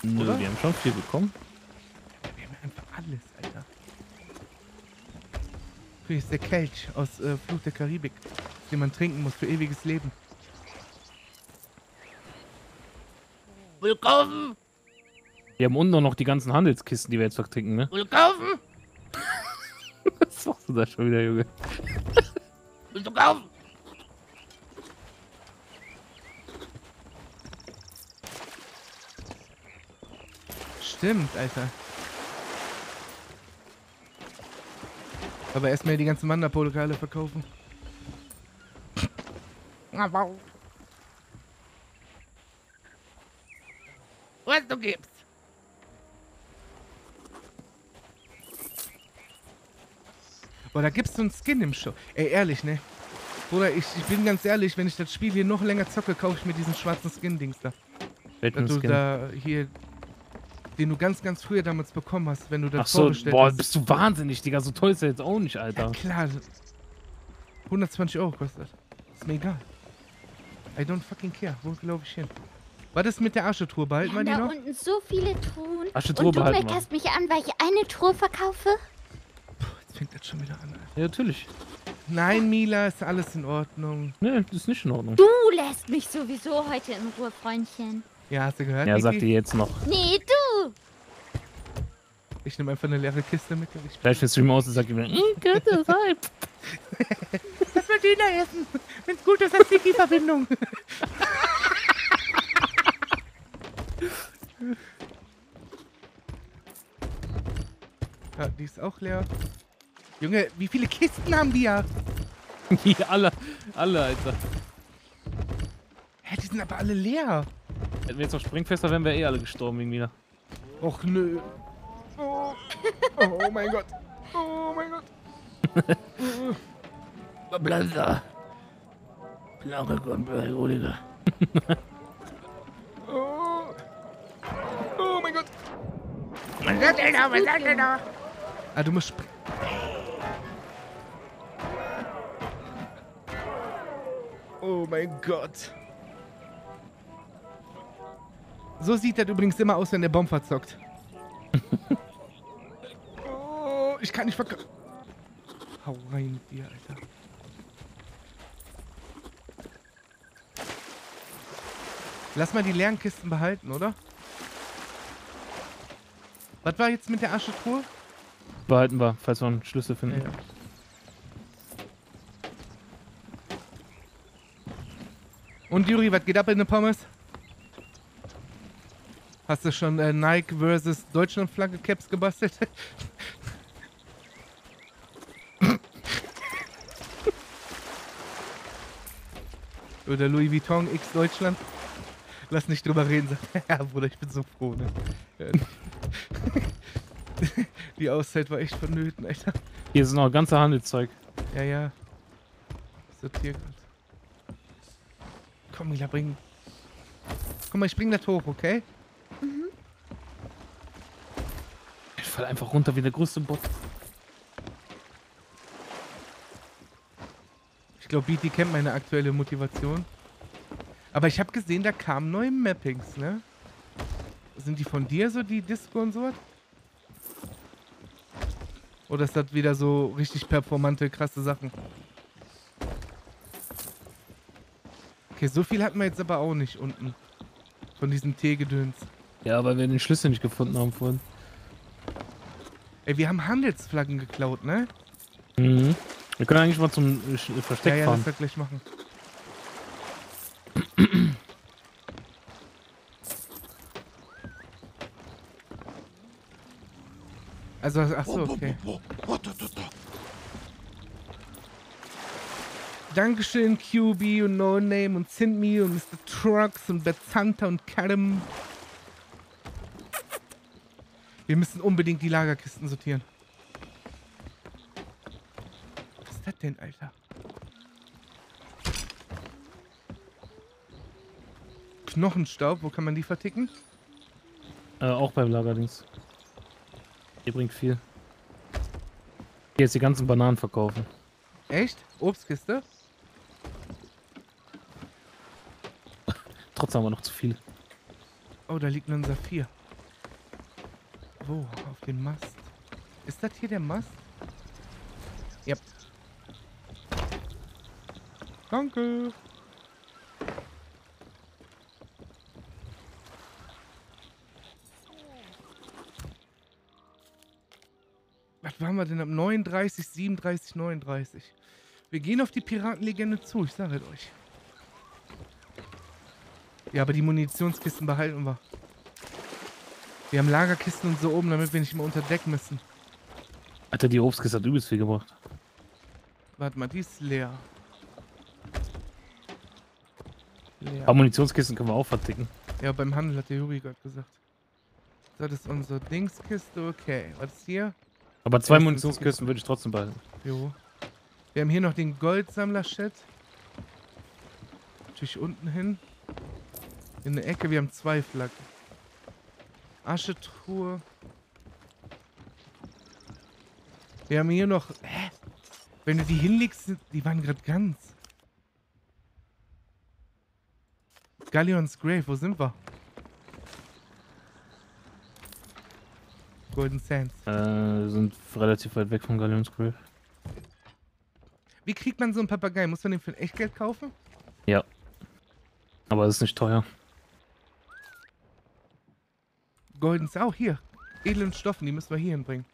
Nö, Oder? wir haben schon viel bekommen. Natürlich ist der Kelch aus äh, Fluch der Karibik, den man trinken muss für ewiges Leben. Willkommen! Wir haben unten noch die ganzen Handelskisten, die wir jetzt trinken. ne? Willkommen! Was machst du da schon wieder, Junge? Willst du kaufen? Stimmt, Alter. Aber erstmal die ganzen Wanderpolkale verkaufen. Aber. Was du gibst. Boah, da gibt's so einen Skin im Show. Ey, ehrlich, ne? Bruder, ich, ich bin ganz ehrlich, wenn ich das Spiel hier noch länger zocke, kaufe ich mir diesen schwarzen Skin-Dings da. Welchen Skin? da hier, den du ganz, ganz früher damals bekommen hast, wenn du das Ach so, vorbestellt boah, hast. bist du wahnsinnig, Digga. So toll ist er jetzt auch nicht, Alter. Klar. 120 Euro kostet das. Ist mir egal. I don't fucking care. Wo glaube ich hin? Was ist mit der Aschetruhe? Behalten wir die da noch? unten so viele Truhen. Aschetruhe und du meckerst mich an, weil ich eine Truhe verkaufe? Jetzt fängt das schon wieder an. Alter. Ja, natürlich. Nein, Mila, ist alles in Ordnung. Nee, das ist nicht in Ordnung. Du lässt mich sowieso heute in Ruhe, Freundchen. Ja, hast du gehört? Ja, Niki? sagt ihr jetzt noch. Nee, du! Ich nehme einfach eine leere Kiste mit. Ich Gleich für Stream aus und sagt ihr wieder, "Mm, gute Zeit. Lass mal Döner essen. Wenn's gut ist, hast du die Verbindung. ja, die ist auch leer. Junge, wie viele Kisten haben die ja? Hier, alle, alle, Alter. Hä, die sind aber alle leer. Hätten wir jetzt noch Springfester, wären wir eh alle gestorben wegen mir. Och nö. Oh, mein Gott. Oh mein Gott. Blazer. Blanke Kontrollruhiger. Oh. oh mein Gott. Was sagt ihr da? Was sagt ihr da? Ah, du musst spr- Oh mein Gott. So sieht das übrigens immer aus, wenn der Bomb verzockt. oh, ich kann nicht verk... Hau rein mit dir, Alter. Lass mal die leeren Kisten behalten, oder? Was war jetzt mit der Aschetruhe? Behalten wir, falls wir einen Schlüssel finden. Ja. Und Juri, was geht ab in der Pommes? Hast du schon äh, Nike versus Deutschland Flagge Caps gebastelt? Oder Louis Vuitton X Deutschland? Lass nicht drüber reden. sagt er. Ja, Bruder, ich bin so froh, ne? Die Auszeit war echt vonnöten, Alter. Hier ist noch ganze Handelszeug. Ja, ja. Sortier grad. Komm, Mila, bring. Guck mal, ich bring das hoch, okay? Ich fall einfach runter wie der größte Bot. Ich glaube, BT kennt meine aktuelle Motivation. Aber ich habe gesehen, da kamen neue Mappings, ne? Sind die von dir so, die Disco und sowas? Oder ist das wieder so richtig performante, krasse Sachen? Okay, so viel hatten wir jetzt aber auch nicht unten. Von diesem Teegedöns. Ja, weil wir den Schlüssel nicht gefunden haben vorhin. Ey, wir haben Handelsflaggen geklaut, ne? Mhm. Wir können eigentlich mal zum äh, Sch- Versteck ja, ja, fahren. lass das gleich machen. Also, ach so, okay. Dankeschön, QB und No Name und Sindme und Mr. Trucks und Bezanta und Karim. Wir müssen unbedingt die Lagerkisten sortieren. Das denn, Alter? Knochenstaub, wo kann man die verticken? Äh, auch beim Lagerdienst. Ihr bringt viel. Hier jetzt die ganzen Bananen verkaufen. Echt? Obstkiste? Trotzdem haben wir noch zu viel. Oh, da liegt ein Saphir. Wo? Auf dem Mast. Ist das hier der Mast? Ja. Danke. Was waren wir denn ab 39, 37, 39? Wir gehen auf die Piratenlegende zu, ich sage es euch. Ja, aber die Munitionskisten behalten wir. Wir haben Lagerkisten und so oben, damit wir nicht immer unter Deck müssen. Alter, die Obstkiste hat übelst viel gebracht. Warte mal, die ist leer. Leer. Ammunitionskisten können wir auch verticken. Ja, beim Handel hat der Juri gerade gesagt. So, das ist unsere Dingskiste, okay. Was ist hier? Aber zwei Munitionskisten würde ich trotzdem behalten. Jo. Wir haben hier noch den Goldsammler-Shit. Natürlich unten hin. In der Ecke, wir haben zwei Flaggen. Aschetruhe. Wir haben hier noch... Hä? Wenn du die hinlegst, die waren gerade ganz. Galleons Grave, wo sind wir? Golden Sands. Äh, wir sind relativ weit weg von Galleons Grave. Wie kriegt man so einen Papagei? Muss man den für Echtgeld kaufen? Aber es ist nicht teuer. Golden auch hier. Edlen Stoffen, die müssen wir hier hinbringen.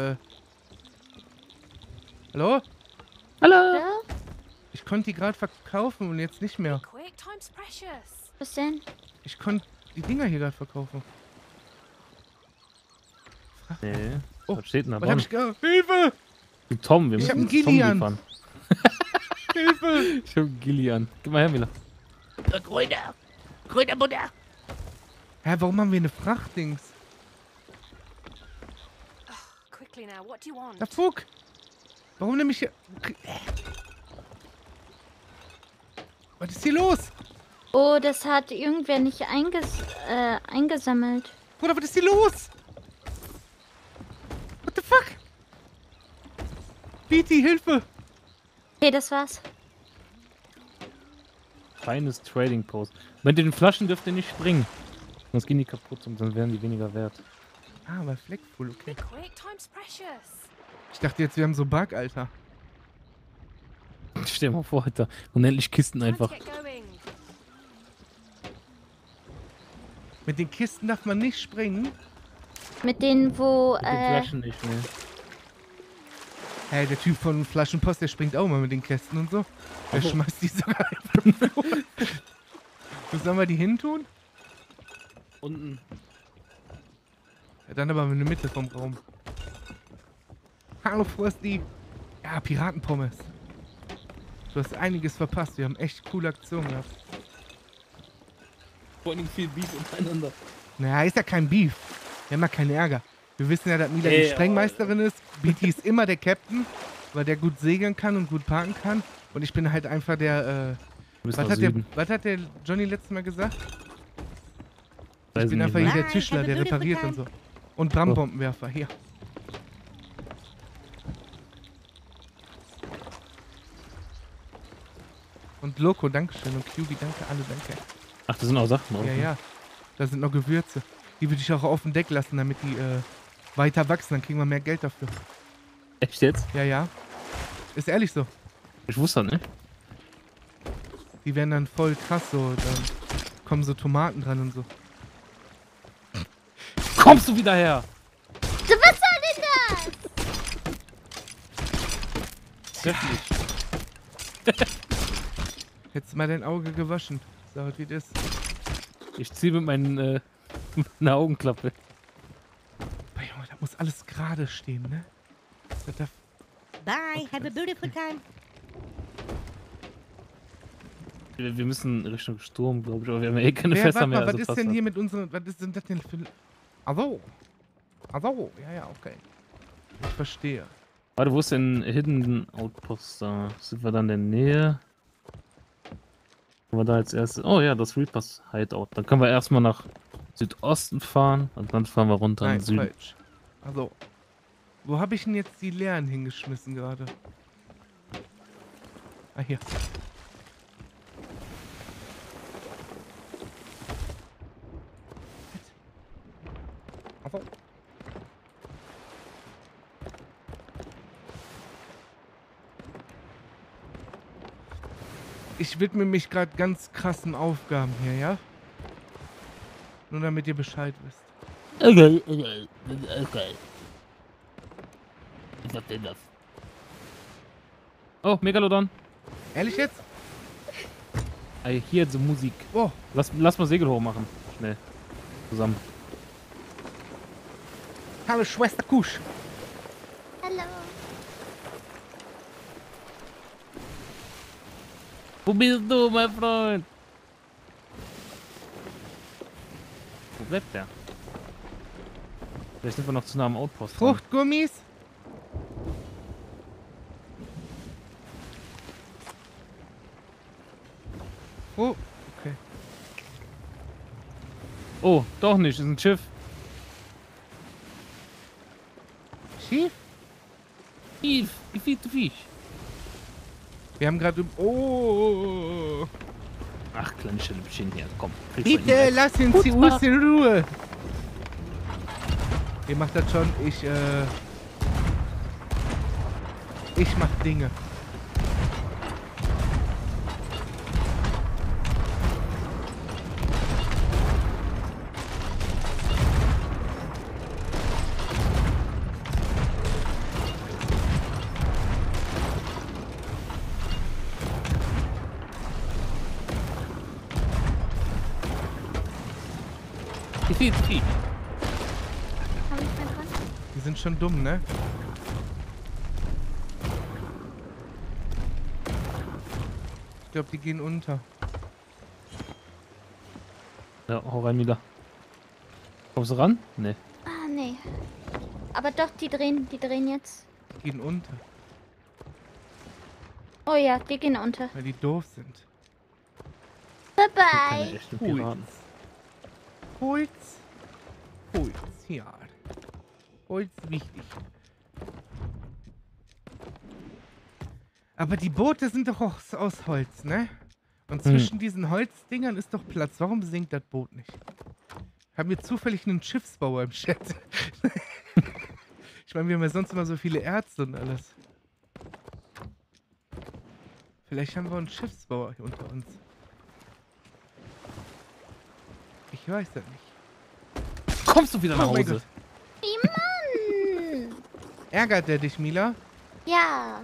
Äh. Hallo? Hallo! Ja? Ich konnte die gerade verkaufen und jetzt nicht mehr. Was denn? Ich konnte die Dinger hier gerade verkaufen. Nee. Oh, Was steht denn da? Was hab ich Hilfe! Tom, wir Ich hab müssen einen Tom liefern. Hilfe! Ich hab einen Gilli an. Gib mal her, Mila. Grüner. Grüner Butter. Hä, warum haben wir eine Frachtdings? Quickly now, what do you want? Der Fug! Warum nehme ich hier... Was ist hier los? Oh, das hat irgendwer nicht einges äh, eingesammelt. Bruder, was ist hier los? What the fuck? BT, Hilfe! Okay, das war's. Feines Trading Post. Mit den Flaschen dürft ihr nicht springen. Sonst gehen die kaputt und dann werden die weniger wert. Ah, aber Fleckfull, okay. Ich dachte jetzt, wir haben so Bug, Alter. Stell dir mal vor, Alter. Unendlich Kisten einfach. Mit den Kisten darf man nicht springen. Mit denen, wo, Mit den äh, Flaschen nicht, ne. Hä, der Typ von Flaschenpost, der springt auch mal mit den Kästen und so. Der so. schmeißt die sogar einfach. Wo sollen wir die hin tun? Unten. Ja, dann aber in der Mitte vom Raum. Hallo, Frosty. Ja, Piratenpommes. Du hast einiges verpasst. Wir haben echt coole Aktionen gehabt. Vor allem viel Beef untereinander. Naja, ist ja kein Beef. Wir haben ja keinen Ärger. Wir wissen ja, dass Mila die Ey, Sprengmeisterin ist. BT ist immer der Captain, weil der gut segeln kann und gut parken kann. Und ich bin halt einfach der, äh, was hat, der, was hat der Johnny letztes Mal gesagt? Weiß Ich bin nicht einfach hier der Bye, Tischler, der repariert und so. Und Brandbombenwerfer, hier. Und Loco, Dankeschön. Und QB, danke, alle, danke. Ach, da sind auch Sachen drauf. Ja, ja. Da sind noch Gewürze. Die würde ich auch auf dem Deck lassen, damit die äh, weiter wachsen. Dann kriegen wir mehr Geld dafür. Echt jetzt? Ja, ja. Ist ehrlich so. Ich wusste das nicht. Die werden dann voll krass so. Dann kommen so Tomaten dran und so. Kommst du wieder her? was soll denn das? Wirklich. Hättest du mal dein Auge gewaschen. Sag halt, wie das ist. Ich ziehe mit meinen äh, mit einer Augenklappe. Boah, Junge, da muss alles gerade stehen, ne? Das darf Bye, have a beautiful time. Wir müssen Richtung Sturm, glaube ich, aber wir haben ja eh keine Wer, Fässer warte mehr. mal, was also ist denn hier mit unseren. Was ist denn das denn für. Also. Also, ja, ja, okay. Ich verstehe. Warte, wo ist denn Hidden Outpost da? Sind wir da in der Nähe? Können wir da als erstes. Oh ja, das Reapers Hideout. Dann können wir erstmal nach Südosten fahren und dann fahren wir runter in Nein, den Süden. falsch. Also. Wo habe ich denn jetzt die leeren hingeschmissen gerade? Ah, hier. Also. Ich widme mich gerade ganz krassen Aufgaben hier, ja? Nur damit ihr Bescheid wisst. Okay, okay, okay. Was denn das? Oh, Megalodon. Ehrlich jetzt? Ey, hier so Musik. Oh, Lass, lass mal Segel hoch machen. Schnell. Zusammen. hallo Schwester Kusch. Hallo. Wo bist du, mein Freund? Wo bleibt der? Vielleicht sind wir noch zu nah am Outpost. Fruchtgummis? Oh, okay. Oh, doch nicht. Ist ein Schiff. Ich viel zu Fisch. Wir haben gerade... Oh. Ach, kleine Schälbchen hier. Komm. Bitte ihn lass uns die Us in Ruhe. Ihr macht das schon. Ich, äh... Ich mach Dinge. Schon dumm, ne? Ich glaube, die gehen unter. Ja, hau rein, Mila. Kommst du ran? Nee. Ah, nee. Aber doch, die drehen, die drehen jetzt. Die gehen unter, Oh ja, die gehen unter. weil die doof sind. Bye Keine bye. echten Piraten. Holz. Holz, ja. Holz wichtig. Aber die Boote sind doch auch aus Holz, ne? Und Hm. zwischen diesen Holzdingern ist doch Platz. Warum sinkt das Boot nicht? Haben wir zufällig einen Schiffsbauer im Chat? ich meine, wir haben ja sonst immer so viele Ärzte und alles. Vielleicht haben wir einen Schiffsbauer hier unter uns. Ich weiß das nicht. Kommst du wieder nach Oh Hause? Mann. Ärgert der dich, Mila? Ja.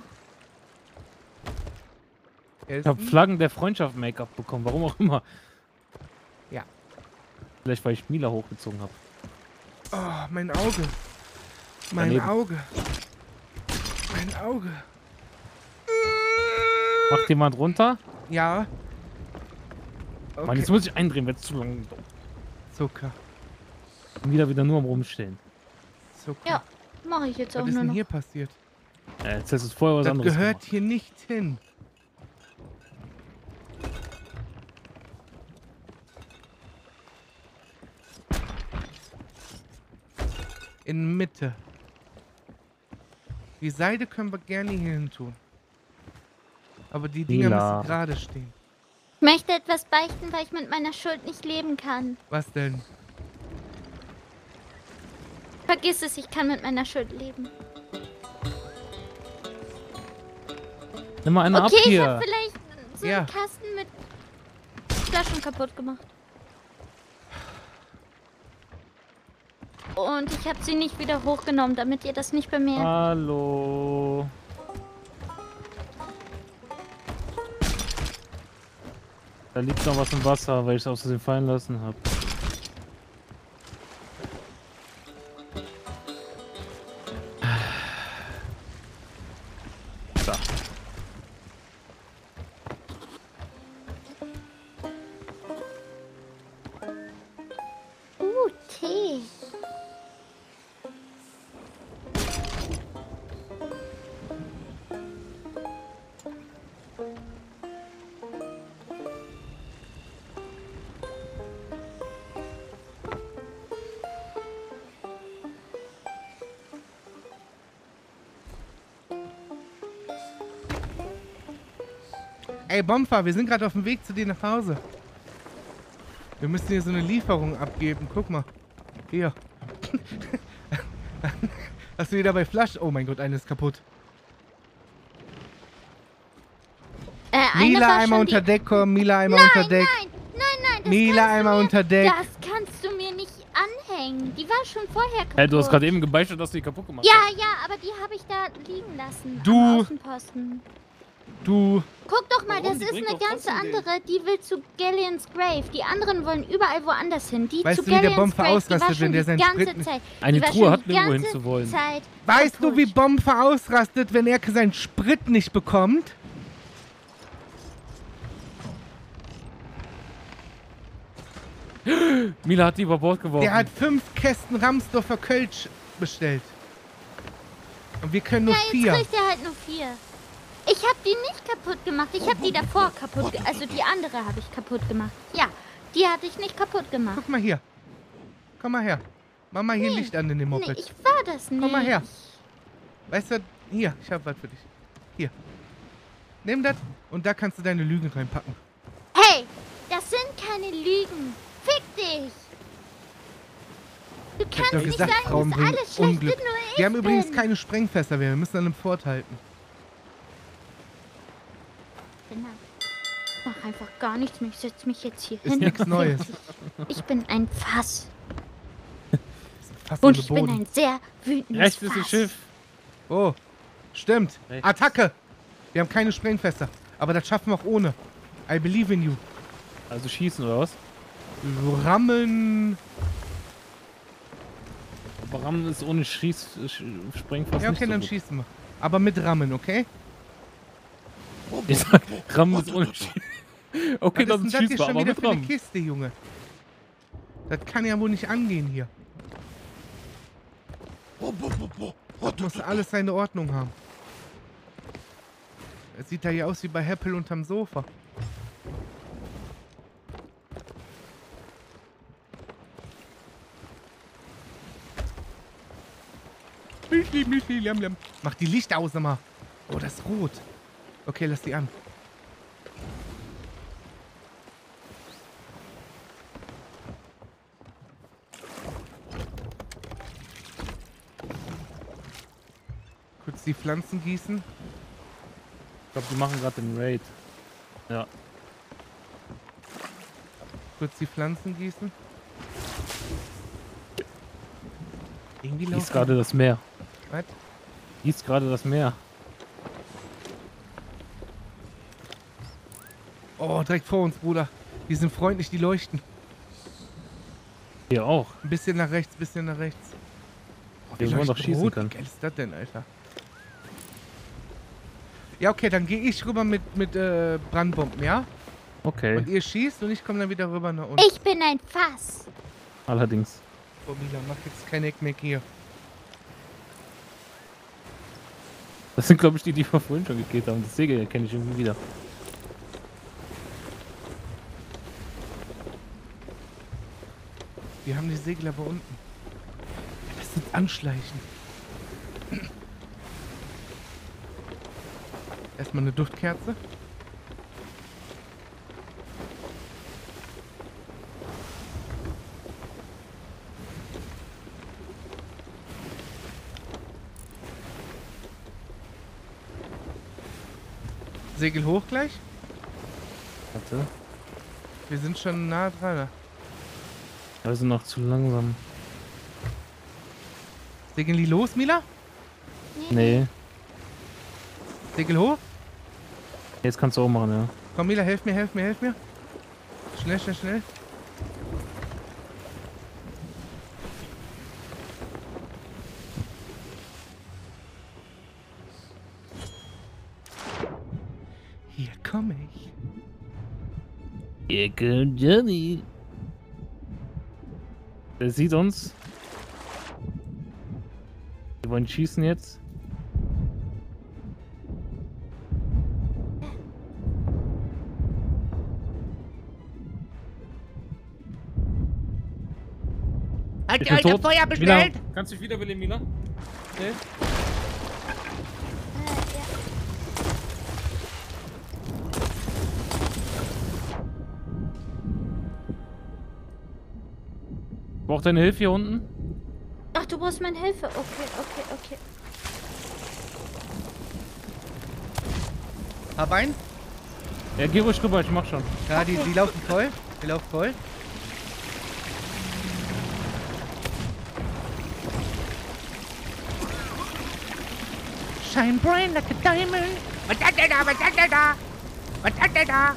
Er Ich habe Flaggen der Freundschaft Make-up bekommen, warum auch immer. Ja. Vielleicht weil ich Mila hochgezogen habe. Oh, mein Auge. Mein Daneben. Auge. Mein Auge. Macht jemand runter? Ja. Mann, Okay. jetzt muss ich eindrehen, wenn es zu lang dauert. Zucker. Wieder wieder nur am Rumstehen. Zucker. Ja, Mache ich jetzt Was auch ist nur denn noch. hier passiert? Äh, jetzt hast du vorher was Das anderes gehört gemacht. hier nicht hin. In Mitte. Die Seite können wir gerne hier hin tun. Aber die Dinger Lila. müssen gerade stehen. Ich möchte etwas beichten, weil ich mit meiner Schuld nicht leben kann. Was denn? Vergiss es, ich kann mit meiner Schuld leben. Nimm mal eine okay, ab ich hier. habe vielleicht so Ja. einen Kasten mit Flaschen kaputt gemacht. Und ich habe sie nicht wieder hochgenommen, damit ihr das nicht bemerkt. Hallo. Da liegt noch was im Wasser, weil ich es aus Versehen fallen lassen habe. Ey, Bomfer, wir sind gerade auf dem Weg zu dir nach Hause. Wir müssen hier so eine Lieferung abgeben. Guck mal. Hier. Hast du wieder bei Flasch? Oh mein Gott, eine ist kaputt. Äh, eine Mila einmal unter Deck kommen, Mila einmal Nein, unter Deck. nein, nein, nein, das Mila einmal mir, unter Deck. Das kannst du mir nicht anhängen. Die war schon vorher kaputt. Hey, du hast gerade eben gebeichtet, dass du die kaputt gemacht Ja, hast. ja, aber die habe ich da liegen lassen. Du-. Du. Guck doch mal, Warum? Das ist eine ganz andere. Die will zu Galleons Grave. Die anderen wollen überall woanders hin. Die Weißt zu du, wie der Bomb ausrastet, wenn der Sprit nicht- Zeit. Eine Truhe hat nirgendwo ganze hinzuwollen. Zeit Weißt du, wie. Bomber ausrastet, wenn er seinen Sprit nicht bekommt? Mila hat die über Bord geworfen. Der hat fünf Kästen Ramsdorfer Kölsch bestellt. Und wir können nur Ja, jetzt vier. kriegt er halt nur vier. Ich habe die nicht kaputt gemacht. Ich habe die davor kaputt gemacht. Also die andere habe ich kaputt gemacht. Ja, die hatte ich nicht kaputt gemacht. Guck mal hier. Komm mal her. Mach mal hier Nee. Licht an in dem Nee, Moped. ich war das nicht. Komm mal her. Weißt du, hier, ich hab was für dich. Hier. Nimm das und da kannst du deine Lügen reinpacken. Hey, das sind keine Lügen. Fick dich. Du Ich hab kannst doch nicht gesagt, sagen, Frauen dass alles schlecht Unglück. sind, nur ich Wir haben übrigens bin. keine Sprengfässer mehr. Wir müssen an einem Fort halten. Genau. Mach einfach gar nichts mehr. Ich setz mich jetzt hier Ist hin. nichts Neues. Ich bin ein Fass. Fast Und ich bin ein sehr wütendes Rechts ist Fass. das Schiff. Oh, stimmt. Rechts. Attacke. Wir haben keine Sprengfässer. Aber das schaffen wir auch ohne. I believe in you. Also schießen oder was? Rammen. Aber Rammen ist ohne Schieß, Sch- Sprengfass Ja, nicht okay, so dann gut. schießen wir. Aber mit Rammen, okay? Ich sag, Rammen ist ohne Schieß. Okay, ist das schießen wir, schon aber wieder mit für eine. Kiste, Junge? Das kann ja wohl nicht angehen hier. Das muss alles seine Ordnung haben. Es sieht da hier aus wie bei Heppel unterm Sofa. Müsli, Müsli, lam, lam. Mach die Lichter aus, mal. Oh, das ist rot. Okay, lass die an. Kurz die Pflanzen gießen. Ich glaube, die machen gerade den Raid. Ja. Kurz die Pflanzen gießen. Irgendwie Gießt laufen. gerade das Meer. Was? Gießt gerade das Meer. Oh, direkt vor uns, Bruder. Die sind freundlich, die leuchten. Hier auch. Ein bisschen nach rechts, bisschen nach rechts. Oh, Wir wollen doch schießen rot. können. Wie geil ist das denn, Alter? Ja, okay, dann gehe ich rüber mit, mit äh, Brandbomben, ja? Okay. Und ihr schießt und ich komme dann wieder rüber nach unten. Ich bin ein Fass. Allerdings. Oh, Mila, mach jetzt kein Eckmeck hier. Das sind, glaube ich, die, die wir vorhin schon gekillt haben. Das Segel kenne ich irgendwie wieder. Wir haben die Segler bei unten. Das sind Anschleichen. Erstmal eine Duftkerze. Segel hoch gleich. Warte. Wir sind schon nah dran. Wir sind noch zu langsam. Segeln die los, Mila? Nee. Segel hoch. Jetzt kannst du auch machen, ja. Komm, Mila, helf mir, helf mir, helf mir. Schnell, schnell, schnell. Hier komme ich. Hier kommt Johnny. Der sieht uns. Wir wollen schießen jetzt. Habt Ich ihr euch das Feuer bestellt? kannst du dich wiederbeleben, Mila? Schnell. Braucht deine Hilfe hier unten? Ach, du brauchst meine Hilfe. Okay, okay, okay. Hab ein. Ja, geh ruhig rüber, ich mach schon. Ja, die, die laufen voll. Die laufen voll. Shine bright like a diamond. Was hat der da? Was hat der da? Was hat der da?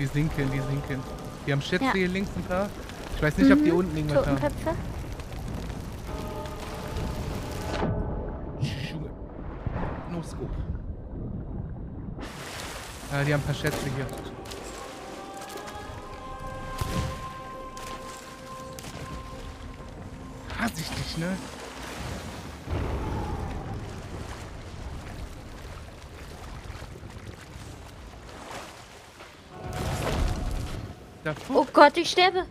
Die sinken, die sinken. Die haben Schätze Ja. hier links ein paar. Ich weiß nicht, ob die Mhm, unten irgendwas haben. Junge. No scope. Ah, die haben ein paar Schätze hier. Hasse ich dich, ne? Gott, ich sterbe.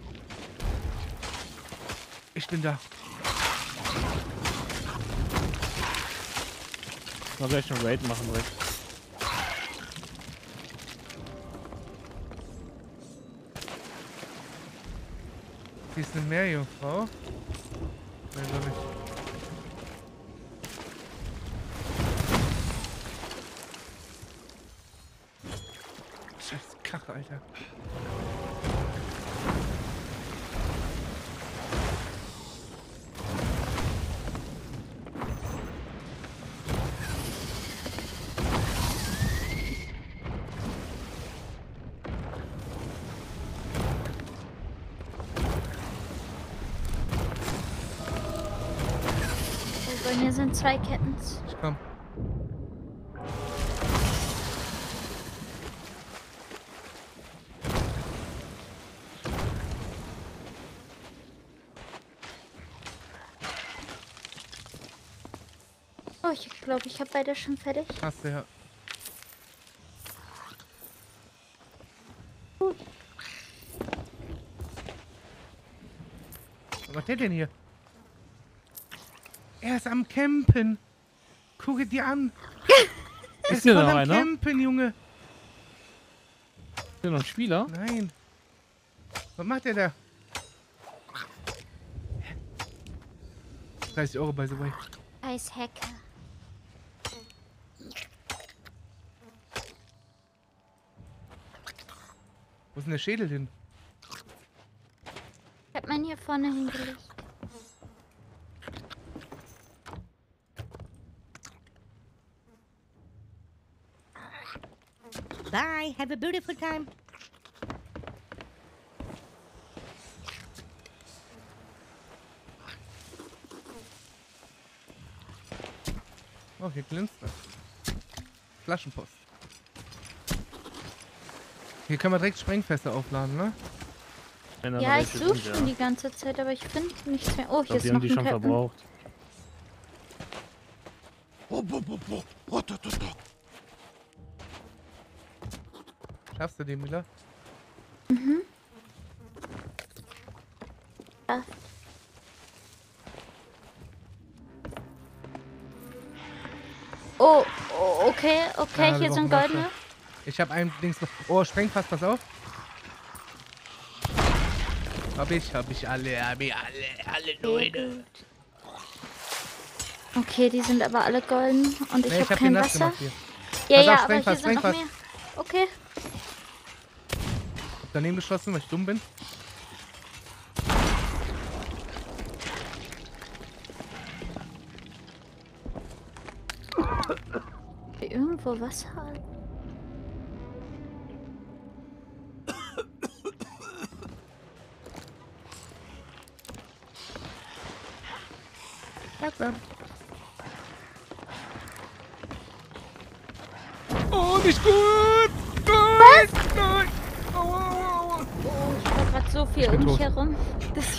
Ich bin da. Mal gleich einen Raid machen direkt. Hier ist eine Meerjungfrau. Sind zwei Kettens. Ich komm. Oh, ich glaube, ich habe beide schon fertig. Hast du ja. Was macht der denn hier? Ist am Campen. Gucke dir an. Er Ist hier noch am einer? Campen, Junge. Ist hier noch ein Spieler? Nein. Was macht der da? 30 Euro, by the way. Scheiß Hacker. Wo ist denn der Schädel hin? Ich hab meinen hier vorne hingelegt. Have a beautiful time. Oh, hier glänzt. Flaschenpost. Hier kann man direkt Sprengfässer aufladen, ne? Ja, ich suche schon ja. die ganze Zeit, aber ich finde nichts mehr. Oh, Ich hier glaub, ist noch die ein schon Ketten. verbraucht. Schaffst du den, Miller? Ja. Oh, oh, okay, okay, Ja, hier sind goldene. Wasser. Ich habe ein Dings noch. Oh, Sprengfass, pass auf. Hab ich, hab ich alle, hab ich alle, alle Leute. Okay, die sind aber alle golden und ich Nee, habe hab kein Wasser. gemacht hier. Ja, Pass ja, auf, aber hier Sprengfass, sind noch mehr. Sprengfass. Okay. Hab daneben geschossen, weil ich dumm bin. Irgendwo Wasser. Langsam. Oh, nicht gut! Nein! Nein! Aua, aua, aua. Oh, ich war gerade so viel Ich bin um mich tot. herum, dass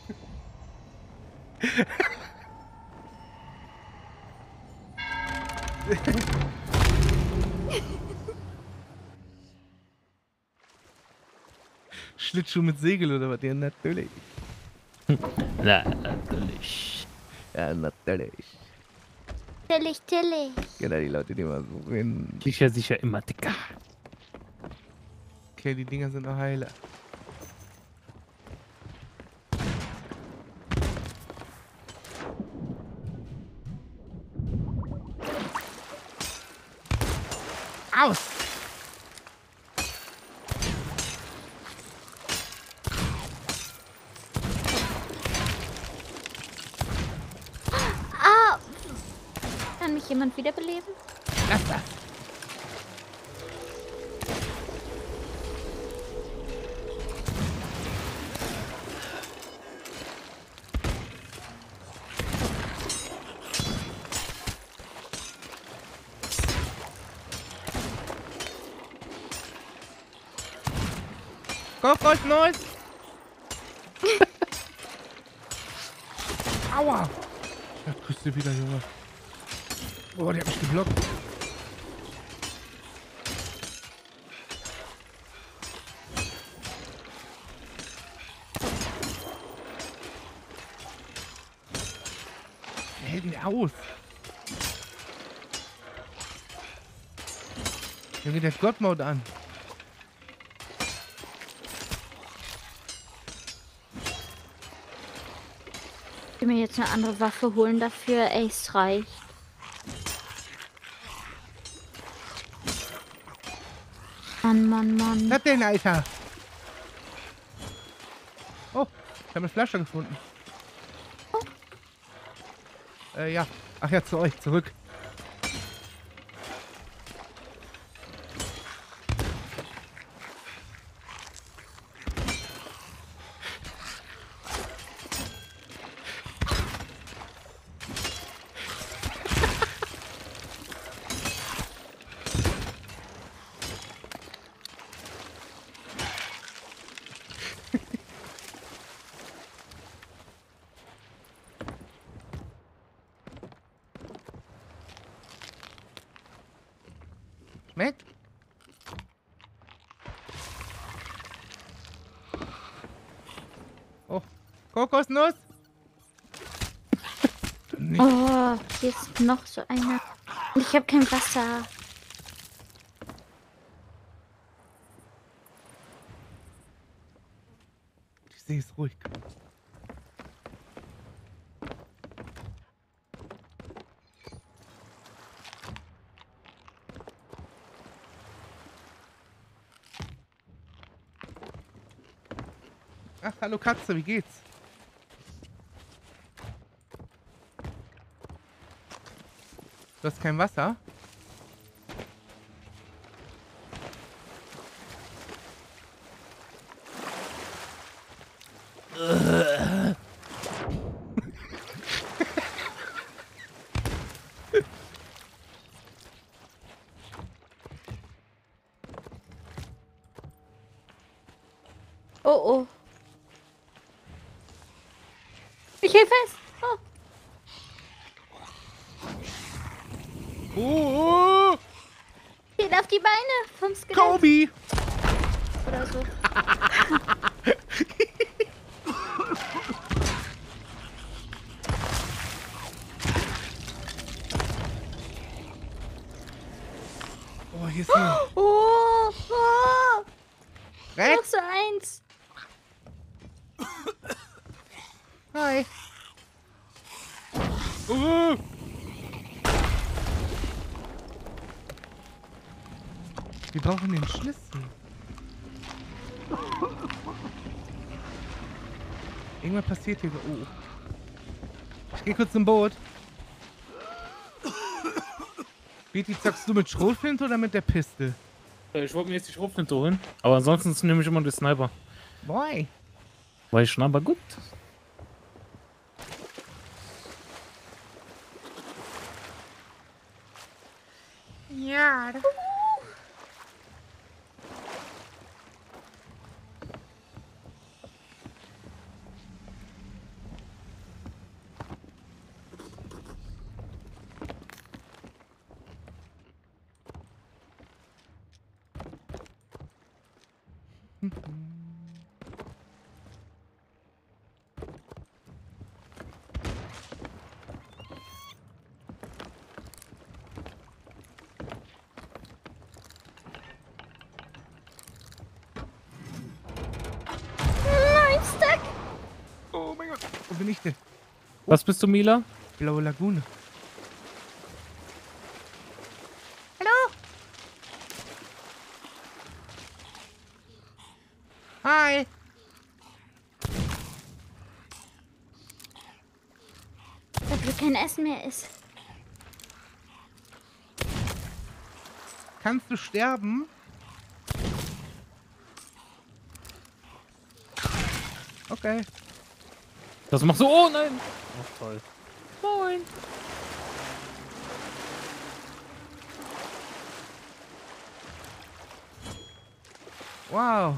Schlittschuh mit Segel oder was? Ja, natürlich. Na, natürlich. Ja, natürlich. Tillich, tillich. Genau, die Leute, die mal so sind. Sicher, sicher, immer dicker. Okay, die Dinger sind noch heile. Aus! Ah! Jemand wiederbeleben? Lass das! Kokos Nuss! Aua! Ja, Küste wieder, Junge. Oh, der hat mich geblockt. Wer hält ihn aus? Junge, der hat God-Mode an. Ich will mir jetzt eine andere Waffe holen dafür. Ey, es reicht. Mann, Mann, Mann. Was denn, Alter? Oh, ich habe eine Flasche gefunden. Äh, ja. Ach ja, zu euch, zurück. Schmeckt? Oh, Kokosnuss? Nicht. Oh, hier ist noch so einer. Und ich habe kein Wasser. Die See ist ruhig. Ach, hallo Katze, wie geht's? Du hast kein Wasser? Oh, oh. Ich helfe es. Oh. Oh, oh, Geht auf die Beine vom Skelett Kobi! oder so. Oh, hier ist ein Oh, oh. Noch Rex. so eins. Hi. Oh. Wir brauchen den Schlüssel. Irgendwas passiert hier. Oh. Ich geh kurz zum Boot. Betty, zockst du mit Schrotflinte oder mit der Piste? Äh, Ich wollte mir jetzt die Schrotflinte holen. Aber ansonsten nehme ich immer den Sniper. Boy. Weil ich Sniper gut. Was bist du, Mila? Blaue Lagune. Hallo? Hi. Wir kein Essen mehr ist. Kannst du sterben? Okay. Das machst du. Oh nein! Ach, toll. Moin. Wow.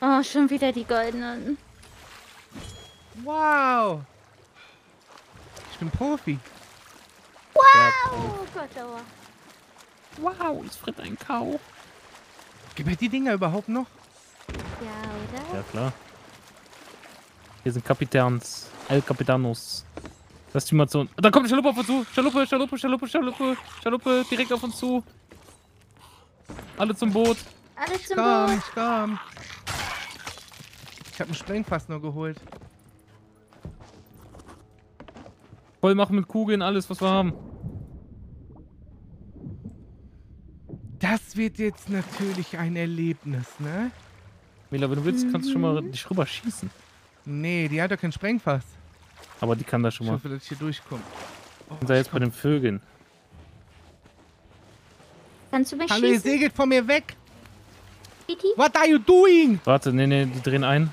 Oh, schon wieder die goldenen. Wow. Ich bin Profi. Oh Gott, aua. Wow, es fritt ein Kau. Gibt es die Dinger überhaupt noch? Ja, oder? Ja, klar. Hier sind Kapitäns. El Capitanos. Das ist die Mation. Da kommt eine Schaluppe auf uns zu. Schaluppe, Schaluppe, Schaluppe, Schaluppe. Schaluppe, direkt auf uns zu. Alle zum Boot. Alle zum Komm, Boot. ich komm. Ich hab ein Sprengfass nur geholt. Voll machen mit Kugeln, alles, was wir haben. Das wird jetzt natürlich ein Erlebnis, ne? Mila, wenn du willst, kannst du schon mal dich rüber schießen. Nee, die hat doch kein Sprengfass. Aber die kann da schon Ich mal. hoffe, dass ich hier durchkomme. Oh, Wir sind da jetzt bei den Vögeln. Kannst du mich Hallo, ihr schießen, segelt von mir weg. Titi? What are you doing? Warte, nee, nee, die drehen ein.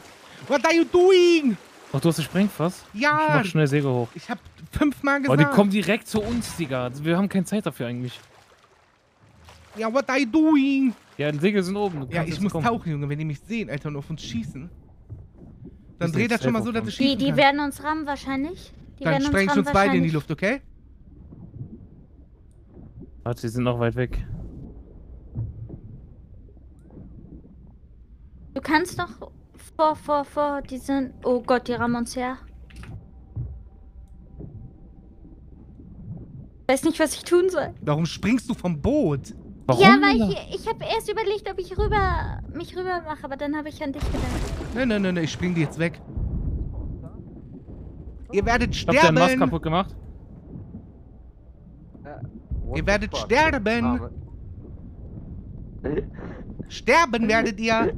What are you doing? Ach, du hast ein Sprengfass? Ich Ja, mach schnell Segel hoch. ich hab fünfmal Aber gesagt. die kommen direkt zu uns, Digga. Wir haben keine Zeit dafür eigentlich. ja, what are you doing? Ja, die Segel sind oben. Du Ja, ich muss kommen. tauchen, Junge. Wenn die mich sehen, Alter, und auf uns schießen, dann dreht das schon mal so, dass aufbauen. ich Die, die kann. werden uns rammen wahrscheinlich. Die Dann werden sprengen uns wir uns rammen beide in die. Luft, okay? Warte, die sind noch weit weg. Du kannst doch vor, vor, vor, die sind... Oh Gott, die rammen uns her. Weiß nicht, was ich tun soll. Warum springst du vom Boot? Warum? Ja, weil ich, ich habe erst überlegt, ob ich rüber, mich rüber mache, aber dann habe ich an dich gedacht. Nein, nein, nein, nein, ich spring die jetzt weg. Ihr werdet Habt ihr den Mast sterben. kaputt gemacht? Ihr werdet sterben. Sterben werdet ihr.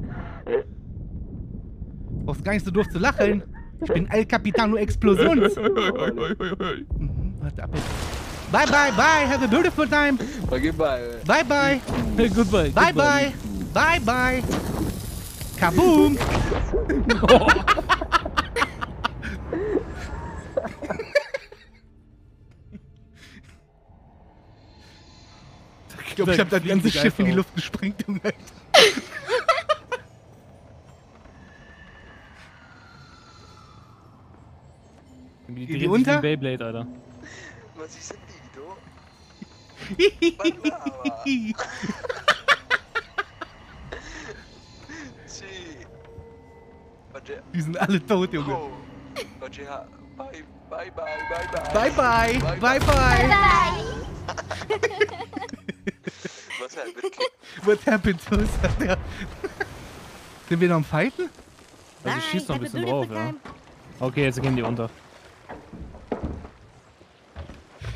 Brauchst gar nicht so doof zu lachen. Ich bin El Capitano Explosions. Mhm, Warte ab jetzt. Bye, bye, bye. Have a beautiful time. Okay, bye. Bye, bye. goodbye. Bye, bye. Bye, bye. Kaboom. Ich glaube, ich habe das ganze Schiff in die Luft gesprengt. Junge. Die, die, unter? Beyblade, Alter. Ma si sentito? Die sind alle tot, Junge. Oh. Bye, bye, bye, bye, bye. Bye, bye. Bye, Bye, bye. Was è? Perché? What happened to us? Sind wir noch am Fighten? Also ich schieß noch ein bisschen drauf, ja. Okay, jetzt gehen die unter.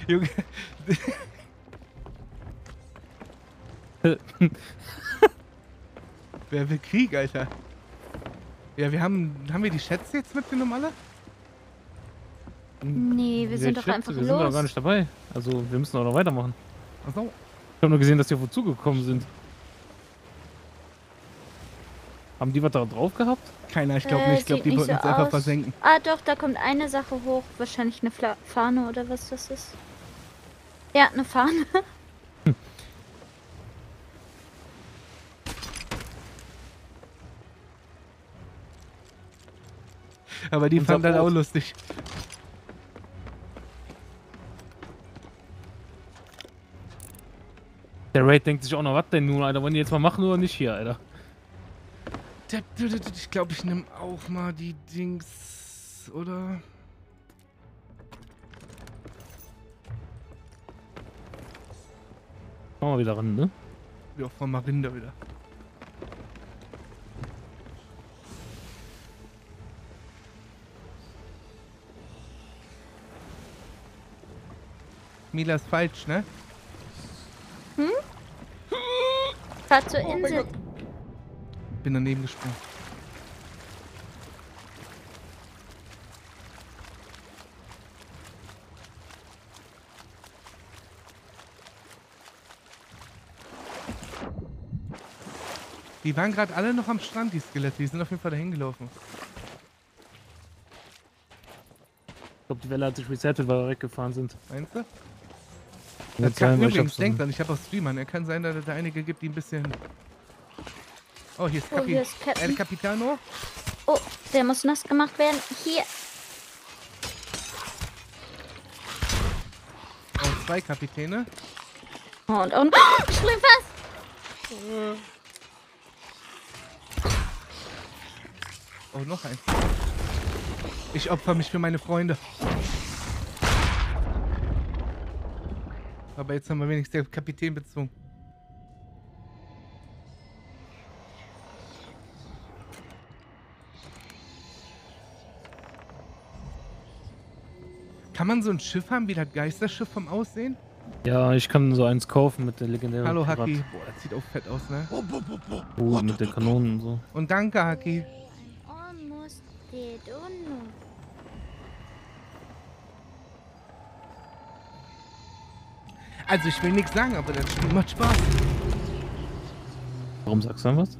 Junge. Wer will Krieg, Alter? Ja, wir haben. Haben wir die Schätze jetzt mitgenommen, alle? Nee, wir sind doch schätze, einfach Wir sind doch los. gar nicht dabei. Also wir müssen auch noch weitermachen. Achso. Ich habe nur gesehen, dass die auf uns zugekommen sind. Haben die was da drauf gehabt? Keiner, ich glaube Äh, nicht. Ich glaube, die wollten so uns einfach versenken. Ah, doch, da kommt eine Sache hoch. Wahrscheinlich eine Fla Fahne oder was das ist. Ja, eine Fahne. Aber die fanden das Boot. auch lustig. Der Raid denkt sich auch noch, was denn nun, Alter? Wollen die jetzt mal machen oder nicht hier, Alter? Ich glaube, ich nehme auch mal die Dings. Oder? Machen wir wieder ran, ne? Ja, von Marinda wieder. Mila ist falsch, ne? Fahr zur Insel. Bin daneben gesprungen. Die waren gerade alle noch am Strand, die Skelette. Die sind auf jeden Fall dahin gelaufen. Ich glaube, die Welle hat sich resettet, weil wir weggefahren sind. Meinst du? Kann Das sein, kann weil ich übrigens, denkt dran, ich habe auch Streamern. Er kann sein, dass es da einige gibt, die ein bisschen... Oh, hier ist Oh, Capi hier ist Captain. El Capitano. Oh, der muss nass gemacht werden. Hier. Oh, zwei Kapitäne. Und, und. Oh, ich spring fast. Oh, noch eins. Ich opfer mich für meine Freunde. Aber jetzt haben wir wenigstens den Kapitän bezogen. Kann man so ein Schiff haben wie das Geisterschiff vom Aussehen? Ja, ich kann so eins kaufen mit der legendären. Hallo Pirat. Haki. Boah, das sieht auch fett aus, ne? Oh, mit den Kanonen und so. Und danke, Haki. Almost dead. Oh no. Also ich will nichts sagen, aber das Spiel macht Spaß. Warum sagst du dann was?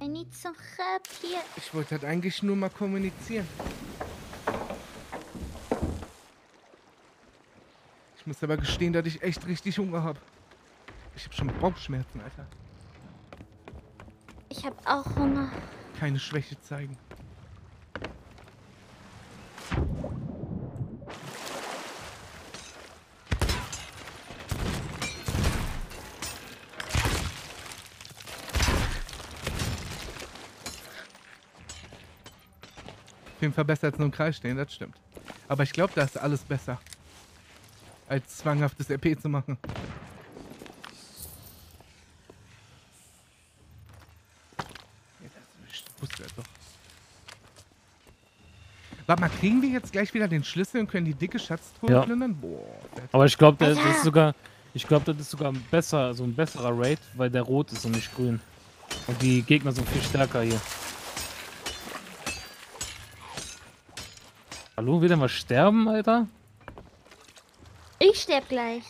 I need some help here. Ich wollte halt eigentlich nur mal kommunizieren. Ich muss aber gestehen, dass ich echt richtig Hunger habe. Ich habe schon Bauchschmerzen, Alter. Ich habe auch Hunger. Keine Schwäche zeigen. Jeden Fall besser als nur im Kreis stehen, das stimmt. Aber ich glaube, da ist alles besser. Als zwanghaftes RP zu machen. Ja, das wusste er doch. Warte mal, kriegen wir jetzt gleich wieder den Schlüssel und können die dicke Schatztruhe Ja. plündern? Boah. Aber ich glaube, das ist sogar. Ich glaube, das ist sogar ein besser, so ein besserer Raid, weil der rot ist und nicht grün. Und die Gegner sind viel stärker hier. Hallo, will der mal sterben, Alter? Ich sterb gleich.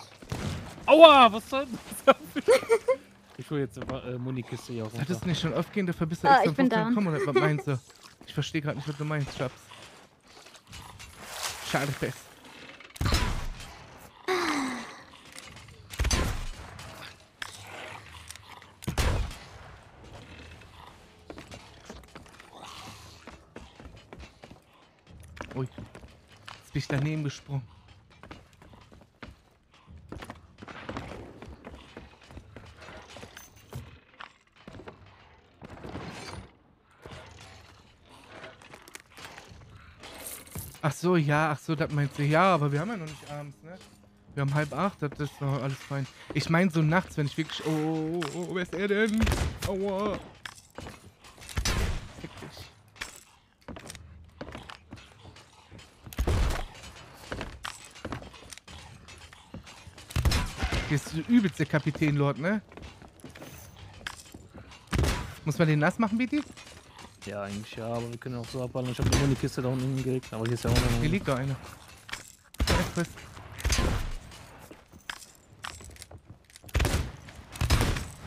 Aua, was soll das? ich hol jetzt äh, Munikiste hier Hat runter. es nicht schon oft gehen, dafür bist du Ah, extra ich bin 15 down. gekommen, oder was meinst du? Ich verstehe gerade nicht, was du meinst, Schatz. Schade, Pech. Ui. Jetzt bin ich daneben gesprungen. Ach so, ja, ach so, das meinst du. Ja, aber wir haben ja noch nicht abends, ne? Wir haben halb acht, das ist noch alles fein. Ich meine so nachts, wenn ich wirklich... Oh, oh, oh, oh, wer ist er denn? Aua. Fick dich. Hier ist der übelste Kapitän, Lord, ne? Muss man den nass machen, Biti? Ja, eigentlich ja, aber wir können auch so abballern. Ich habe die Munikiste da unten hingelegt, aber hier ist ja auch noch. Hier liegt doch einer. Ja, friss.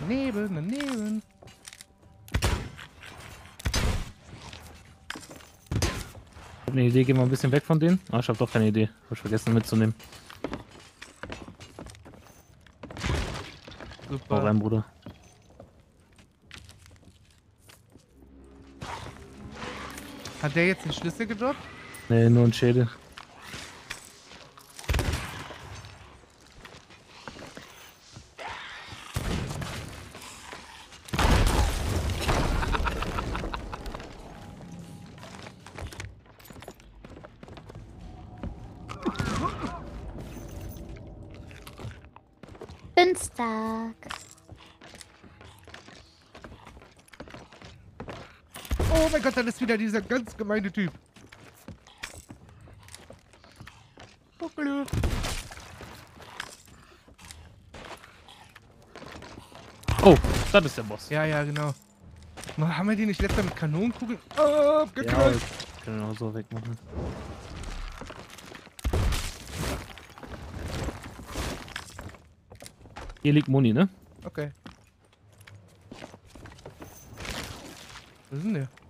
Neben, daneben. Ich hab eine Idee, gehen wir ein bisschen weg von denen. Ah, ich habe doch keine Idee. Hab ich vergessen mitzunehmen. Hau Super. rein, Bruder. Hat der jetzt den Schlüssel gedroppt? Nee, nur ein Schädel. wieder dieser ganz gemeine Typ. Oh, das ist der Boss. Ja, ja, genau. Mal, haben wir die nicht letzter mit Kanonenkugeln? Oh, ja, genau so wegmachen. Hier liegt Muni, ne? Okay. Was ist denn der?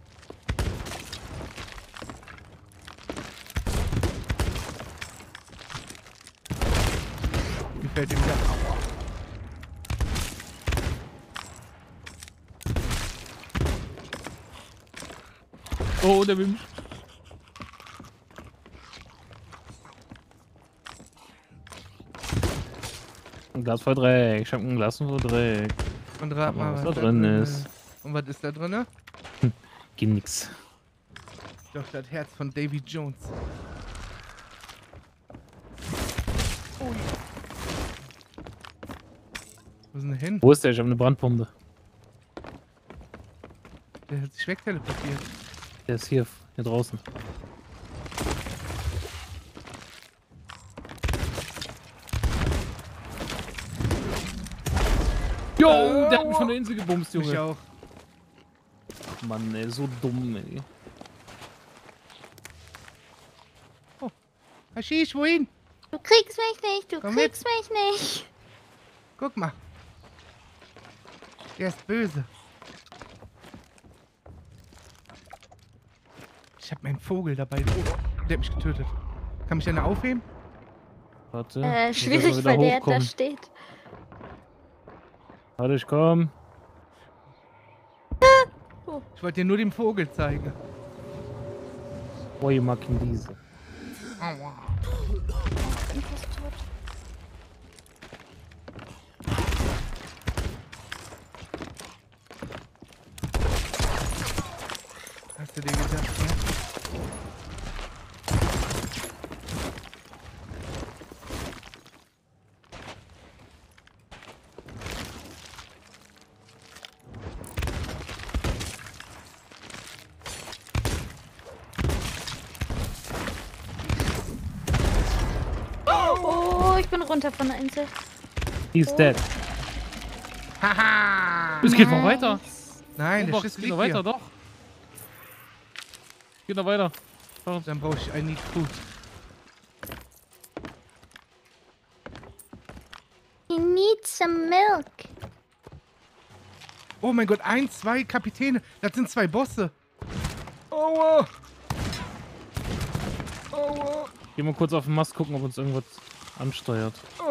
Fällt ihm das? Aua. Oh, der will mich. Ein Glas voll Dreck. Ich hab ein Glas voll Dreck. Und rat mal, was da drin ist. Und was ist da drin? Geht nix. Doch, das Herz von Davy Jones. Ui. Wo ist denn der hin? Wo ist der? Ich hab eine Brandpumpe. Der hat sich wegteleportiert. Der ist hier, hier draußen. Jo, der hat mich von der Insel gebumst, Ich Junge. auch. Mann, ey, so dumm, ey. Haschisch, wohin? Du kriegst mich nicht, du Komm mit. kriegst mich nicht. Guck mal. Der ist böse. Ich hab meinen Vogel dabei. Oh, der hat mich getötet. Kann mich einer aufheben? Warte. Äh, schwierig, weil der da steht. Warte, ich komm. Ich wollte dir nur den Vogel zeigen. Oh, ich mag ihn diese. Aua. Ich ist tot. Hast du dir gedacht, ne? Oh, ich bin runter von der Insel. He's dead. Haha! Es geht noch weiter. Nein, der Obacht, Schiss es geht noch weiter, hier. doch. Geht noch weiter. Dann brauche ich I need food. He needs some milk. Oh mein Gott, ein, zwei Kapitäne. Das sind zwei Bosse. Aua! Aua! Geh mal kurz auf den Mast gucken, ob uns irgendwas ansteuert. Aua!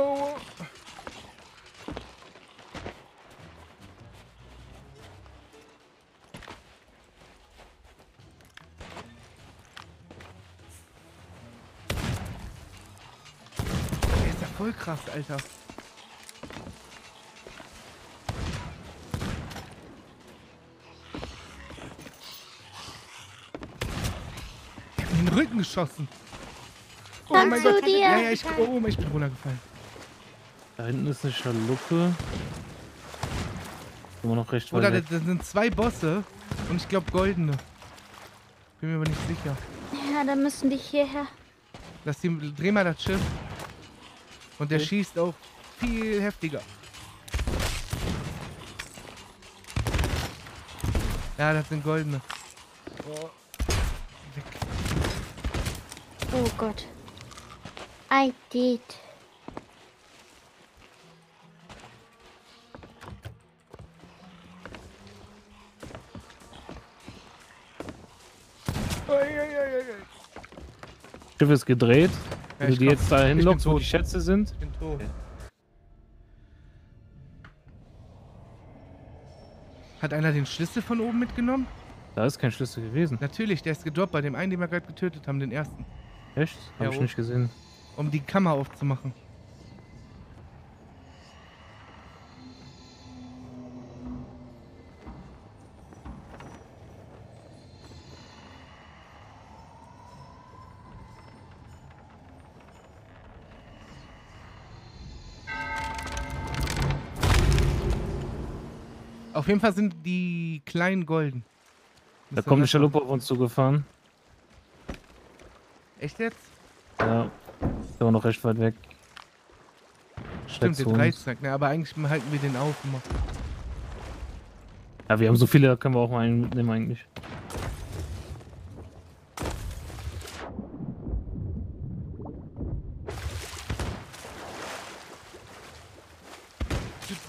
Krass, Alter. Mir in den Rücken geschossen. Oh Komm mein zu Gott. dir. Ja, ja, ich, oh, ich bin runtergefallen. Da hinten ist eine Schaluppe. Immer noch recht weit Oder das sind zwei Bosse und ich glaube goldene. Bin mir aber nicht sicher. Ja, dann müssen die hierher. Lass die, dreh mal das Schiff. Und der Okay. schießt auch viel heftiger. Ja, das sind goldene. Oh. Weg. Oh Gott. I did. Schiff ist gedreht. Ja, Wenn du ich die komm. jetzt da hinlockst, wo die Schätze sind. Ich bin tot. Hat einer den Schlüssel von oben mitgenommen? Da ist kein Schlüssel gewesen. Natürlich, der ist gedroppt bei dem einen, den wir gerade getötet haben, den ersten. Echt? Hab Ja, ich nicht gesehen. Um die Kammer aufzumachen. Jeden Fall sind die kleinen golden. Da Müssen kommt eine Schaluppe auf uns zugefahren. Echt jetzt? Ja. Ist aber noch recht weit weg. Stimmt, uns. Dreizack, ne? Aber eigentlich halten wir den auf immer. Ja, wir haben so viele, da können wir auch mal einen mitnehmen eigentlich.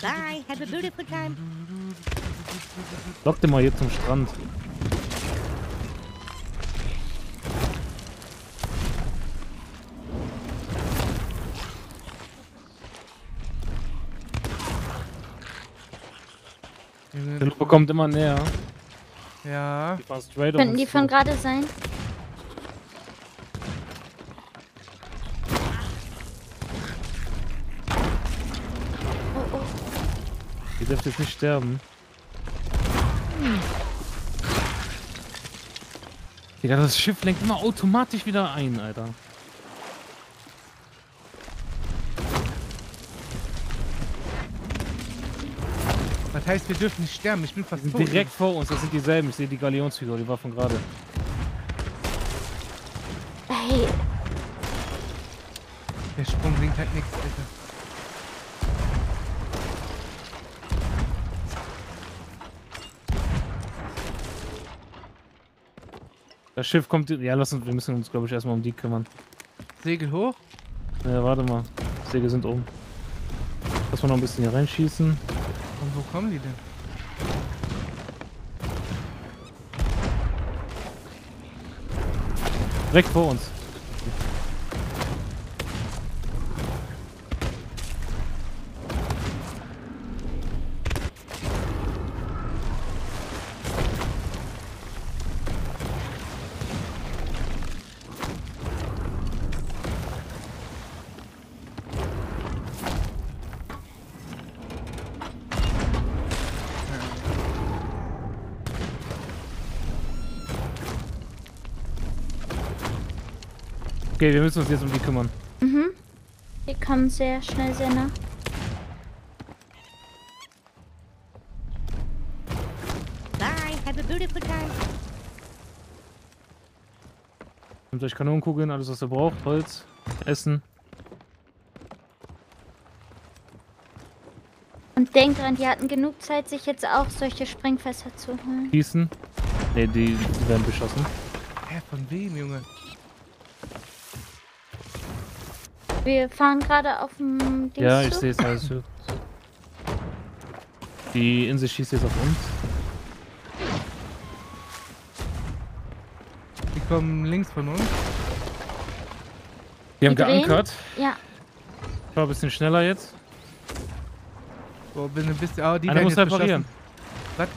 Bye. Have a beautiful time. Lock den mal hier zum Strand. Der Lupe kommt immer näher. Ja. Die fahren straight Könnten die von gerade sein? Oh, oh. Ihr dürft jetzt nicht sterben. Digga, das Schiff lenkt immer automatisch wieder ein, Alter. Was heißt, wir dürfen nicht sterben? Ich bin Die fast sind tot. direkt vor uns, das sind dieselben. Ich sehe die Galionsfigur, die war von gerade. Hey, Der Sprung bringt halt nichts, Alter. Das Schiff kommt. Ja, lass uns, wir müssen uns, glaube ich, erstmal um die kümmern. Segel hoch. Ja, warte mal. Segel sind oben. Lass mal noch ein bisschen hier reinschießen. Und wo kommen die denn? Direkt vor uns. Okay, wir müssen uns jetzt um die kümmern. mhm. Die kommen sehr schnell sehr nah. Bye. Have a beautiful time. Nehmt euch Kanonenkugeln, alles was ihr braucht. Holz, Essen. Und denk dran, die hatten genug Zeit, sich jetzt auch solche Sprengfässer zu holen. Schießen. Ne, die, die werden beschossen. Hä, von wem, Junge? Wir fahren gerade auf dem Dings Ja, ich zu. sehe es alles. Die Insel schießt jetzt auf uns. Die kommen links von uns. Die haben drehen? geankert. Ja, Ich war ein bisschen schneller jetzt. Wo bin ein bisschen. Oh, die Einer muss reparieren. Was?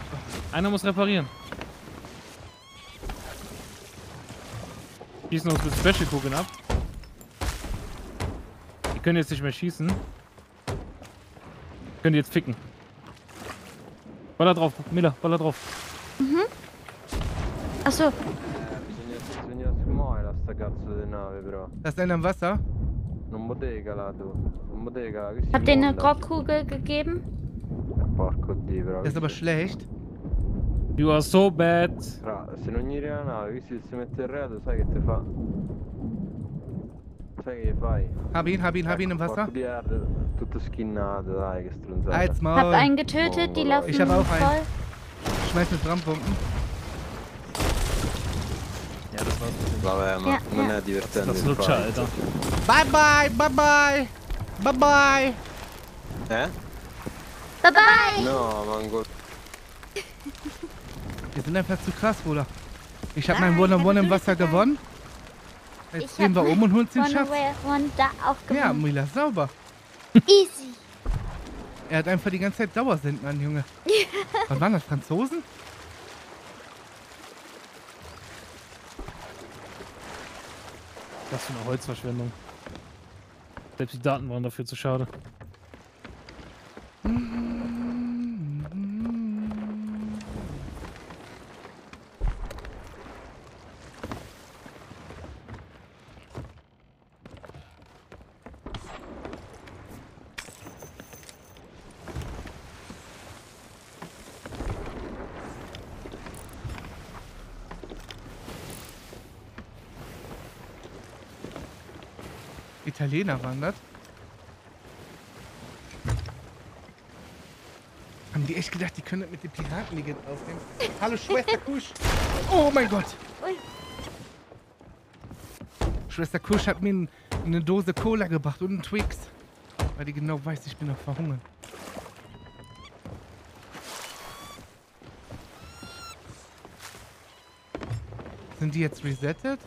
Einer muss reparieren. Schießen uns mit Special-Kugeln ab. Können jetzt nicht mehr schießen. Können die jetzt ficken. Baller drauf, Miller, baller drauf. achso, Bisogna, bisogna smuovere sta cazzo di nave però. Da ist einer im Wasser. Non bottega là tu. Non bottega che si hab dir eine monta. Grogkugel gegeben. Der ist aber schlecht. You are so bad. Se non gli la nave, si mette il reato, sai che te fa? Sai che fai? Hab ihn, hab ihn, hab ihn im Wasser. di merda, tutto skinnato, dai, che stronzata. Als Hab einen getötet, die laufen ich hab auch einen. voll. Schmeiß mit Brandpumpen. Ja, das war's. Vabbè, ma Ja, non ja. è divertente. Das Lutscher. Alter. Bye, bye, bye, bye. Bye, bye. Eh? Bye bye! No, manco. Wir sind einfach zu krass, Bruder. Ich hab meinen One-on-One im Wasser gewonnen. Jetzt Ich drehen wir um und holen den One, Schatz. Ja. Mila, sauber. Easy. Er hat einfach die ganze Zeit Dauersenden an, Junge. Was waren das, Franzosen? Was für eine Holzverschwendung. Selbst die Daten waren dafür zu schade. Waren das. Haben die echt gedacht, die können das mit den Piratenlegenden aufnehmen? Hallo Schwester Kusch. Oh mein Gott. Ui. Schwester Kusch hat mir eine Dose Cola gebracht und einen Twix. Weil die genau weiß, ich bin noch verhungern. Sind die jetzt resettet?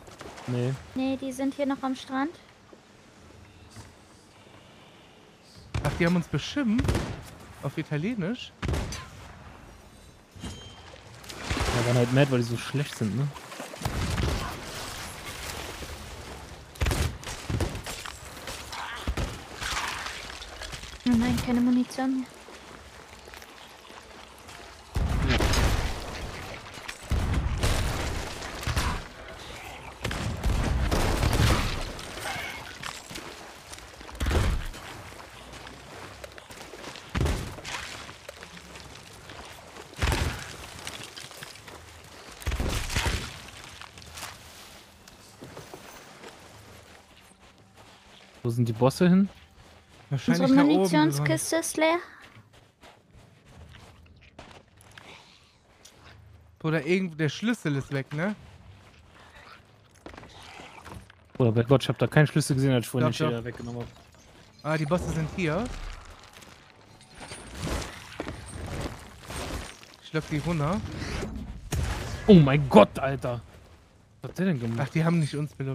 Nee. Nee, die sind hier noch am Strand. Die haben uns beschimpft? Auf Italienisch? Ja, waren halt mad, weil die so schlecht sind, ne? Oh nein, keine Munition mehr. Wo sind die Bosse hin? Wahrscheinlich Unsere. Munitionskiste ist leer. Oder irgendwo der Schlüssel ist weg, ne? Oder bei Gott, ich hab da keinen Schlüssel gesehen, als ich vorhin Doch, den. Schilder weggenommen hab. Ah, die Bosse sind hier. Ich lock die runter. Oh mein Gott, Alter! Was hat der denn Ach, gemacht? die haben nicht uns mit,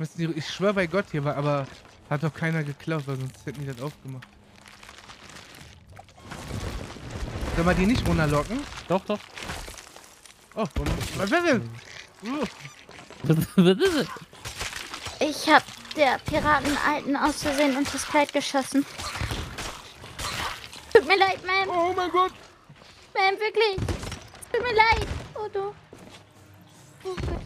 Müssen die, ich schwör bei Gott hier war, aber hat doch keiner geklaut, weil sonst hätten die das aufgemacht. Soll man die nicht runterlocken? Doch, doch. Oh, und, was ist denn? Uh, Was ist das? Ich hab der Piratenalten aus Versehen unter das Kleid geschossen. Tut mir leid, Ma'am. oh mein Gott! Ma'am, wirklich. Tut mir leid. Oh, du. Oh Gott.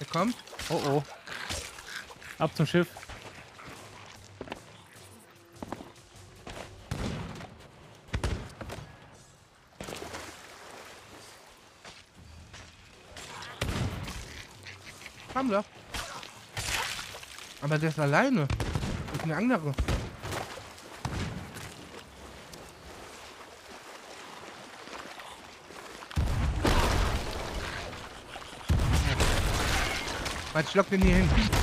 Der kommt. Oh oh. Ab zum Schiff. Doch. Aber der ist alleine. Ist eine andere. Warte, ich lock den hier hin.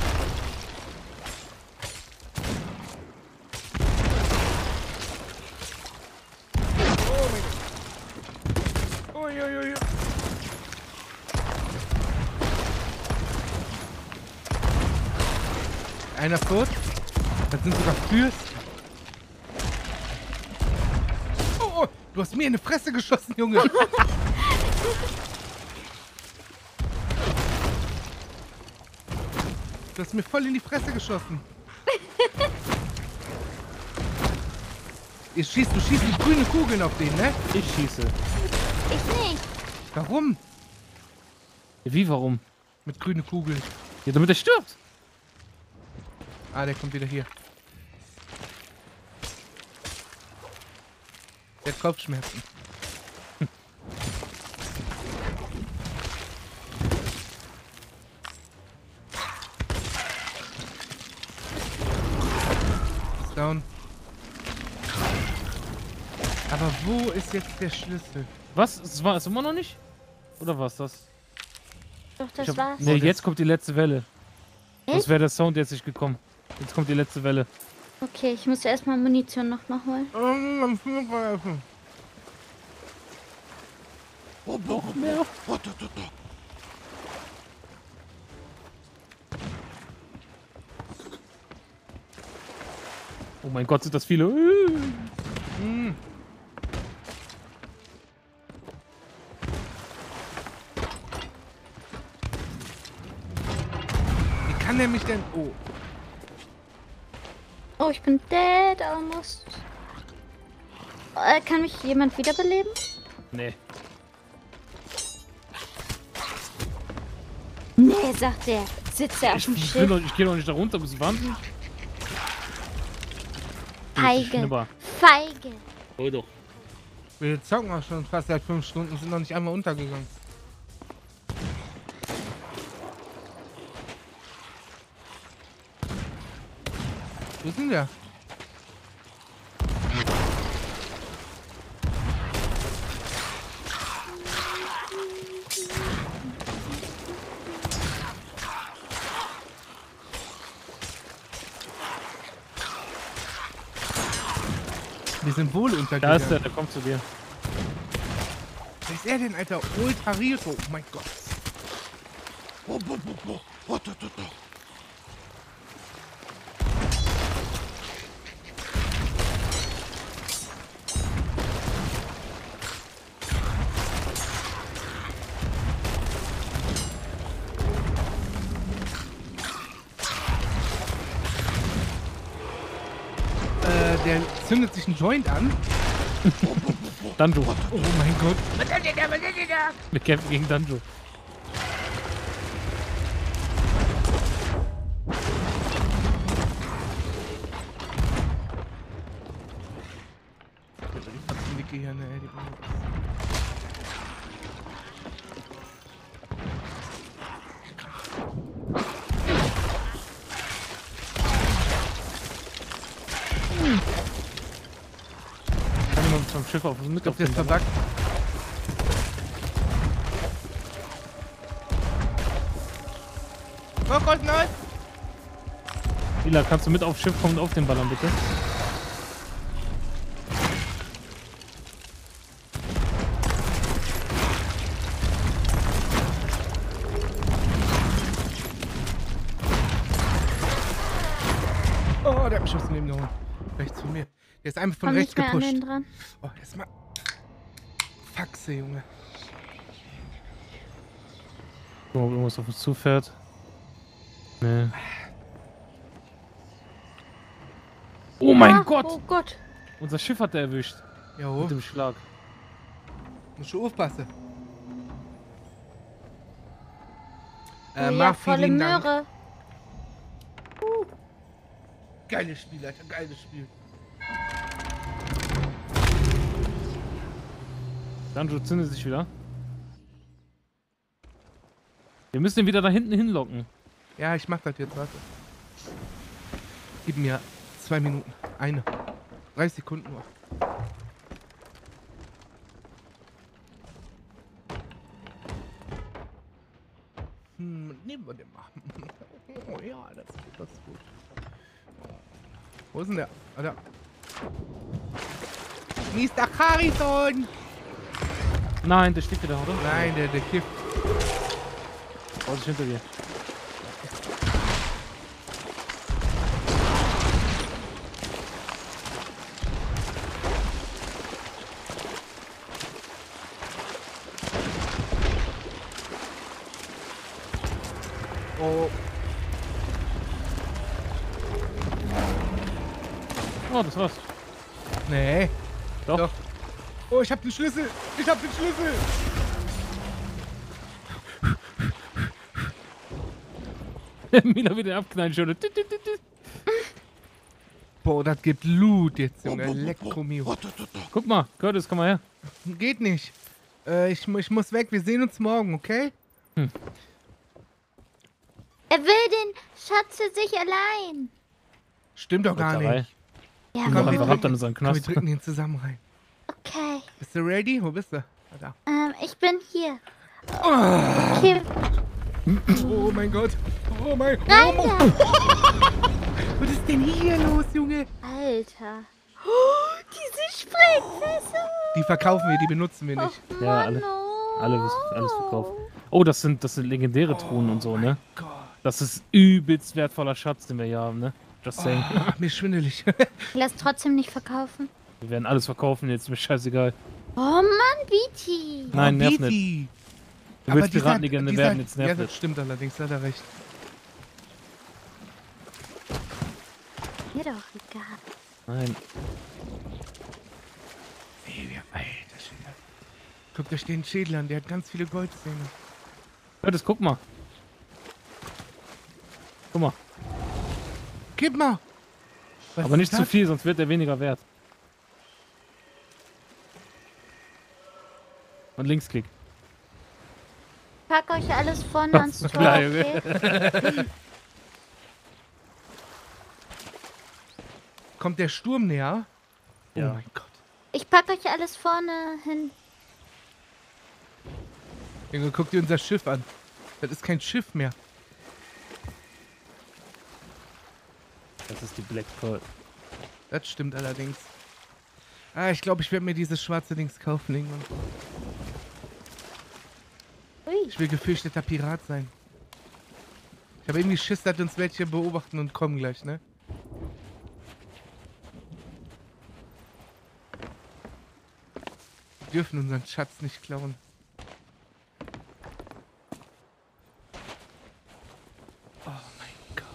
Geschossen, Junge. du hast mir voll in die Fresse geschossen. Ihr schießt, du schießt mit grüne Kugeln auf den, ne? Ich schieße. Ich nicht. Warum? Wie, warum? Mit grüne Kugeln. Ja, damit er stirbt. Ah, der kommt wieder hier. Der hat Kopfschmerzen. Ist down. Aber wo ist jetzt der Schlüssel? Was? Es war es immer noch nicht? Oder was das? Doch, das hab- war's. Nee, das- jetzt kommt die letzte Welle. Echt? Das wäre der Sound jetzt nicht gekommen. Jetzt kommt die letzte Welle. Okay, ich muss erstmal Munition noch mal holen. Oh, noch mehr. Oh mein Gott, sind das viele. Mm. Kann der mich denn... Oh. Oh, ich bin dead almost. Äh, kann mich jemand wiederbeleben? Nee. Nee, sagt er. Sitzt er auf Ich, dem ich, Schiff. doch, ich gehe doch nicht da runter, du wahnsinnig? Feige. Feige. Hol doch. Wir zocken auch schon fast seit fünf Stunden, sind noch nicht einmal untergegangen. Wo ist denn der? Wir sind wohl Da ist der, der kommt zu dir. Wer ist er denn, Alter? Ultra Riro. Oh mein Gott. Oh, oh, oh, oh. Oh, oh, oh, oh. Zündet sich einen Joint an. Danjo. Oh mein Gott. Was ist denn da? Was ist denn da? Wir kämpfen gegen Danjo. Auf mit auf den verbuggt. Oh Gott, nein! Ila, kannst du mit aufs Schiff kommen und auf den Ballern, bitte? Oh, der hat mich aus dem Leben gehauen. Rechts von mir. Der ist einfach von Komm rechts gepusht. Oh, Faxe, Junge. Ob irgendwas auf uns zufährt. Nee. Oh mein Ah, Gott! Oh Gott. Unser Schiff hat er erwischt. Jo, Mit dem Schlag. muss schon aufpassen. Äh, ja, Marc, volle. Möhre. Geiles Spiel, Alter, geiles Spiel. Danjo zündet sich wieder. Wir müssen ihn wieder da hinten hinlocken. Ja, ich mach das jetzt, warte. Gib mir zwei Minuten. Eine. 30 Sekunden nur. Hm, nehmen wir den mal. Oh ja, das ist gut, das ist gut. Wo ist denn der? Ah, da. Mr. Harrison! Nein, der steht wieder, oder? Nein, der, der kifft. Vorsicht hinter dir. Oh, Oh, das war's. nee. Doch. Doch. Oh, ich hab den Schlüssel. Ich hab den Schlüssel. Mila wieder abknallen tüt. Boah, das gibt Loot jetzt, Junge. Elektromio. Guck mal, Curtis, komm mal her. Geht nicht. Äh, ich, ich muss weg. Wir sehen uns morgen, okay? Er will den Schatz für sich allein. Stimmt doch gar nicht. Ja, Komm, wir wir drücken- Komm, wir drücken den zusammen rein. Okay. Bist du ready? Wo bist du? Ah, da. Ähm, ich bin hier. Oh, Okay, oh mein Gott. Oh mein Gott. Oh, was ist denn hier los, Junge? Alter. Oh, diese Sprengfässer. Die verkaufen wir, die benutzen wir Oh, nicht. Mann, Ja, alle- oh. Alles, alles verkauft. Oh, das sind, das sind legendäre Truhen und so, ne? Gott. Das ist übelst wertvoller Schatz, den wir hier haben, ne? Just saying. Oh, mir schwindelig. Lass trotzdem nicht verkaufen. Wir werden alles verkaufen, jetzt ist mir scheißegal. Oh Mann, BT. Nein, nerv nicht. Du Aber willst Piratenlegende werden, jetzt Ja, nerv das nicht. stimmt allerdings, da hat er recht. Mir doch egal. Nein. Ey, wir, alter Schwede. Guckt euch den Schädel an, der hat ganz viele Goldzähne. Curtis, guck mal. Guck mal. Gib mal! Was Aber nicht zu das? viel, sonst wird er weniger wert. Und Linksklick. Pack euch alles vorne ans Tor, okay? Kommt der Sturm näher? Oh Ja. mein Gott. Ich pack euch alles vorne hin. Junge, guck dir unser Schiff an. Das ist kein Schiff mehr. Das ist die Black Pearl. Das stimmt allerdings. Ah, ich glaube, ich werde mir dieses schwarze Dings kaufen irgendwann. Ui. Ich will gefürchteter Pirat sein. Ich habe irgendwie Schiss, dass uns welche beobachten und kommen gleich, ne? Wir dürfen unseren Schatz nicht klauen. Oh mein Gott.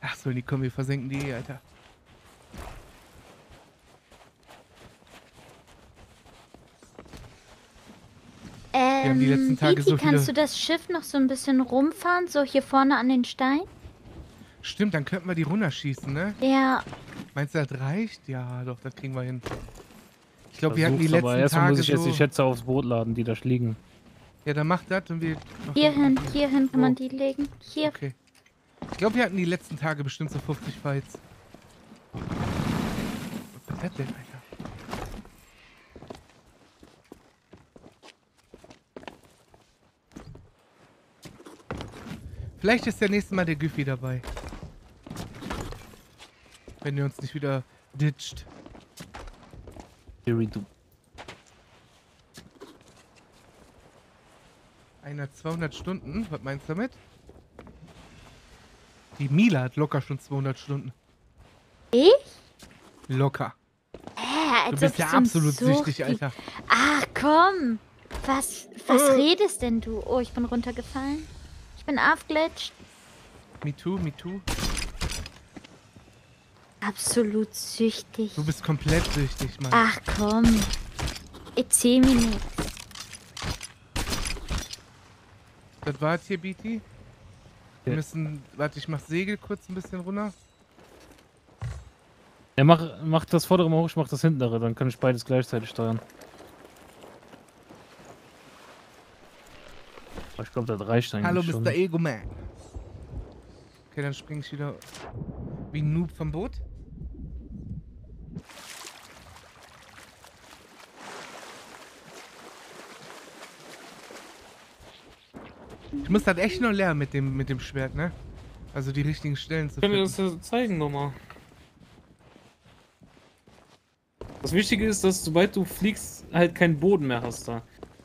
Ach so, die kommen, wir versenken die eh, Alter. Ähm, haben die letzten Tage Iti, so kannst viele- du das Schiff noch so ein bisschen rumfahren, so hier vorne an den Stein? Stimmt, dann könnten wir die runterschießen, ne? Ja, Meinst du, das reicht? Ja, doch, das kriegen wir hin. Ich glaube, wir hatten die Versuch's, aber letzten erstmal Tage muss ich jetzt so... die Schätze aufs Boot laden, die da liegen. Ja, dann macht das und wir... machen- hierhin, hierhin kann Wo? man die legen. Hier, Okay. Ich glaube, wir hatten die letzten Tage bestimmt so 50 Fights. Was ist das denn, Alter? Vielleicht ist der nächste Mal der Güffi dabei. Wenn ihr uns nicht wieder ditcht. Theory do. Einer 200 Stunden? Was meinst du damit? Die Mila hat locker schon 200 Stunden. ich? Locker. Hä, Du bist ja so absolut süchtig, Suchti- Alter. Ach komm. Was, was Äh. redest denn du? Oh, ich bin runtergefallen. Ich bin aufglitscht. Me too, me too. Absolut süchtig. Du bist komplett süchtig, Mann. Ach komm. Erzähl mir nichts. Das war's hier, BT. Wir Ja. müssen. Warte, ich mach Segel kurz ein bisschen runter. Ja, mach, mach das vordere mal hoch, ich mach das hintere, dann kann ich beides gleichzeitig steuern. Ich glaube, das reicht eigentlich Hallo, schon. Mr. Ego Man. Okay, dann spring ich wieder wie ein Noob vom Boot. Ich muss das echt noch lernen mit dem, mit dem Schwert, ne? Also die richtigen Stellen zu Können wir finden. das ja zeigen nochmal. Das Wichtige ist, dass sobald du fliegst, halt keinen Boden mehr hast da.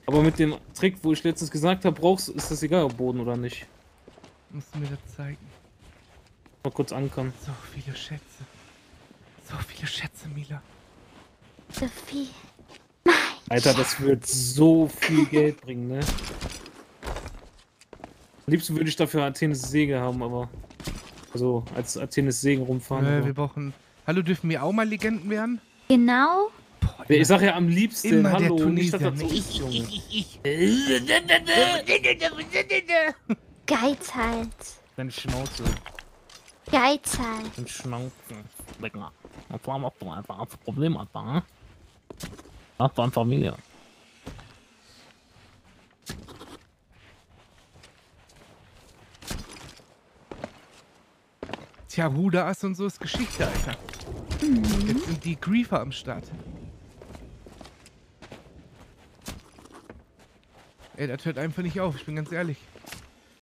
Aber mit dem Trick, wo ich letztens gesagt habe, brauchst, ist das egal, ob Boden oder nicht. Musst du mir das zeigen. Mal kurz ankern. So viele Schätze. So viele Schätze, Mila. Sophie. Alter, das wird so viel Geld bringen, ne? Am liebsten würde ich dafür Athenes Säge haben, aber. Also, als Athenes Segen rumfahren. Äh, aber- wir brauchen. Hallo, dürfen wir auch mal Legenden werden? Genau. Ich sag ja am liebsten, Immer der hallo, nicht, dass Tunesier, das so ne? ist, Junge. Geiz halt. Deine Schnauze, Geiz halt. deine Schnauze. Digga. Das war auch doch einfach ein Problem, Alter, ne? Ach, war Familie. Tja, Ruderass und so ist Geschichte, Alter. Jetzt sind die Griefer am Start. Ey, das hört einfach nicht auf, ich bin ganz ehrlich.